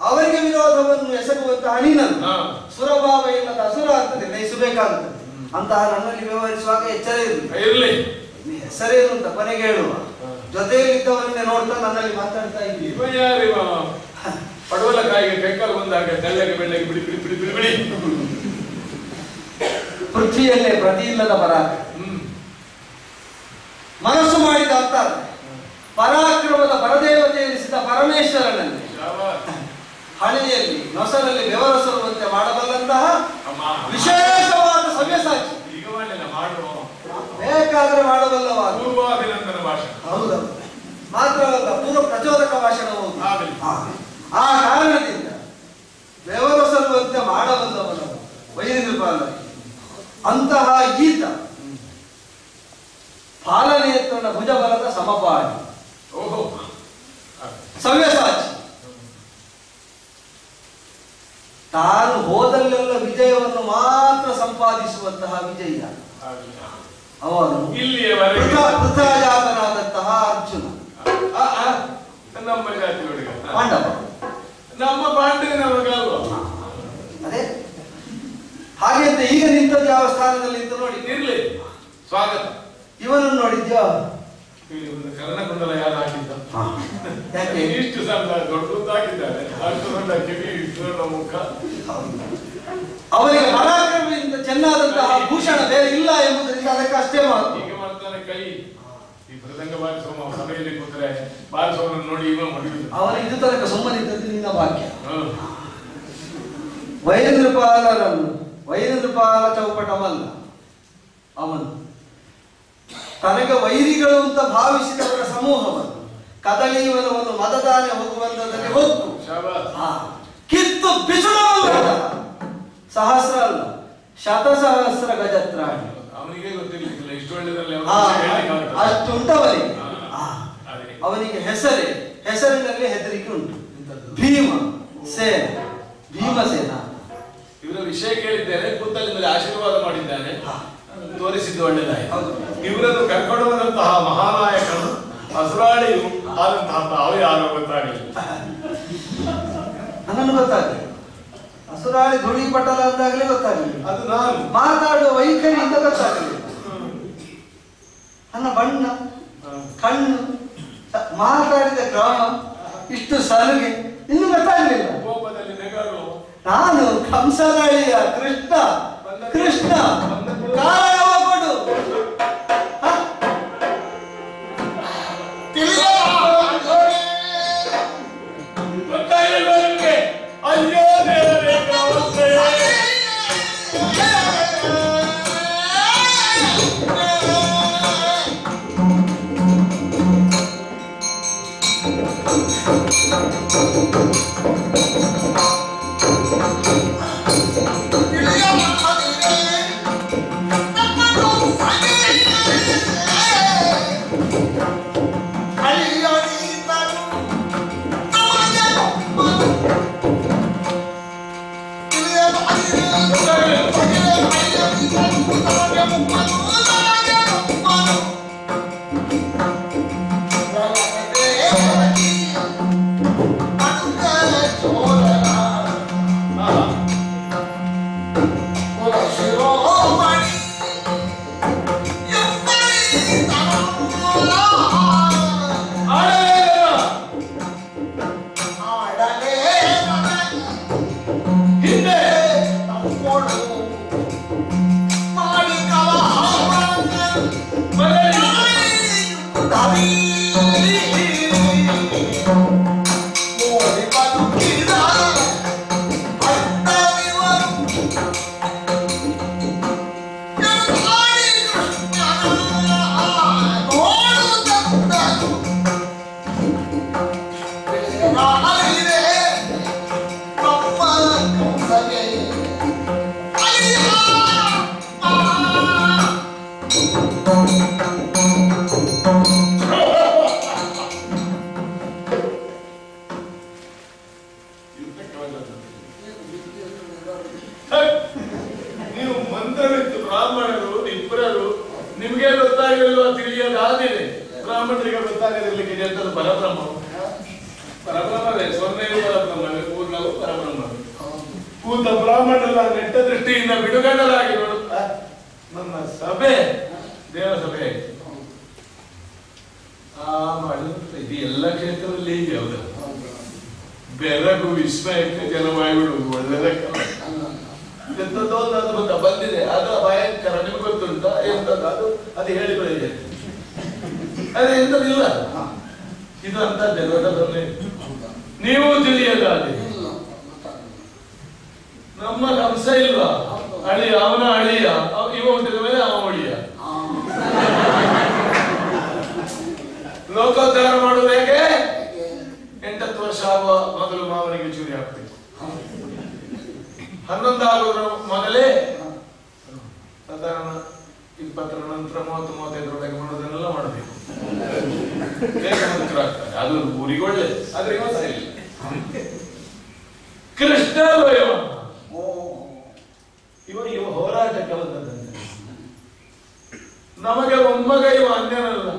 ಅವರಿಗೆ ವಿರೋಧವನ್ನು ಎಸಗುವಂತಹ ನೀನನ್ನು. ಸುರಭಾವ ಇಲ್ಲದ ಅಸುರ ಅಂತ ನಯಿಸಬೇಕಾಗುತ್ತದೆ ಅಂತಹ ನನ್ನಲ್ಲಿ ವ್ಯವಹರಿಸುವಾಗ ಎಚ್ಚರ ಇರಲಿ. ಹೆಸರೇನು ಅಂತ ಕೊನೆಗೆ ಹೇಳುವ. ಜೊತೆಯಲ್ಲಿದ್ದವರನ್ನೇ ನೋಡ್ತಾ ನನ್ನಲ್ಲಿ ಮಾತಾಡ್ತಾ ಇದ್ದೀವಿ ಪಡವಲಕಾಯಿಗೆ ಕೈಕಾಲು ಬಂದಾಗ ತೆಳ್ಳಗೆ ಬೆಳ್ಳಗೆ ಬಿಡಿ ಬಿಡಿ ಬಿಡಿ ಬಿಡಿ ಬಿಡಿ. ಪೃಥ್ವಿಯಲ್ಲೇ ಪ್ರತಿ ಇಲ್ಲದ ಪರ ಮನಸ್ಸು ಮಾಡಿದ ಅಂತ ಪರಾಕ್ರಮದ ಪರದೇವತೆ ಎನಿಸಿದ ಪರಮೇಶ್ವರನಲ್ಲಿ ಹಳೆಯಲ್ಲಿ ನೊಸರಲ್ಲಿ ಬೆವರಸರುವಂತೆ ಮಾಡಬಲ್ಲಂತಹ ವಿಶೇಷವಾದ ಸವ್ಯಸಾಚಿ. ಸಾಕ್ಷಿ ಬೇಕಾದ್ರೆ ಭಾಷಣ ಹೌದೌದು ಮಾತ್ರವಲ್ಲ ಪೂರ್ವ ಪ್ರಚೋದಕ ಭಾಷಣವು. ಆ ಕಾರಣದಿಂದ ಬೆವರಸರುವಂತೆ ಮಾಡಬಲ್ಲವನು ವೈರಿಪಾಲ ಅಂತಹ ಈತ ಫಾಲನೇತ್ರನ ಭುಜಬಲದ ಸಮಪಾಡಿ ಓಹೋ. ಸವ್ಯಸಾಚಿ ತಾನು ಹೋದಲ್ಲೆಲ್ಲ ವಿಜಯವನ್ನು ಮಾತ್ರ ಸಂಪಾದಿಸುವಂತಹ ವಿಜಯ. ಅವನು ಪೃಥಾಜಾತನಾದಂತಹ ಅರ್ಜುನ. ನಮ್ಮ ಪಾಂಡವ. ನಮ್ಮ ಪಾಂಡವಿನ ಮಗ ಅದೇ. ಹಾಗೆ ಅಂತ ಈಗ ನಿಂತದ್ದು ಯಾವ ಸ್ಥಾನದಲ್ಲಿ ಅಂತ ನೋಡಿ. ಇರ್ಲಿ. ಸ್ವಾಗತ. ಇವನನ್ನು ನೋಡಿದ್ಯಾ? ಕರ್ಣಕುಂಡಲ ಯಾರು ಹಾಕಿದ್ದ? ಯಾಕೆ? ಇಷ್ಟು ಸಣ್ಣ ದೊಡ್ಡದು ಹಾಕಿದ್ದಾರೆ ಅಷ್ಟು ದೊಡ್ಡ ಕಿವಿ ಇಷ್ಟು ದೊಡ್ಡ ಮುಖ. ಅವರಿಗೆ ಪರಾಕ್ರಮದಿಂದ ಚೆನ್ನಾದಂತಹ ಭೂಷಣ ಬೇರೆ ಇಲ್ಲ ಎಂಬುದರಿಂದ ಅದಕ್ಕೆ ಅಷ್ಟೇ ಮಾತು. ಹೀಗೆ ಮಾಡ್ತಾನೆ ಕೈ. ಈ ಪ್ರಸಂಗ ಬಾರಿಸೋಮ ಸಭೆಯಲ್ಲಿ ಕೂತ್ರೆ ಬಾರಿಸುವವರನ್ನು ನೋಡಿ ಇವ ಹೊಡೆಯುವುದು ಅವನ ಇದು ತನಕ ಸುಮ್ಮನಿದ್ದದ್ದು ನಿನ್ನ ಭಾಗ್ಯ. ವೈರೇಂದ್ರ ವೈರಿಂದ್ರಪಾಲರನ್ನು ವೈರಿಂದ್ರಪಾಲ ಚೌಪಟವಲ್ಲ ಅವನು. ತನಗೆ ವೈರಿಗಳು ಅಂತ ಭಾವಿಸಿದವರ ಸಮೂಹವನ್ನು ಒಂದು ಮತದಾನ ಹೋಗುವಂತದಲ್ಲಿ ಹೊತ್ತು ಕಿತ್ತು ಬಿಸಿಲು ಸಹಸ್ರ ಅಲ್ಲ ಗಜತ್ರಾಣಿ. ಅವನಿಗೆ ಹೇಳಲಿಕ್ಕೆ ಆಗುತ್ತಾ? ಅಷ್ಟುಂಟವನಿಗೆ. ಅವನಿಗೆ ಹೆಸರೇ. ಹೆಸರಿನಲ್ಲಿ ಹೆದರಿಕೆ ಉಂಟು. ಭೀಮ. ಸೇನ. ಭೀಮಸೇನ. ಇವರ ವಿಷಯ ಕೇಳಿದ್ದೇನೆ ಕೂತಲ್ಲಿಂದಲೇ ಆಶೀರ್ವಾದ ಮಾಡಿದ್ದಾನೆ. ತೋರಿಸಿದ್ದು ಒಳ್ಳೆದಾಯಿತು. ಹೌದು. ಇವರನ್ನು ಕರ್ಕೊಂಡು ಬಂದಂತಹ ಮಹಾನಾಯಕನು ಹಸುರಾಳಿಯು ಆದಂತಹ ತಾವು ಯಾರೋ ಗೊತ್ತಾಗಲಿಲ್ಲ ನನ್ನನ್ನು ಗೊತ್ತಾಗಲಿ. ಹಸುರಾಳಿ ಧೂಳಿ ಪಟಲ ಅಂದಾಗಲೇ ಗೊತ್ತಾಗಲಿಲ್ಲ ಅದು ನಾನು. ಮಾತಾಡುವ ವೈಖರಿಯಿಂದ ಗೊತ್ತಾಗಲಿಲ್ಲ ನನ್ನ ಬಣ್ಣ ಕಣ್ಣು ಮಾತಾಡಿದ ಕ್ರಮ ಇಷ್ಟು ಸಲುಗೆ ಇನ್ನೂ ಗೊತ್ತಾಗಲಿಲ್ಲ. ಕೋಪದಲ್ಲಿ ನೆಗರು ನಾನು ಕಂಸನಳಿಯ ಕೃಷ್ಣ ಕೃಷ್ಣ ಕಾರಣ ಗೊತ್ತಾಗದಿರ್ಲಿಕ್ಕೆ ಇದೆ ಅಂತದ್ದು ಪರಬ್ರಹ್ಮ. ಪರಬ್ರಹ್ಮವೇ ಸೊನ್ನೆಯು ಪರಬ್ರಹ್ಮವೇ, ಪೂರ್ಣವು ಪರಬ್ರಹ್ಮವೇ. ಕೂತ ಬ್ರಾಹ್ಮಣರೆಲ್ಲ ನೆಟ್ಟ ದೃಷ್ಟಿಯಿಂದ ಬಿಡುಗಡಲಾಗಿ ನನ್ನ ಸಭೆ ದೇವ ಸಭೆ ಆ ಮಾಡಿದಂತ ಇದು ಎಲ್ಲ ಕ್ಷೇತ್ರದಲ್ಲಿ ಹೀಗೆ ಹೌದು. ಬೆರಗು ವಿಸ್ಮಯಕ್ಕೆ ಜಲವಾಯುಗಳು ಒಳ್ಳೆದಕ್ಕಲ್ಲ ಬಂದಿದೆ. ಅದು ಭಯಂಕರ ನಿಮ್ಗೆ ಗೊತ್ತುಂಟ? ಎಂತದ್ದು ಅದು ಅದು ಹೇಳಿ ಬೆಳಿಗ್ಗೆ ಅದೇ ಎಂತದಿಲ್ಲ ಇದು ಅಂತ ದೊಡ್ಡದನ್ನೇ ನೀವು ತಿಳಿಯದಾಗಿ ನಮ್ಮ ಕಂಸ ಇಲ್ವಾ? ಅಳಿಯ, ಅವನ ಅಳಿಯ ಇವ ಹುಟ್ಟಿದ ಮೇಲೆ ಅವ ಅಳಿಯ ಲೋಕೋದ್ಧಾರ ಮಾಡುವುದು ಹೇಗೆ? ಎಂಟತ್ತು ವರ್ಷ ಆಗುವ ಮೊದಲು ಮಾವನಿಗೆ ಚೂರಿ ಹಾಕ್ಬೇಕು. ಹನ್ನೊಂದು ಆಗೋದ್ರ ಮೊದಲೇ ಇಪ್ಪತ್ತರ ನಂತರ ಮೂವತ್ತು ಮೂವತ್ತೈದರೊಳಗೆ ಮಾಡೋದನ್ನೆಲ್ಲ ಮಾಡಬೇಕು. ಅದು ಊರಿಗೆ ಒಳ್ಳೆ ಆದ್ರೆ ಇವ ಸರಿ ಇಲ್ಲ. ಕೃಷ್ಣ ಇವ ಇವ ಹೋರಾಟಕ್ಕೆ ಬಂದದಂತೆ ನಮಗೆ ಒಮ್ಮಗ ಇವ ಅನ್ಯನಲ್ಲ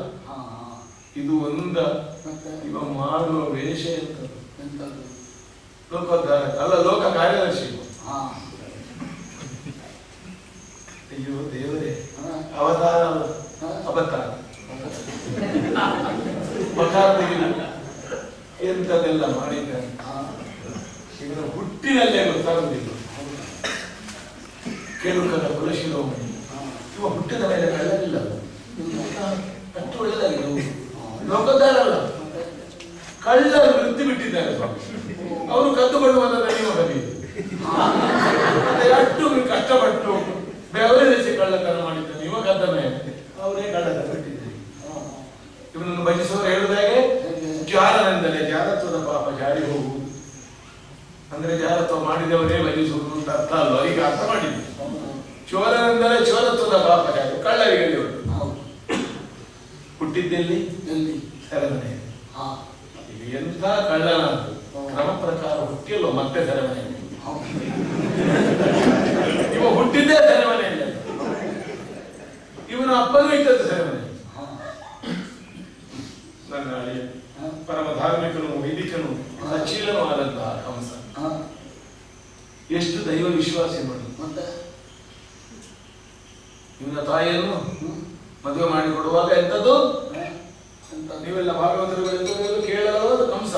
ಇದು ಒಂದ. ಇವ ಮಾಡುವ ವೇಷ ಎಂತ ಲೋಕೋದ್ಧಾರ. ಅಲ್ಲ ಲೋಕ ಕಾರ್ಯದರ್ಶಿ. ಅಯ್ಯೋ, ದೇವರೇ. ಅವತಾರ ಅವತಾರ ಎಂತದೆಲ್ಲ ಮಾಡಿದ್ದಾರೆ ಇವರ ಹುಟ್ಟಿನಲ್ಲೇ ಗೊತ್ತಾಗುವುದಿಲ್ಲ ಕೆಳುಕದ ಕುಲಶಿರೋಮಣಿ. ಇವ ಹುಟ್ಟಿದ ಮೇಲೆ ಕಳ್ಳಲಿಲ್ಲ ಅಷ್ಟು ಒಳ್ಳೆದಾಗಿದೆ ಹೌದು. ನೌಕದ್ದಾರಲ್ಲ ಕಳ್ಳರು ವೃತ್ತಿ ಬಿಟ್ಟಿದ್ದಾರೆ ಅವರು ಕದ್ದುಕೊಳ್ಳುವಂತ ನೀವು ಬರೀ ಅಷ್ಟು ಕಷ್ಟಪಟ್ಟು ಬೆವರಿಸಿ ಕಳ್ಳತನ ಮಾಡಿದ್ದಾನೆ ಇವಾಗ ಮೇಲೆ ಅವರೇ ಕಳ್ಳತನ ಬಿಟ್ಟಿದ್ದಾರೆ. ಇವನನ್ನು ಭಜಿಸುವವರು ಹೇಳುದಾಗೆ ಜಾರನೆಂದರೆ ಜಾರತ್ವದ ಪಾಪ ಜಾರಿ ಹೋಗು. ಅಂದ್ರೆ ಜಾರತ್ವ ಮಾಡಿದವರೇ ಭಜಿಸುವುದು ಅಂತ ಅರ್ಥ ಅಲ್ವಾ? ಈಗ ಅರ್ಥ ಮಾಡಿದ್ವಿ. ಚೋರನೆಂದರೆ ಚೋರತ್ವದ ಪಾಪ ಜಾರಿ ಕಳ್ಳರಿಗೆ ದೇವರು ಹುಟ್ಟಿದ್ದೆಲ್ಲಿ? ಎಲ್ಲಿ? ಸೆರೆಮನೆ ಎಂಥ ಕಳ್ಳನ ಕ್ರಮ ಪ್ರಕಾರ ಹುಟ್ಟಿಲ್ವ ಮತ್ತೆ ಸೆರೆಮನೆ ಇವ ಹುಟ್ಟಿದ್ದೇ ಸೆರೆಮನೆಯಲ್ಲಿ ಇವನ ಅಪ್ಪನೂ ಇದ್ದದ್ದು ಸೆರೆಮನೆ ನನ್ನ ಅಳಿಯ ಪರಮ ಧಾರ್ಮಿಕನು ವೈದಿಕನು ಸಚೀಲನೂ ಆದಂತಹ ಕಂಸ. ಹಾ. ಎಷ್ಟು ದೈವ ವಿಶ್ವಾಸ ಮಾಡಿ ಮತ್ತೆ? ಇವನ ತಾಯಿಯನ್ನು ಮದುವೆ ಮಾಡಿಕೊಡುವಾಗ ಎಂತದ್ದು ನೀವೆಲ್ಲ ಭಾಗವತರು ಕೇಳಲು ಕಂಸ.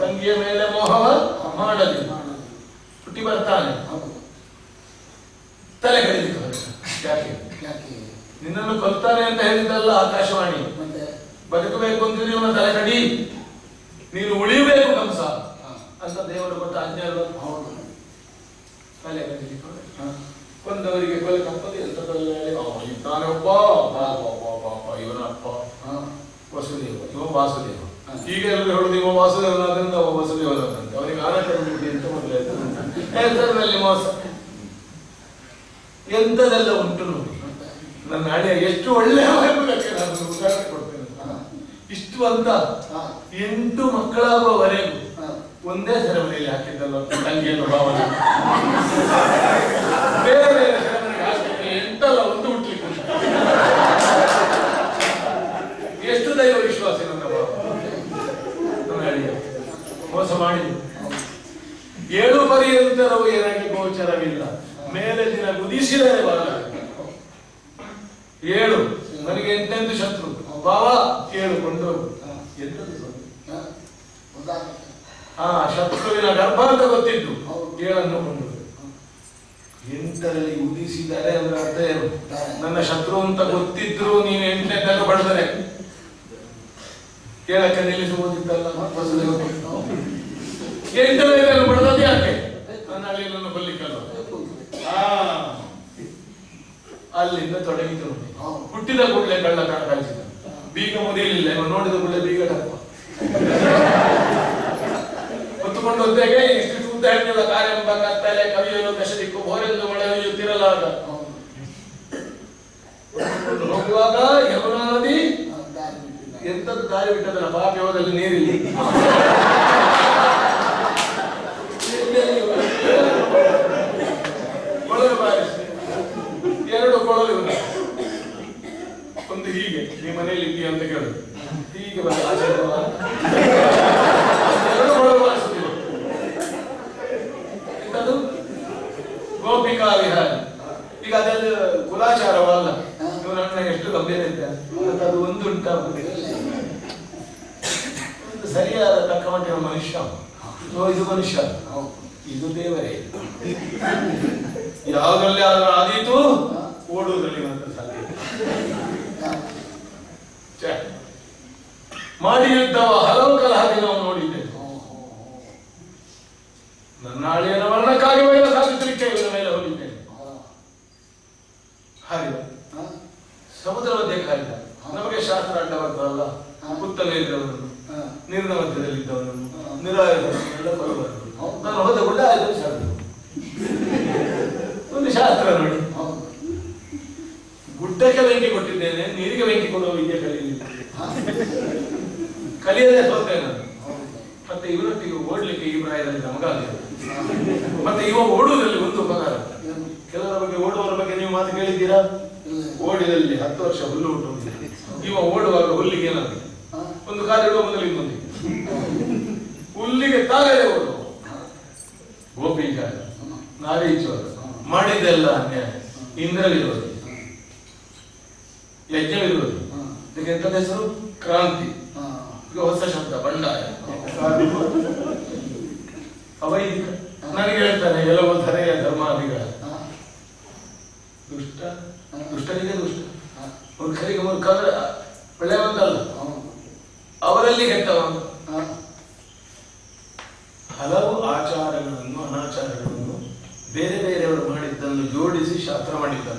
ತಂಗಿಯ ಮೇಲೆ ಮೋಹವ ಮಾಡಲಿ. ಹುಟ್ಟಿ ಬರ್ತಾನೆ. ತಲೆ ಕಡಿಲಿಕ್ಕೆ ಯಾಕೆ? ಯಾಕೆ? ನಿನ್ನನ್ನು ಕೊಲ್ತಾನೆ ಅಂತ ಹೇಳಿದ್ದಲ್ಲ ಆಕಾಶವಾಣಿ. ಮತ್ತೆ? ಬದುಕಬೇಕು ಅಂತ ಇವನ ತಲೆ ಕಡಿ ನೀನು ಉಳಿಬೇಕು ಕಂಸ. ಅಂತ ದೇವರು ಕೊಟ್ಟ ಆಜ್ಞೆ? ಹೌದು. ತಲೆ ಕಡಿಲಿಕ್ಕೆ. ಕೊಂದವರಿಗೆ ಕೊಲೆ ತಪ್ಪದು ಎಂತದಲ್ಲ ಇದ್ದಾನೆ ಒಬ್ಬ. ಇವನ ಅಪ್ಪ ವಸುದೇವ ಇವ ವಾಸುದೇವ. ಈಗ ಎಲ್ಲರೂ ಹೇಳುದು ಇವ ವಾಸುದೇವನಾದ್ರಿಂದ ಅವ ವಸುದೇವನಾದಂತೆ ಅವನಿಗೆ ಆರಾಟ ಬಿಡಿ ಅಂತ ಮೊದಲೇ ಮೋಸ. ಎಂತದೆಲ್ಲ ಉಂಟು ನೋಡಿ. ನನ್ನ ಹಣೆ ಎಷ್ಟು ಒಳ್ಳೆಯ ನಾನು ಉದಾಹರಣೆ ಕೊಡ್ತೇನೆ ಇಷ್ಟು ಅಂತ. ಎಂಟು ಮಕ್ಕಳಾಗುವವರೆಗೂ ಒಂದೇ ಸೆರೆಮನೆಯಲ್ಲಿ ಹಾಕಿದ್ದಲ್ಲ ತಂಗಿಯನ್ನು ಭಾವನೆ. ಬೇರೆ ಬೇರೆ ಸೆರೆಮನೆಗೆ ಹಾಕಿದ್ರೆ ಎಂಟಲ್ಲ ಒಂದು ಹುಟ್ಲಿಕ್ಕೆ ಎಷ್ಟು ದೈವ ವಿಶ್ವಾಸ ನನ್ನ ಭಾವ. ಮೋಸ ಮಾಡಿದ್ದು. ಏಳು ಪರ್ಯಂತರವು ಏನಾಗಿ ಗೋಚರವಿಲ್ಲ. ಮೇಲೆ ದಿನ ಗುದಿಸಿದರೆ ಬಾಲ. ಏಳು, ನನಗೆ ಎಂತೆಂದು ಶತ್ರು. ಬಾವ ಏಳು ಕೊಂಡು ಹಾ, ಶತ್ರುವಿನ ಗರ್ಭ ಅಂತ ಗೊತ್ತಿದ್ದು ಏಳನ್ನು ಕೊಂಡು ಎಂಟರಲ್ಲಿ ಉದಿಸಿದರೆ ಅಂದ್ರೆ ಅರ್ಥ ಏನು? ನನ್ನ ಶತ್ರು ಅಂತ ಗೊತ್ತಿದ್ರು ನೀನು ತನಕ ಬಡದರೆ ಕೇಳಕ್ಕೆ ನಿಲ್ಲಿಸಬಹುದಿತ್ತಲ್ಲ? ಎಂಟನೇ ಎಂಟನೇದನ್ನು ಬಡದದ್ದು ಯಾಕೆ? ನನ್ನ ಕೊಲ್ಲಿಕ್ಕಲ್ಲ ಆ ಅಲ್ಲಿಂದ ತೊಡಗಿತು. ಹುಟ್ಟಿದ ಕೂಡಲೇ ಕಳ್ಳ ಕಾಣ ಕಳಿಸಿದ ಬೀಗ ಮುರಿಯಲಿಲ್ಲ ಇವ ನೋಡಿದ ಕೂಡಲೇ ಬೀಗ ಟಪ್ಪ ಹೊತ್ತುಕೊಂಡು ಹೋದಾಗ ಇಷ್ಟು ಉದ್ದ ಹೆಣ್ಣುಗಳ ಕಾರ್ಯಂಬ ಕತ್ತಲೆ ಕವಿಯಲು ಕಶದಿಕ್ಕು ಬೋರೆಂದು ಹೊತ್ತುಕೊಂಡು ಹೋಗುವಾಗ ಯಮುನಾ ನದಿ ಎಂತದ್ದು ದಾರಿ ಬಿಟ್ಟದಲ್ಲ ಹೋದಲ್ಲಿ ನೀರಿಲ್ಲಿ ಎಲ್ಲೆಲ್ಲಿ ಕೊಳಲು ಬಾರಿಸಿ ಎರಡು ಕೊಳಲು ಇವೆ. ಹೀಗೆ, ನಿಮ್ಮ ಇದೆಯಾ ಅಂತ ಕೇಳಿದ್ರು. ಹೀಗೆ ಬಂದ ಎಂತದು? ಗೋಪಿಕಾ ವಿಹಾರ. ಈಗ ಅದೆಲ್ಲ ಕುಲಾಚಾರವಲ್ಲ ಅಣ್ಣ ಎಷ್ಟು ಗಂಭೀರ ಇದ್ದ ಅದು ಒಂದು ಉಂಟಾಗುತ್ತೆ ಒಂದು ಸರಿಯಾದ ತಕ್ಕ ಮಟ್ಟಿನ ಮನುಷ್ಯ. ಸೊ, ಇದು ಮನುಷ್ಯ. ಇದು ದೇವರೇ. ಯಾವುದರಲ್ಲಿ ಆದ್ರೂ ಆದೀತು, ಓಡುವುದರಲ್ಲಿ ಸಾಧ್ಯ. ಛೆ. ಮಾಡಿ ಯುದ್ಧವ ಹಲವು ಕಲಹದಿ ನಾವು ನೋಡಿದ್ದೇವೆ. ನನ್ನ ಅಳಿಯನ ವರ್ಣಕ್ಕಾಗಿ ಮೇಲೆ ಸಾಧಿಸಲಿಕ್ಕೆ ಇವನ ಮೇಲೆ ಹೋಗಿದ್ದೇನೆ. ಹಾಗೆ, ಸಮುದ್ರ ಮಧ್ಯೆ ಇಲ್ಲ ನಮಗೆ ಶಾಸ್ತ್ರ ಅಡ್ಡ ಬರ್ತದಲ್ಲ ಉತ್ತಮ ಇದ್ದವನನ್ನು ನೀರಿನ ಮಧ್ಯದಲ್ಲಿದ್ದವನನ್ನು ಎಲ್ಲ ಕೊಲ್ಲಬಾರದು. ನಾನು ಹೋದ ಕೂಡ ಆಯ್ತು ಶಾಸ್ತ್ರ ಒಂದು ಶಾಸ್ತ್ರ ನೋಡಿ. ಗುಡ್ಡಕ್ಕೆ ಬೆಂಕಿ ಕೊಟ್ಟಿದ್ದೇನೆ, ನೀರಿಗೆ ಬೆಂಕಿ ಕೊಡುವ ವಿದ್ಯೆ ಕಲಿಯಲಿಲ್ಲ. ಕಲಿಯದೆ ಸೋತೆ ನಾನು. ಮತ್ತೆ ಇವರೊಟ್ಟಿಗೆ ಓಡ್ಲಿಕ್ಕೆ ಈ ಪ್ರಾಯದಲ್ಲಿ ನಮಗಾಗಲಿ ಮತ್ತೆ ಇವ ಓಡುವುದರಲ್ಲಿ ಒಂದು ಉಪಕಾರ. ಕೆಲವರ ಬಗ್ಗೆ ಓಡುವವರ ಬಗ್ಗೆ ನೀವು ಮಾತು ಕೇಳಿದ್ದೀರಾ? ಓಡಿದಲ್ಲಿ ಹತ್ತು ವರ್ಷ ಹುಲ್ಲು ಉಂಟು ಇವ ಓಡುವಾಗ ಹುಲ್ಲಿಗೆ ಏನಾಗಿದೆ ಒಂದು ಕಾಲು ಇಡುವ ಮೊದಲು ಇನ್ನೊಂದು. ಹುಲ್ಲಿಗೆ ತಾಗದೆ ಓಡುವ. ಗೋಪಿಕಾರ ನಾರೀಚೋರ ಮಾಡಿದ್ದೆಲ್ಲ ಅನ್ಯಾಯ. ಇಂದ್ರವಿರೋಧಿ ಯಜ್ಞವಿರೋಧಿ. ಇದಕ್ಕೆ ಎಂತದ ಹೆಸರು? ಕ್ರಾಂತಿ. ಈಗ ಹೊಸ ಶಬ್ದ ಬಂಡಾಯ. ಅವೈದಿಕ. ನನಗೆ ಹೇಳ್ತಾನೆ ಎಲ್ಲವೂ ಧರೆಯ ಧರ್ಮಾದಿಗಳ. ದುಷ್ಟ. ದುಷ್ಟರಿಗೆ ದುಷ್ಟ. ಮೂರ್ಖರಿಗೆ ಮೂರ್ಖ ಅಂದ್ರೆ ಒಳ್ಳೆಯವಂತಲ್ಲ ಅವರಲ್ಲಿ ಕೆಟ್ಟವ ಹಲವು ಆಚಾರಗಳನ್ನು ಅನಾಚಾರಗಳನ್ನು ಬೇರೆ ಬೇರೆಯವರು ಮಾಡಿದ್ದನ್ನು ಜೋಡಿಸಿ ಶಾಸ್ತ್ರ ಮಾಡಿದ್ದನ್ನು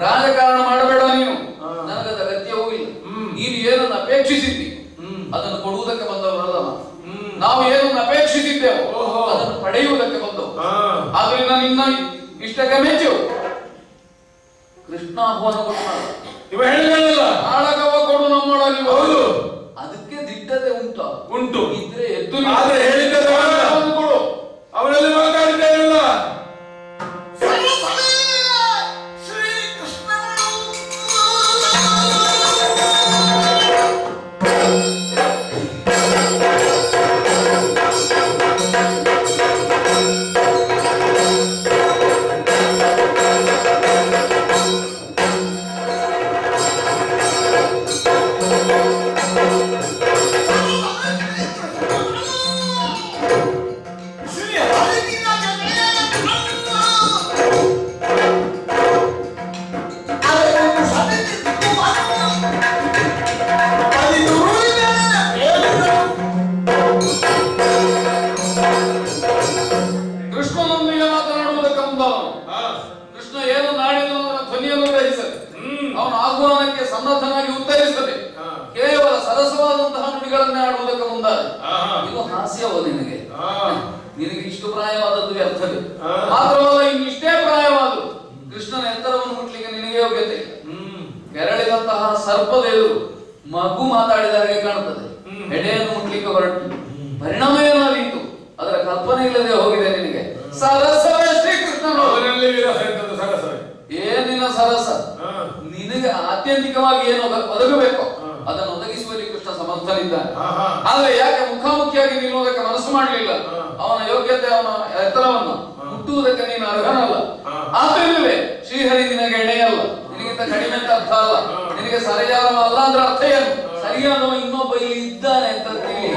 ರಾಜಕಾರಣ ಮಾಡಬೇಡ ನೀನು. ನನಗದ ಅಗತ್ಯವೂ ಇಲ್ಲ ನೀನು ಏನನ್ನು ಅಪೇಕ್ಷಿಸಿದ್ದಿ? ಅದನ್ನು ಕೊಡುವುದಕ್ಕೆ ಬಂದವರಲ್ಲ ನಾವು ಏನನ್ನು ಅಪೇಕ್ಷಿಸಿದ್ದೇವೋ ಅದನ್ನು ಪಡೆಯುವುದಕ್ಕೆ ಬಂದವು ಆದ್ರಿಂದ ನಿನ್ನ ಇಷ್ಟಕ್ಕೆ ಮೆಚ್ಚು. ಕೃಷ್ಣ ಆಹ್ವಾನ ಇವ ಕೊಡು ನಮ್ಮೊಳಗೆ ಹೌದು. ಅದಕ್ಕೆ ದಿಟ್ಟತೆ ಉಂಟು. ಉಂಟು. ಇದ್ರೆ ಎದ್ದು ಆದ್ರೆ ಹೇಳಿದ್ದೆ ಕೊಡು. ಮಾತಾಡಿದ್ದೆ ಕೆರಳಿದಂತಹ ಮಗು ಮಾತಾಡಿದ ಹಾಗೆ ಕಾಣುತ್ತದೆ. ಎಡೆಯನ್ನು ಮುಟ್ಲಿಕ್ಕೆ ಹೊರಟು. ಪರಿಣಾಮ ಏನಾದೀತು ಅದರ ಕಲ್ಪನೆ ಇಲ್ಲದೆ ಹೋಗಿದೆ ನಿನಗೆ. ಸರಸವೇ ಶ್ರೀಕೃಷ್ಣನು. ಏನಿನ ಸರಸ. ನಿನಗೆ ಆತ್ಯಂತಿಕವಾಗಿ ಏನು ಒದ- ಒದಗಬೇಕು. ಅದನ್ನು ಒದಗಿಸುವಲ್ಲಿ ಕೃಷ್ಣ ಸಮರ್ಥನಿದ್ದಾನೆ. ಆದ್ರೆ ಯಾಕೆ ಮುಖಾಮುಖಿಯಾಗಿ ನಿಲ್ಲುವುದಕ್ಕೆ ಮನಸ್ಸು ಮಾಡಲಿಲ್ಲ? ಅವನ ಯೋಗ್ಯತೆ ಅವನ ಎತ್ತರವನ್ನು. ಮುಟ್ಟುವುದಕ್ಕೆ ನೀನು ಅರ್ಹನಲ್ಲ. ಆದ್ರಿಂದಲೇ ಶ್ರೀಹರಿ ನಿನಗೆ ಎಣೆಯಲ್ಲ ನಿನಗಿಂತ ಕಡಿಮೆ ಅಂತ ಅರ್ಥ ಅಲ್ಲ. ನಿನಗೆ ಸರಿಯಾದವ ಅಲ್ಲ ಅಂದ್ರೆ ಅರ್ಥ ಏನು? ಸರಿಯಾದವ ಇನ್ನೊಬ್ಬ ಇಲ್ಲಿ ಇದ್ದಾನೆ ಅಂತ ತಿಳಿ.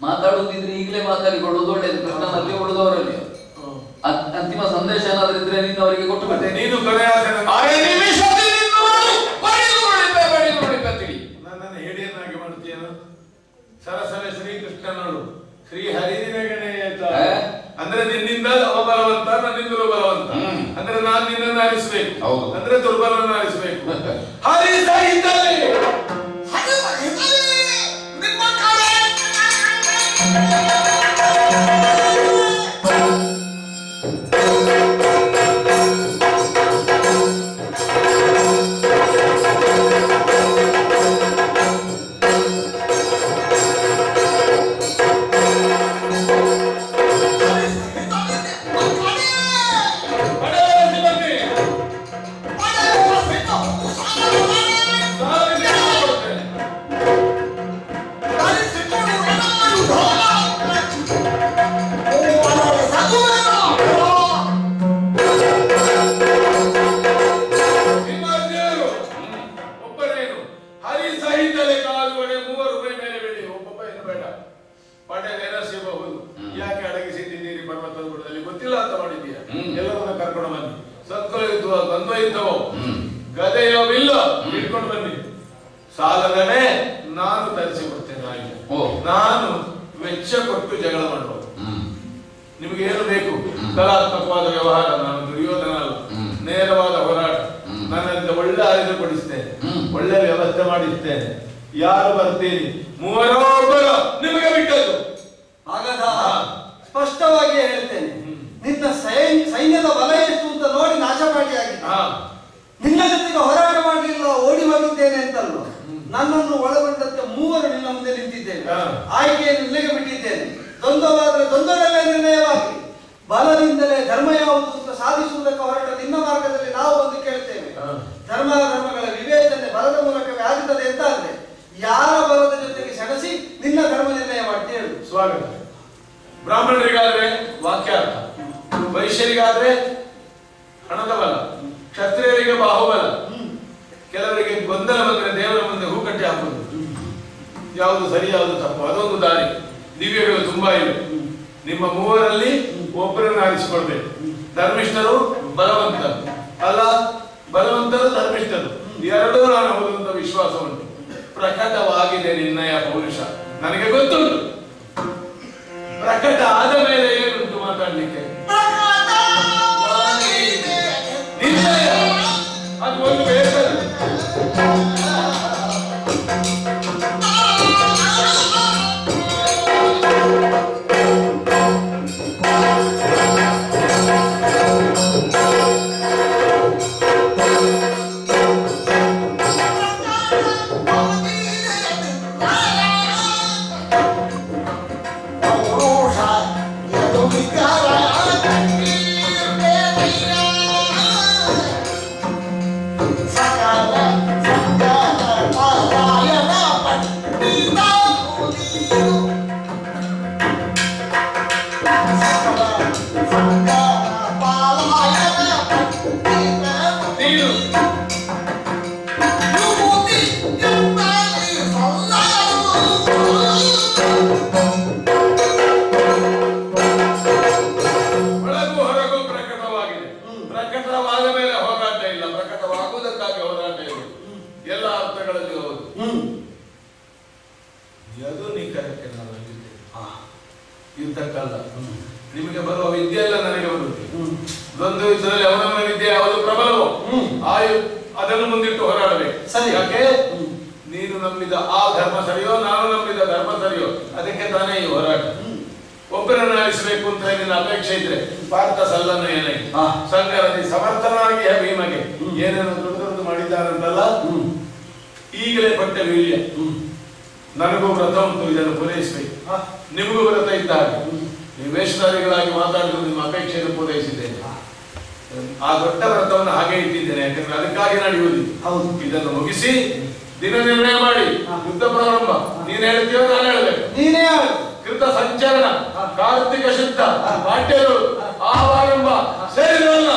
ಮಾತಾಡುತ್ತಿದ್ರೆ ಈಗಲೇ ಮಾತಾಡಿಕೊಳ್ಳೋದು ಒಳ್ಳೆಯದು ಕೃಷ್ಣನಲ್ಲಿ ಉಳಿದವರಲ್ಲಿ. ಅಂತಿಮ ಸಂದೇಶ ಏನಾದ್ರೂ ಇದ್ರೆ ನೀನು ಅವರಿಗೆ ಕೊಟ್ಟು ಬಿಟ್ಟೆ ನೀನು ಸರಸರೇ ಶ್ರೀಕೃಷ್ಣನೋಡು ಶ್ರೀ ಹರಿದಿನಗಣೆ ಅಂತ. ಅಂದ್ರೆ ನಿನ್ನಿಂದ ಅವ ಬಲವಂತ ನನ್ನಿಂದಲೂ ಬಲವಂತ ಅಂದ್ರೆ ನಾನು ನಿನ್ನನ್ನು ಆರಿಸಬೇಕು. ಹೌದು. ಅಂದ್ರೆ ದುರ್ಬಲನ ಆರಿಸ್ಬೇಕು. ಹರಿ ನಿಮ್ಮ ಸಾಲದನೆ ನಾನು ತರಿಸಿ ಕೊಡ್ತೇನೆ ಆಯ್ತು ಓ. ನಾನು ವೆಚ್ಚ ಕೊಟ್ಟು ಜಗಳ ಮಾಡುವುದು ನಿಮ್ಗೆ ಏನು ಬೇಕು? ಕಲಾತ್ಮಕವಾದ ವ್ಯವಹಾರ ನಾನು ದುರ್ಯೋಧನ ಅಲ್ಲ ನೇರವಾದ ಹೋರಾಟ. ನನ್ನಂತೆ ನನ್ನಿಂದ ಒಳ್ಳೆ ಆಯುಧ ಕೊಡಿಸ್ತೇನೆ ಒಳ್ಳೆ ವ್ಯವಸ್ಥೆ ಮಾಡಿಸ್ತೇನೆ. ಯಾರು ಬರ್ತೀರಿ ಮೂವರೋ ಒಬ್ಬರು ನಿಮಗೆ ಬಿಟ್ಟದ್ದು. ಹಾಗಾದ. ಸ್ಪಷ್ಟವಾಗಿ ಹೇಳ್ತೇನೆ. ನಿನ್ನ ಸೈನ್ ಸೈನ್ಯದ ಬಲ ಎಷ್ಟು ಅಂತ ನೋಡಿ ನಾಶ ಮಾಡಿ ಆಗಿದೆ ನಿನ್ನ ಜೊತೆಗೆ ಹೋರಾಟ ಮಾಡಲಿಲ್ಲ ಓಡಿ ಹೋಗಿದ್ದೇನೆ ಅಂತಲ್ವ. ನನ್ನನ್ನು ಒಳಗೊಂಡಂತೆ ಮೂವರು ನಿನ್ನ ಮುಂದೆ ನಿಂತಿದ್ದೇನೆ. ಆಯ್ಕೆಯನ್ನು ಇಲ್ಲಿಗೆ ಬಿಟ್ಟಿದ್ದೇನೆ. ದ್ವಂದ್ವವಾದರೆ ದ್ವಂದ್ವದಲ್ಲೇ ನಿರ್ಣಯವಾಗಿ. ಬಲದಿಂದಲೇ ಧರ್ಮ ಯಾವುದು ಅಂತ ಸಾಧಿಸುವುದಕ್ಕೆ ಹೊರಟ ನಿನ್ನ ಮಾರ್ಗದಲ್ಲಿ ನಾವು ಬಂದು ಕೇಳ್ತೇವೆ ಧರ್ಮ ಧರ್ಮಗಳ ವಿವೇಚನೆ ಬಲದ ಮೂಲಕವೇ ಆಗುತ್ತದೆ ಅಂತ ಅಂದ್ರೆ ಯಾರ ಬಲದ ಜೊತೆಗೆ ಸೆಣಸಿ ನಿನ್ನ ಧರ್ಮ ನಿರ್ಣಯ ಮಾಡಿ ಹೇಳು. ಸ್ವಾಗತ. ಬ್ರಾಹ್ಮಣರಿಗಾದ್ರೆ ವಾಕ್ಯಾರ್ಥ ವೈಶ್ಯರಿಗಾದ್ರೆ ಹಣದ ಬಲ. ಕ್ಷತ್ರಿಯರಿಗೆ ಬಾಹುಬಲ. ಕೆಲವರಿಗೆ ಗೊಂದಲ ಬಂದರೆ ದೇವರ ಮುಂದೆ ಹೂಕಟ್ಟೆ ಹಾಕುವುದು. ಯಾವುದು ಸರಿ, ಯಾವುದು ತಪ್ಪು? ಅದೊಂದು ದಾರಿ. ದಿವ್ಯಗಳು ತುಂಬಾ ಇವೆ ನಿಮ್ಮ ಮೂವರಲ್ಲಿ ಒಬ್ಬರನ್ನು ಆರಿಸಿಕೊಳ್ಬೇಕು. ಧರ್ಮಿಷ್ಠರು ಬಲವಂತರು. ಅಲ್ಲ, ಬಲವಂತರು ಧರ್ಮಿಷ್ಠರು. ಎರಡೂ ನಾನು ಹೋದಂತ ವಿಶ್ವಾಸ ಉಂಟು ಪ್ರಕಟವಾಗಿದೆ ನಿನ್ನಯ ಪೌರುಷ. ನನಗೆ ಗೊತ್ತುಂಟು. ಪ್ರಕಟ ಆದ ಮೇಲೆ ಏನುಂಟು ಮಾತಾಡ್ಲಿಕ್ಕೆ? ವಿದ್ಯೆ ಎಲ್ಲ ನನಗೆ ಬರುತ್ತೆ ಒಂದು ಯುದ್ಧದಲ್ಲಿ ಅವನವನ ವಿದ್ಯೆ ಯಾವುದು ಪ್ರಬಲವೋ? ಆಯು ಅದನ್ನು ಮುಂದಿಟ್ಟು ಹೋರಾಡಬೇಕು. ಸರಿ. ಯಾಕೆ? ನೀನು ನಂಬಿದ ಆ ಧರ್ಮ ಸರಿಯೋ ನಾನು ನಂಬಿದ ಧರ್ಮ ಸರಿಯೋ? ಅದಕ್ಕೆ ತಾನೇ ಈ ಹೋರಾಟ. ಒಬ್ಬರನ್ನ ಆರಿಸಬೇಕು ಅಂತ ನಿನ್ನ ಅಪೇಕ್ಷೆ ಇದ್ರೆ ಭಾರತ ಸಲ್ಲನ ಏನೇ. ಸಂಘದಲ್ಲಿ ಸಮರ್ಥನಾಗಿ ಭೀಮಗೆ. ಏನೇನು ದೊಡ್ಡ ದೊಡ್ಡ ಮಾಡಿದ್ದಾರಂತಲ್ಲ? ಈಗಲೇ ಪಟ್ಟೆ ವೀರ್ಯ. ನನಗೂ ವ್ರತ ಉಂಟು ಇದನ್ನು ಪೂರೈಸಬೇಕು. ನಿಮಗೂ ವ್ರತ ಇದ್ದಾರೆ. ಹಾಗೆ ನೀವು ವೇಷಧಾರಿಗಳಾಗಿ ಮಾತಾಡಿದ್ರು ನಿಮ್ಮ ಅಪೇಕ್ಷೆಯನ್ನು ಪೂರೈಸಿದ್ದೇನೆ. ಆ ದೊಡ್ಡ ವ್ರತವನ್ನು ಹಾಗೆ ಇಟ್ಟಿದ್ದೇನೆ ಯಾಕಂದ್ರೆ ಅದಕ್ಕಾಗಿ ನಡೆಯುವುದು ಹೌದು. ಇದನ್ನು ಮುಗಿಸಿ ದಿನ ನಿರ್ಣಯ ಮಾಡಿ ಯುದ್ಧ ಪ್ರಾರಂಭ. ನೀನ್ ಹೇಳ್ತೀಯೋ ನಾನು ಹೇಳ್ಬೇಕು. ನೀನೇ. ಕೃತ ಸಂಚಲನ ಕಾರ್ತಿಕ ಶುದ್ಧ ಪಾಠ್ಯಗಳು ಆರಂಭ ಸೇರಿದವಲ್ಲ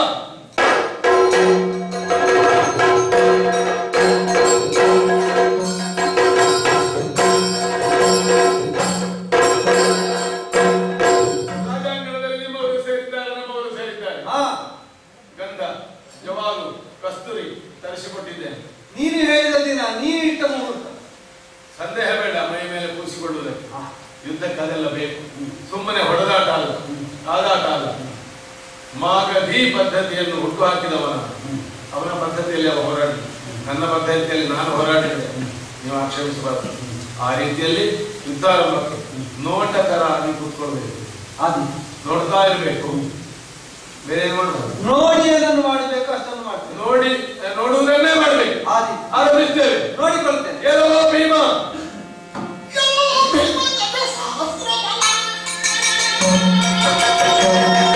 ಅದೆಲ್ಲ ಬೇಕು. ಸುಮ್ಮನೆ ಹೊಡೆದಾಟ ಅಲ್ಲ. ಆದಾಟ ಅಲ್ಲ. ಮಾಗಧಿ ಪದ್ಧತಿಯನ್ನು ಹುಟ್ಟುಹಾಕಿದವನ ಅವನ ಪದ್ಧತಿಯಲ್ಲಿ ಅವ ಹೋರಾಡಿದ ನನ್ನ ಪದ್ಧತಿಯಲ್ಲಿ ನಾನು ಹೋರಾಡಿದ್ದೆ ನೀವು ಆಕ್ಷೇಪಿಸಬಾರದು. ಆ ರೀತಿಯಲ್ಲಿ ಯುದ್ಧಾರಂಭಕ್ಕೆ ನೋಟಕರ ಆಗಿ ಕೂತ್ಕೊಳ್ಬೇಕು. ಅದು ನೋಡ್ತಾ ಇರಬೇಕು. ಬೇರೆ ಏನು ಮಾಡ್ಬೋದು ನೋಡಿ ಅದನ್ನು ಮಾಡಬೇಕು ಅಷ್ಟನ್ನು ಮಾಡ್ತೇವೆ ನೋಡಿ ನೋಡುವುದನ್ನೇ ಮಾಡಬೇಕು. ಆದಿ. ಆರಂಭಿಸ್ತೇವೆ ನೋಡಿಕೊಳ್ತೇವೆ ಏನೋ ಭೀಮ. ನೋಡ್ಬೇಕು